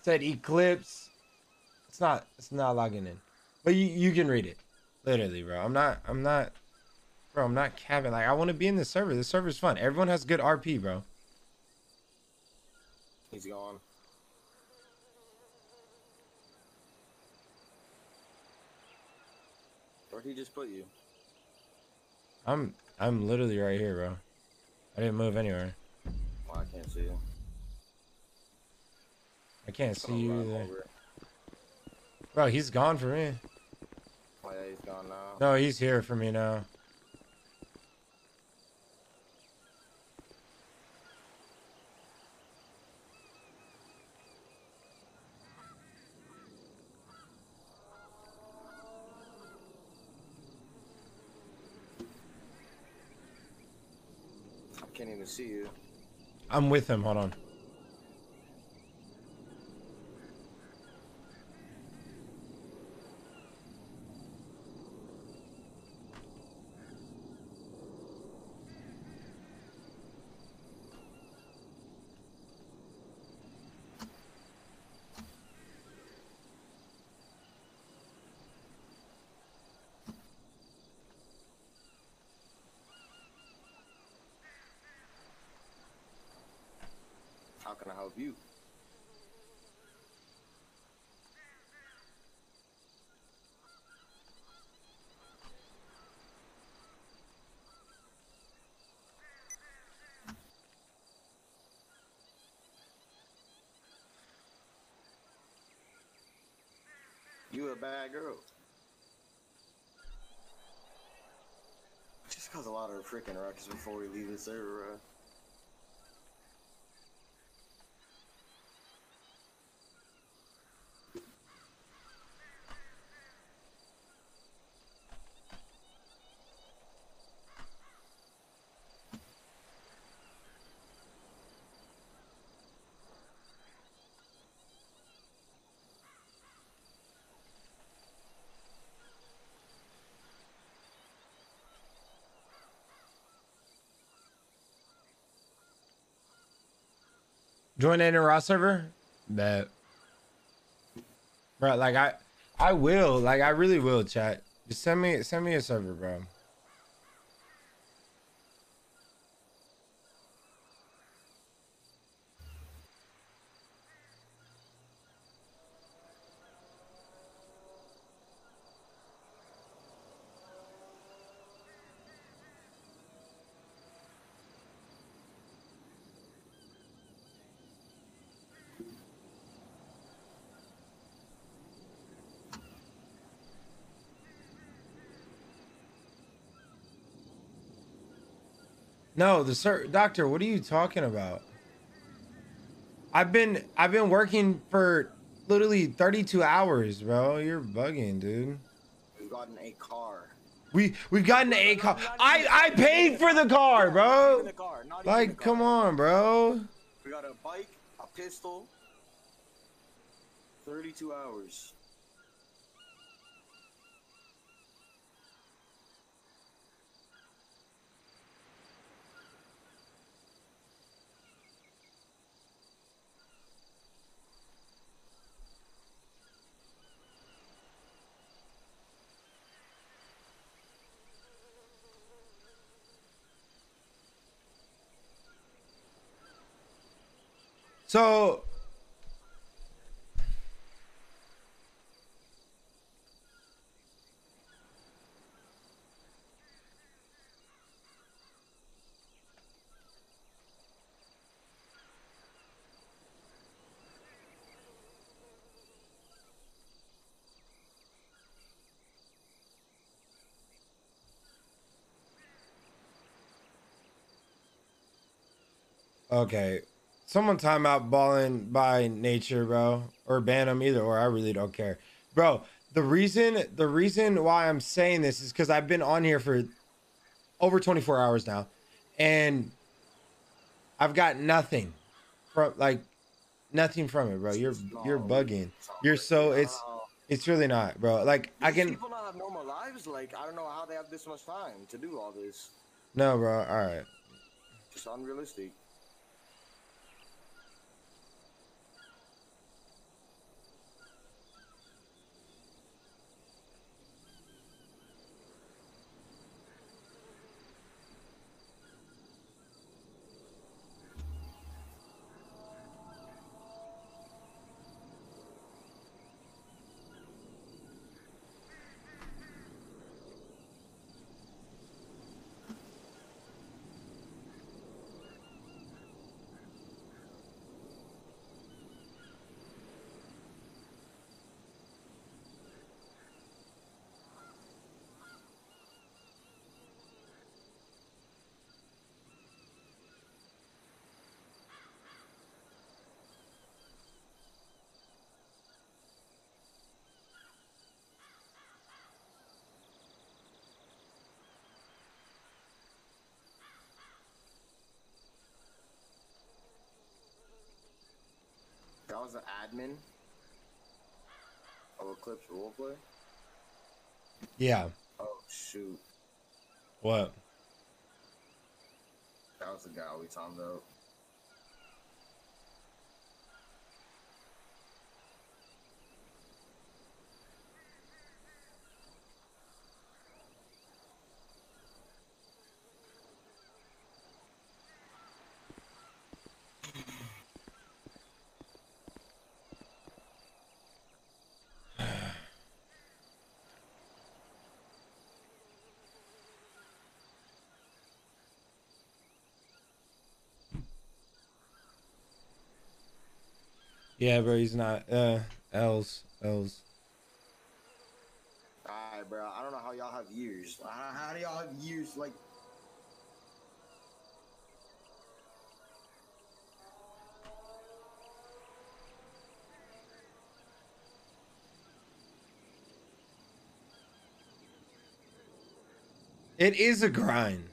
Said Eclipse. It's not. It's not logging in, but you you can read it. Literally, bro. I'm not. I'm not. Bro, I'm not capping. Like I want to be in the server. The server's fun. Everyone has good RP, bro. He's gone. Where'd he just put you? I'm I'm literally right here, bro. I didn't move anywhere. Well, I can't see you. I can't see you either. Bro, he's gone for me. Oh yeah, he's gone now. No, he's here for me now. I can't even see you. I'm with him. Hold on. Bad girl. Just cause a lot of freaking ruckus before we leave the server. Uh. Join in a raw server? Bet. Bro, like I I will. Like I really will, chat. Just send me send me a server, bro. No, the sir doctor, what are you talking about? I've been I've been working for literally 32 hours, bro. You're bugging, dude. We've gotten a car. We we've gotten a car. I I paid for the car, bro. Like, come on, bro. We got a bike, a pistol. 32 hours. So Okay. Someone time out balling by nature, bro. Or ban them either or. I really don't care. Bro, the reason the reason why I'm saying this is because I've been on here for over 24 hours now. And I've got nothing from like nothing from it, bro. You're you're bugging. You're so it's it's really not, bro. Like I can People not have normal lives. Like I don't know how they have this much time to do all this. no, bro. All right. Just unrealistic. Was an admin of Eclipse Roleplay? Yeah. Oh shoot, What? that was the guy we timed up. Yeah, bro, he's not. Uh, L's, L's. Alright, bro. I don't know how y'all have years. I don't know How do y'all have years? Like, It is a grind.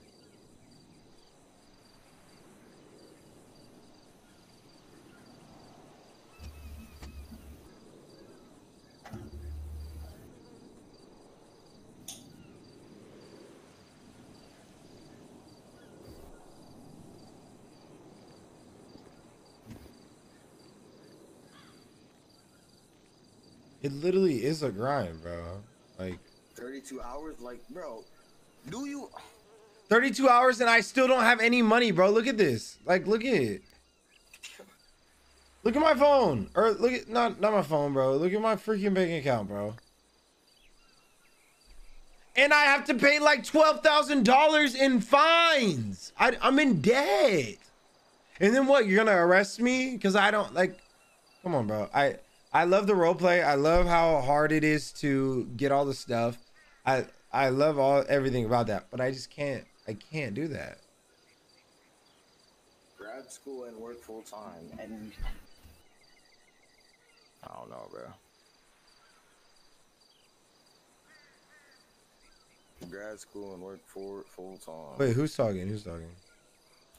It literally is a grind, bro. Like 32 hours? Like, bro, do you? 32 hours and I still don't have any money, bro. Look at this. Like, look at it. Look at my phone. Or look at not not my phone, bro. Look at my freaking bank account, bro. And I have to pay like twelve thousand dollars in fines. I, I'm in debt. And then what? You're gonna arrest me because I don't like. Come on, bro. I I love the role play. I love how hard it is to get all the stuff. I I love all everything about that, but I just can't. I can't do that. Grad school and work full time, and I don't know, bro. Grad school and work for full time. Wait, who's talking? Who's talking?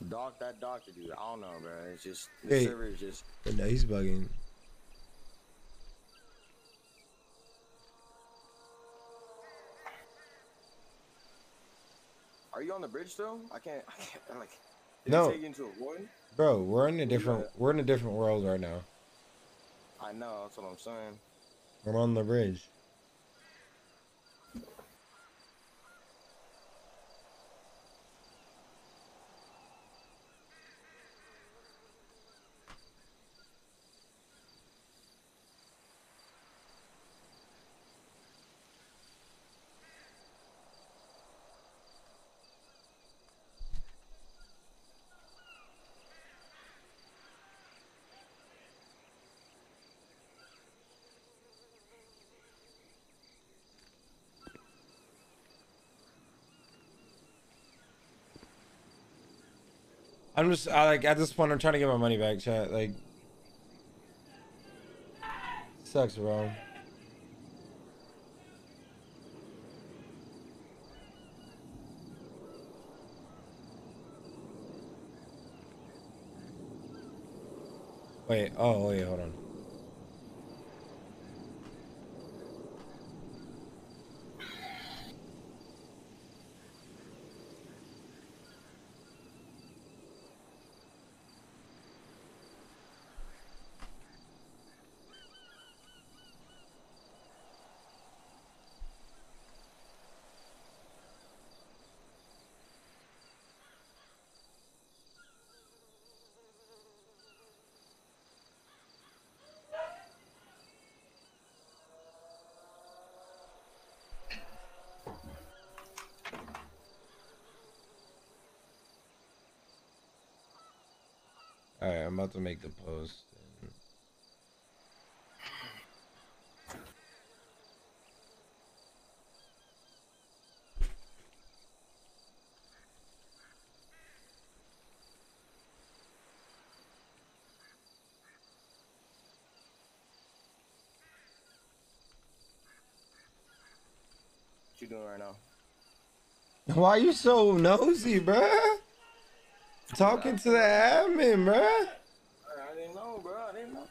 Doc, that doctor dude. I don't know, bro. It's just the server is just. No, he's bugging. Are you on the bridge still? I can't. I can't. Like, did No. it take you into a void? Bro, we're in a different we're in a different world right now. I know. That's what I'm saying. We're on the bridge. I'm just I, like at this point I'm trying to get my money back, chat. Like sucks, bro. Wait, oh wait, hold on. Alright, I'm about to make the post. What you doing right now? Why you so nosy, bruh? Talking to the admin, bruh. I didn't know, bro. I didn't know.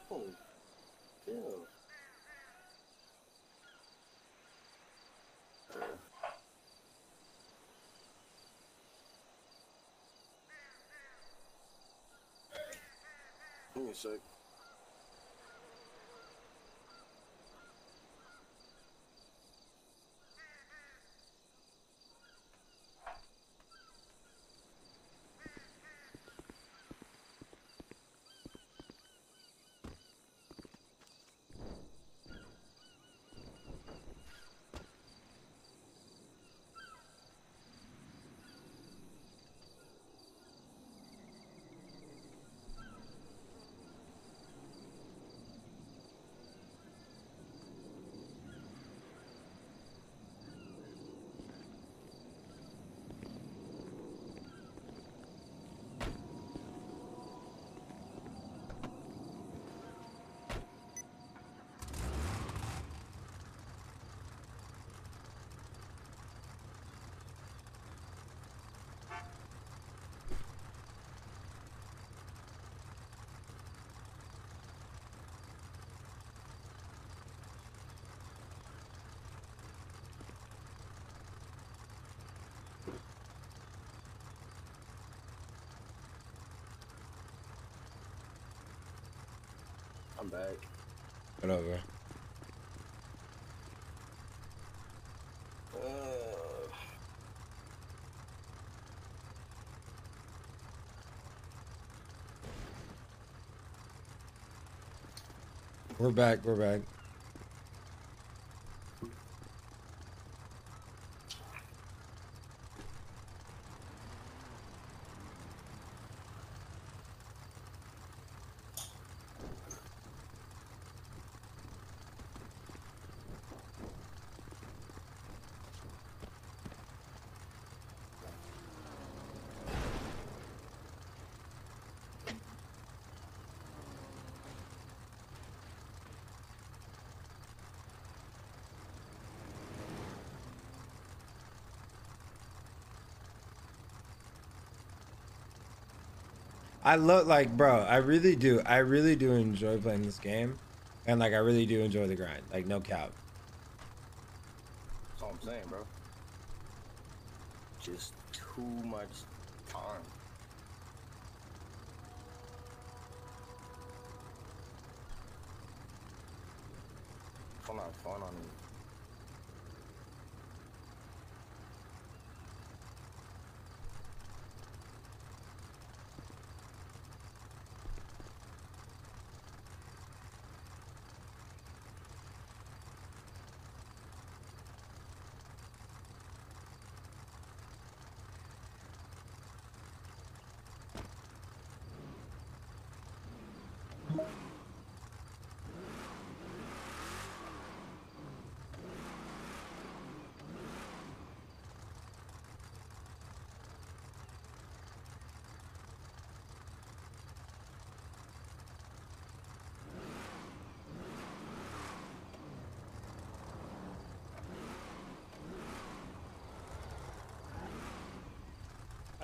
Me I'm back. Whatever. Uh, We're back. We're back. I love like bro, I really do. I really do enjoy playing this game. And like I really do enjoy the grind. Like no cap. that's all I'm saying, bro. Just too much time. Fun not fun on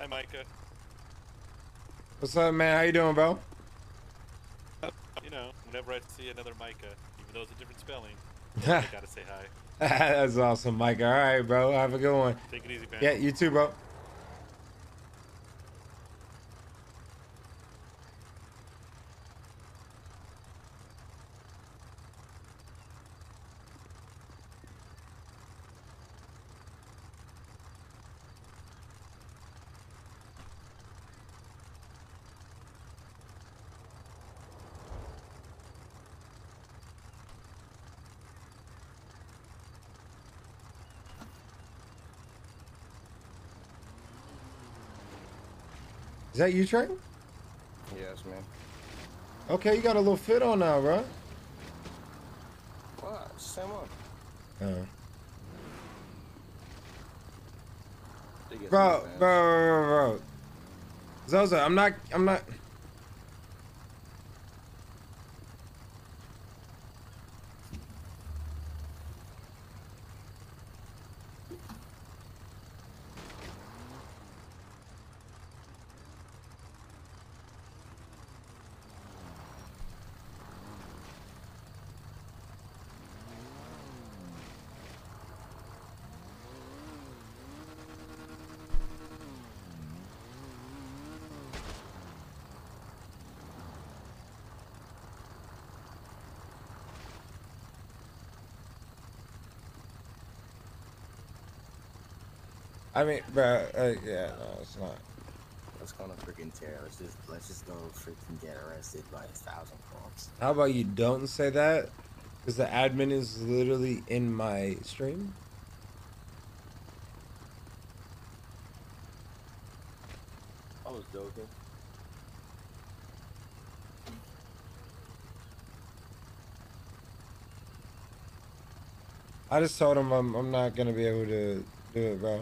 Hi, Micah. What's up, man? How you doing, bro? Uh, you know, whenever I see another Micah, even though it's a different spelling, I gotta say hi. That's awesome, Micah. All right, bro. Have a good one. Take it easy, man. Yeah, you too, bro. Is that you, Trey? Yes, man. Okay, you got a little fit on now, bro. What? Same one. Uh, bro, bro, bro, bro, bro. Xoza, I'm not, I'm not. I mean, bro, uh, yeah, no, it's not. Let's go on a freaking tear. Let's just let's just go freaking get arrested by a thousand cops. How about you don't say that? Because the admin is literally in my stream. I was joking. I just told him I'm, I'm not gonna be able to do it, bro.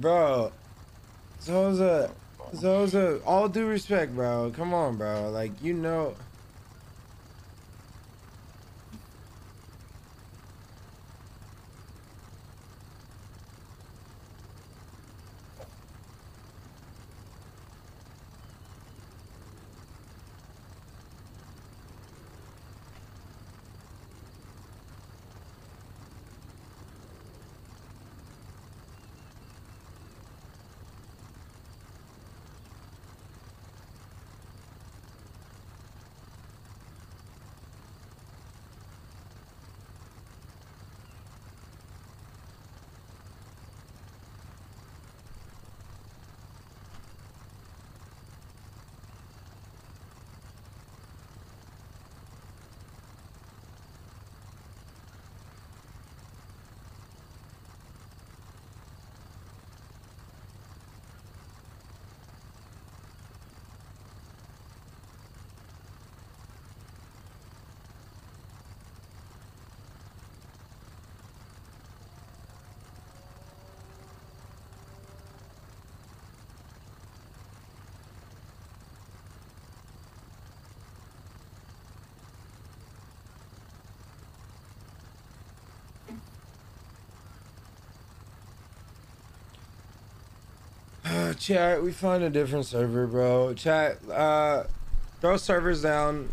Bro, Xoza, Xoza, all due respect, bro. Come on, bro. Like, you know. Uh, chat, we find a different server, bro. Chat, uh, throw servers down.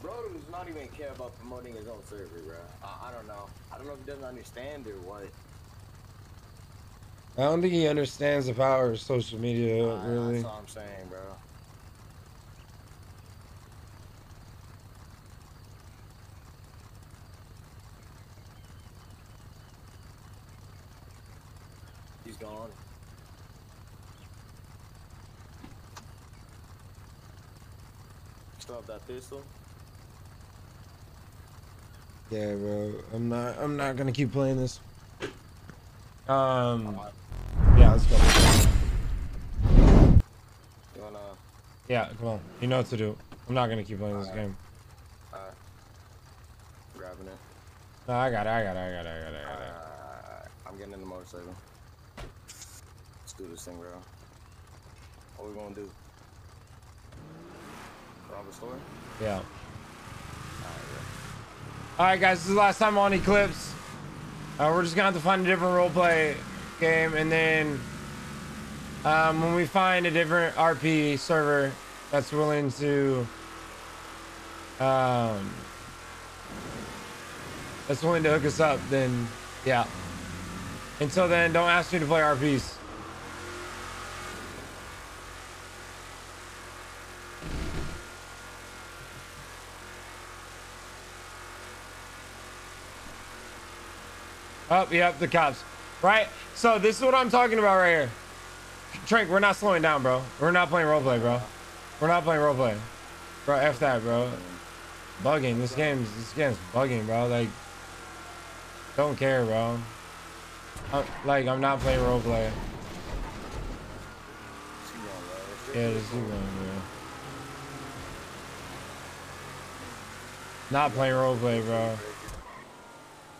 Bro does not even care about promoting his own server, bro. I, I don't know. I don't know if he doesn't understand or what. I don't think he understands the power of social media, Uh, really. That's all I'm saying, bro. He's gone. Still have that? Yeah, bro. I'm not. I'm not gonna keep playing this. Um. Yeah, let's go. You wanna? Yeah, come on. You know what to do. I'm not gonna keep playing this Alright. game. Alright. Grabbing it. No, I got it. I got it. I got it. I got it. I got it. Alright, I'm getting in the motorcycle. Let's do this thing, bro. What we gonna do? Store? Yeah. All right, guys. This is the last time on Eclipse. Uh, we're just gonna have to find a different roleplay game, and then um, when we find a different RP server that's willing to um, that's willing to hook us up, then yeah. Until then, don't ask me to play RPs. Oh, yep, the cops. Right? So this is what I'm talking about right here. Trank, we're not slowing down, bro. We're not playing roleplay, bro. We're not playing roleplay. Bro, F that, bro. Bugging. This game's this game's bugging, bro. Like don't care, bro. Uh, like I'm not playing roleplay. Yeah, just keep going, bro. Not playing roleplay, bro.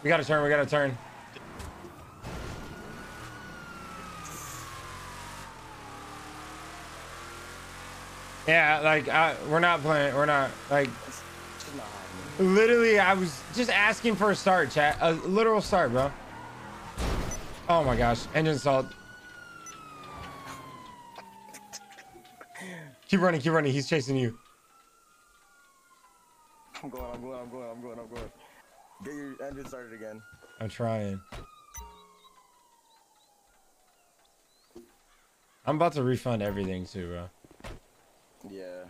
We gotta turn, we gotta turn. Yeah, like I, we're not playing. We're not like. Literally, I was just asking for a start, chat. A literal start, bro. Oh my gosh, engine salt. Keep running, keep running. He's chasing you. I'm going, I'm going, I'm going, I'm going, I'm going. Get your engine started again. I'm trying. I'm about to refund everything too, bro. Yeah.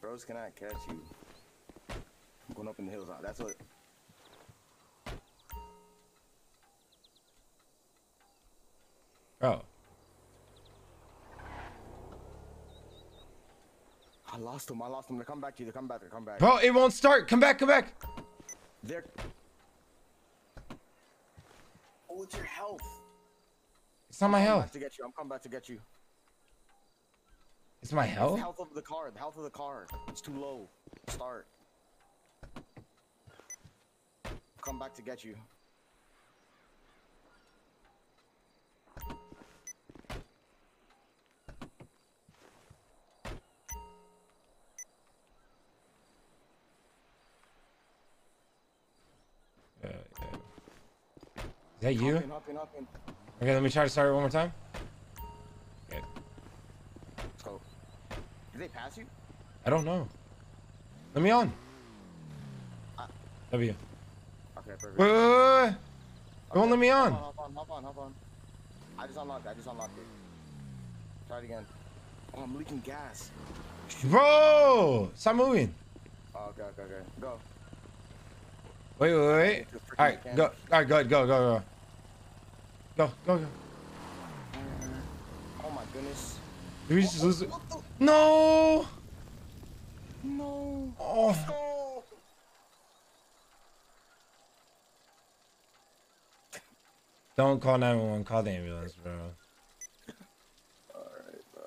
Bros cannot catch you. I'm going up in the hills. now. That's what. Bro, I lost him. I lost them. They're coming back to you. They're coming back. They're coming back. bro, it won't start. Come back, come back. They're. Oh, it's your health. It's not my I'm health. back to get you. I'm coming back to get you. It's my It's health. the health of the car. The health of the car. It's too low. Start. Come back to get you. Uh, yeah. Is that you? Hop in, hop in, hop in. Okay, let me try to start it one more time. Okay. Let's go. Did they pass you? I don't know. Let me on. Uh, W. Okay, perfect. Wait, wait, wait, wait. It won't let me on. Hop on, hop on, hop on. I just unlocked it. I just unlocked it. Try it again. Oh, I'm leaking gas. Bro, stop moving. Oh, okay, okay, okay. Go. Wait, wait, wait. All right, go. All right, go, go, go, go. Go, go, go. Uh, oh my goodness. Did we just lose it? No. No. Oh. Don't call 911. Call the ambulance, bro. Alright, bro.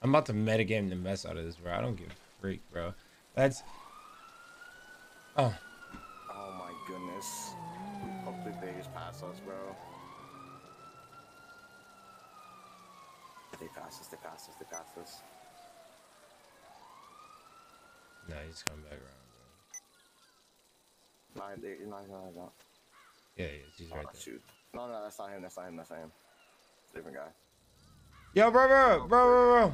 I'm about to metagame the mess out of this, bro. I don't give a freak, bro. That's. Oh. Oh my goodness. Hopefully they just pass us, bro. They pass us, they pass us, they pass us. No, he's coming back around, bro. Nah, they, nah, nah, nah. bro. Yeah, he is. He's right Oh, there. shoot. No, no, that's not him, that's not him, that's not him. Different guy. Yo, bro, bro, bro, bro, bro.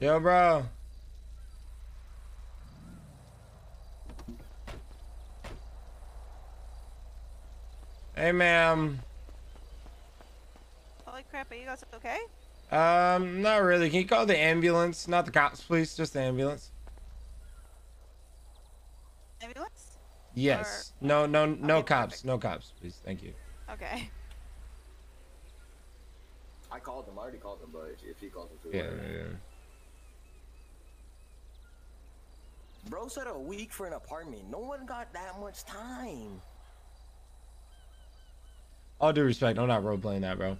Yo, bro. Hey, ma'am. Holy crap, are you guys okay? Um, not really. Can you call the ambulance? Not the cops, please. Just the ambulance. Ambulance? Yes. No, no, no cops. No cops, please. Thank you. Okay. I called him, I already called him, but if he calls him too. Yeah, whatever. yeah, yeah. Bro said a week for an apartment. No one got that much time. All due respect, I'm not role playing that, bro.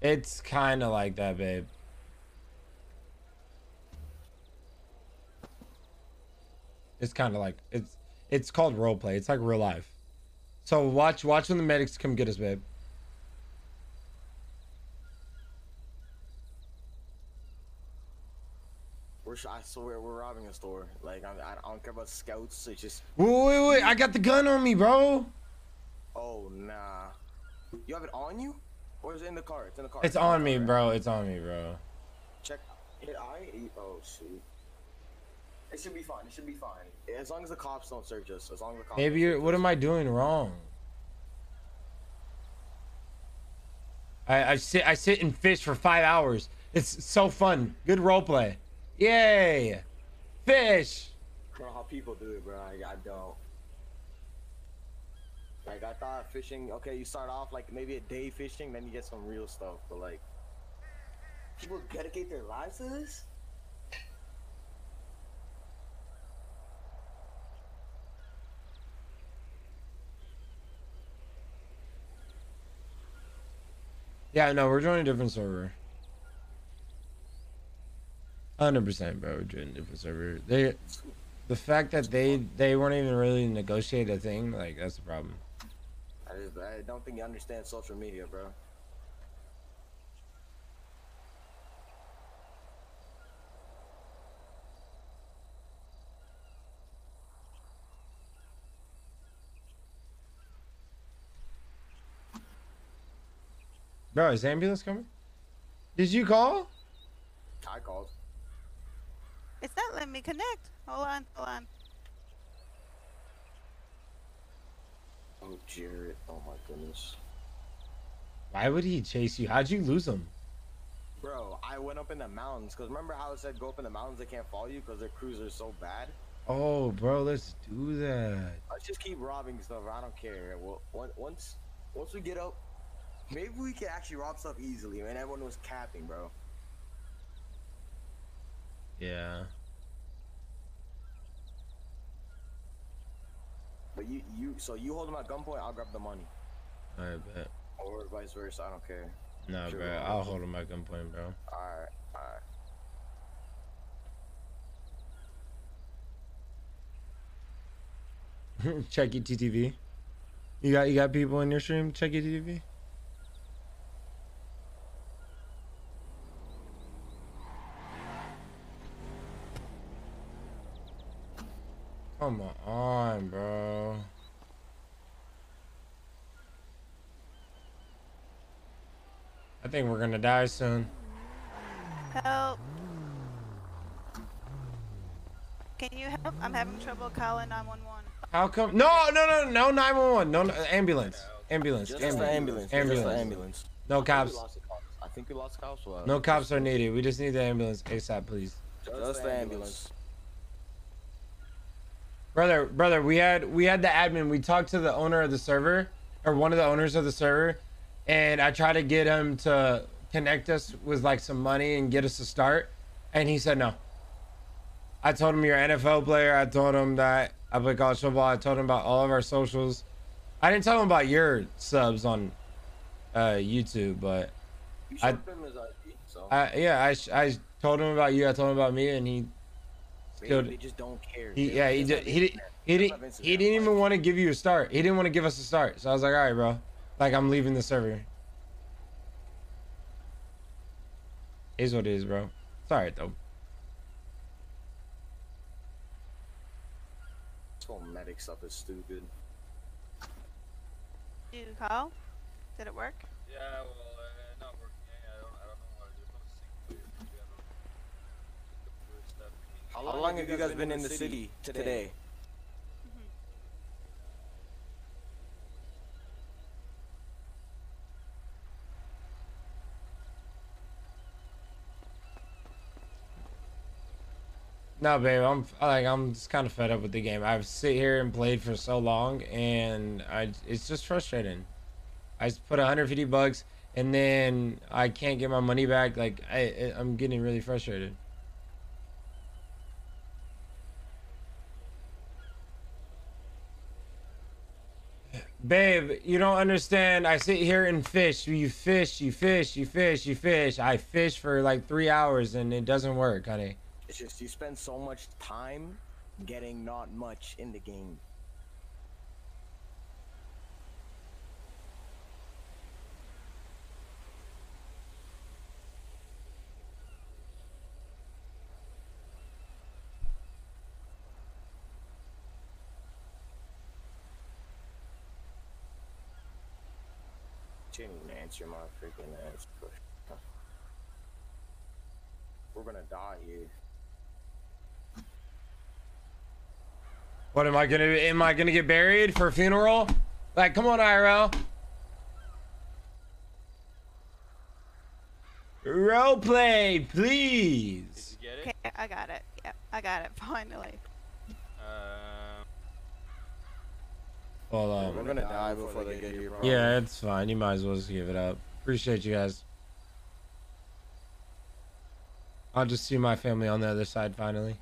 It's kind of like that, babe. It's kind of like it's it's called role play. It's like real life. So watch watch when the medics come get us, babe. We're, I swear, we're robbing a store. Like, I, I don't care about scouts. It's just, Wait, wait, wait! I got the gun on me, bro. oh nah. You have it on you, or is it in the car? It's in the car. It's the on car, me, right? bro. It's on me, bro. Check. Hit I. Oh shoot. It should be fine. It should be fine. As long as the cops don't search us. As long as the cops. Maybe you're. What am I doing wrong? I, I sit. I sit and fish for five hours. It's so fun. Good role play. Yay! Fish. I don't know how people do it, bro. I, I don't. Like I thought fishing. Okay, you start off like maybe a day fishing, then you get some real stuff. But like, people dedicate their lives to this. Yeah, no, we're joining a different server. Hundred percent, bro. Different server. They, the fact that they they weren't even really negotiate a thing, like that's the problem. I just, I don't think you understand social media, bro. Bro, is ambulance coming? Did you call? I called. It's not letting me connect. Hold on, hold on. Oh, Jared. Oh my goodness. Why would he chase you? How'd you lose him? Bro, I went up in the mountains because remember how I said go up in the mountains they can't follow you because their cruiser's so bad. Oh, bro, let's do that. Let's just keep robbing stuff. I don't care. Well, once once we get up, maybe we can actually rob stuff easily. Man, everyone was capping, bro. Yeah. But you you so you hold them at gunpoint, I'll grab the money, I bet. or vice versa. I don't care. Nah, Sure, bro. I'll I'll hold him at gunpoint, bro. All right, all right. Check your TTV. You got you got people in your stream. Check your TTV. Come on, bro. I think we're gonna die soon. Help. Can you help? I'm having trouble calling 911. How come? No, no, no, no, nine one one, no, no, ambulance, ambulance, Just the ambulance. ambulance, Just ambulance. No I think we cops. lost the cops. I think we lost cops. Well, No cops are needed. We just need the ambulance ASAP, please. Just the ambulance. Brother, brother, we had we had the admin. We talked to the owner of the server, or one of the owners of the server, and I tried to get him to connect us with like some money and get us to start, and he said no. I told him you're an NFL player. I told him that I play college football. I told him about all of our socials. I didn't tell him about your subs on uh, YouTube, but You I, showed his ID, so I yeah, I I told him about you. I told him about me, and he maybe still they just don't care. he yeah he just he, did, he, did, he didn't even want to give you a start. He didn't want to give us a start. So I was like, all right, bro. Like I'm leaving the server. Is what it is, bro. It's alright though. This whole medic stuff is stupid. Did you call? Did it work? Yeah, well, uh, not working. Yeah, I don't, I don't know what to do. Not sync with, yeah, I don't- How long have you guys been in the city today? No, babe, I'm like I'm just kind of fed up with the game. I've sit here and played for so long, and I it's just frustrating. I just put 150 bucks, and then I can't get my money back. Like I, I- I'm getting really frustrated. Babe, you don't understand. I sit here and fish. You fish, you fish, you fish, you fish. I fish for like three hours and it doesn't work, honey. It's just you spend so much time getting not much in the game. Didn't even answer my freaking ass. We're gonna die here. What am I gonna? Am I gonna get buried for a funeral? Like, come on, IRL. Role play, please. Okay, I got it. Yep, I got it. Finally. Um, Hold on. We're gonna die before they get here. Yeah, it's fine. You might as well just give it up. Appreciate you guys. I'll just see my family on the other side finally.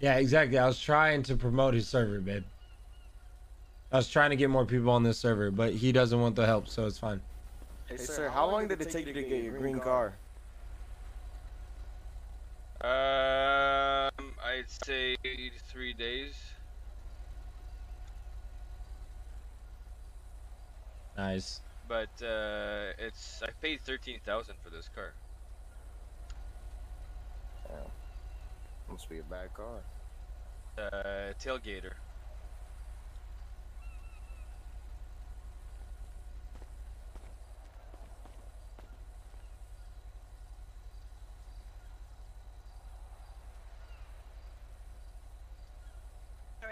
Yeah, exactly. I was trying to promote his server, babe. I was trying to get more people on this server, but he doesn't want the help, so it's fine. Hey, sir, how long did it take you to get your green car? um, I'd say three days. Nice. but uh, it's I paid thirteen thousand for this car. Yeah. Must be a bad car. Uh, tailgater.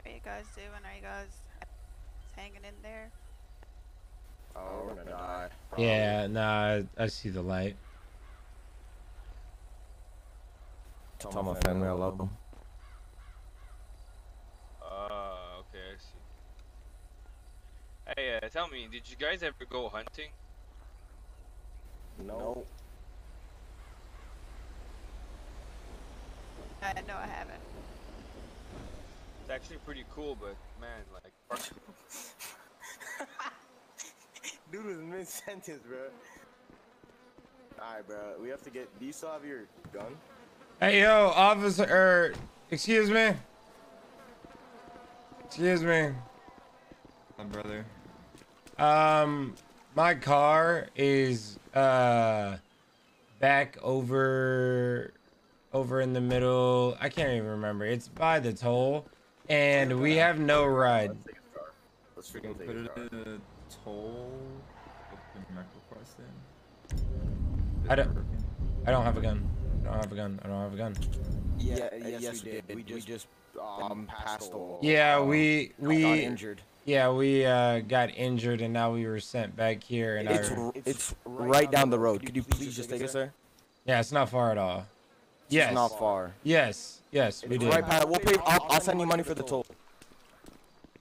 Are you guys doing? Are you guys hanging in there? Oh, we're gonna die. Yeah, nah, I, I see the light. Tell my family I love them. Ah, okay, I see. Hey, uh, tell me, did you guys ever go hunting? No. Uh, no, I haven't. It's actually pretty cool, but man, like, Dude was mid sentence, bro. Alright, bro. We have to get. Do you still have your gun? Hey, yo, officer, er, excuse me. Excuse me. My brother. Um, my car is uh back over over in the middle. I can't even remember. It's by the toll, and we have no ride. Let's freaking take put it in a toll. Open request in. I don't. I don't have a gun. I don't have a gun. I don't have a gun. Yeah, yes, we did. We just, um passed the wall. Yeah, Um, we got we injured. Yeah, we uh got injured, and now we were sent back here. And It's our, it's right down the road. Could you please just take us there? yeah, it's not far at all. It's Yes. not far. Yes. Yes, we It's did. right past. We'll pay. I'll, I'll send you money for the toll.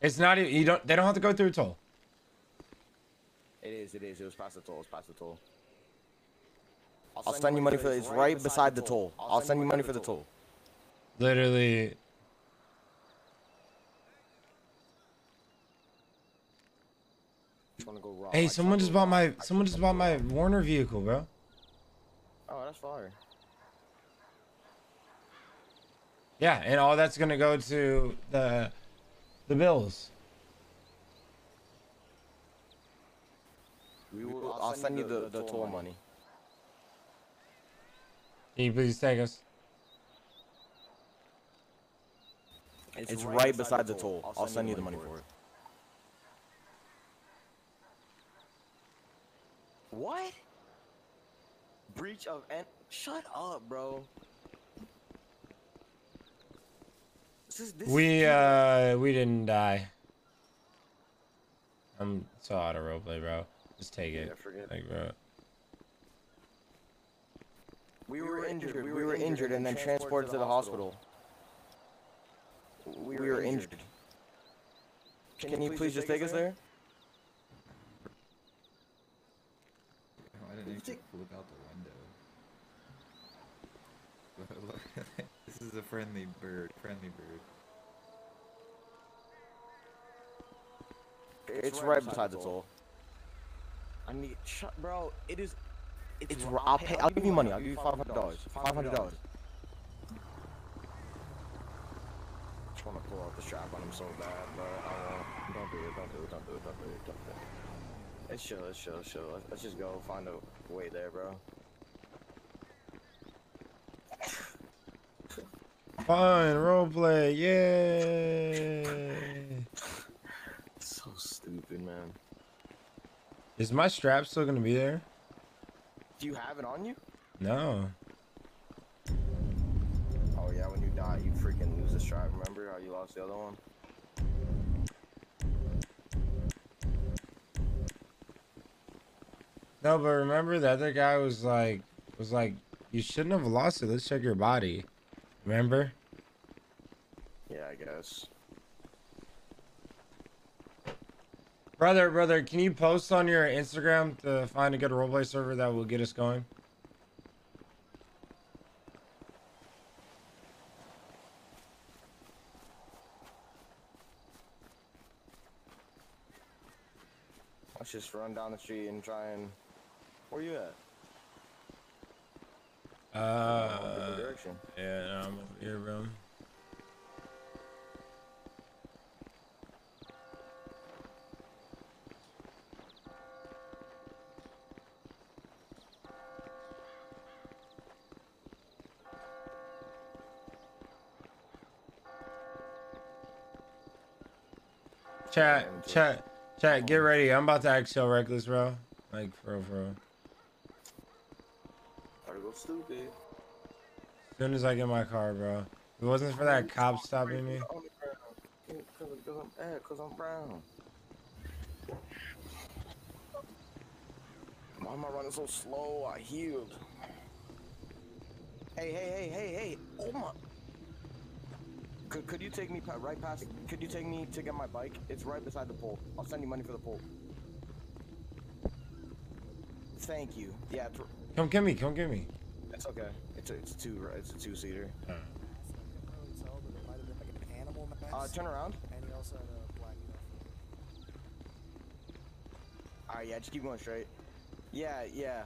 It's not even. You don't. They don't have to go through a toll. It is. It is. It was past the toll. It was past the toll. I'll send you money for. It's right beside the toll. I'll send you money for the toll. Literally. Just wanna go rob. Hey, someone just just bought my. Someone just bought my Warner vehicle, bro. Oh, that's fire. Yeah, and all that's gonna go to the the bills. We will. I'll send you the the toll money. Can you please take us? It's, right, beside the toll. I'll send you the money for it. What? Breach of en- Shut up, bro. This is, this We is uh we didn't die. I'm so out of roleplay, bro. Just take it. Yeah, forget. Like, bro. We were injured. We were injured and then transported to the hospital. We were injured. Can you please just take us there? I didn't even look out the window. Look at it. This is a friendly bird. Friendly bird. It's right beside the toll. I need shut, bro. It is. It's. r- I'll pay. I'll give you money. I'll give you five hundred dollars. Five hundred dollars. Just want to pull out the strap on him so bad, but I won't. Don't do it. Don't do it. Don't do it. Don't do it. Don't do it. It's chill. It's chill. It's chill. Let's- Let's just go find a way there, bro. Fine, roleplay, yay! So stupid, man. Is my strap still gonna be there? Do you have it on you? No. Oh yeah, when you die, you freaking lose the strap. Remember how you lost the other one? No, but remember the other guy was like, was like, you shouldn't have lost it. Let's check your body. Remember? Yeah, I guess. Brother, brother, can you post on your Instagram to find a good roleplay server that will get us going? Let's just run down the street and try and. Where you at? Uh, direction. yeah, no, I'm over here, bro. Chat, chat, chat. Get ready. I'm about to act so reckless, bro. Like for real, for real. Gotta go stupid. As soon as I get my car, bro. If it wasn't for that cop stopping me. On the ground. Cause, cause I'm, cause I'm brown. Why am I running so slow? I healed. Hey, hey, hey, hey, hey! Oh my! Could could you take me pa- right past? Could you take me to get my bike? It's right beside the pole. I'll send you money for the pole. Thank you. Yeah, Come get me. Come get me. it's okay. It's a, it's a two it's a two seater. Uh, turn around. And he also had a black Alright, yeah, just keep going straight. Yeah, yeah.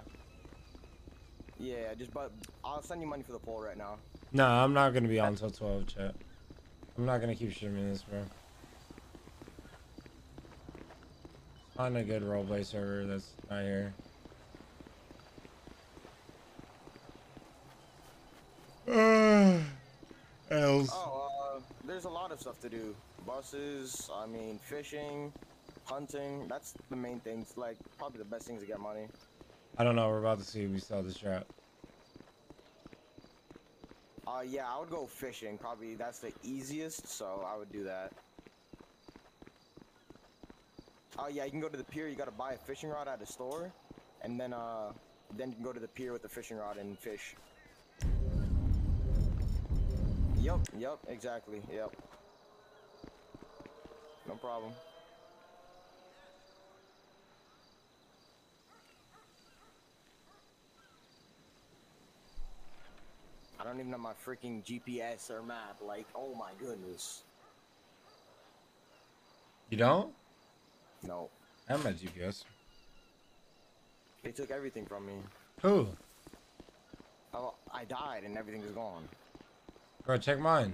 Yeah, just but I'll send you money for the pole right now. No, I'm not gonna be on until 12, chat. I'm not gonna keep streaming this, bro. Find a good roleplay server that's not here. Else. Oh, uh, there's a lot of stuff to do. Buses, I mean, fishing, hunting. That's the main things. Like, probably the best things to get money. I don't know. We're about to see. if We sell this trap. Uh, yeah, I would go fishing. Probably that's the easiest, so I would do that. Oh yeah, you can go to the pier. You gotta buy a fishing rod at a store, and then uh, then you can go to the pier with the fishing rod and fish. Yup, yup, exactly, yep. No problem. I don't even have my freaking GPS or map. Like, oh my goodness. You don't? No. I have my GPS. They took everything from me. Who? Oh, I died and everything is gone. Bro, check mine.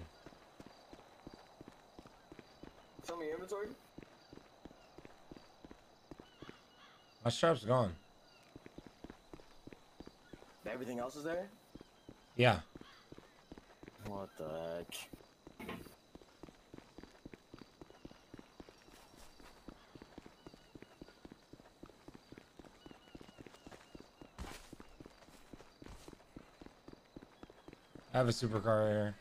Show me inventory. My strap's gone. Everything else is there? Yeah. What the heck? I have a supercar here.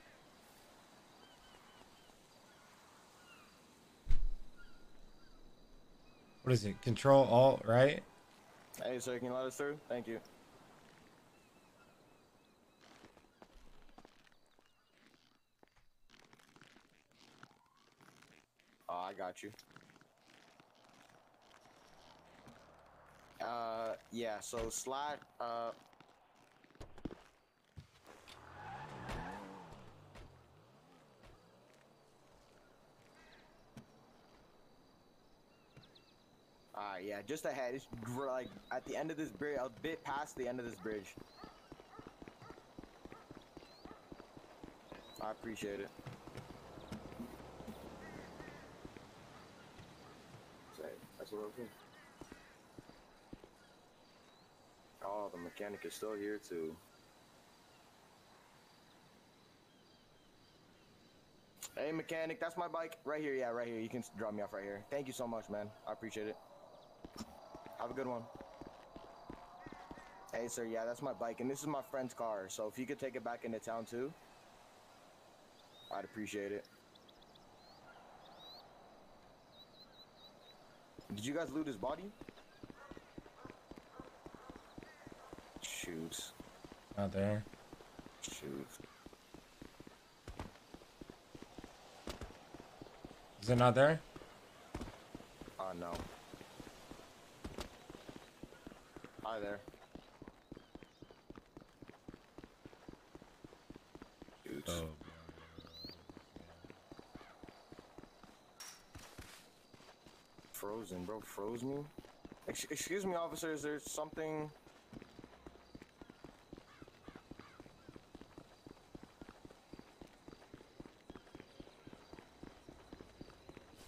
What is it? Control Alt, right? Hey, sir, can you let us through? Thank you. Oh, I got you. Uh, yeah, so slash, uh... Alright, yeah, just ahead. It's like at the end of this bridge, a bit past the end of this bridge. I appreciate it. Say, That's what I was. Oh, the mechanic is still here too. Hey, mechanic, that's my bike right here. Yeah, right here. You can drop me off right here. Thank you so much, man. I appreciate it. Have a good one. Hey, sir. Yeah, that's my bike, and this is my friend's car. So if you could take it back into town too, I'd appreciate it. Did you guys loot his body? Shoot. Not there. Shoot. Is it not there? Oh no. Hi there. Shoot. Oh. Frozen, bro. Froze me. Ex- excuse me, officer. Is there something?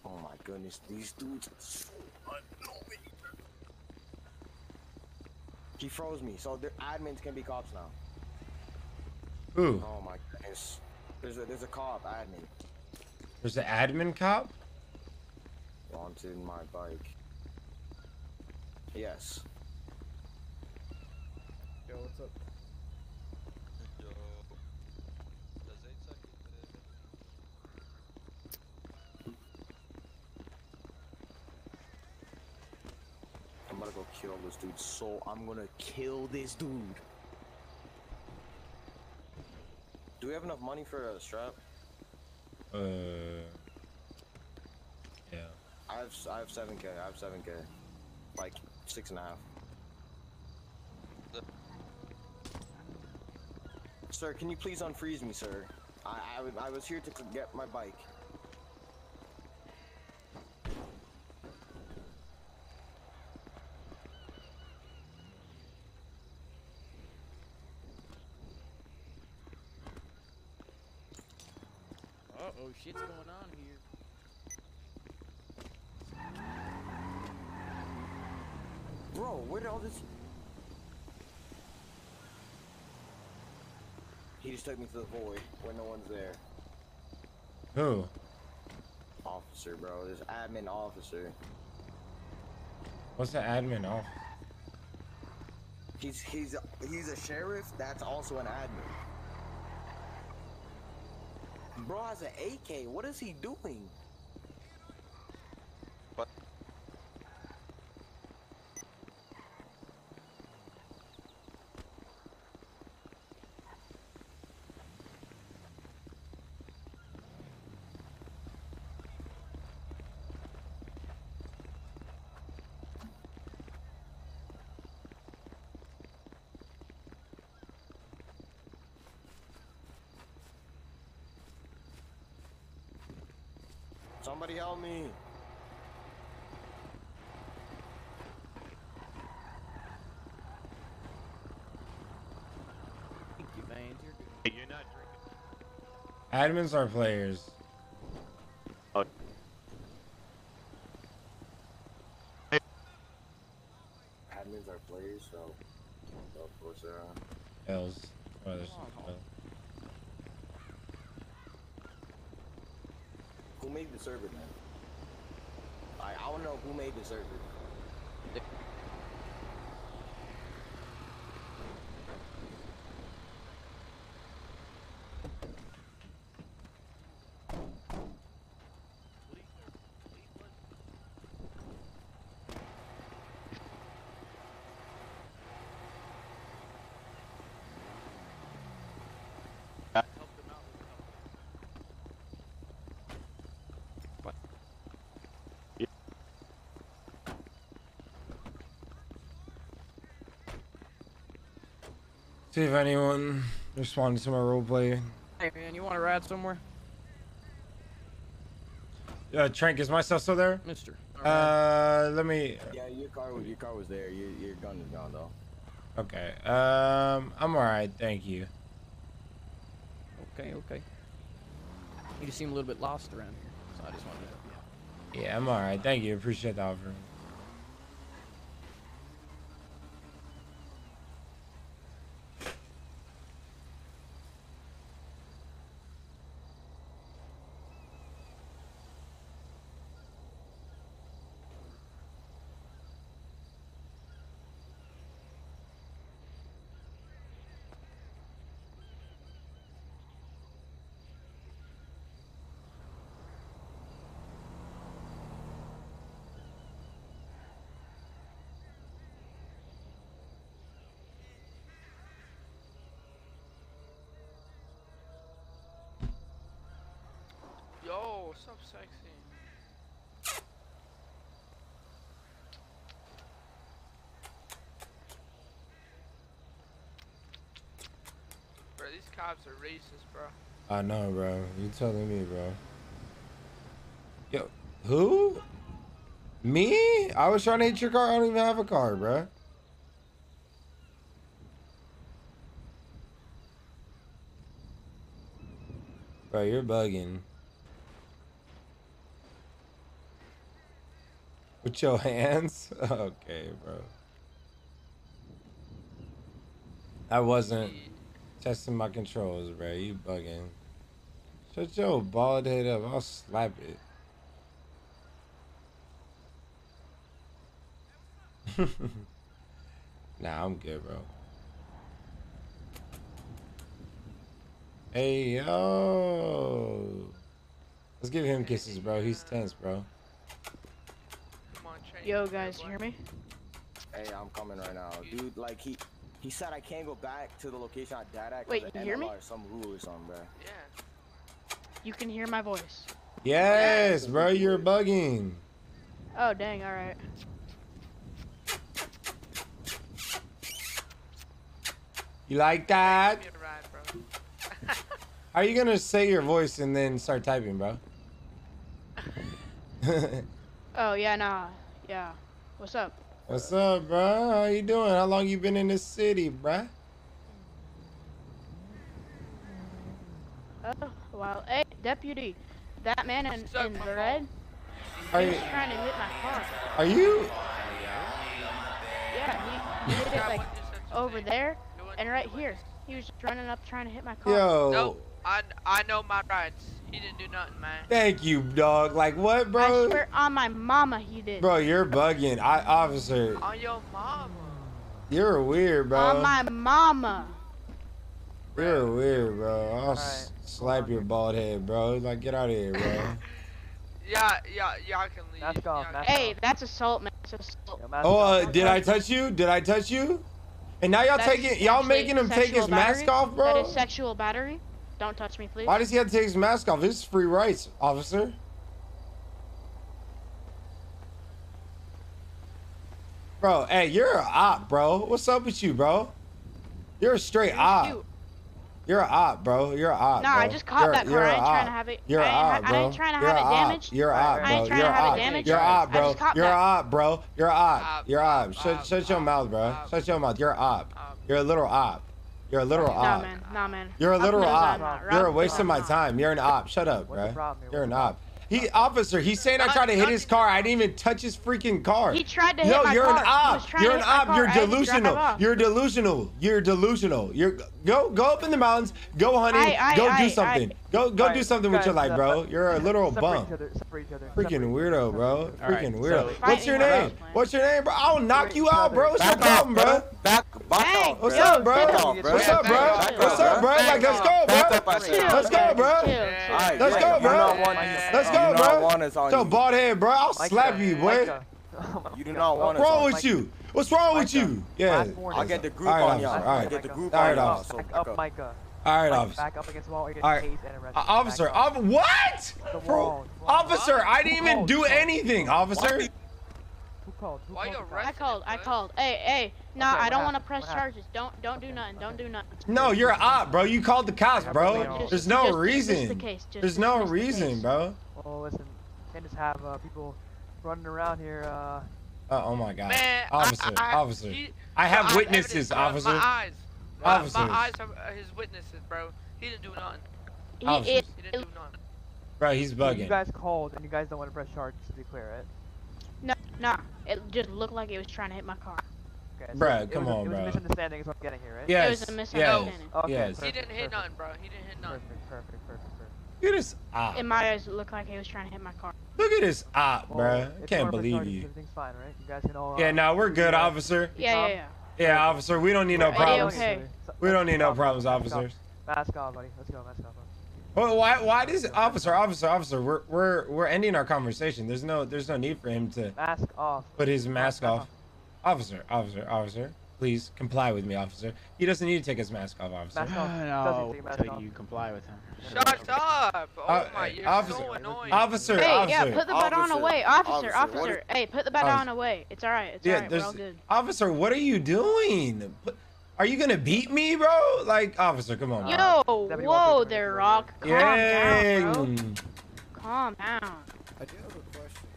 Oh my goodness, these dudes are so annoying. He froze me, so the admins can be cops now. Who? Oh my goodness. There's a there's a cop admin. There's an admin cop? Wanted my bike. Yes. Yo, what's up? Yo. Does eight seconds? I'm gonna go kill this dude. So I'm gonna kill this dude. Do we have enough money for a strap? Uh. I have I have seven k. I have seven k. Like six and a half. Sir, can you please unfreeze me, sir? I I was here to get my bike. Uh oh, shit's going on here. Bro, where did all this... He just took me to the void where no one's there. Who? Officer, bro. This admin officer. What's the admin off? He's he's he's a sheriff. That's also an admin. Bro has an AK. What is he doing? Somebody help me. Thank you, man. You're good. You're not drinking. Admins are players. Admins are players, so so of course uh, they're on. L's. Oh, there's some L. Who made the server man? I I wanna know who made the server. See if anyone responded to my roleplay. Hey, man, you want to ride somewhere? Uh, Trank, is my stuff still there? Mister. Uh, let me. Yeah, your car was your car was there. Your your gun is gone though. Okay. Um, I'm alright. Thank you. Okay, okay. You just seem a little bit lost around here, so I just wanted to help you out. Yeah, I'm alright. Thank you. Appreciate the offer. Yo, what's up, sexy? Bro, these cops are racist, bro. I know, bro. You telling me, bro. Yo, who? Me? I was trying to hit your car. I don't even have a car, bro. Bro, you're bugging. With your hands? Okay, bro. I wasn't testing my controls, bro. You bugging. Shut your bald head up. I'll slap it. nah, I'm good, bro. Hey yo, let's give him kisses, bro. He's tense, bro. Yo, guys, you hear me? Hey, I'm coming right now, dude. Like he, he said I can't go back to the location I died at. 'cause Wait, you hear me? NLR, Some rule or something, bro. Yeah. You can hear my voice. Yes, bro, you're bugging. Oh, dang, alright. You like that? Are you gonna say your voice and then start typing, bro? Oh, yeah, nah. Yeah. What's up? What's up, bro? How you doing? How long you been in this city, bruh? Oh, well, hey, deputy. That man in, in the red, Are he you, was trying to hit my car. are you? Yeah, he, he did it like over there and right here. He was just running up trying to hit my car. Yo. Nope. I, I know my rights. He didn't do nothing, man. Thank you, dog. Like what, bro? I bro? swear on my mama he did. Bro, you're bugging. I officer, On your mama. you're weird, bro. On my mama. You're weird, bro. I'll s- slap your bald head, bro. Like get out of here, bro. Yeah, yeah, y'all can leave. Mask off, Hey, that's assault, man. That's assault. Oh, uh, did I touch you? Did I touch you? And now y'all taking y'all making him take sexual his mask off, bro? That is sexual battery. Don't touch me, please. Why does he have to take his mask off? This is free rights, officer. Bro, hey, you're a op, bro. What's up with you, bro? You're a straight op. You're a op, bro. You're a op. Nah, I just caught You're- that car. you're I a ain't trying to op. have it- You're I a ain't op, ha- I bro. ain't trying to You're have a it op. damaged. You're a I op, ain't bro. trying to You're a have it op. damaged. You're a op, I bro. just caught You're a that. op, bro. You're a op. You're a op. Shut shut your mouth, bro. Shut your mouth. You're a op. You're a little op. You're a literal Nah, op. man. Nah, man. You're a literal op. not. You're a waste knows of my time. You're an op. Shut up, bro. problem? You're an op. He officer. He's saying I tried to hit his car. I didn't even touch his freaking car. He tried to Yo, hit my you're car. an op. You're an op. You're I had to drive delusional. You're delusional. You're delusional. You're go go up in the mountains. Go hunting. I- I- go I- do something. Go go do Alright, something with your life, uh, bro. You're a literal separate bum. each other, separate each other, Freaking weirdo, bro. Alright, Freaking weirdo. so- What's your Fighting name? What's your name, bro? I'll knock you out, bro. What's your problem, bro? Back, back Hey, off, What's bro. up, bro? Back off, bro. What's up, bro? Back off, What's up, bro? Like, let's go, bro. up, I said. Let's go, bro. Let's go, bro. Let's go, bro. want us on Yo, you. bald head, bro. I'll slap uh, you, boy. Uh, you do not want What's wrong with you? What's wrong with uh, you? Yeah. I'll get the group on y'all. All I'll get the group All on right, y'all. So Back back up, up. Mycah. All right, Mycah, officer. Back up against the wall. You're All getting right. tased and arrested. Uh, officer, off, what? Bro, officer, I didn't even do anything, officer. Who called? Who Why you called? I called. I called. Hey, hey. No, Okay, I don't want to press What happened? charges. Don't, don't do nothing. Don't do nothing. No, you're an op, bro. You called the cops, bro. Just- There's no just- just reason. the case, just There's no dismiss the reason, case. bro. Well, listen, can't just have uh, people running around here. Uh, Uh, oh my god. Man, officer, I, I, officer. he- I have witnesses, evidence, bro. officer. My eyes. My, Officers. my eyes are uh, his witnesses, bro. He didn't do nothing. He, Officers. it, He didn't do nothing. Bro, he's You guys called and you guys don't want to press charges to be clear, right? no, nah. It just looked like it was trying to hit my car. Okay. so Bruh, it come was a, on, it was bro. a misunderstanding is what I'm getting here, right? Yes. It was a misunderstanding. Okay, Yes. He didn't hit perfect. nothing, bro. He didn't hit nothing. Perfect, perfect, perfect, perfect. Look at this op. In my eyes, it looked like he was trying to hit my car. Look at this op, Well, bro. if I can't believe charges, you. Everything's fine, right? You guys can all. Yeah, now no, we're good, officer. Yeah, yeah, yeah. Yeah, officer, we don't need no problems. okay. We don't need no problems, off, mask off. officers. Mask off, buddy. Let's go, mask off. Well, why? Why does officer, officer, officer? We're we're we're ending our conversation. There's no there's no need for him to Mask off. put his mask off. Officer, officer, officer, please comply with me, officer. He doesn't need to take his mask off, officer. Mask off. No, Doesn't mask until off. you comply with him. Shut up! Oh Uh, my, you're officer, so annoying. officer, Hey, officer. yeah, put the baton Officer, away, officer, officer, officer. Hey, put the Officer. baton away. It's all right. It's all yeah, right. We're all good. officer. What are you doing? Put- Are you gonna beat me, bro? Like, officer, come on. Yo, Deputy whoa Walker, there, Rock. Calm Yay. down, bro. Calm down. I do have a question.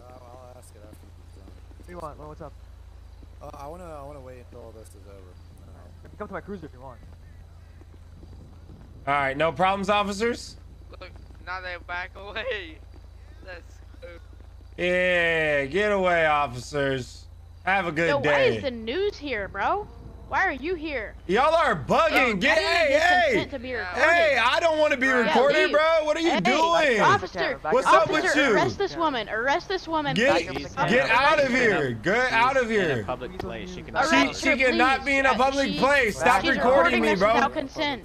Uh, I'll ask it after he's done. What do you want? What's up? Uh, I wanna, I wanna wait until all this is over. You can come to my cruiser if you want. All right, no problems, officers. Look, now they back away. Let's go. Yeah, get away, officers. Have a good Yo, why day. is the news here, bro? Why are you here? Y'all are bugging. Oh, get I hey hey consent to be recorded. hey! I don't want to be Yeah, recorded, leave. bro. What are you Hey, doing? Officer, What's officer, up with you? Arrest this woman. Arrest this woman. Get get out of here. Get out of here. public place. She can. She she cannot be in a public she- place. Stop she's recording me, bro. Without consent.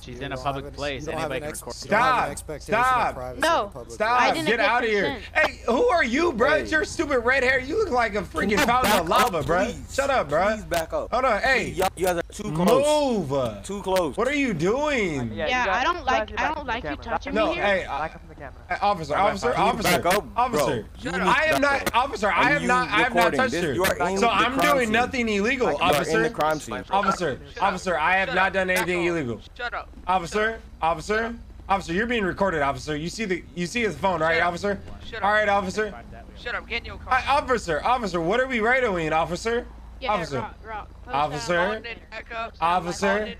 She's in a public place. Anybody can record. Stop! Stop! No. I Stop! didn't Get get out of here! Hey, who are you, bro? It's your stupid red hair. You look like a freaking fountain of lava, bro. Shut up, bro. Please back up. Hold on. Hey, Y'all- you guys are too close. move. Too close. What are you doing? Yeah, I don't like. I don't like you touching No, me here. hey, uh, hey, officer, Alright, officer, fine. Officer, back up, bro. officer. You need I am not, officer. I Are have not, I have not recording touched this? her. You are in So I'm doing scene. nothing illegal, You are in officer. the crime scene. Officer, officer, I have not done anything illegal. Shut up. Officer, officer, officer, you're being recorded, officer. You see the, you see his phone, right, officer? Shut up. All right, officer. Shut up. Get in your car. Hi, officer, officer, what are we radioing, officer? Yeah, officer. rock, rock. Officer. down. Holding back up. Officer,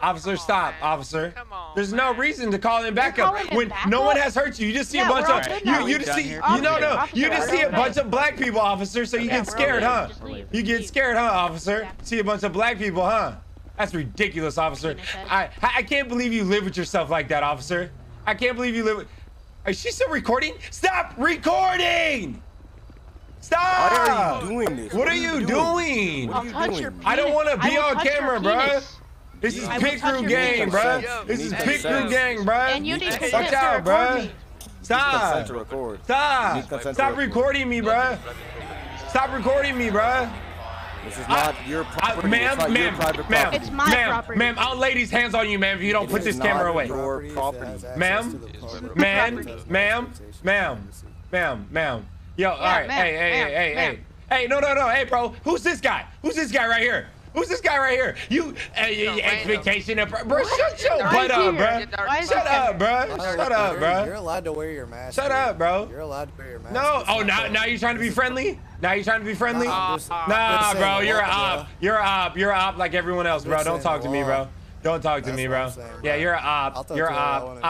officer, stop, officer. Come on, There's no reason to call him back up calling him when back no one has hurt you. You just see Yeah, a bunch of you. You just see you know no. Officer, You just see a bunch of black people, officer. So you get scared, huh? good. Just leave. You get scared, huh, officer? See a bunch of black people, huh? That's ridiculous, officer. I I I can't believe you live with yourself like that, officer. I can't believe you live. With... Is she still recording? Stop recording! Stop! Why are you doing this? What, what are, you doing? doing? What are you I'll doing? I don't want to be on camera, bro. This is pick through gang, bro. This is pick through gang, bro. And you need to Watch out, bro. Stop. Stop. Stop recording me, bro. Stop recording me, bro. This is not I, your ah, property. Ma'am, ma'am, ma'am, it's my ma'am, property. Ma'am, I'll lay these hands on you, ma'am, if you don't it put this camera away. Your property. Ma'am, ma'am, ma'am, ma'am, ma'am, ma'am. Yo, all right, hey, hey, hey, hey, hey. Hey, no, no, no, hey, bro, who's this guy? Who's this guy right here? Who's this guy right here? You, uh, your random. expectation of, bro, shut your Right butt up, bro. Shut up, bro. Shut up, bro. You're allowed to wear your mask. Shut up, bro. You're allowed to wear your mask. No, It's oh, now, now you're trying to be friendly? Now you're trying to be friendly? Nah, I'm just- I'm Nah, bro, you're a op. bro. You're a op. You're a op like everyone else, bro. Don't talk to me, bro. Don't talk to That's me, bro. Saying, Yeah, bro. you're a I'll op. You're to a you, I op. Op, op,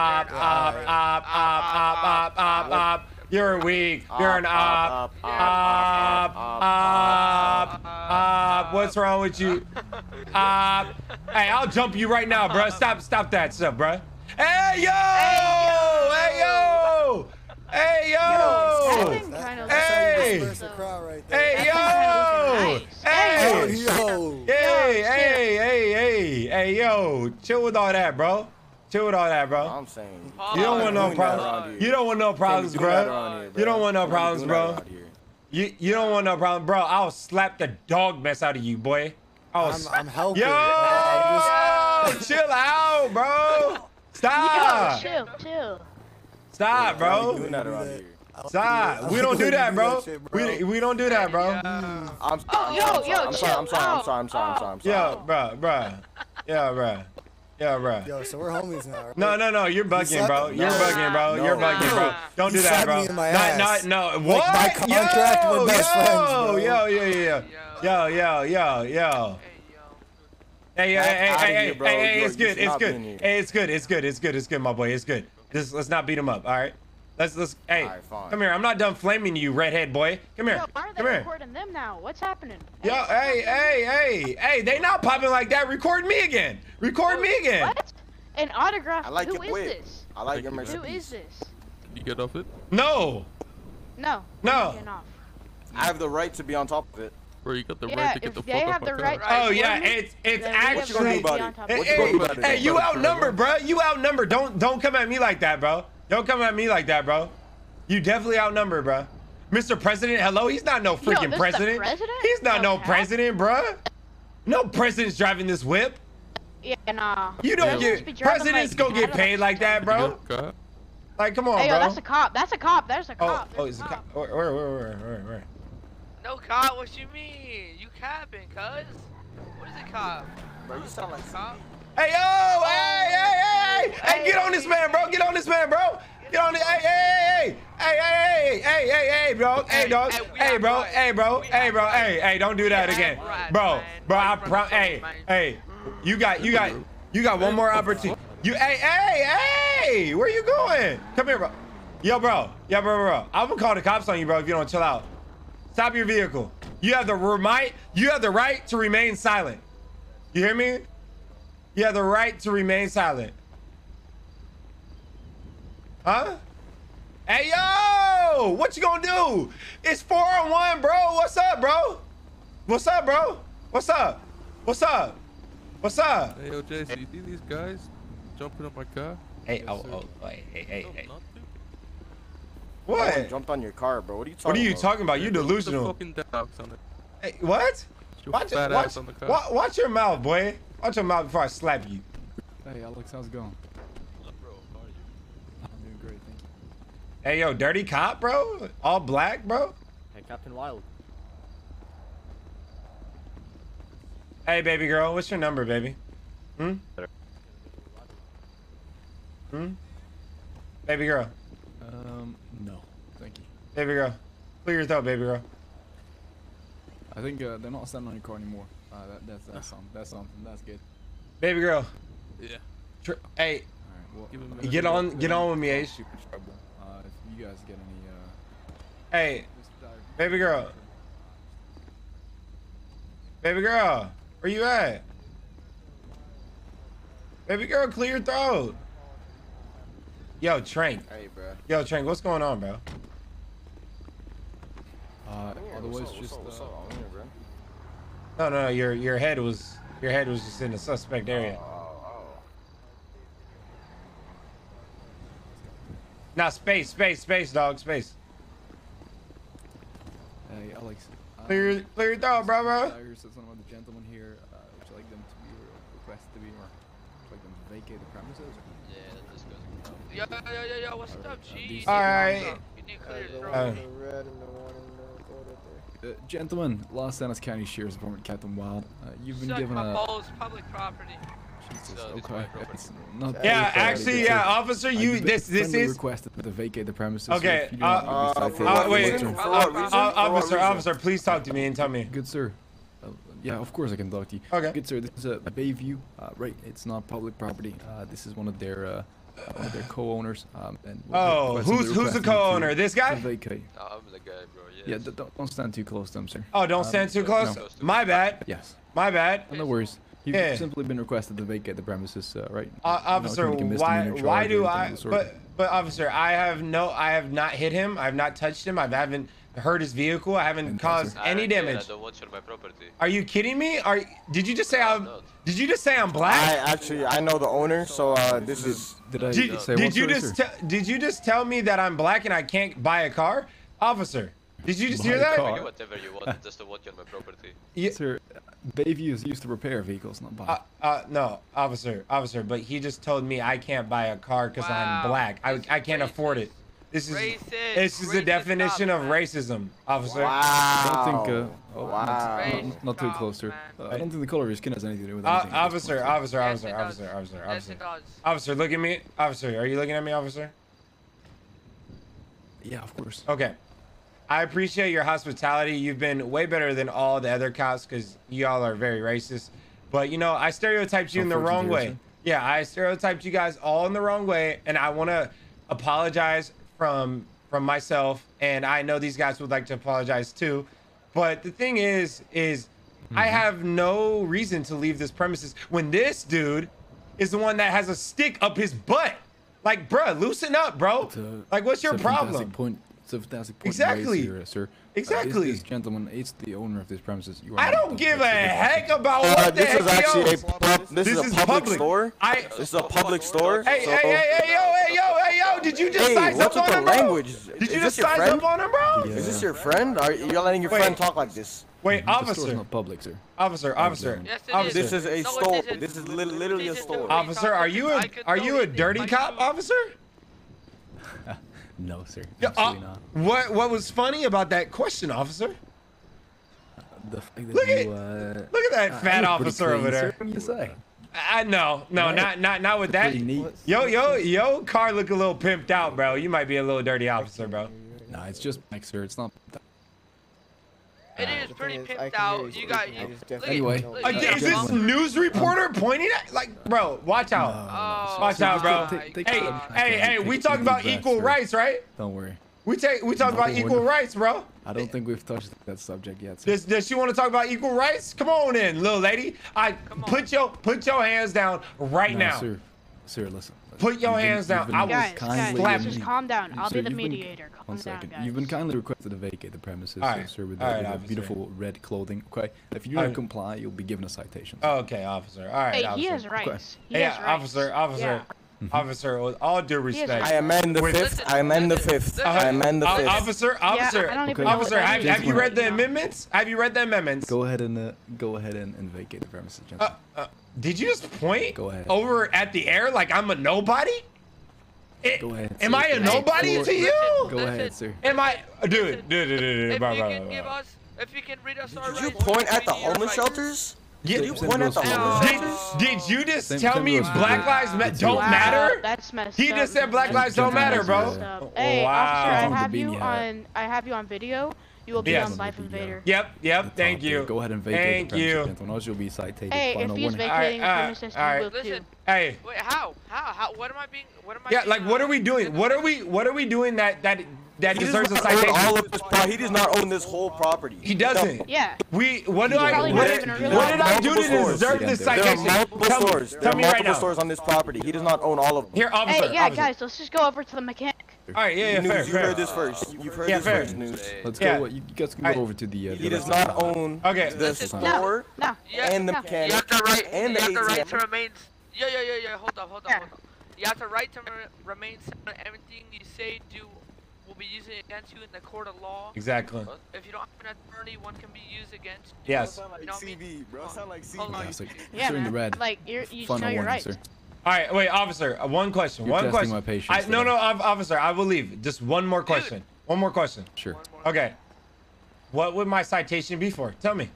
op, op, op, op, op, op. You're weak. You're an op. Op, op, op. What's wrong with you? Op. Hey, I'll jump you right now, bro. Stop, stop that stuff, bro. Hey, yo! Hey, yo! Hey, yo! That kind Hey! Disperse the crowd right there. Hey, yo! Hey! Yo. Hey, hey, hey, hey, hey, yo! Chill with all that, bro. Chill with all that, bro. I'm saying. You don't want no Doing that around problems. You don't want no problems, Can't be doing that bro. You don't want no problems, bro. You you don't want no problem, bro. I'll slap the dog mess out of you, boy. I'll I'm, s- I'm helping. Yo, just- chill out, bro. Yo, Stop. chill, chill. Stop, Can't bro. doing that around here. Stop. We don't do that, bro. We we don't do that, bro. I'm, Oh, I'm, yo, I'm, yo, I'm sorry. I'm chill. sorry. I'm sorry. I'm sorry. I'm sorry. I'm sorry. Yo, bro, bro. Yeah, bro. Yeah, bro. Yo, so we're homies now. Right? No, no, no, you're bugging, slapped bro. me. You're No. bugging, bro. You're bugging, bro. Don't You do that, bro. me in my Not, ass. not, no. Like, What? by contract, yo, we're best yo, friends, bro. Yo, yo, yo, yo, yo, yo, yo. Hey, hey, Back hey, outta hey, here, hey, bro. hey, hey, You're- it's you good, should it's not be good. in here. Hey, it's good, it's good, it's good, it's good, my boy, it's good. Just let's not beat him up, all right? Let's let's. Hey, All right, fine. come here. I'm not done flaming you, redhead boy. Come here, Yo, why are they come here. recording them now? What's happening? Yo, hey, hey, hey, hey, they not popping like that. Record me again. Record me again. What? An autograph? I like Who your is whip. this? I like your Who Mercedes. is this? You get off it? No, No. No. I have the right to be on top of it. Bro, you got the Yeah, right to get the fuck have off the my right Oh yeah, it's it's then actually. What you gonna do about be on it? top Hey, of What you gonna hey, do about it? hey, you outnumbered, bro. You outnumbered. Don't don't come at me like that, bro. Don't come at me like that, bro. You definitely outnumbered, bro. Mr. President, hello. He's not no freaking this the president. president? He's not no Okay. president, bro. No president's driving this whip. Yeah, nah. You don't Presidents be get driving, presidents like, go get paid like that, bro. Like, come on, bro. Hey, yo, bro. that's a cop. That's a cop. There's a Oh, cop. oh, There's is a cop. co- where, where, where, where, where, where? No cop. What you mean? You capping, cuz? What is a cop? Bro, you sound like Cop? Hey, yo, hey, hey, hey, hey, hey, get on this man, bro. Get on this man, bro. Get on the, hey, hey, hey, hey, hey, hey, hey, hey, hey, bro, hey, dog, hey, bro, hey, bro, hey, bro, hey, hey, don't do that again, bro, bro. I pro, hey, hey, you got, you got, you got one more opportunity. You, hey, hey, hey, where you going? Come here, bro. Yo, bro, yo, bro, bro, bro. I'm gonna call the cops on you, bro, if you don't chill out. Stop your vehicle. You have the right, you have the right to remain silent. You hear me? You have the right to remain silent. Huh? Hey yo! What you gonna do? It's four on one, bro. What's up, bro? What's up, bro? What's up? What's up? What's up? Hey, yo, JC, you see these guys jumping up my car? Hey, oh, oh, oh, hey, hey, hey, hey. What? jumped on your car, bro. What are you talking about? What are you about? talking about? You Put the delusional. fucking on it. Hey, what? Your Watch, fat watch, ass on the car. wa- watch your mouth, boy. Watch your mouth before I slap you. Hey, Alex, how's it going? I'm doing great. Hey, yo, dirty cop, bro? All black, bro? Hey, Captain Wild. Hey, baby girl, what's your number, baby? Hmm? Hmm? Baby girl, Um, no, thank you. baby girl. Clear your throat, baby girl. I think uh, they're not standing on your car anymore. Uh, that, that's that's something. That's something. That's good. Baby girl. Yeah. Tr- hey, Well, Give him uh, a- get on, get on with me, Ace. Super trouble. Uh, if you guys get any, uh, Hey, baby girl. Baby girl, where you at? Baby girl, clear your throat. Yo, Trank. Hey, bro. Yo, Trank, what's going on, bro? Uh, Yeah, otherwise, what's up, just what's uh, up, what's up? Here, bro. No, no, no. Your your head was your head was just in the suspect area. Oh, oh. Now space, space, space, dog, space. hey, Alex. uh, Clear, your- clear your throat, bro, bro. I heard something about the gentleman here. Uh, would you like them to be requested to be, or would you like them to vacate the premises? Yeah, that disgusting. Yo, yo, yo, yo, what's up, G? All right. You need clear your Uh, throat. Uh, gentlemen, Los Angeles County Sheriff's Department, Captain Wild. Uh, you've been Suck given my a. balls, public property. Jesus, So, okay. It's not Yeah, public property, actually, yeah, uh, officer, I've you- been this- this is- requested to vacate the premises. Okay, if you do uh, not give me uh, uh, wait, uh, For what reason? uh, For what officer, officer, please talk to me and tell me. Good sir. Uh, yeah, of course I can talk to you. Okay. Good sir, this is a Bayview. Uh, right, it's not public property. Uh, this is one of their uh, one of their co-owners. Um, and we're Oh, who's- who's the co-owner? This guy? to vacate. I'm the guy, bro. Yes. Yeah, don't, don't stand too close to him, sir. Oh, don't Um, stand too no. close. My bad. Yes. My bad. No worries. You've Yeah. simply been requested to vacate the premises, uh, right? Uh, officer, committing a why why do I? of the. But but officer, I have no, I have not hit him. I've not touched him. I haven't hurt his vehicle. I haven't caused I any don't care, damage. I don't want my property. Are you kidding me? Are did you just say I'm? Did you just say I'm black? I actually I know the owner, so uh, this is. Did I Did, say did you just sir? te- did you just tell me that I'm black and I can't buy a car, officer? Did you just Buy hear that? car? Whatever you want, just don't want you on my property. Yeah. Sir, Bayview is used to repair vehicles, not buy. Uh, uh, no, officer, officer, but he just told me I can't buy a car because Wow, I'm black. I, I can't afford it. This is this is the definition cops, of racism, officer. I don't think. Uh, oh, Wow. Not, not, not too close, sir. Uh, I don't think the color of your skin has anything to do with Uh, anything. at this officer, officer, Yes, officer, officer, does. officer, Yes, officer. it. Officer, look at me. Officer, are you looking at me, officer? Yeah, of course. Okay. I appreciate your hospitality. You've been way better than all the other cops because y'all are very racist. But you know, I stereotyped you in the wrong way. Yeah, I stereotyped you guys all in the wrong way, and I want to apologize from from myself. And I know these guys would like to apologize too. But the thing is, is Mm-hmm. I have no reason to leave this premises when this dude is the one that has a stick up his butt. Like, bruh, loosen up, bro. A- Like, what's your it's a fantastic problem? Point. It's a fantastic point. Exactly. Here, uh, sir. Uh, Exactly. this, this gentleman is the owner of this premises. You are I don't give a that's the difference. heck about Uh, what the this heck is actually a owns. pub, this, is a public, store. I This is a public store. Hey, so, hey, hey, hey, yo, hey, yo, hey, yo! Did you just Hey, size what's up with on the him, bro? language? Did Is you this just your size friend? up on him, bro? Is this your friend? Are you letting your Wait. friend talk like this? Wait, The officer, not public, sir. officer, officer, Yes, it officer. This is a No, store. This is literally a store. Officer, are you a I could are you a dirty cop, officer? No, sir. Yeah, uh, not. what what was funny about that question, officer? The fact that Look at- uh, Look at that uh, fat you officer over there. Sir. What do you say? I no, no, Right. not not not with that. Yo, yo, yo, car look a little pimped out, bro. You might be a little dirty officer, bro. Nah, it's just like, sir. It's not. It is pretty pimped out. You got you. Look at- Anyway. look Uh, is this news reporter pointing at like, bro? Watch out, Oh, watch out, bro. Take- take Hey, hey, hey, we take talking about equal rights, right? Don't worry. We take we talk about equal one. rights, bro. I don't think we've touched that subject yet. sir. Does, does she want to talk about equal rights? Come on in, little lady. I put your put your hands down right No, now. sir. Sir, listen. Put your You've been- hands down. you've I will Guys, guys, kindly slap just calm down. I'll Sir, be the you've been- mediator. Calm One down, guys. You've been kindly requested to vacate the premises, All right. sir, with, All the, right, with the officer. beautiful red clothing. Okay. If you don't right. comply, you'll be given a citation. Okay, officer. All right, Hey, officer. he has rights. He Hey, has rights. officer, officer, officer. With all due respect. I amend the fifth. I amend the fifth. Uh, I amend the uh, fifth. officer, officer, I don't even know what officer. Have, have you read the amendments? Have you read the amendments? Go ahead and uh, go ahead and, and vacate the premises, Uh, gentlemen. uh, did you just point Go ahead. over at the air like I'm a nobody? It- Go ahead. Am sir. I a nobody Go- to you? Go ahead, sir. Am I, dude, dude, dude, dude, dude, If you can bro, give us, if you can read us our Did you point at the we need your homeless rights. shelters? Yeah, Did you Send point at the to the- homeless Did, did you just Send- tell send me Black the- Lives Ma- That's don't. Wow, matter? That's messed He up. just said Black Lives don't matter, bro. up. Hey, Wow. officer, I have you on. I have you on video. You will be Yes. on Life Invader. Yep, yep. The Thank you. Go ahead and vacate Thank the you. gentlemen, or else you'll be cited. Hey, if he's warning. vacating All right, premises, all right. Listen. Hey. wait, how, how, how? What am I being? What am I? Yeah, like what uh, are we doing? What are we what are we doing that that that He does deserves a not own citation? all of this pro- He does not own this whole property. He doesn't. Yeah. We what do I probably what did, what did I do to multiple deserve this there- There are citation? multiple Tell me, stores. There tell are me right multiple now. stores on this property. He does not own all of them. Here, officer. Hey, yeah, officer. guys, let's just go over to the mechanic. All right, yeah, yeah, News, fair, you fair. heard this first. You've heard Yeah, this fair. first, News. Let's Yeah. go. You guys can go Alright. over to the. Uh, He the does rest of the not file. own Okay. the Listen, store No. You have, and the no. you have the right. and the you have the right to remain. Yeah, yeah, yeah, yeah. Hold up, hold up, hold up. You have the right to remain silent. Everything you say, do, will be used against you in the court of law. Exactly. If you don't have an attorney, one can be used against. you. Yes. You know what I mean? bro. Sound like Hold on. Classic. Yeah, Sir in the red. Like you're, you just Final know your warning, rights. sir. All right, wait, officer. uh, One question. You're one question. my patience I, no, no, officer. I will leave. Just one more question. One more question. Sure. Okay. What would my citation be for? Tell me.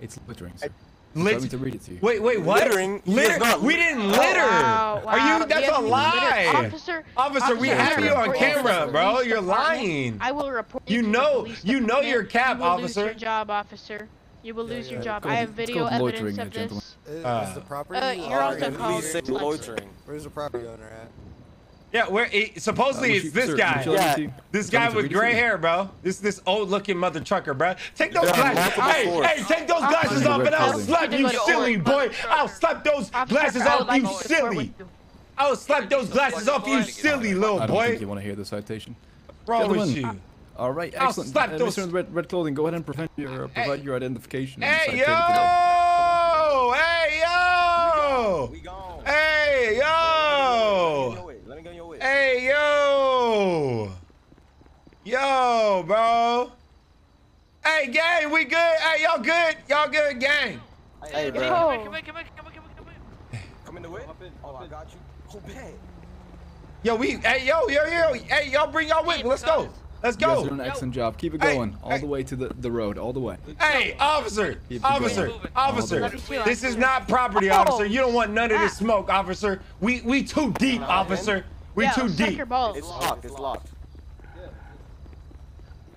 It's littering, sir. Lit- Let me to read it to you. Wait, wait, what? Littering? Litter? not we didn't Oh, litter. wow, Are you? That's a lie. littered. Officer, Officer, we have you on camera, report you to the bro. police You're lying. I will report You you, know- you know your cap, you will officer. Lose your job, officer. You will lose your yeah. job. Go I have video go with loitering, evidence uh, of this. Is, Uh, is the property? Uh, you're uh, also called loitering. Where's the property owner at? Yeah, where it, supposedly Uh, it's you- this sir, guy. you like me to- This would you like guy with read it to gray hair, bro. This this old looking mother trucker, bro. Take those There are glasses. multiple Hey, hey, take those glasses off and I'll slap you silly boy. I'll slap those glasses off you silly. I'll slap those glasses off you silly little I don't think boy. you want to hear the citation. Wrong with you? All right, I'll excellent. slap Uh, those- Mr. in red, red clothing, go ahead and prevent your, uh, provide your identification. Hey yo! Hey yo! We gone. Hey yo! Let me go your way. Hey yo! Yo, bro. Hey, gang, we good? Hey, y'all good? Y'all good, gang? Hey, Come bro. here, come here, come here, come here, come here, come here. Come in the way. Oh, I got you. Oh, bad. Yo, we, hey, yo, yo, yo, hey, y'all bring y'all with. me. Let's go. Let's go. You guys go. did an excellent job. Keep it Hey, going all hey. the way to the, the road, all the way. Hey, officer, Keep officer, officer. All the way. This is not property, Oh. officer. You don't want none of this ah. smoke, officer. We we too deep, officer. We Yo, too deep. your balls. It's locked. It's locked.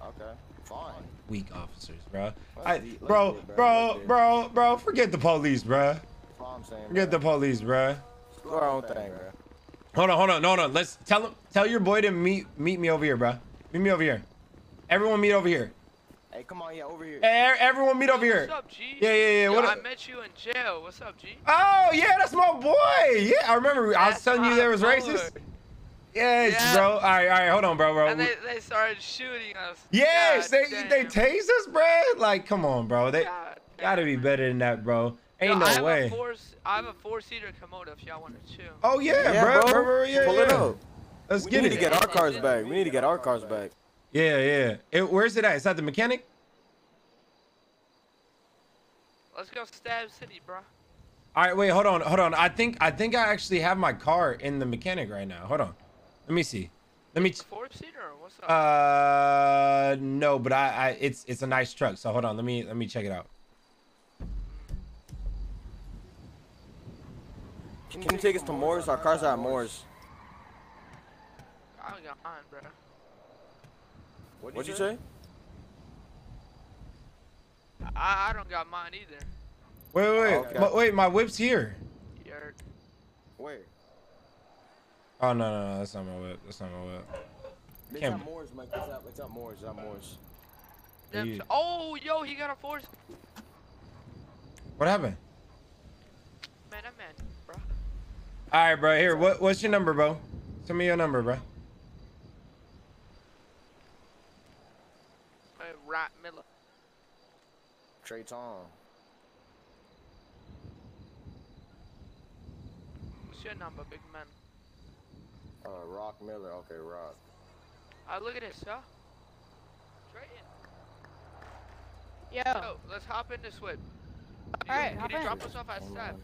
Okay. Fine. Weak officers, bro. I, bro, bro. bro, bro, bro. Forget the police, bro. That's all I'm saying. Forget the police, bro. Do our own thing, bro. Hold on, hold on, no, no. Let's tell him, tell your boy to meet meet me over here, bro. Meet me over here. Everyone meet over here. Hey, come on, yeah, over here. Hey, e- everyone meet over here. What's up, G? Yeah, yeah, yeah. Yo, What? I up? met you in jail. What's up, G? Oh, yeah, that's my boy. Yeah, I remember. I was telling you there was boy. racist. Yes, Yeah. bro. All right, all right. Hold on, bro, bro. And they, they started shooting us. yes, God they they damn. tased us, bro. Like, come on, bro. They God gotta be better than that, bro. Ain't Yo, no I way. Four, I have a four-seater Komoda if y'all want to chill. Oh yeah, Yeah, bro, bro. bro, bro, yeah, Pull yeah. it up. Let's We get need it. to get our cars back. We need to get our cars back. Yeah, yeah. It, where's it at? Is that the mechanic? Let's go stab city, bro. All right, wait, hold on, hold on. I think I think I actually have my car in the mechanic right now. Hold on. Let me see. Let me. Four-seater what's up? Uh, no, but I, I, it's it's a nice truck. So hold on. Let me let me check it out. Can you take us to Mors? Our cars are at Mors. I got mine, bro. What'd you say? I, I don't got mine either. Wait, wait, wait. Okay. My- wait, my whip's here. You're, Where? Oh no, no, no, that's not my whip. That's not my whip. It's Can't at be- Mors, Mike. It's at, it's at Mors. It's at Mors. Them oh, yo, he got a force. What happened? Man, that man, bro. All right, bro. Here, what what's your number, bro? Send me your number, bro. Uh, Rat Miller. Trey Tom. What's your number, big man? Uh, Rock Miller. Okay, Rock. Uh, look at this, huh? Trey. Yo. Yo, let's hop in this way. You- Alright, can hop you in. drop us off at Stab?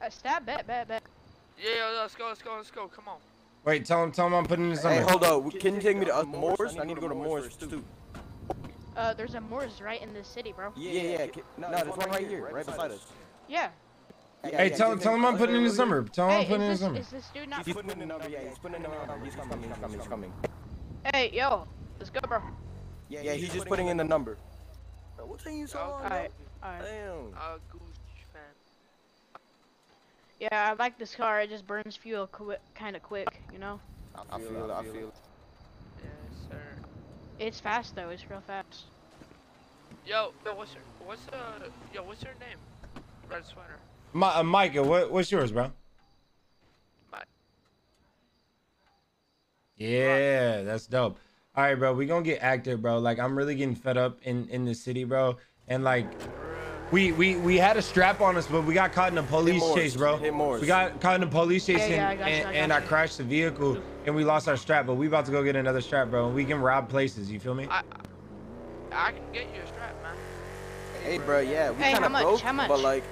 A stab, bet, bet, bet. Yeah, yo, let's go, let's go, let's go. Come on. Wait, tell him tell him I'm putting this number. Hey, hold up. Can you take me to uh, Mors? I need to go to Mors too. Uh, there's a Mors right in this city, bro. Yeah, yeah. yeah. No, there's one right here, right beside us. Yeah. Hey, tell tell him I'm putting in his number. Tell him I'm Hey, putting in is his this, number. is this dude not? He's putting in the number. Yeah, he's putting in the number. He's coming. He's coming. He's coming. Hey, yo, let's go, bro. Yeah, yeah, he's just putting in the number. What thing you saw? Alright, alright. Damn. Uh, Gooch fan. Yeah, I like this car. It just burns fuel qu kind of quick, you know. I feel it. I feel it. Yes, sir. It's fast though. It's real fast. Yo, yo, what's your, what's uh, yo, what's your name? Red sweater. My, uh, Mycah, what what's yours, bro? Mike. Yeah, that's dope. All right, bro, we gonna get active, bro. Like I'm really getting fed up in in the city, bro. And like, we we we had a strap on us, but we got caught in a police Morris. chase, bro. Hit Morris. We got caught in a police chase, Yeah, and, yeah, I got you, and, I and I crashed the vehicle, and we lost our strap. But we about to go get another strap, bro. And we can rob places. You feel me? I, I can get you a strap, man. Hey, bro. Yeah, we Hey, kind how of much? broke, How much? but like,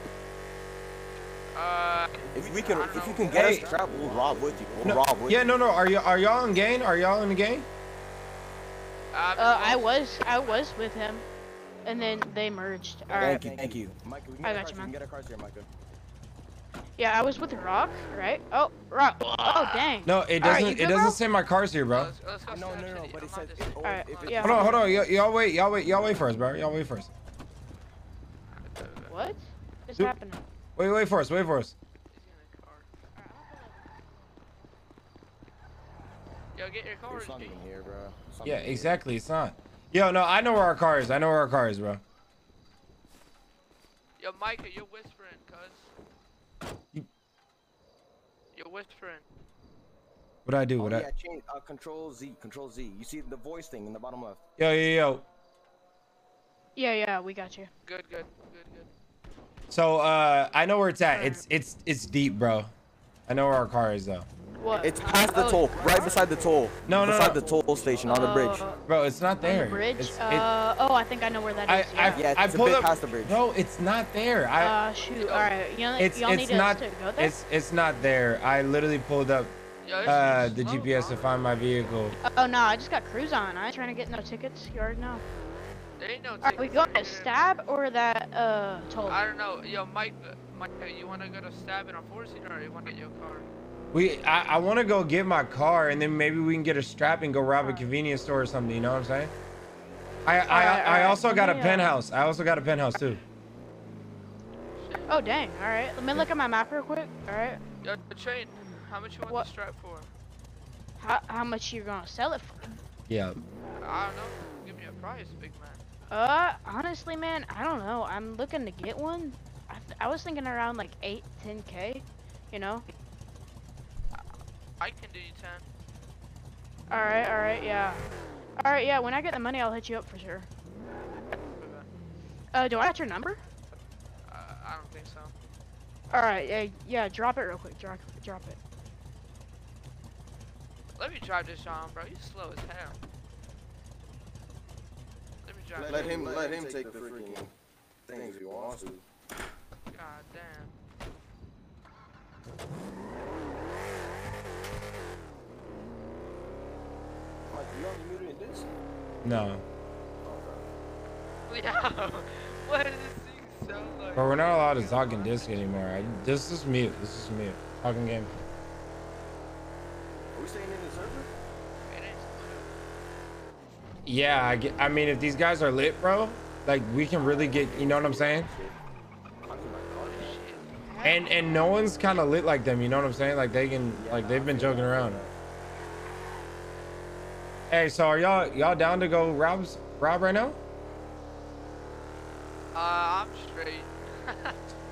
Uh, if we can, if you can get Hey. us strap, we'll rob with you. We'll No, rob with yeah, you. no, no. Are you are y'all in gang? Are y'all in the gang? Uh, I was, I was with him, and then they merged. All right. Thank you. Thank you. Mycah, I got you, cars- man. get our cars here, Mycah. Yeah, I was with Rock, right? Oh, Rock. Oh, dang. No, it doesn't. you it doesn't bro? say my car's here, bro. let's go No, no, no. But it says. All right. Yeah. Hold on, hold on. Y'all wait, y'all wait, y'all wait first, bro. Y'all wait first. What? What is Dude. happening? Wait, wait for us. Wait for us. Yo, get your car. It's not even here, bro. It's not Yeah, even here. exactly. It's not. Yo, no, I know where our car is. I know where our car is, bro. Yo, Mycah, you're whispering, cuz. You're whispering. What I do? What Oh, What yeah, I? change, uh, control Z, control Z. You see the voice thing in the bottom left. Yo, yo, yo. Yeah, yeah, we got you. Good, good, good, good. So, uh, I know where it's at. It's it's it's deep, bro. I know where our car is though. What? It's past the Oh, toll, right beside the toll. No, no, beside no. the toll station on the bridge. Uh, Bro, it's not on there. the bridge. It's, it- uh, oh, I think I know where that I, is. I, yeah. I it's a pulled bit up. past the bridge. No, it's not there. I. Uh, shoot. All right. You all it's y'all it's need not. to go there. It's it's not there. I literally pulled up uh the GPS to find my vehicle. Oh no, I just got cruise on. I ain't trying to get no tickets. You already know. There ain't no All right, we tickets go over to stab or that uh toll. I don't know. Yo, Mike, Mike, you want to go to stab in a four seater or you want to get your car? We I, I want to go get my car and then maybe we can get a strap and go rob a convenience store or something. You know what I'm saying? I I, Alright, I alright. also got a Let penthouse. I also got a penthouse too. Oh dang. All right. Let me look at my map real quick. All right. Yo, train. How much you want What? the strap for? How how much you gonna sell it for? Yeah. I don't know. Give me a price, big man. Uh, honestly, man, I don't know. I'm looking to get one. I, th- I was thinking around like 8, 10k, you know? I can do you ten. Alright, alright, yeah. Alright, yeah, when I get the money, I'll hit you up for sure. Uh, do I got your number? Uh, I don't think so. Alright, yeah, yeah, drop it real quick. Drop, drop it. Let me drive this on, bro. You slow as hell. Let. Let him, let him take the freaking things he wants to. God damn. Mike, you already muted in this? No. Yeah. what does this thing sound like? But we're not allowed to talk in disc anymore. I, this is mute. This is mute. Talking game. Are we staying in the server? Yeah, I, get, I mean, if these guys are lit, bro, like we can really get. You know what I'm saying? And and no one's kind of lit like them. You know what I'm saying? Like they can, like they've been joking around. Hey, so are y'all y'all down to go rob rob right now? Uh, I'm straight.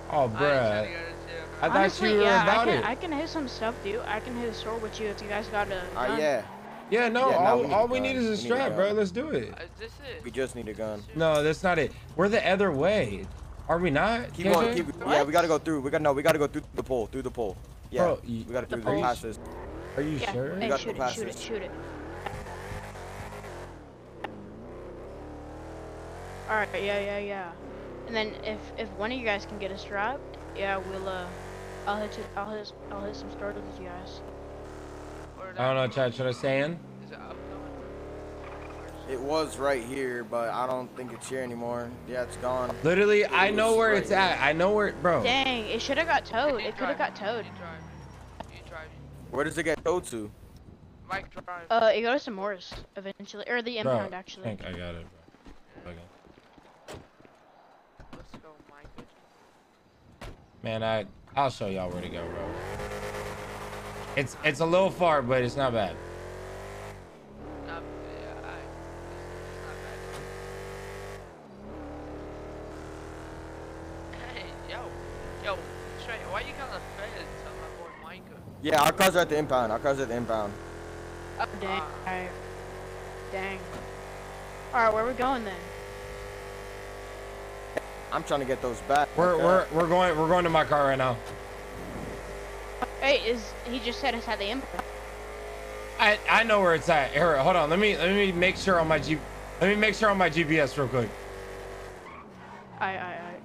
Oh, I ain't trying bruh. to go I thought Honestly, you were yeah, about I can, it. I can hit some stuff, dude. I can hit a store with you if you guys got a Uh, yeah. Yeah, no, Yeah, nah, all, we need all we need is a We need a strap, bro. Let's do it. Is this it? We just need a gun. No, that's not it. We're the other way. Are we not? Keep KJ? going. Keep. Yeah, we gotta go through. We got to no. We gotta go through the pole. Through the pole. Yeah. Bro, we gotta The through the pole? passes. Are you Yeah, sure? We gotta shoot go it, past shoot it, this. shoot it. Alright, yeah, yeah, yeah. And then if if one of you guys can get a strap, yeah, we'll uh, I'll hit you, I'll hit, I'll hit some starters with you guys. I don't know, Chad. Should I say in? Is it was right here, but I don't think it's here anymore. Yeah, it's gone. Literally, It I know where right it's here. at. I know where, bro. Dang, it should have got towed. It could have got towed. You drive. You drive. Where does it get towed to? Mike drive. Uh, it goes to Mors eventually, or the Bro, impound actually. think I got it, bro. Okay. Let's go, Mike. Man, I I'll show y'all where to go, bro. It's it's a little far, but it's not bad. Yeah, I, it's not bad. Hey, yo, yo, Trey, why you calling the feds on my boy Mycah? Yeah, our cars are at the impound. Our cars are at the impound. Oh dang. Uh. Alright. Dang. Alright, where we going then? I'm trying to get those back. We're Okay. we're we're going we're going to my car right now. Hey, is he just said it's at the impound? I I know where it's at. Here, hold on. Let me let me make sure on my G. Let me make sure on my GPS real quick. Alright, alright, alright.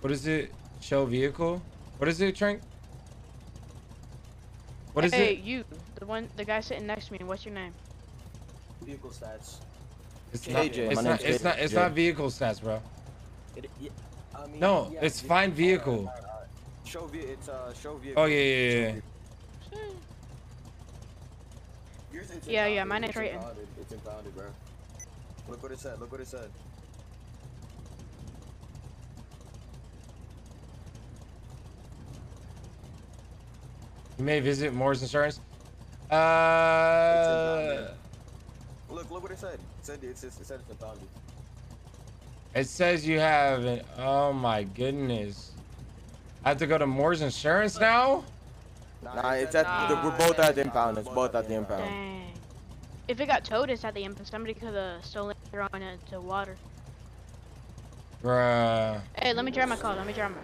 What is it? Show vehicle. What is it, Trank? What is hey, it? Hey, you, the one, the guy sitting next to me. What's your name? Vehicle stats. It's not. KJ, It's my not. It's not. It's not vehicle stats, bro. It, yeah, I mean, No, yeah, it's ve- find alright, vehicle. alright, alright. Show ve- It's uh show vehicle. Oh yeah, yeah, yeah. Yours, it's Yeah, yeah, impounded, mine is it's right in. It's impounded, bro. Look what it said. Look what it said. You may visit Mors Insurance. Uh, Look, look what it said. It said it, said- it said it's impounded. It says you have an. Oh my goodness. I have to go to Mors Insurance now. Nah, it's at the, we're both at the impound. It's both at the impound. Dang. If it got towed, it's at the impound. Somebody could have stolen it, thrown it into water. Bruh. Hey, let me drive my car. Let me drive my.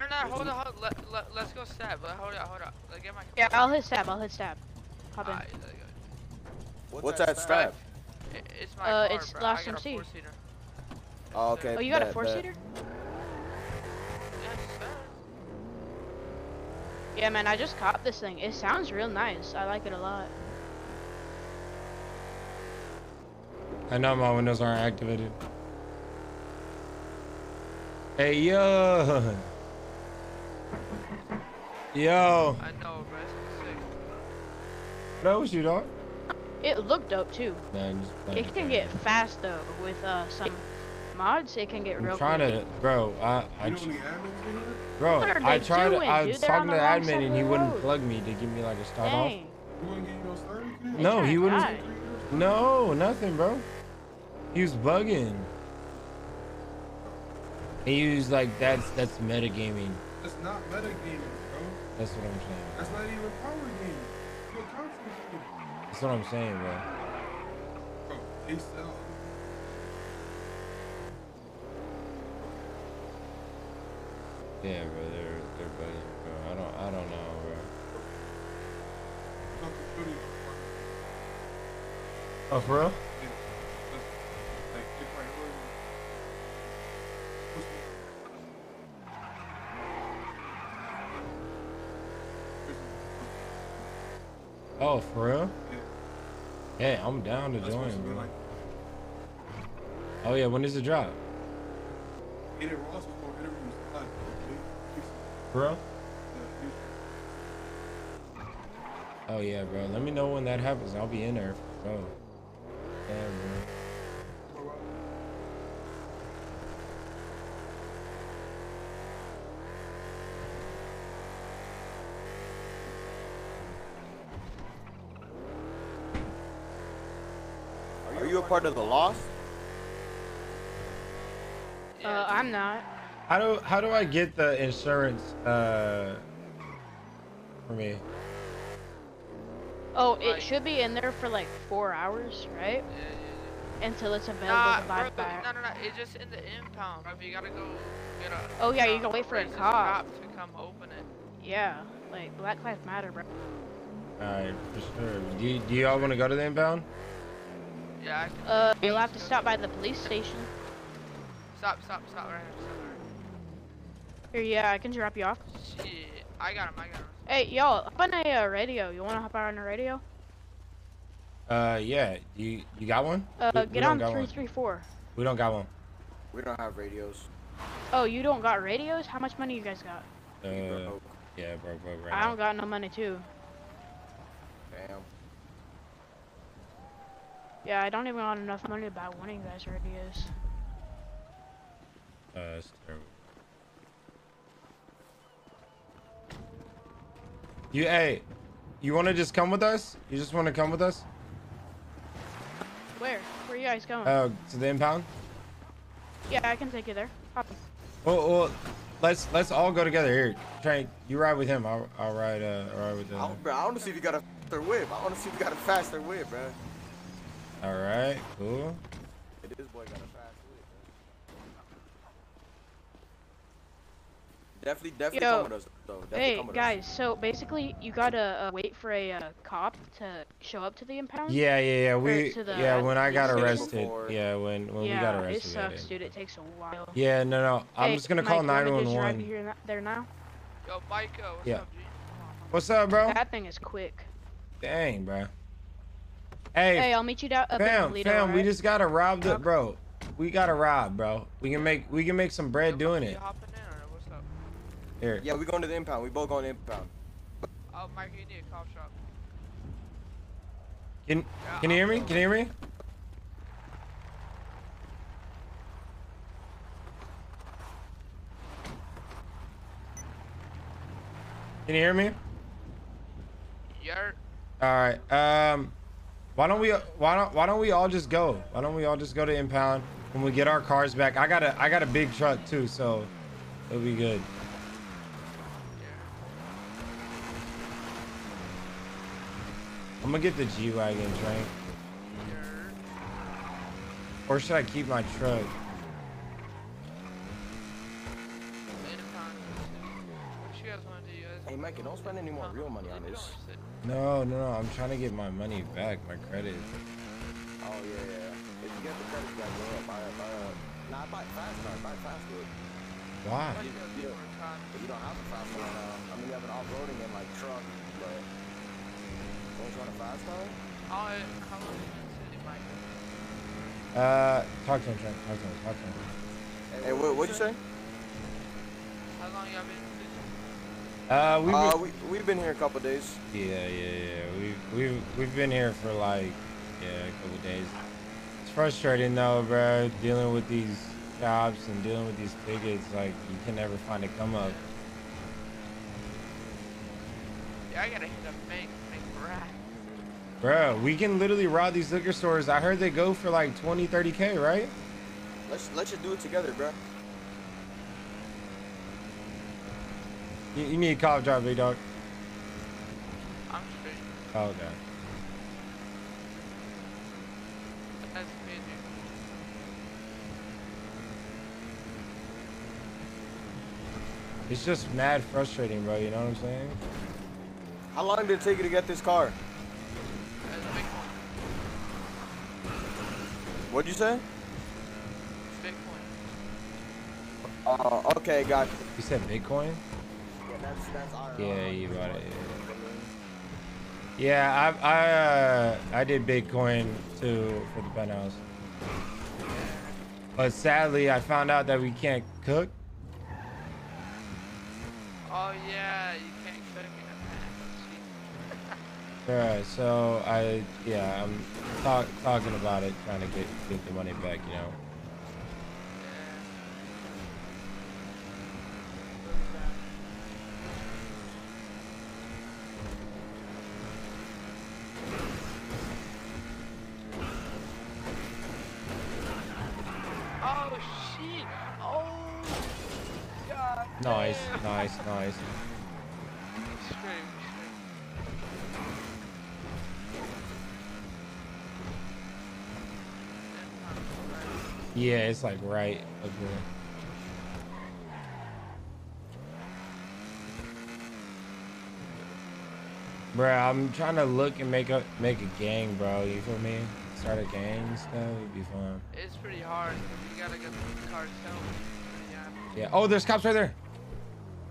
No, no, hold on, hold on. Let, let, let's go stab. Let, hold on, hold on. Let, get my Yeah, I'll hit stab. I'll hit stab. Hop in. Alright, let go. What's that stab? I- It's my Uh, car, it's bro. last I MC. Oh, okay. Oh, you got a four bet. seater? Yes, sir. Yeah, man. I just copped this thing. It sounds real nice. I like it a lot. I know my windows aren't activated. Hey yo. Yo. I know, bro. It's sick. That was you, dog. It looked dope too. Man, just. It can get fast though with uh some mods. It can get real. I'm trying quick. to, bro. I, I, bro. What are I tried. doing, I dude? was They're talking to the the wrong side admin and he the wouldn't plug me to give me like a start off. No, he wouldn't. die. No, nothing, bro. He was bugging. He was like, "That's that's metagaming." That's not metagaming, bro. That's what I'm saying. That's not even power gaming. You're constantly That's what I'm saying, bro. Bro, they sell. Yeah, bro. They're they're bugging, bro. I don't I don't know, bro. Oh, for real? Oh, for real? Hey, I'm down to join, bro. Oh yeah, when is the it drop? Adin Ross was more interviews live. For? Oh yeah, bro. Let me know when that happens. I'll be in there. Bro. Yeah, bro. You a part of the loss? Uh, I'm not. How do how do I get the insurance uh for me? Oh, it should be in there for like four hours, right? Until it's available Nah, to buy bro, back. no, no, no. It's just in the impound, bro. You gotta go get a. Oh yeah, you can wait for a racist cop. to come open it. Yeah, like Black Lives Matter, bro. Alright, for sure. Do, do y'all want to go to the inbound? Yeah, I can. Uh, you'll have to stop by the police station. Stop, stop, stop right here. Stop right Here, yeah, I can drop you off. Shit, I got him. I got him. Hey, y'all, hop on a uh, radio. You wanna hop on the radio? Uh, yeah. You you got one? Uh, We- we get don't on got three one. We don't got one. We don't have radios. Oh, you don't got radios? How much money you guys got? Uh, yeah, bro, bro, right I now. don't got no money too. Damn. Yeah, I don't even got enough money to buy one of you guys' radios. Uh, that's terrible. You, hey, you want to just come with us? You just want to come with us? Where? Where you guys going? Uh, to the impound? yeah, I can take you there. Hop. Well, well, let's let's all go together. Here, Trank, you ride with him. I'll I'll ride. Uh, I'll ride with I, bro, I want to see if you got a faster whip. I want to see if you got a faster whip, bro. All right, cool. This boy got a fast whip. Definitely, definitely Yo, come with us, though. Definitely hey come with guys, so basically you gotta uh, wait for a uh, cop to show up to the impound. Yeah, yeah, yeah. We the yeah. When I got police station. arrested, yeah. When when yeah, we got it arrested. that sucks, dude. It takes a while. Yeah, no, no. I'm Hey, just gonna call Mike, you want me to drive 911. you here there now? Yo, Mycah, what's Yeah. up, G? What's up, bro? That thing is quick. Dang, bro. Hey, Hey, I'll meet you down up fam, in Toledo. fam, we just gotta rob the bro. We gotta rob, bro. We can make we can make some bread doing it. Hopping in or what's up? Here. Yeah, we going to the impound. We both going to the impound. Oh, Mike, you need a cop shop. Can can you hear me? Can you hear me? Can you hear me? Yer. All right. Um, why don't we why don't why don't we all just go? Why don't we all just go to impound when we get our cars back? I got a I got a big truck too, so it'll be good. I'm gonna get the G wagon train. Or should I keep my truck? Hey, Mike, don't spend any more real money on this. No, no, no. I'm trying to get my money back, my credit. Oh yeah, yeah. If you get the credit, you gotta go up. Buy a, buy a. Nah, buy fast car. Buy fast whip. Why? You, you, you don't have a fast car now. I mean, you have an off-roading and like truck, but don't you want a fast car? Oh, how long you been in the? Uh, talk to him, Trent. Talk to him. Talk to him. Hey, what what'd you say? How long y'all been in the city? Uh, we've Uh, been, we we've been here a couple days. yeah, yeah, yeah. We we've we've been here for like yeah a couple days. It's frustrating though, bro. Dealing with these cops and dealing with these tickets, like you can never find a come up. Yeah, I gotta hit up bank, make rack. Bro, we can literally rob these liquor stores. I heard they go for like 20, 30k, right? Let's let's just do it together, bro. You, you need a cough driver, big dog. I'm straight. Oh, okay. That's crazy. It's just mad frustrating, bro. You know what I'm saying? How long did it take you to get this car? Bitcoin. What'd you say? Bitcoin. Oh, uh, okay, got you. You said Bitcoin? Yeah, that's that's our. Yeah, you bought it. Yeah, I I uh, I did Bitcoin too for the penthouse. But sadly, I found out that we can't cook. Oh yeah, you can't cook in a pan. Yeah, so I yeah I'm talk, talking about it, trying to get get the money back. You know. Oh shit! Oh god. Nice, nice, nice. Yeah, it's like right up there. Bro, I'm trying to look and make a make a gang, bro. You feel me? Start a gang and stuff. It'd be fun. It's pretty hard. 'cause You gotta get the cartel. Yeah. Yeah. Oh, there's cops right there.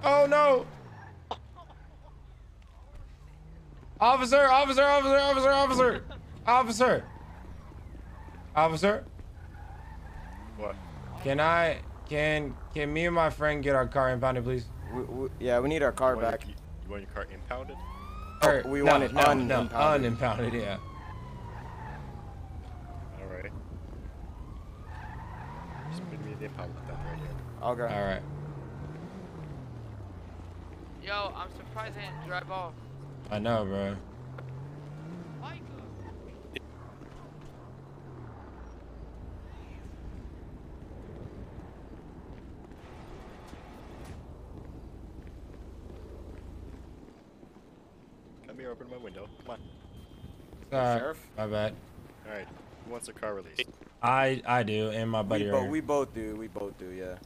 Oh no. Officer, officer, officer, officer, officer, officer, officer. What? Can I, can, can me and my friend get our car impounded, please? We, we, yeah, we need our car You back. your- You want your car impounded? Or- we no, want it no, no, unimpounded. unimpounded, yeah. Alright. Just bring me the impounded then right here. Okay. All right. Yo, I'm surprised I didn't drive off. I know, bro. Come here, open my window. Come on. Sorry, Sheriff? my bad. Alright. Who wants their car released? I, I do, and my buddy. We, bo- we both do. We both do. Yeah. Alright,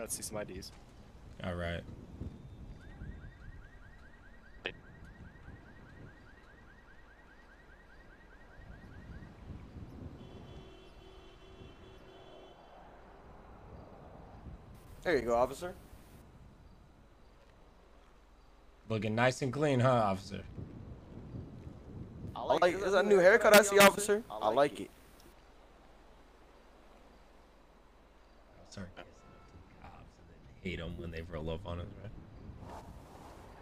let's see some IDs. All right. There you go, officer. Looking nice and clean, huh, officer? I like. Is that a new haircut I see, officer? I like it. Sorry. Uh, hate them when they roll up on us, right?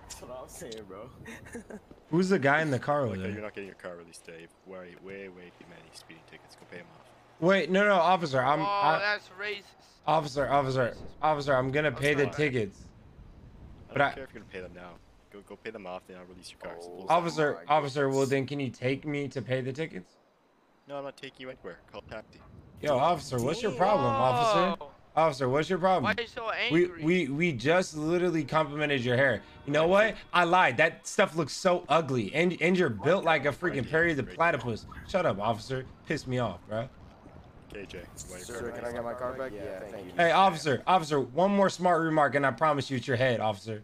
That's what I'm saying, bro. Who's the guy in the car over Like, you're there? not getting your car released, Dave. Way, way, way too many speeding tickets. Go pay them off. Wait, no, no, officer. I'm. oh, I, that's racist. officer, officer, officer. I'm gonna pay the sorry. tickets. I don't I- care if you're gonna pay them now. Go, go pay them off, then I'll release your cars. Officer, officer. Well, then, can you take me to pay the tickets? No, I'm not taking you anywhere. Call taxi. Yo, officer, what's your problem, officer? Whoa. Officer, what's your problem? Why are you so angry? we we we just literally complimented your hair. You know what? I lied. That stuff looks so ugly, and and you're built like a freaking Perry the Platypus. Shut up, officer. Piss me off, bro. KJ, you Sir, can I get my car back? Yeah, thank you. Hey, officer, officer. One more smart remark, and I promise you, it's your head, officer.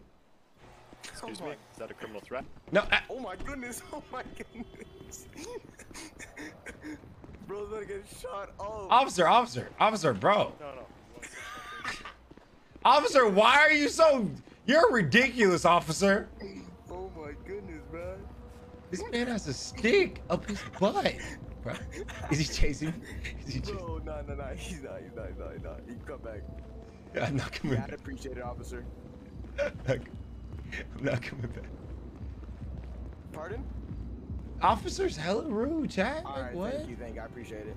Excuse me? Is that a criminal threat? No. I- Oh my goodness! Oh my goodness! Bro's gonna get shot. Oh. Officer, officer, officer, bro. No, no. Officer, why are you so? You're ridiculous, officer. Oh my goodness, bro. This man has a stick up his butt, bro. Is he chasing? me? Is he chasing? Bro, no, no, no. He's not. He's not. He's not. He's not. He can come back. I'm not coming Yeah, I'd appreciate it, officer. I'm not coming back. Pardon? Officer's hella rude, chat. All Like, right, what? thank you, thank you. I appreciate it.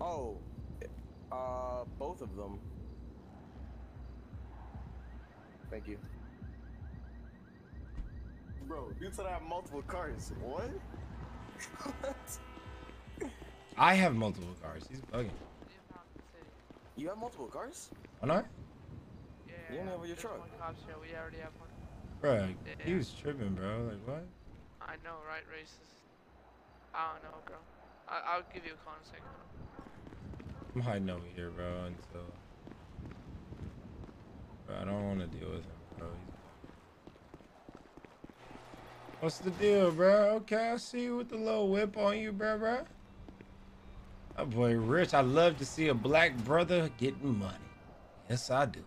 Oh, uh, both of them. Thank you. Bro, you said I have multiple cars. What? what? I have multiple cars. He's bugging. You have multiple cars? Why not? Yeah, You don't have your there's truck. one cops here. We already have one. Bro, he was tripping, bro. Like, what? I know, right? Racist. I don't know, bro. I I'll give you a call in a second. I'm hiding over here, bro, until. Bro, I don't want to deal with him, bro. He's... What's the deal, bro? Okay, I see you with the little whip on you, bro, bro. That boy rich. I love to see a black brother getting money. Yes, I do.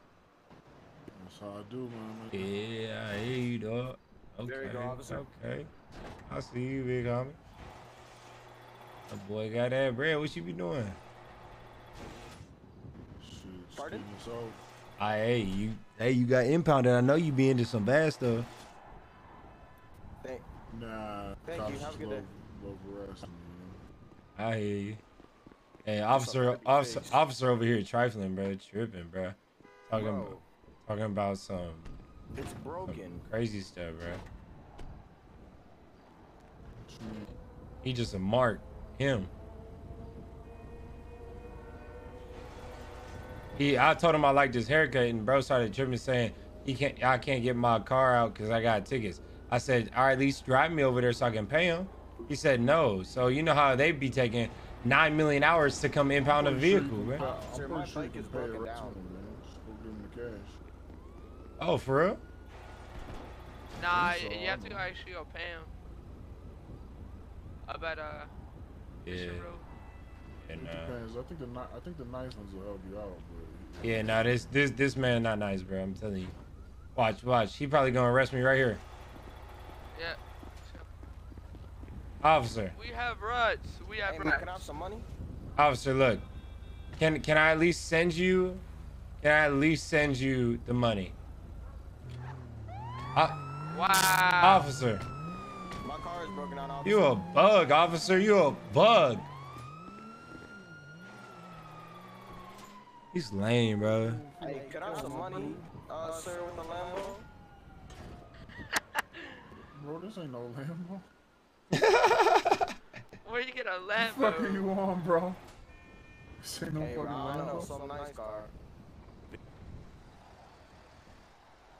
That's how I do, man. Yeah, I hear you, dog. Okay, There you go, officer. okay. I see you, big homie. That boy got that bread. What you be doing? Shit, Pardon? So, I hey you hey you got impounded. I know you be into some bad stuff. Thank. nah, Thank cops you, have a just good day. love, love harassing I hear you. Hey, officer, officer, officer over here trifling, bro, tripping, bro. Talking, Bro. about, talking about some, It's some broken. crazy stuff, bro. He just a mark, him. He, I told him I liked his haircut, and bro started tripping, saying he can't, I can't get my car out because I got tickets. I said, all right, at least drive me over there so I can pay him. He said no. So you know how they'd be taking nine million hours to come impound a vehicle, man. Sir, I'm my sure bike is broken right down. man. Just go give him the cash. Oh, for real? Nah, so, you have I to actually go pay him. I bet, uh, Yeah. Mission Road. And, It uh, depends. I think the I think the nice ones will help you out, but yeah, nah, this, this, this man not nice, bro. I'm telling you. Watch, watch. He probably gonna arrest me right here, Yeah. officer. We have ruts. We have Hey man, ruts. can I have some money? Officer, look. Can can I at least send you? Can I at least send you the money? Uh, Wow. officer, My car is broken down. officer. you a bug, officer. You a bug. He's lame, bro. Hey, could I have some money, uh, sir, with the Lambo? bro, this ain't no Lambo. Where you get a What the fuck are Lambo? you on, bro? This ain't no Hey, fucking bro, I know, some nice car.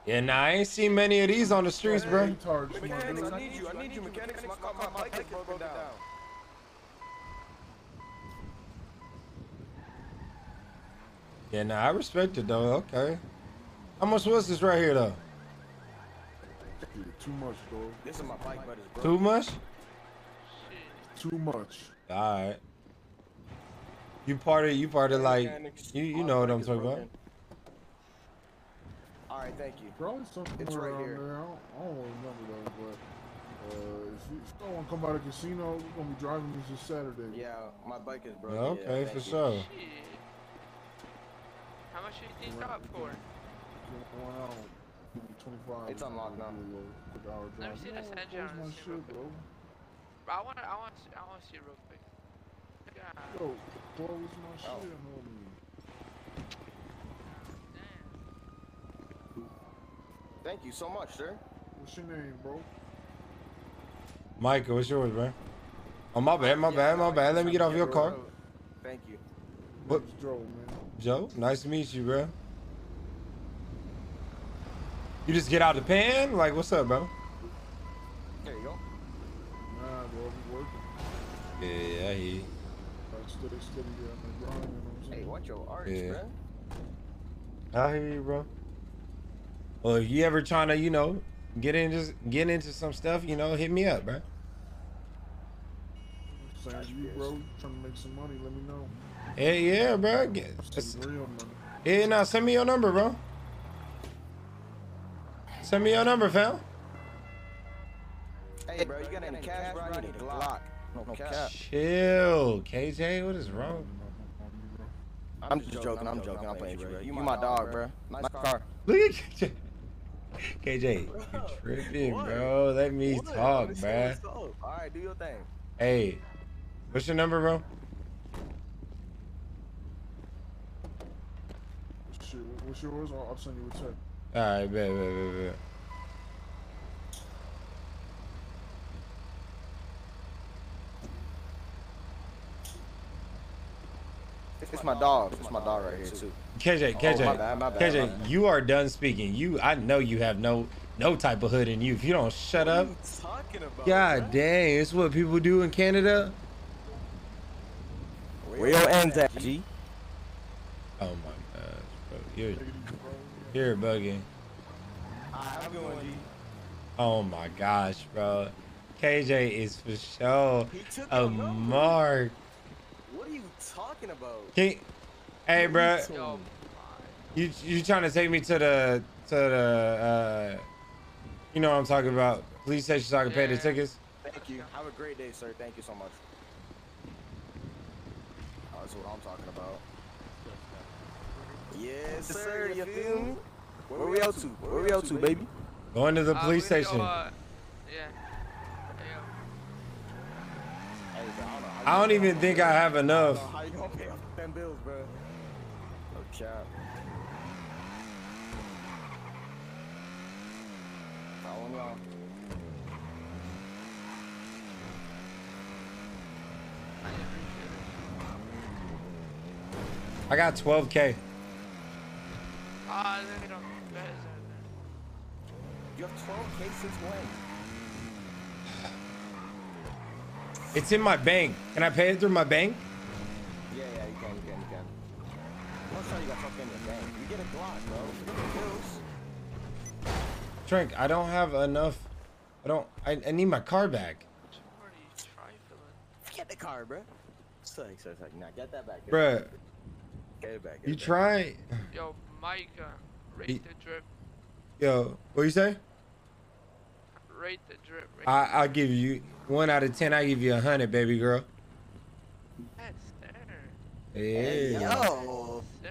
Yeah, nah, I ain't seen many of these on the streets, bro. Retards, my Mechanics, dude. I need you. I need you, mechanics. My, car, my bike is broken down. Yeah, nah, I respect it though. Okay. How much was this right here though? Too much, bro. This is my bike, but it's. Too much? Too much. All right. You part of you part of like you you know what I'm is talking about. All right, thank you. Probably something It's right here. there. I don't, I don't remember though, but uh, if you, don't want to come by the casino, we're gonna be driving this this Saturday. Yeah, my bike is broken. Yeah, yeah, okay, thank for you. sure. Shit. How much do you think drop for? Going out, give me 25. It's unlocked now. Do a little quick hour Let me see the No, send close down my and see real shit, bro. Bro, I wanna, I want, I want to see it real quick. God. Yo, close my Oh. shit, homie. Thank you so much, sir. What's your name, bro? Michael, what's yours, bro? Oh my bad, my bad, my bad. Let me get off your car. Thank you. What? Name's Joe, man. Joe, nice to meet you, bro. You just get out the pan? Like, what's up, bro? There you go. Nah, bro, we working. Yeah, I hear you. Steady, steady, yeah, man, grind, you know what I'm saying? Hey, watch your arch, Yeah. bro. I hear you, bro. Well, if you ever trying to, you know, get into get into some stuff, you know, hit me up, bro. Saying you, bro, trying to make some money, let me know. Yeah, yeah, bro. Get, Some real money. yeah, now send me your number, bro. Send me your number, fam. Hey, bro, you got any cash, bro? I need a Glock. No cap. Chill, KJ. What is wrong? I'm just joking. I'm joking. I'm playing you, bro. You my dog, bro. Nice car. Look at KJ. KJ, you tripping, bro. Let me talk, bro. All right, do your thing. Hey, what's your number, bro? Shit, what's yours? I'll, I'll send you a text. All right, bet, bet, bet, bet. It's my dog. It's my dog right here too. KJ, Oh, KJ, my bad, my bad, my KJ, bad. you are done speaking. You, I know you have no, no type of hood in you. If you don't shut up, talking about? God dang, it's what people do in Canada. Where your ends at, G? Oh my gosh, bro, you're, you're bugging. I'm going, Oh my gosh, bro. KJ is for sure a mark. What are you talking about? Can, hey, bro, you you trying to take me to the to the uh, you know what I'm talking about? Police station so I can pay the tickets. Thank you. Have a great day, sir. Thank you so much. Oh, that's what I'm talking about. Yes, sir. You feel me? Where we out to? Where we out to, baby? Going to the Uh, police we go, station. uh, yeah. I don't even think I have enough. How you gonna pay off them bills, bro? No cap. Follow me on. I got 12k. Ah, they don't better. You have 12k since when? It's in my bank. Can I pay it through my bank? Yeah, yeah, you can, you can, you can. I'm not you got something in the bank. You get a Glock, bro. Forget the pills. Trink, I don't have enough. I don't. I, I need my car back. Get the car, bro. Suck, suck, suck. Nah, get that back. Get Bruh. It back. Get it back. Get You it back. try. Yo, Mike, uh, rate the drip. Yo, what you say? Rate the drip. Rate I I'll give you one out of ten. I give you a hundred, baby girl. Yes, sir. Hey. Yo. Sir.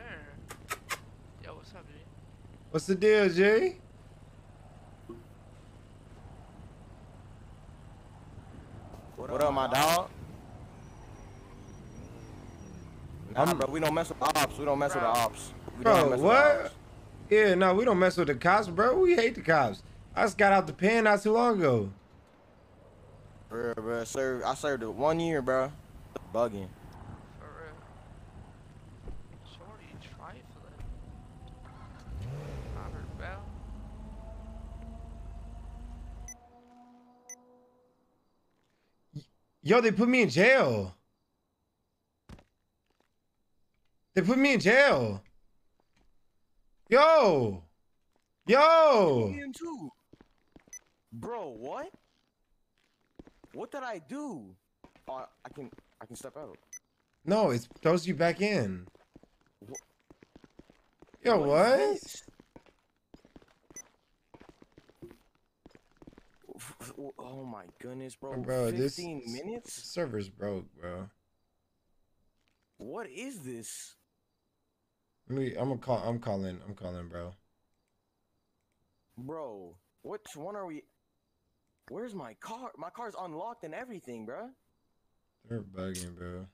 Yo, what's up, G? What's the deal, Jay? What up, my dog? Nah, bro, we don't mess with ops. We don't mess with the ops. We don't Bro, mess with the what? Yeah, no, we don't mess with the cops, bro. We hate the cops. I just got out the pen not too long ago. Bro, bro, served, I served it one year, bro. Bugging. For real. Shorty trifling. Robert Bell. Yo, they put me in jail. They put me in jail. Yo. Yo. Too. Bro, what? What did I do? Oh, I can, I can step out. No, it throws you back in. Wha- Yo, What what? is this? Oh my goodness, bro. Bro, this 15 minutes? server's broke, bro. What is this? Let me. I'm gonna call. I'm calling. I'm calling, bro. Bro, which one are we? Where's my car? My car's unlocked and everything, bro. They're bugging, bro.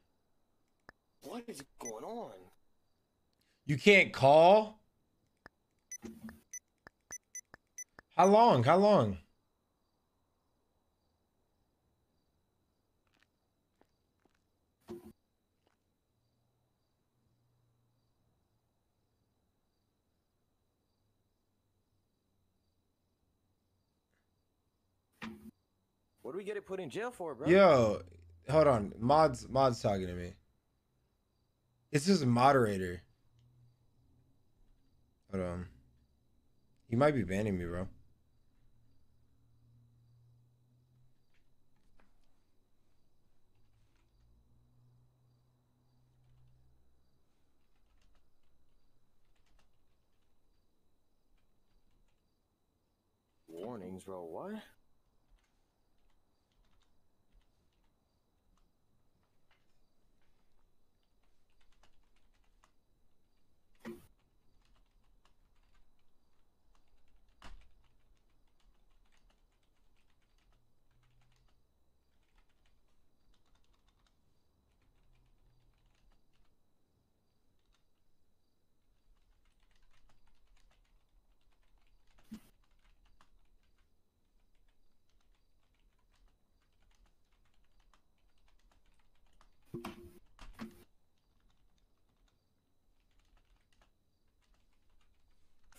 What is going on? You can't call. How long? How long? What do we get it put in jail for, bro? Yo, hold on. Mods, mods talking to me. This is a moderator. Hold on. He might be banning me, bro. Warnings, bro. What?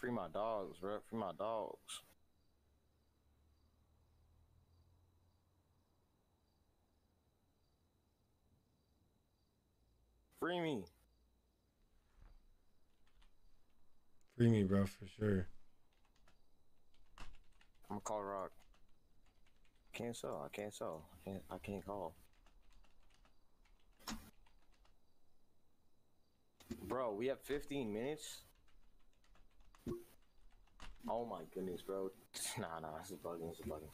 Free my dogs, bro. Free my dogs. Free me. Free me, bro, for sure. I'm gonna call Rock. Can't sell. I can't sell. I can't. I can't call. Bro, we have 15 minutes. Oh my goodness, bro. Nah, nah, this is bugging. This is bugging.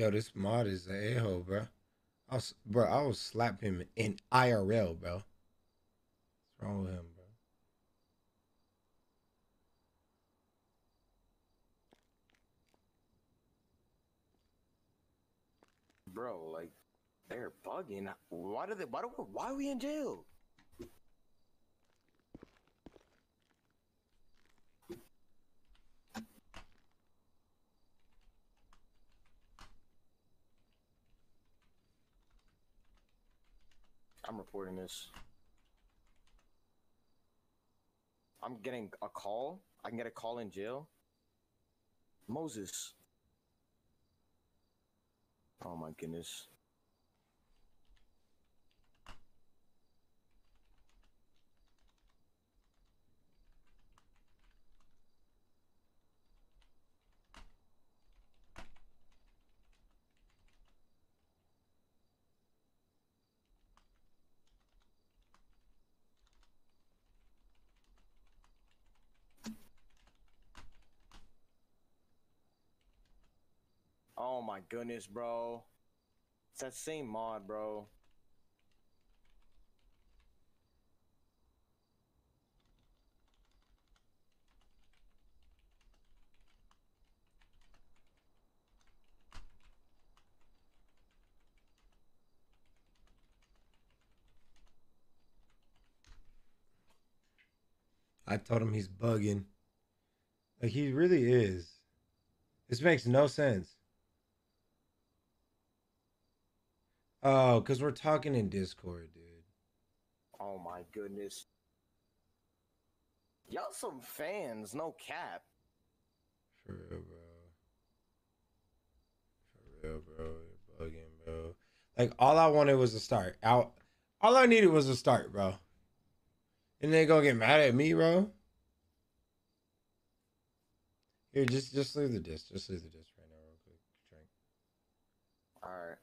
Yo, this mod is an a-hole, bro. I was, bro, I will slap him in IRL, bro. What's wrong with him, bro? Bro, like they're bugging. Why do they? Why do? Why are we in jail? I'm reporting this. I'm getting a call. I can get a call in jail. Moses. Oh my goodness. Oh my goodness, bro. It's that same mod, bro. I told him he's bugging. Like he really is. This makes no sense. Oh, because we're talking in Discord, dude. Oh my goodness. Y'all some fans, no cap. For real, bro. For real, bro. You're bugging, bro. Like all I wanted was a start. Out. All I needed was a start, bro. And they gonna get mad at me, bro. Here, just just leave the disc. Just leave the disc right now, real quick. Drink. Alright.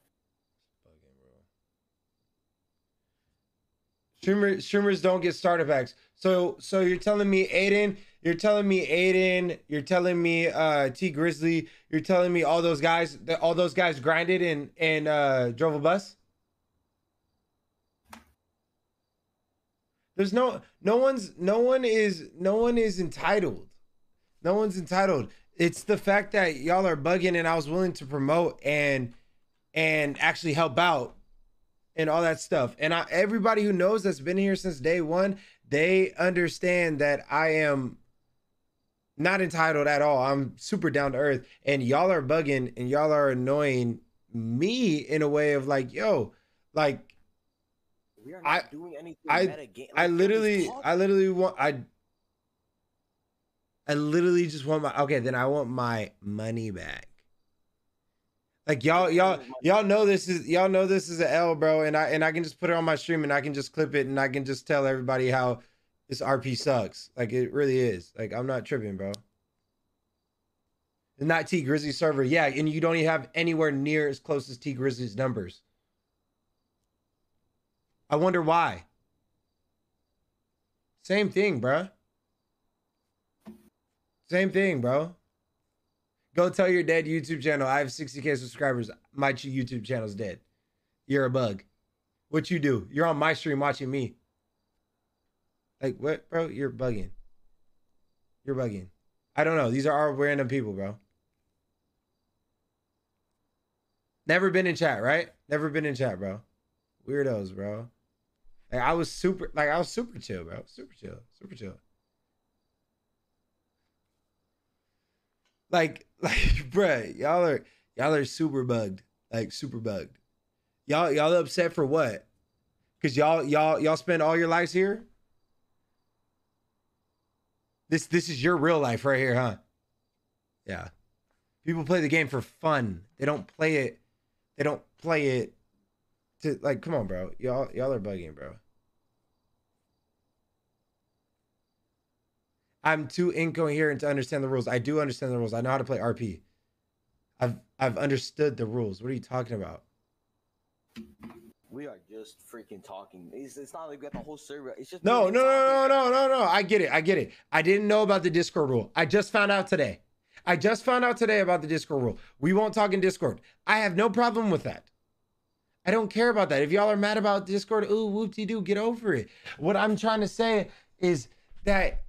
Streamer, streamers don't get starter packs. So so you're telling me Adin, you're telling me Adin, you're telling me uh T Grizzly, you're telling me all those guys that all those guys grinded and and uh drove a bus? There's no no one's no one is no one is entitled. No one's entitled. It's the fact that y'all are bugging and I was willing to promote and and actually help out and all that stuff. And I, everybody who knows that's been here since day one, they understand that I am not entitled at all. I'm super down to earth, and y'all are bugging and y'all are annoying me in a way of like, yo, like We are not I doing anything I. I like, I'm literally. I literally want I I literally just want my okay, then I want my money back. Like y'all y'all y'all know this is y'all know this is an L, bro, and I and I can just put it on my stream and I can just clip it and I can just tell everybody how this RP sucks. Like it really is. Like I'm not tripping, bro. Not T Grizzly server, yeah, and you don't even have anywhere near as close as T Grizzly's numbers. I wonder why. Same thing, bro. Same thing, bro. Go tell your dead YouTube channel. I have 60k subscribers. My YouTube channel's dead. You're a bug. What you do? You're on my stream watching me. Like what, bro? You're bugging. You're bugging. I don't know. These are all random people, bro. Never been in chat, right? Never been in chat, bro. Weirdos, bro. Like I was super, like I was super chill, bro. Super chill, super chill. Like, like, bruh, y'all are y'all are super bugged, like super bugged. Y'all y'all upset for what? Cause y'all y'all y'all spend all your lives here. This this is your real life right here, huh? Yeah. People play the game for fun. They don't play it. They don't play it to like. Come on, bro. Y'all y'all are bugging, bro. I'm too incoherent to understand the rules. I do understand the rules. I know how to play RP. I've I've understood the rules. What are you talking about? We are just freaking talking. It's, it's not like we got the whole server. It's just No, no, no, no, no, no, no. I get it. I get it. I didn't know about the Discord rule. I just found out today. I just found out today about the Discord rule. We won't talk in Discord. I have no problem with that. I don't care about that. If y'all are mad about Discord, ooh, whoop-de-doo, get over it. What I'm trying to say is that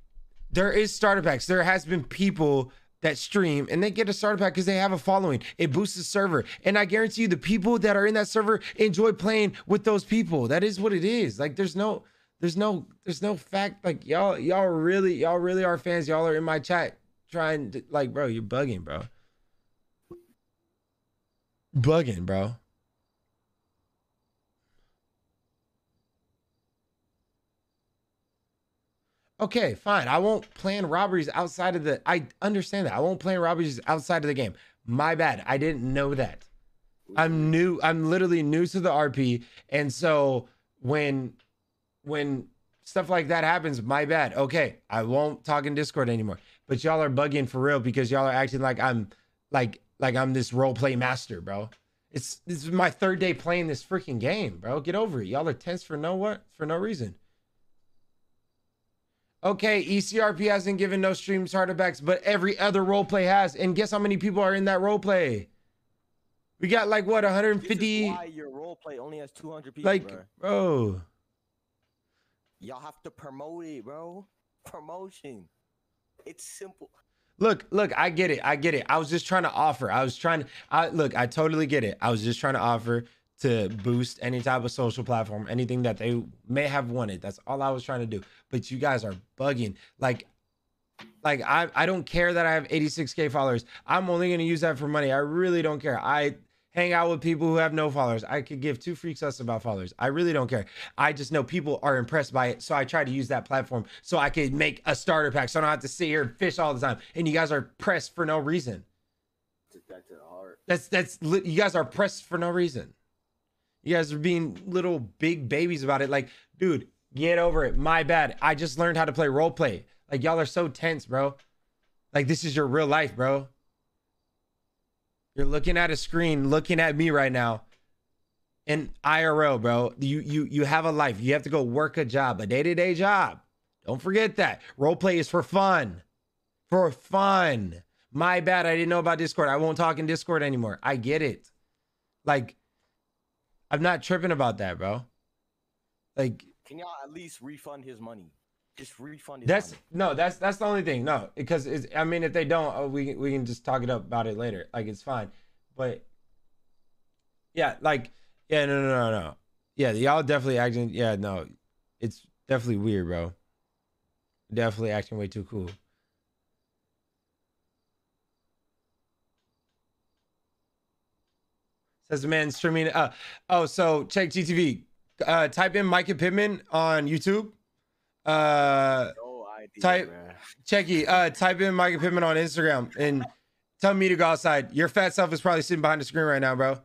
there is starter packs. There has been people that stream and they get a starter pack because they have a following. It boosts the server. And I guarantee you the people that are in that server enjoy playing with those people. That is what it is. Like there's no there's no there's no fact like y'all y'all really y'all really are fans. Y'all are in my chat trying to like bro, you're bugging, bro. Bugging, bro. Okay, fine. I won't plan robberies outside of the. I understand that. I won't plan robberies outside of the game. My bad. I didn't know that. I'm new. I'm literally new to the RP, and so when when stuff like that happens, my bad. Okay, I won't talk in Discord anymore. But y'all are bugging for real because y'all are acting like I'm like like I'm this role play master, bro. It's this is my third day playing this freaking game, bro. Get over it. Y'all are tense for no what? For no reason. Okay, ECRP hasn't given no stream starterbacks, but every other roleplay has. And guess how many people are in that roleplay? We got like what, 150? Why your role play only has 200 people, Like, bro. bro. Y'all have to promote it, bro. Promotion. It's simple. Look, look, I get it. I get it. I was just trying to offer. I was trying to I look, I totally get it. I was just trying to offer to boost any type of social platform, anything that they may have wanted. That's all I was trying to do. But you guys are bugging. Like like I I don't care that I have 86k followers. I'm only going to use that for money. I really don't care. I hang out with people who have no followers. I could give two freaks us about followers. I really don't care. I just know people are impressed by it. So I try to use that platform so I could make a starter pack so I don't have to sit here and fish all the time. And you guys are pressed for no reason. To the heart. That's that's you guys are pressed for no reason. You guys are being little big babies about it. Like, dude, get over it. My bad. I just learned how to play role play. Like, y'all are so tense, bro. Like, this is your real life, bro. You're looking at a screen, looking at me right now. In IRL, bro. You you you have a life. You have to go work a job, a day-to-day job. Don't forget that. Role play is for fun. For fun. My bad. I didn't know about Discord. I won't talk in Discord anymore. I get it. Like, I'm not tripping about that, bro. Like, Can y'all at least refund his money? Just refund his that's money. no, that's that's the only thing. No, because it's, I mean, if they don't, oh, we we can just talk it up about it later. Like, it's fine. But yeah, like, yeah, no, no, no, no. Yeah, y'all definitely acting. Yeah, no, it's definitely weird, bro. Definitely acting way too cool. Says the man streaming. Uh, oh, so check GTV. Uh, type in Mycah Pittman on YouTube. Uh, type Checky. Uh, type in Mycah Pittman on Instagram and tell me to go outside. Your fat self is probably sitting behind the screen right now, bro.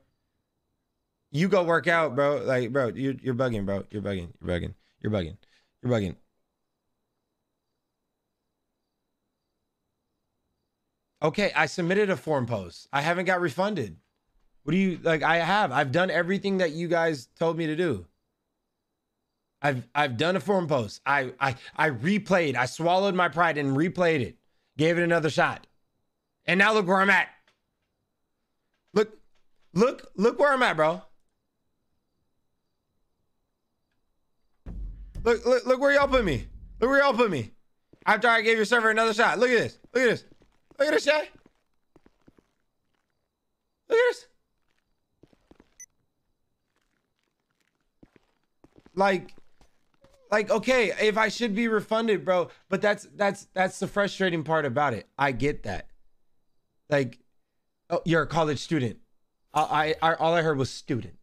You go work out, bro. Like, bro, you're you're bugging, bro. You're bugging. You're bugging. You're bugging. You're bugging. Okay, I submitted a form post. I haven't got refunded. What do you like? I have. I've done everything that you guys told me to do. I've I've done a forum post. I I I replayed. I swallowed my pride and replayed it. Gave it another shot. And now look where I'm at. Look, look, look where I'm at, bro. Look, look, look where y'all put me. Look where y'all put me. After I gave your server another shot. Look at this. Look at this. Look at this, Shay. Look at this. Like, like, okay, if I should be refunded, bro, but that's that's that's the frustrating part about it. I get that. Like, oh, you're a college student. I, I, I all I heard was student.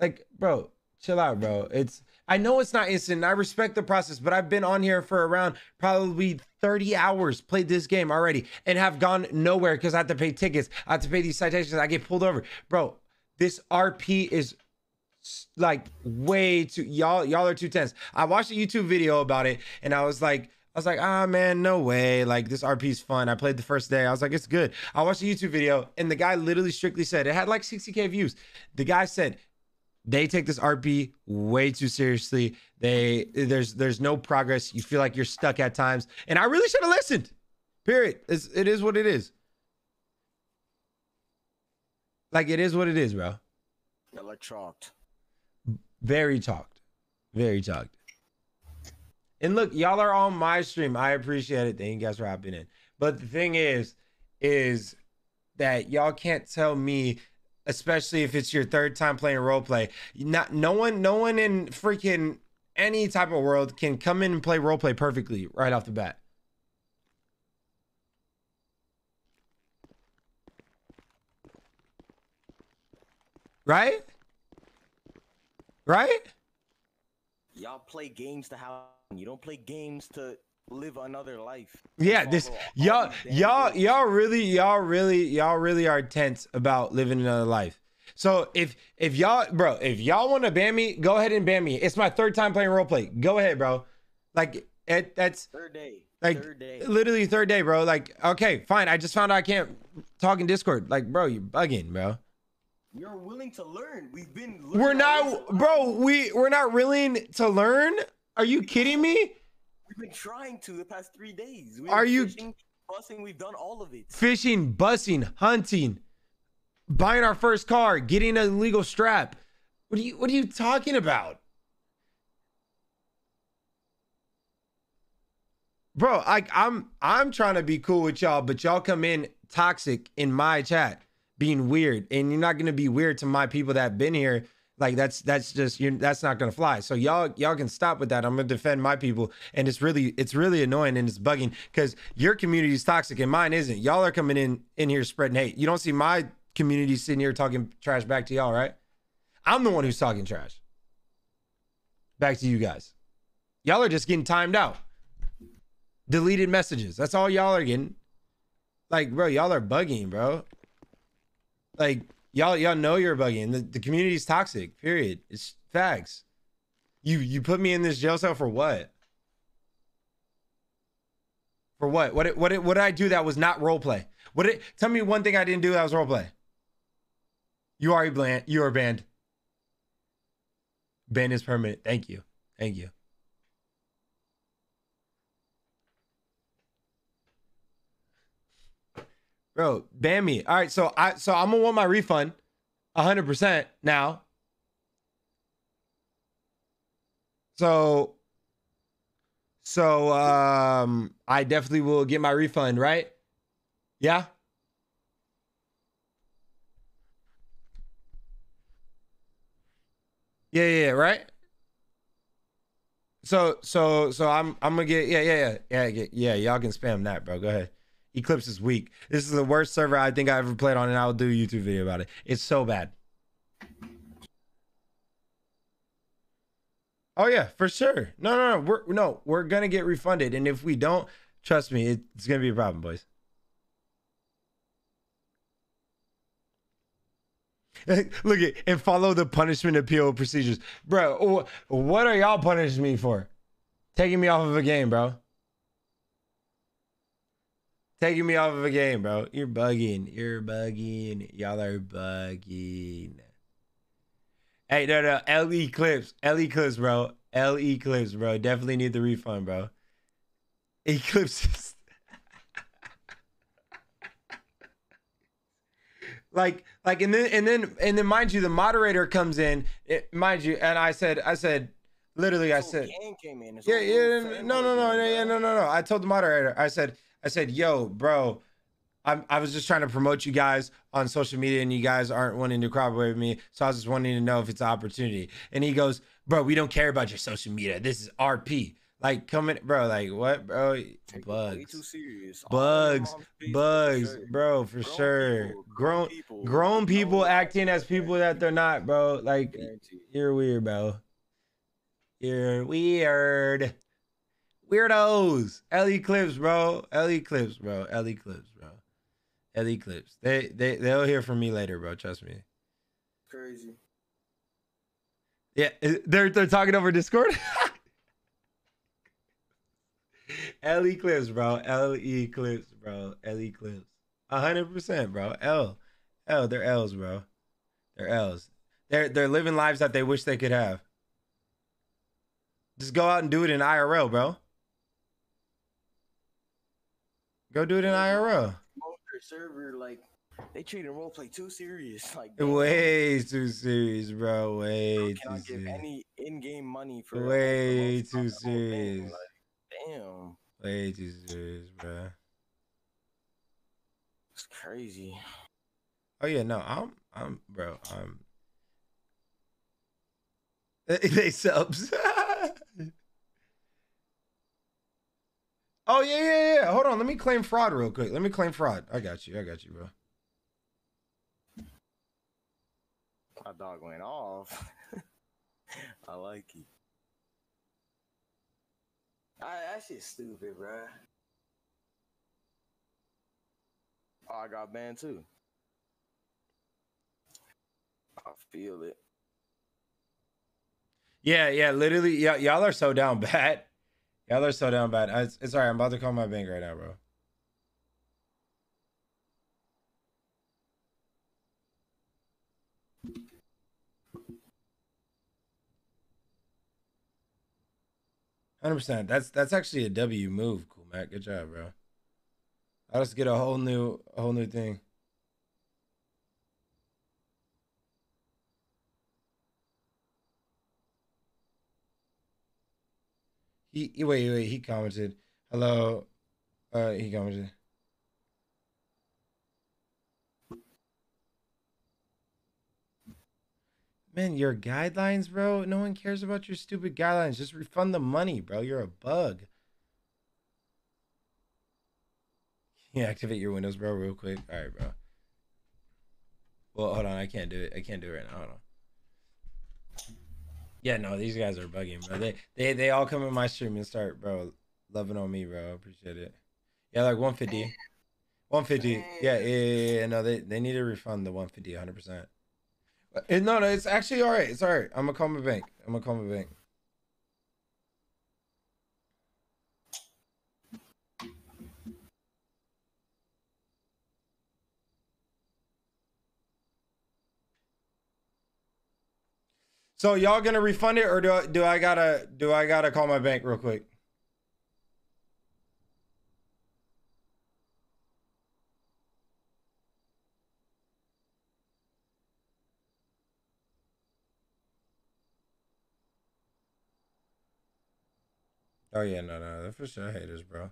Like, bro, chill out, bro. It's I know it's not instant. I respect the process, but I've been on here for around probably 30 hours, played this game already, and have gone nowhere because I have to pay tickets. I have to pay these citations. I get pulled over. Bro, this RP is like way too y'all y'all are too tense. I watched a YouTube video about it and I was like I was like, ah man, no way. Like this RP is fun. I played the first day. I was like, it's good. I watched a YouTube video and the guy literally strictly said it had like 60k views. The guy said they take this RP way too seriously. They there's there's no progress. You feel like you're stuck at times, and I really should have listened. Period. It's, it is what it is. Like it is what it is, bro. Chalked. Very talked. Very talked. And look, y'all are on my stream. I appreciate it. Thank you guys for hopping in. But the thing is, is that y'all can't tell me, especially if it's your third time playing roleplay. Not no one, no one in freaking any type of world can come in and play role play perfectly right off the bat. Right? Right? Y'all play games to have. You don't play games to live another life. Yeah, this y'all y'all y'all really y'all really y'all really are tense about living another life. So if if y'all bro, if y'all want to ban me, go ahead and ban me. It's my third time playing roleplay. Go ahead, bro. Like it, that's Third day. like Third day. literally third day, bro. Like okay, fine. I just found out I can't talk in Discord. Like, bro, you're bugging, bro. You're willing to learn. We've been. We're not, bro. We we're not willing to learn. Are you kidding me? We've been trying to the past three days. We've Are you- fishing, busing? We've done all of it. Fishing, bussing, hunting, buying our first car, getting a legal strap. What are you what are you talking about? Bro, like I'm I'm trying to be cool with y'all, but y'all come in toxic in my chat, being weird. And you're not gonna be weird to my people that have been here. Like that's that's just you're that's not gonna fly. So y'all y'all can stop with that. I'm gonna defend my people, and it's really it's really annoying and it's bugging because your community is toxic and mine isn't. Y'all are coming in in here spreading hate. You don't see my community sitting here talking trash back to y'all, right? I'm the one who's talking trash back to you guys. Y'all are just getting timed out, deleted messages. That's all y'all are getting. Like, bro, y'all are bugging, bro. Like, y'all y'all know you're bugging. The, the community's toxic. Period. It's facts. You you put me in this jail cell for what? For what? What what what did I do that was not role play? What did, tell me one thing I didn't do that was role play. You are banned. You are banned. Ban is permanent. Thank you. Thank you. Bro, ban me. All right, so I so I'm gonna want my refund, hundred percent now. So, so um, I definitely will get my refund, right? Yeah. Yeah, yeah, yeah, right. So, so, so I'm, I'm gonna get, yeah, yeah, yeah, yeah, yeah, yeah. Y'all can spam that, bro. Go ahead. Eclipse is weak. This is the worst server I think I ever played on, and I'll do a YouTube video about it. It's so bad. Oh yeah, for sure. No, no, no. We're no, we're gonna get refunded, and if we don't, trust me, it's gonna be a problem, boys. Look at and follow the punishment appeal procedures, bro. What are y'all punishing me for? Taking me off of a game, bro. Taking me off of a game, bro. You're bugging. You're bugging. Y'all are bugging. Hey, no, no. L Eclipse. L Eclipse, bro. L Eclipse, bro. Definitely need the refund, bro. Eclipse is- like like and then and then and then mind you the moderator comes in it, mind you and i said i said literally i said. Yeah yeah no no no no yeah, no no no i told the moderator i said i said yo bro I'm, I was just trying to promote you guys on social media, and you guys aren't wanting to cooperate with me. So I was just wanting to know if it's an opportunity. And he goes, "Bro, we don't care about your social media. This is RP. Like, come in, bro. Like, what, bro? Bugs, serious. Bugs, bugs, bro, for sure. Grown, grown people acting as people that they're not, bro. Like, you're weird, bro. You're weird. Weirdos. L Eclipse, bro. L Eclipse, bro. L Eclipse, bro. L Eclipse. They they they'll hear from me later, bro. Trust me. Crazy. Yeah, eh, they're they're talking over Discord. L Eclipse, bro. L Eclipse, bro. L Eclipse. A hundred percent, bro. L, L. They're L's, bro. They're L's. They're they're living lives that they wish they could have. Just go out and do it in IRL, bro. Go do it in IRL. Server, like, they treating roleplay too serious. Like, Way too serious, bro. Way too cannot give serious. any in-game money for uh, Way for too most- the whole thing, serious. Like, damn, Way too serious, bro. it's crazy. Oh yeah, no, I'm I'm bro, I'm they subs. oh yeah, yeah, yeah. Hold on, let me claim fraud real quick. Let me claim fraud. I got you. I got you, bro. My dog went off. I like you. I, that shit's stupid, bro. Oh, I got banned too. I feel it. Yeah, yeah, literally, yeah, y'all are so down bad. Y'all are so down bad. It's, it's all right. I'm about to call my bank right now, bro. Hundred percent. That's that's actually a W move. Cool, Matt. Good job, bro. I'll just get a whole new a whole new thing. He, wait wait he commented hello, uh he commented. Man, your guidelines, bro. No one cares about your stupid guidelines. Just refund the money, bro. You're a bug. Yeah, activate your windows, bro, real quick. All right, bro. Well, hold on. I can't do it. I can't do it right now. Hold on. Yeah, no, these guys are bugging, bro. They they they all come in my stream and start, bro, loving on me, bro. Appreciate it. Yeah, like 150. 150. Yeah, yeah, yeah, yeah. No, they they need to refund the 150 100%. Uh, it, no, no, it's actually all right. It's all right. I'm gonna call my bank. I'm gonna call my bank. So y'all gonna refund it, or do I, do I gotta do I gotta call my bank real quick? Oh yeah, no, no, they're for sure haters, bro.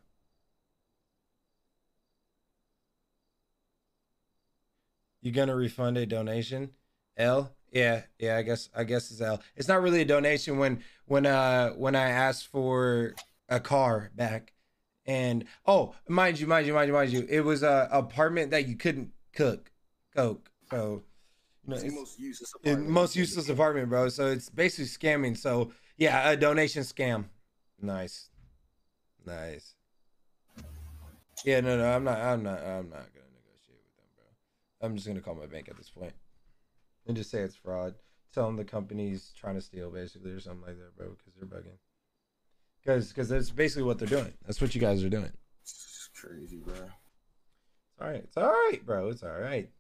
You gonna refund a donation? L? Yeah, yeah, I guess I guess it's L. It's not really a donation when when uh when I asked for a car back. And oh, mind you, mind you, mind you, mind you, it was a apartment that you couldn't cook, coke. So you know, It's most useless apartment. most useless apartment, bro. So it's basically scamming. So yeah, a donation scam. Nice, nice. Yeah, no, no, I'm not, I'm not, I'm not gonna negotiate with them, bro. I'm just gonna call my bank at this point and just say it's fraud. Tell them the company's trying to steal, basically, or something like that, bro, because they're bugging. Because, because that's basically what they're doing. That's what you guys are doing. It's crazy, bro. It's all right. It's all right, bro. It's all right.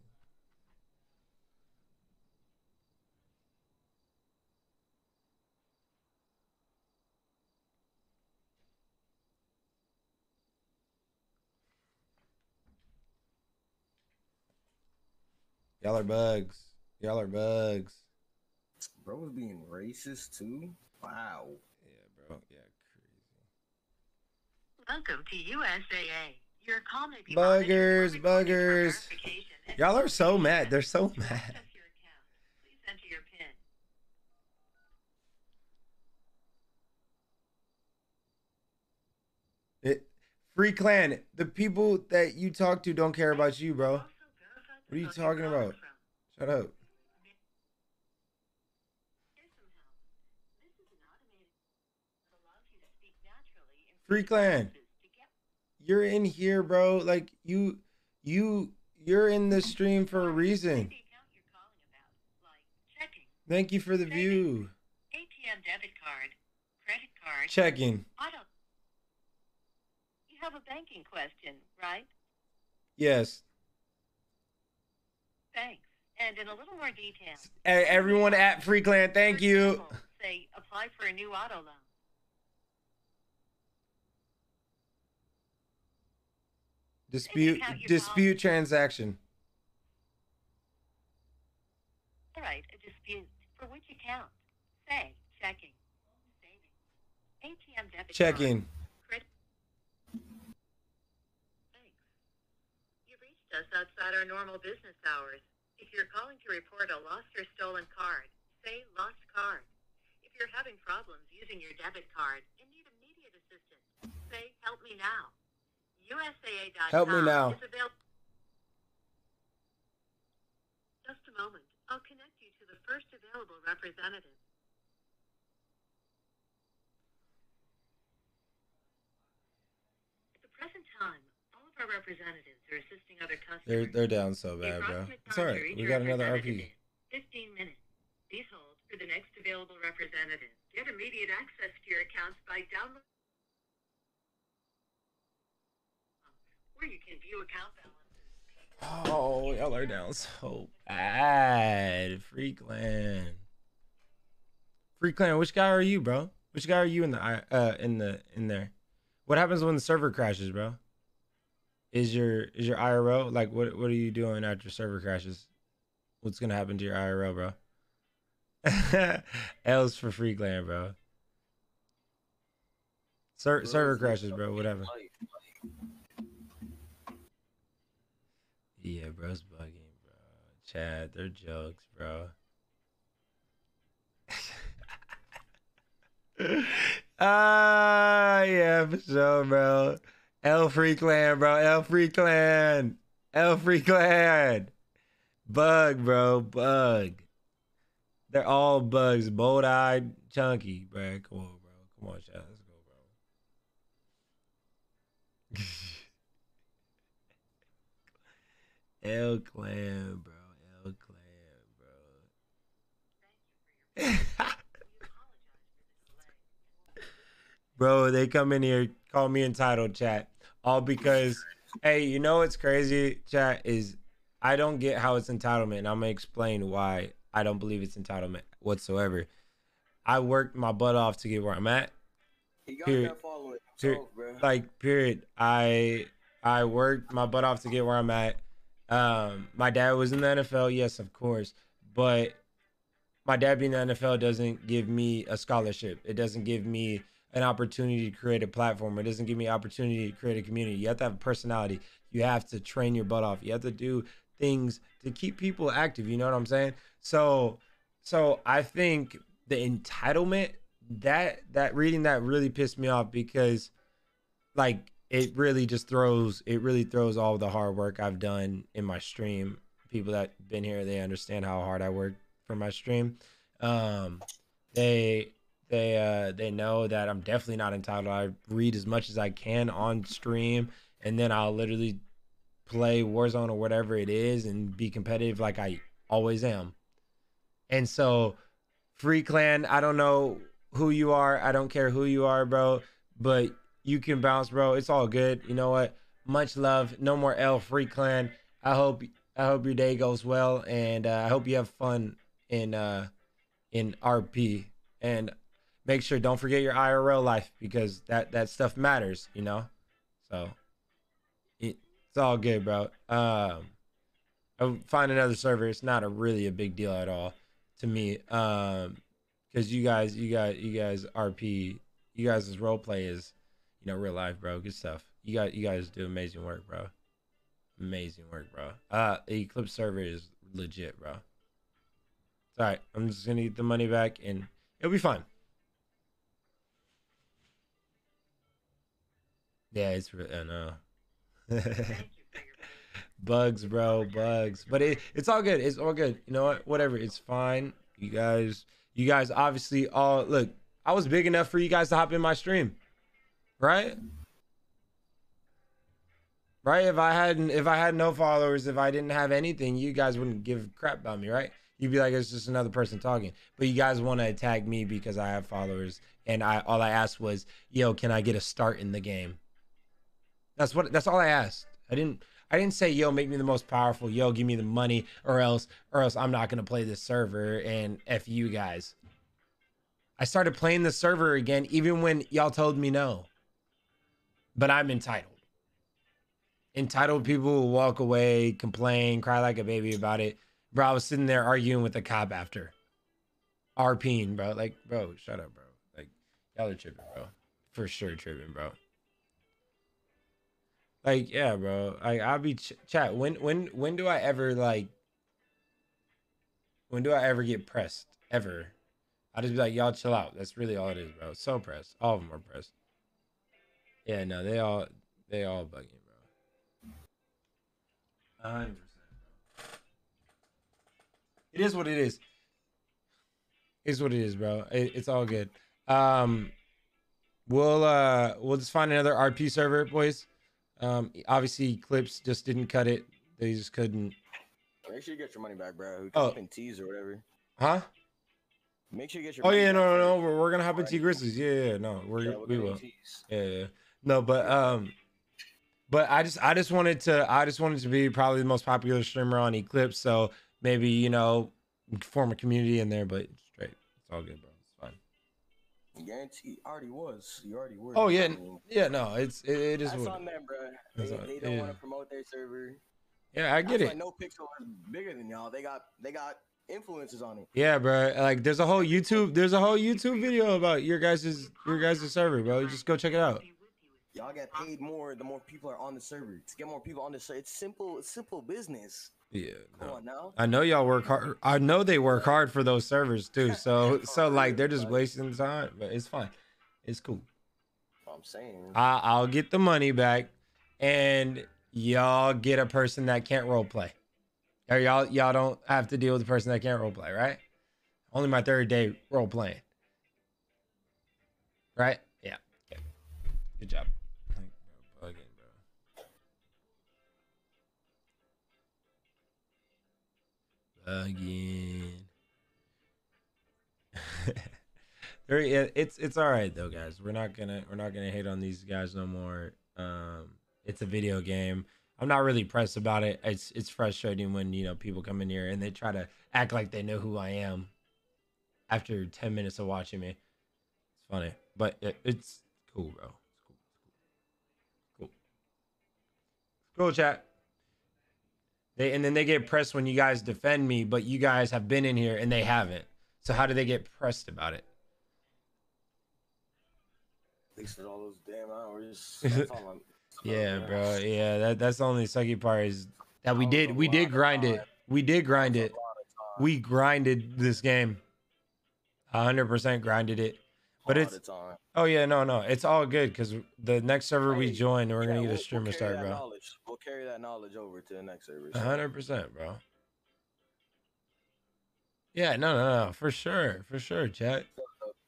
Y'all are bugs. Y'all are bugs. Bro was being racist too. Wow. Yeah, bro. Yeah. Crazy. Welcome to USAA. Your call may be Buggers, buggers. Y'all are so mad. They're so mad. Please enter your PIN. It, free clan. The people that you talk to don't care about you, bro. What are you talking about? Shut up. Free clan. You're in here, bro. Like you, you, you're in the stream for a reason. Thank you for the view. ATM debit card, credit card. Checking. Auto. You have a banking question, right? Yes. Thanks. And in a little more detail, Hey, everyone at Freeclan, thank you. say apply for a new auto loan. Dispute dispute transaction. All right, a dispute. For which account? Say checking, savings, ATM debit Checking. card. Thanks. You've reached us outside our normal business hours. If you're calling to report a lost or stolen card, say lost card. If you're having problems using your debit card and need immediate assistance, say help me now. USAA.com Help me now. Just a moment. I'll connect you to the first available representative. At the present time, all of our representatives are assisting other customers. They're they're down so bad, bro. approximate It's alright. We got another RP. 15 minutes. Please hold for the next available representative. Get immediate access to your accounts by downloading where you can view account balance. Oh, y'all are down so bad. Freakland. Freakland, which guy are you, bro? Which guy are you in the I- uh in the in there? What happens when the server crashes, bro? Is your is your IRO like what what are you doing after server crashes? What's gonna happen to your IRO, bro? L's for Freakland, bro. Ser- server crashes, bro. Whatever. Yeah, bro's bugging, bro. Chad, they're jokes, bro. Ah, yeah, for sure, bro. L Free Clan, bro. L Free Clan. L Free Clan. Bug, bro. Bug. They're all bugs. Bold eyed, chunky, bro. Come on, bro. Come on, Chad. Let's go, bro. L Clan, bro. L Clan, bro. bro, they come in here, call me entitled, chat. All because, hey, you know what's crazy, chat, is I don't get how it's entitlement. And I'm going to explain why I don't believe it's entitlement whatsoever. I worked my butt off to get where I'm at. Period. follow it yourself, like period i i worked my butt off to get where i'm at um my dad was in the nfl yes of course but my dad being in the nfl doesn't give me a scholarship. It doesn't give me an opportunity to create a platform. It doesn't give me opportunity to create a community. You have to have a personality. You have to train your butt off. You have to do things to keep people active you know what i'm saying? So so i think the entitlement that that reading that really pissed me off because like it really just throws it really throws all the hard work I've done in my stream. People that been here, they understand how hard I work for my stream. Um they they uh they know that I'm definitely not entitled. I read as much as I can on stream and then I'll literally play Warzone or whatever it is and be competitive like I always am. And so Free Clan, I don't know who you are. I don't care who you are, bro. But you can bounce, bro. It's all good. You know what? Much love. No more L Free Clan. I hope I hope your day goes well, and uh, I hope you have fun in uh in RP. And make sure don't forget your IRL life because that that stuff matters. You know. So it, it's all good, bro. Um, I'll find another server. It's not a really a big deal at all to me. Um, because you guys, you guys, you guys RP, you guys' role play is, know, real life, bro. Good stuff. You got, you guys do amazing work, bro. Amazing work, bro. Uh, the Eclipse server is legit, bro. All right. I'm just gonna get the money back, and it'll be fine. Yeah, it's really, I know. bugs, bro, bugs. But it, it's all good. It's all good. You know what? Whatever. It's fine. You guys, you guys obviously all look. I was big enough for you guys to hop in my stream, right? Right? If I hadn't, if I had no followers, if I didn't have anything, you guys wouldn't give crap about me, right? You'd be like, it's just another person talking. But you guys want to attack me because I have followers, and I all I asked was, yo, can I get a start in the game? That's what. That's all I asked. I didn't. I didn't say, yo, make me the most powerful. Yo, give me the money, or else, or else I'm not gonna play this server and f you guys. I started playing the server again, even when y'all told me no. But I'm entitled. Entitled people will walk away, complain, cry like a baby about it. Bro, I was sitting there arguing with the cop after. RPing, bro. Like, bro, shut up, bro. Like, y'all are tripping, bro. For sure tripping, bro. Like, yeah, bro. Like, I'll be ch- chat. When, when, when do I ever like? When do I ever get pressed? Ever? I'll just be like, y'all chill out. That's really all it is, bro. So pressed. All of them are pressed. Yeah, no, they all, they all bugging, bro. hundred percent. It is what it is. It's what it is, bro. It, it's all good. Um, we'll uh, we'll just find another RP server, boys. Um, obviously, Clips just didn't cut it. They just couldn't. Make sure you get your money back, bro. We Oh. can oh. tease or whatever. Huh? Make sure you get your. Oh money yeah, back, no, no, no. We're, we're gonna hop into Grizzlies. Yeah, yeah, no, we're Yeah, we're we will. tease. Yeah, yeah. No, but um, but I just I just wanted to I just wanted to be probably the most popular streamer on Eclipse. So maybe you know form a community in there, but straight, it's all good, bro. It's fine. Guarantee already was. You already were. Oh yeah, yeah. No, it's it, it is That's on them, bro. They, on- they don't yeah. want to promote their server. Yeah, I get That's it. Why NoPixel is bigger than y'all. They got they got influences on it. Yeah, bro. Like, there's a whole YouTube. There's a whole YouTube video about your guys' your guys' server, bro. You just go check it out. Y'all get paid more the more people are on the server. To get more people on the server, it's simple. It's simple business. Yeah. Come on now. I know y'all work hard. I know they work hard for those servers too. So so like they're just wasting time, but it's fine. It's cool. I'm saying. I, I'll get the money back, and y'all get a person that can't role play, or y'all y'all don't have to deal with a person that can't role play, right? Only my third day role playing, right? Yeah. Okay. Good job. Bugging. There- it's it's all right though, guys. We're not gonna we're not gonna hate on these guys no more. Um, it's a video game. I'm not really pressed about it. It's it's frustrating when you know people come in here and they try to act like they know who I am after 10 minutes of watching me. It's funny, but it, it's cool, bro. It's cool. It's cool. Cool. Cool chat. They and then they get pressed when you guys defend me, but you guys have been in here and they haven't. So how do they get pressed about it? Wasted all those damn hours. That's all I'm- Yeah, bro. Yeah, that that's the only sucky part is that we did we did grind it. We did grind it. We grinded this game. hundred percent grinded it. But it's oh yeah, no, no. It's all good because the next server we join, we're gonna get a streamer start, bro. Carry that knowledge over to the next server. hundred percent, bro. Yeah, no, no, no, for sure, for sure, chat.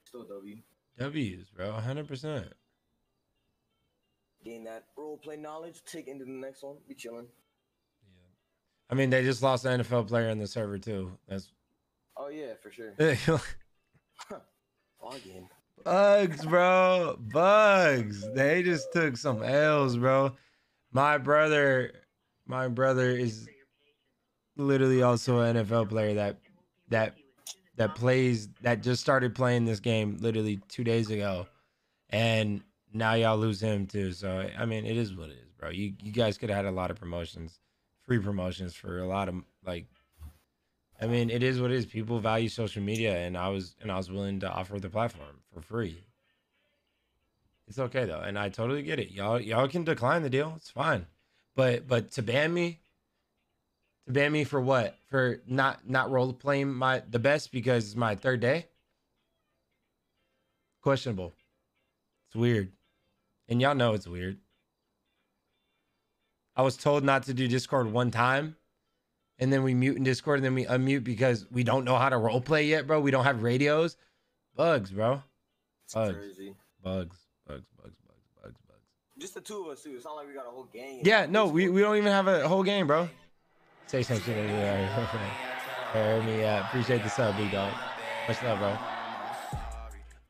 Still W. W's, bro, hundred percent. Gain that role play knowledge. Take into the next one. Be chilling. Yeah, I mean, they just lost an NFL player in the server too. That's Oh yeah, for sure. Login. Bugs, bro. Bugs. They just took some L's, bro. My brother, my brother is literally also an NFL player that that that plays that just started playing this game literally two days ago. And now y'all lose him too. So I mean it is what it is, bro. You you guys could have had a lot of promotions, free promotions for a lot of like I mean, it is what it is. People value social media, and I was and I was willing to offer the platform for free. It's okay though, and I totally get it. Y'all y'all can decline the deal. It's fine, but but to ban me, to ban me for what? For not not role playing my the best because it's my third day. Questionable. It's weird, and y'all know it's weird. I was told not to do Discord one time and then we mute in Discord, and then we unmute because we don't know how to role play yet, bro. We don't have radios. Bugs, bro. Bugs. crazy. Bugs. Bugs. Bugs. Bugs. Bugs. Bugs. Just the two of us too. It's not like we got a whole gang. Yeah, no, we, we don't even have a whole game, bro. Say some shit. Yeah, Hear me. Uh, appreciate the sub, big dog. Much love, bro.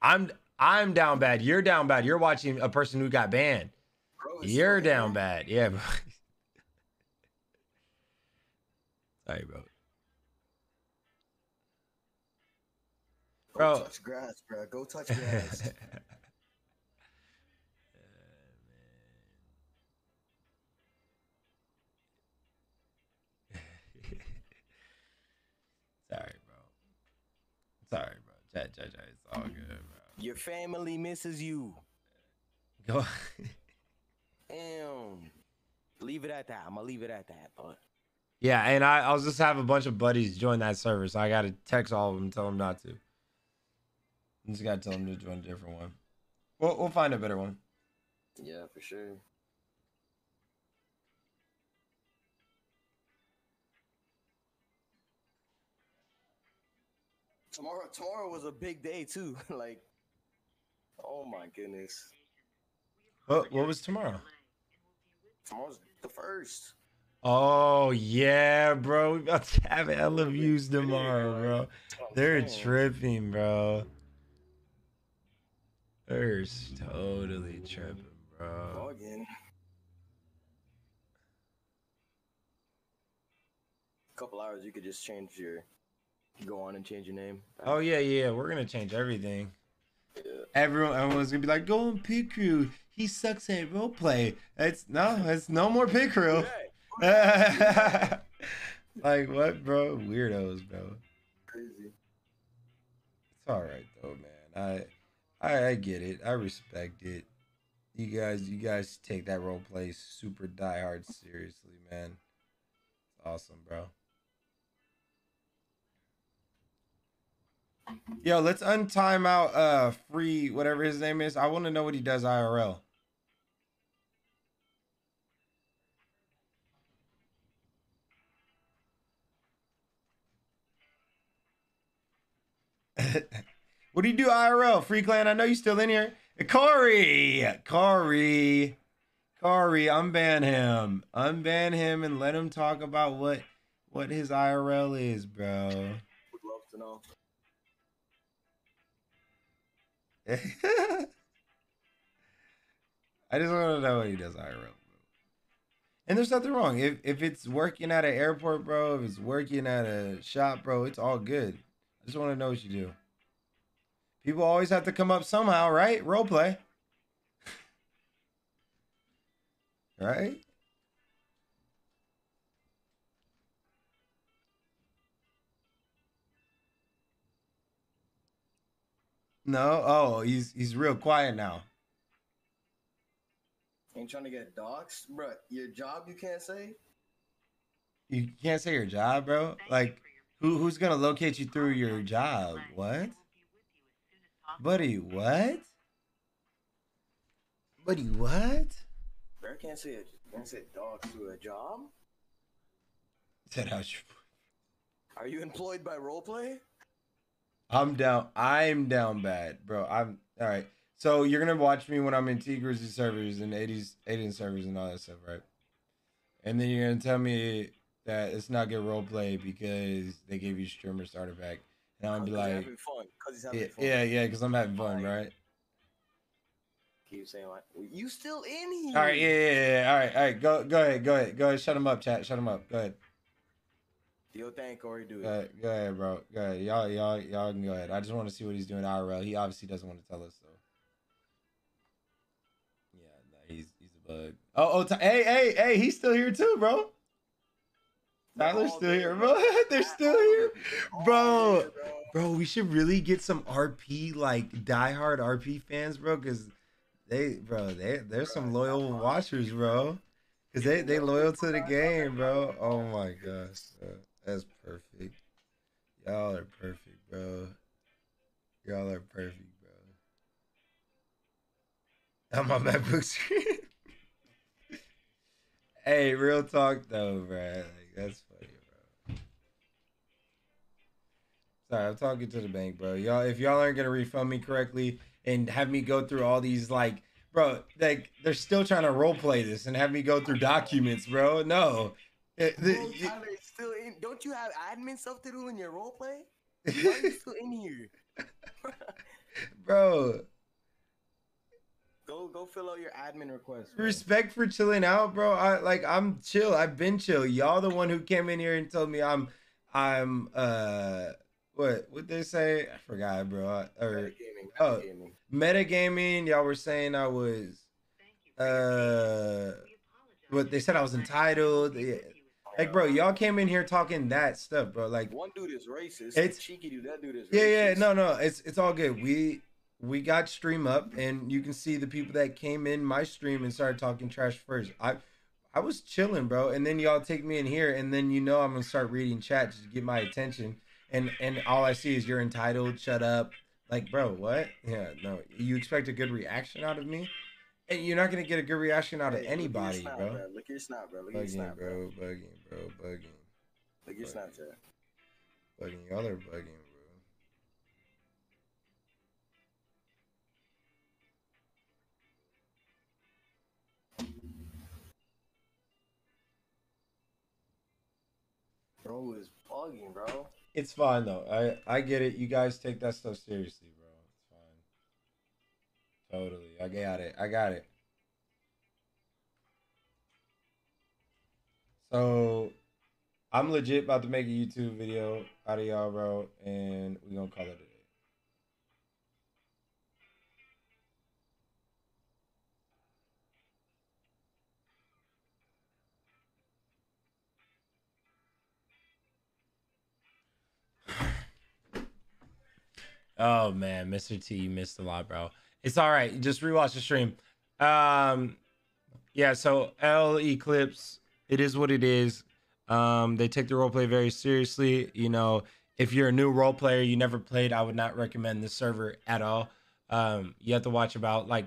I'm I'm down bad. You're down bad. You're watching a person who got banned. You're down bad. Yeah, bro. Sorry, bro. Go touch grass, bro. Go touch grass. Sorry, bro. Sorry, bro. Chat, chat, chat. It's all good, bro. Your family misses you. Go. Damn. Leave it at that. I'm gonna leave it at that, but Yeah, and I, I'll just have a bunch of buddies join that server, so I gotta text all of them, tell them not to. I just gotta tell them to join a different one. We'll we'll find a better one. yeah, for sure. Tomorrow, tomorrow was a big day too. like, oh my goodness. What what was tomorrow? Tomorrow's the first. Oh yeah, bro. We about to have views tomorrow, bro. Oh, They're tripping, bro. They're totally tripping, bro. Couple hours, you could just change your, go on and change your name. Oh yeah, yeah. We're gonna change everything. Everyone, everyone's gonna be like, "Go on pit. He sucks at roleplay." It's no, it's no more pit crew. like what, bro? Weirdos, bro. Crazy. It's all right though, man. I, I, I get it. I respect it. You guys, you guys take that role play super diehard seriously, man. It's awesome, bro. Yo, let's untime out uh free whatever his name is. I want to know what he does IRL. what do you do IRL? Free clan, I know you're still in here. Corey, Corey, Corey, unban him, unban him, and let him talk about what what his IRL is, bro. Would love to know. I just want to know what he does IRL. Bro. And there's nothing wrong. If if it's working at an airport, bro, if it's working at a shop, bro, it's all good. I just want to know what you do. People always have to come up somehow, right? Role play. right? No. Oh, he's he's real quiet now. Ain't trying to get doxxed, bro. Your job, you can't say. You can't say your job, bro. Like, who who's gonna locate you through your job? What? Buddy, what? Buddy, what? Bro, can't say it. Can't say dogs to a job. That how? your Are you employed by roleplay? I'm down. I'm down bad, bro. I'm all right. So you're gonna watch me when I'm in T Grizzly servers and 80s, 80s servers and all that stuff, right? And then you're gonna tell me that it's not good roleplay because they gave you streamer starter pack, and I'm gonna be like, fun. He's yeah, fun. yeah, yeah, because I'm having fun, right? Keep saying like, you still in here? All right, yeah, yeah, yeah, yeah. All right, all right. Go, go ahead, go ahead, go ahead. Shut him up, chat. Shut him up. Go ahead. Yo, thank Corey, do it. Go ahead, go ahead, bro. Go ahead. Y'all, y'all, y'all can go ahead. I just want to see what he's doing IRL. He obviously doesn't want to tell us, so. Yeah, no, he's he's a bug. Oh, oh, Ty- hey, hey, hey, he's still here too, bro. Tyler's still here, bro. They're still here, bro. Bro, we should really get some RP like diehard RP fans, bro, because they, bro, they there's some loyal watchers, bro. Cause they they loyal to the game, bro. Oh my gosh, bro. That's perfect. Y'all are perfect, bro. Y'all are perfect, bro. On my MacBook screen. hey, real talk though, bro. Like that's funny, bro. Sorry, I'm talking to the bank, bro. Y'all, if y'all aren't gonna refund me correctly and have me go through all these like bro, like they're still trying to role play this and have me go through documents, bro. No. It- the- it- Tyler, it's still in. Don't you have admin stuff to do in your roleplay? Why are you still in here? bro. Go go fill out your admin request. bro. Respect for chilling out, bro. I like I'm chill. I've been chill. Y'all the one who came in here and told me I'm I'm uh what what they say? I forgot, bro. Or oh metagaming. Y'all were saying I was uh what they said I was entitled. Like, bro, y'all came in here talking that stuff, bro. Like, One dude is racist. It's- cheeky dude. That dude is. yeah, yeah, no, no, it's it's all good. We we got stream up, and you can see the people that came in my stream and started talking trash first. I I was chilling, bro, and then y'all take me in here, and then you know I'm gonna start reading chat just to get my attention, and and all I see is you're entitled. Shut up. Like, bro, what? Yeah, no. You expect a good reaction out of me? And you're not gonna get a good reaction out of Hey, look at your anybody, bro. Look at your snap, bro. Look at your Bugging, snap, bro. bro. Bugging, bro. Bugging. Look at your Snapchat. Bugging. Y'all are bugging, bro. Bro is bugging, bro. It's fine though. I I get it. You guys take that stuff seriously, bro. It's fine. Totally. I got it. I got it. So I'm legit about to make a YouTube video out of y'all, bro, and we're gonna call it a day. Oh man, Mr. T, you missed a lot, bro. It's all right. Just rewatch the stream. Um, yeah. So L Eclipse, it is what it is. Um, they take the role play very seriously. You know, if you're a new role player, you never played, I would not recommend this server at all. Um, you have to watch about like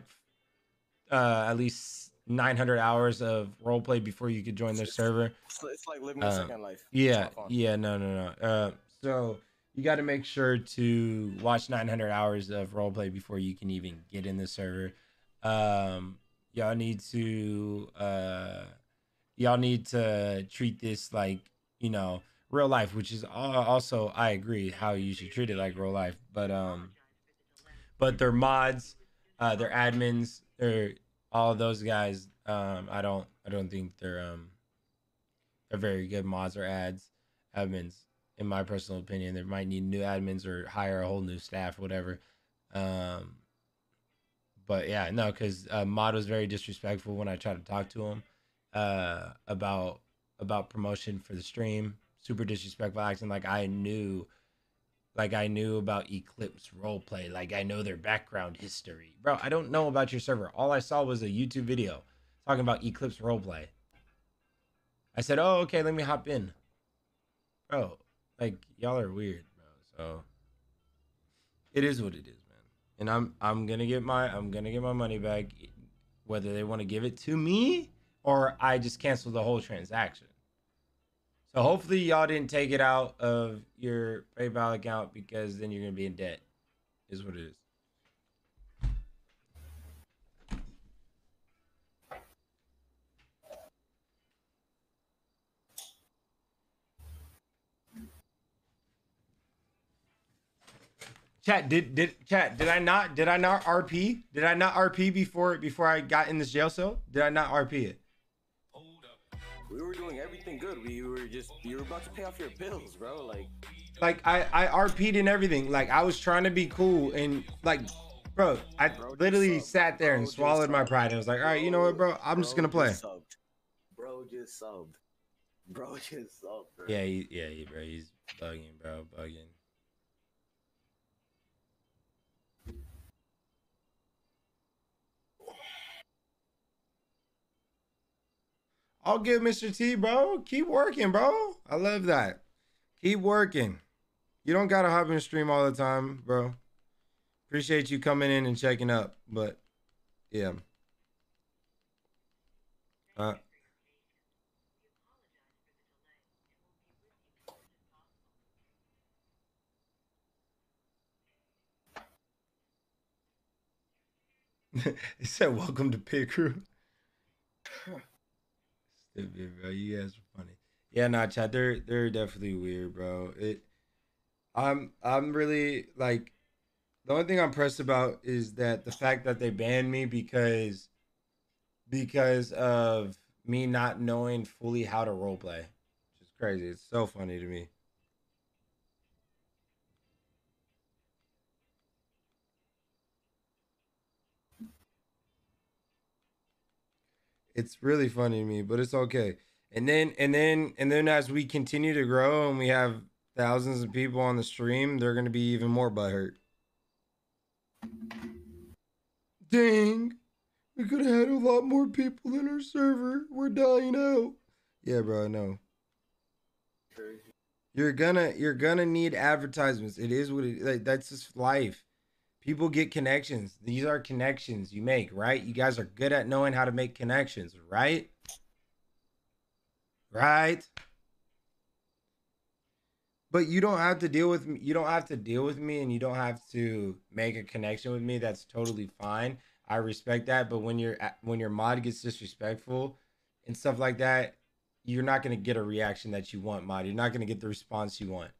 uh at least 900 hours of role play before you could join their server. It's, like living a Um, second life. Yeah, yeah, no, no, no. Uh, so you got to make sure to watch 900 hours of roleplay before you can even get in the server. Um, y'all need to, uh, y'all need to treat this like you know real life, which is also I agree how you should treat it like real life. But um, but they're mods, uh, they're admins, they're all those guys. Um, I don't, I don't think they're um they're very good mods or ads admins in my personal opinion they might need new admins or hire a whole new staff whatever um but yeah no because uh, mod was very disrespectful when i tried to talk to him uh about about promotion for the stream super disrespectful acting like i knew like i knew about eclipse roleplay like i know their background history bro i don't know about your server all i saw was a youtube video talking about eclipse roleplay I said, "Oh, okay, let me hop in." Bro, like y'all are weird, bro. So it is what it is, man. And I'm I'm going to get my I'm going to get my money back whether they want to give it to me or I just cancel the whole transaction. So hopefully y'all didn't take it out of your PayPal account because then you're to be in debt. Is what it is. Chat did did chat did I not did I not RP did I not RP before before I got in this jail cell did I not RP it We were doing everything good. We were just you were about to pay off your bills, bro. Like like I I RP'd and everything like I was trying to be cool and like bro I literally sat there and swallowed my pride and was like all right you know what bro I'm just gonna play subbed. Bro just subbed. Bro just subbed. Bro. yeah he, yeah he, bro he's bugging bro bugging I'll give Mr. T, bro. Keep working, bro. I love that. Keep working. You don't gotta hop in stream all the time, bro. Appreciate you coming in and checking up, but yeah. Uh, he said, "Welcome to Pit Crew." Bro. You guys are funny. Yeah, nah, chat. They're they're definitely weird, bro. It. I'm I'm really like, the only thing I'm pressed about is that the fact that they banned me because because of me not knowing fully how to roleplay. Which is crazy. It's so funny to me. It's really funny to me, but it's okay. And then and then and then as we continue to grow and we have thousands of people on the stream, they're gonna be even more butthurt. Dang. We could have had a lot more people in our server. We're dying out. Yeah, bro, I know. You're gonna you're gonna need advertisements. It is what it like that's just life. People get connections. These are connections you make, right? You guys are good at knowing how to make connections, right? Right? But you don't have to deal with me. You don't have to deal with me and you don't have to make a connection with me. That's totally fine. I respect that, but when your when your mod gets disrespectful and stuff like that, you're not going to get a reaction that you want, mod. You're not going to get the response you want.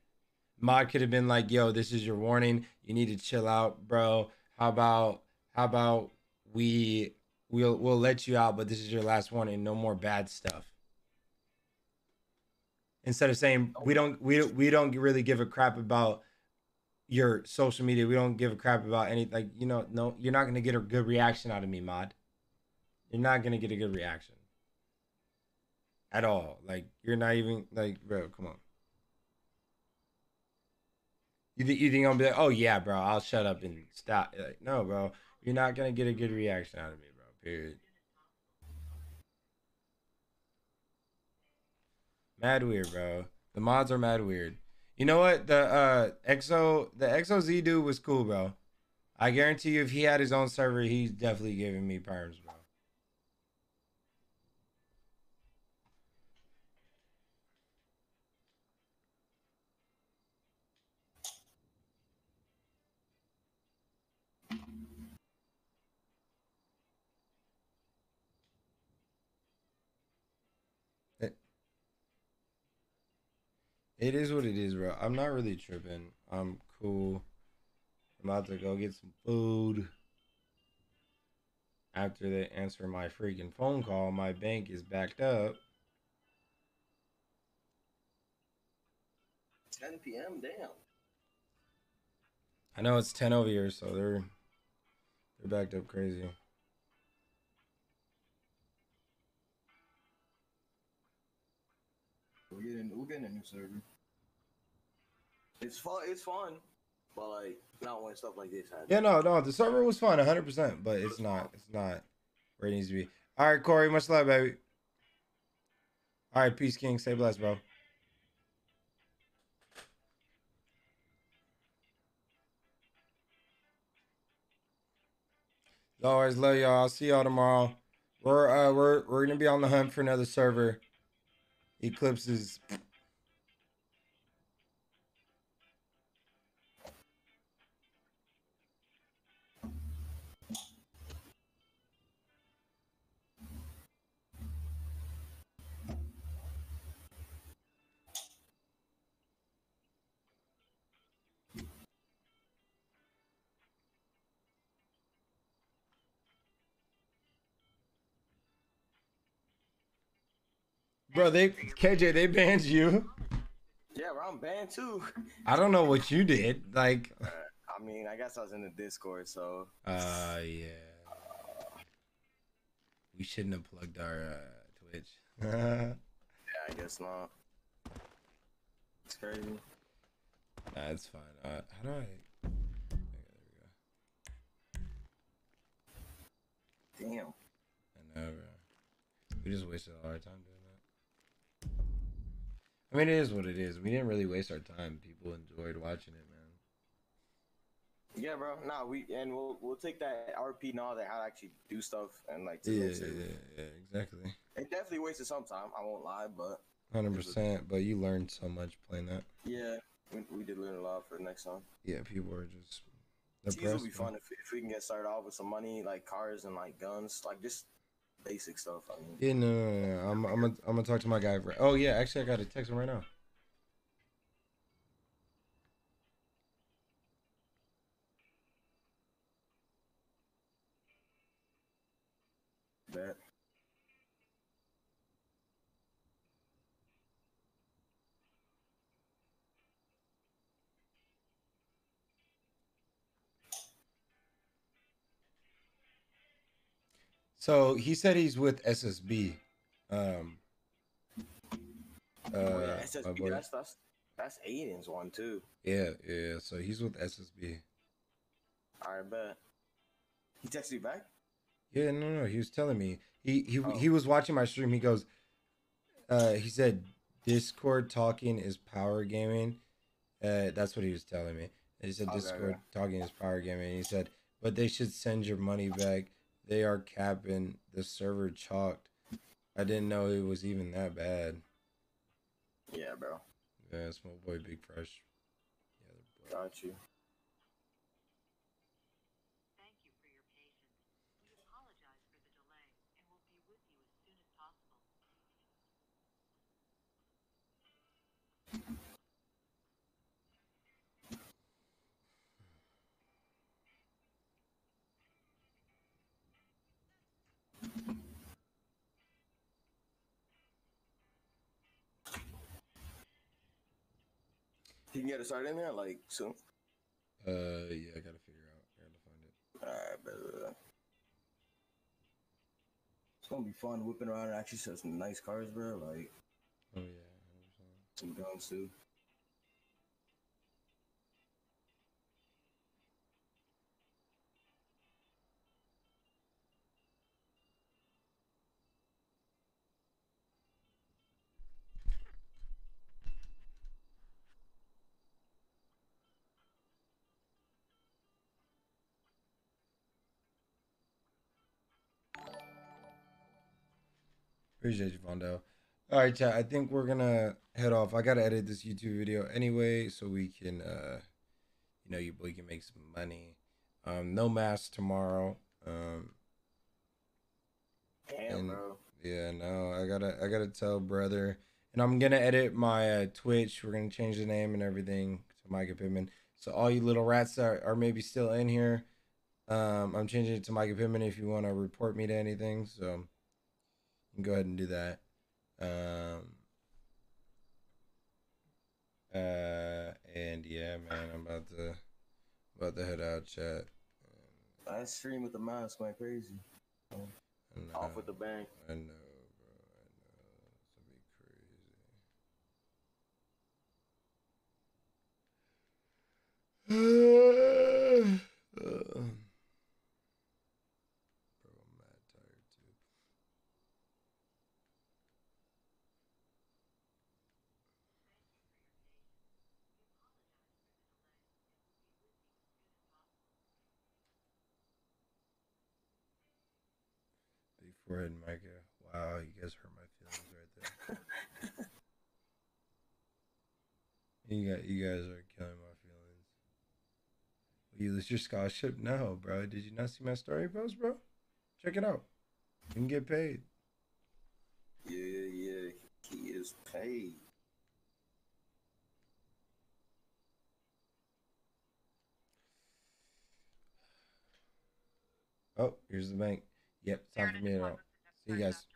Mod could have been like, "Yo, this is your warning. You need to chill out, bro. How about how about we we'll we'll let you out, but this is your last warning. No more bad stuff." Instead of saying we don't we we don't really give a crap about your social media. We don't give a crap about any like you know no you're not going to get a good reaction out of me, mod. You're not going to get a good reaction at all. Like you're not even like, bro, come on. You think you think I'm be like, oh yeah, bro, I'll shut up and stop. Like, no, bro, you're not gonna get a good reaction out of me, bro. Period. Mad weird, bro. The mods are mad weird. You know what? The uh EXO the EXO Z dude was cool, bro. I guarantee you if he had his own server, he's definitely giving me perms, bro. It is what it is, bro. I'm not really tripping. I'm cool. I'm about to go get some food. After they answer my freaking phone call, my bank is backed up. 10 p.m. Damn. I know it's 10 over here, so they're they're backed up crazy. We're getting we're getting a new server. It's fun. It's fun, but like not when stuff like this happens. Yeah, no, no, the server was fun, 100%, but it's not, it's not where it needs to be. All right, Corey, much love, baby. All right, peace, King. Stay blessed, bro. Always, love y'all. I'll see y'all tomorrow. We're uh we're we're gonna be on the hunt for another server. Eclipses. Bro, they KJ, they banned you. Yeah, bro, I'm banned too. I don't know what you did. Like Uh, I mean, I guess I was in the Discord, so uh yeah. We shouldn't have plugged our uh Twitch. yeah, I guess not. It's crazy. Nah, it's fine. Uh, how do I? Damn. I know, bro. We just wasted all our time. I mean, it is what it is. We didn't really waste our time. People enjoyed watching it, man. Yeah, bro. Nah, we and we'll we'll take that RP and all that how to actually do stuff and like Yeah, yeah, yeah, exactly. It definitely wasted some time. I won't lie, but Hundred percent. But you learned so much playing that. yeah, we, we did learn a lot for the next time. Yeah, people are just It's will be fun if, if we can get started off with some money, like cars and like guns, like just basic stuff. I mean, Yeah, no, no, no, no. I'm, I'm gonna, I'm gonna talk to my guy. Oh yeah, actually, I got to text him right now. Bet. So he said he's with SSB. Um. Uh, oh yeah, SSB. That's, that's that's Adin's one too. Yeah, yeah. So he's with SSB. I bet. He texted you back. Yeah, no, no. He was telling me he he Oh. he was watching my stream. He goes, uh, he said Discord talking is power gaming. Uh, that's what he was telling me. He said Okay, Discord talking is power gaming. He said, but they should send your money back. They are capping the server chalked. I didn't know it was even that bad. Yeah, bro. Yeah, it's my boy Big Fresh. Got you. You can get it started in there like soon. Uh, yeah, I gotta figure out. I gotta find it. Alright, bet. It's gonna be fun whipping around and actually see some nice cars, bro. Like Oh yeah. some guns too. Appreciate you, Fondo. All right, chat. I think we're gonna head off. I gotta edit this YouTube video anyway, so we can, uh, you know, you boy can make some money. Um, no mask tomorrow. Um, Damn, and- bro. Yeah, no, I gotta, I gotta tell brother, and I'm gonna edit my uh, Twitch. We're gonna change the name and everything to Mycah Pittman. So all you little rats that are, are maybe still in here, um, I'm changing it to Mycah Pittman. If you want to report me to anything, so you can go ahead and do that. Um, uh, and yeah, man, I'm about to, about to head out, chat. I stream with the mask went crazy. Off with the bang. I know, bro. I know. It's gonna be crazy. Uh, bro, I'm mad tired too. Big forehead, Mycah. Wow, you guys hurt my feelings right there. you got, you guys are killing my feelings. Will you lose your scholarship? No, bro. Did you not see my story post, bro? Check it out. You can get paid. Yeah, yeah. He is paid. Oh, here's the bank. Yep, time for me to out. See you guys.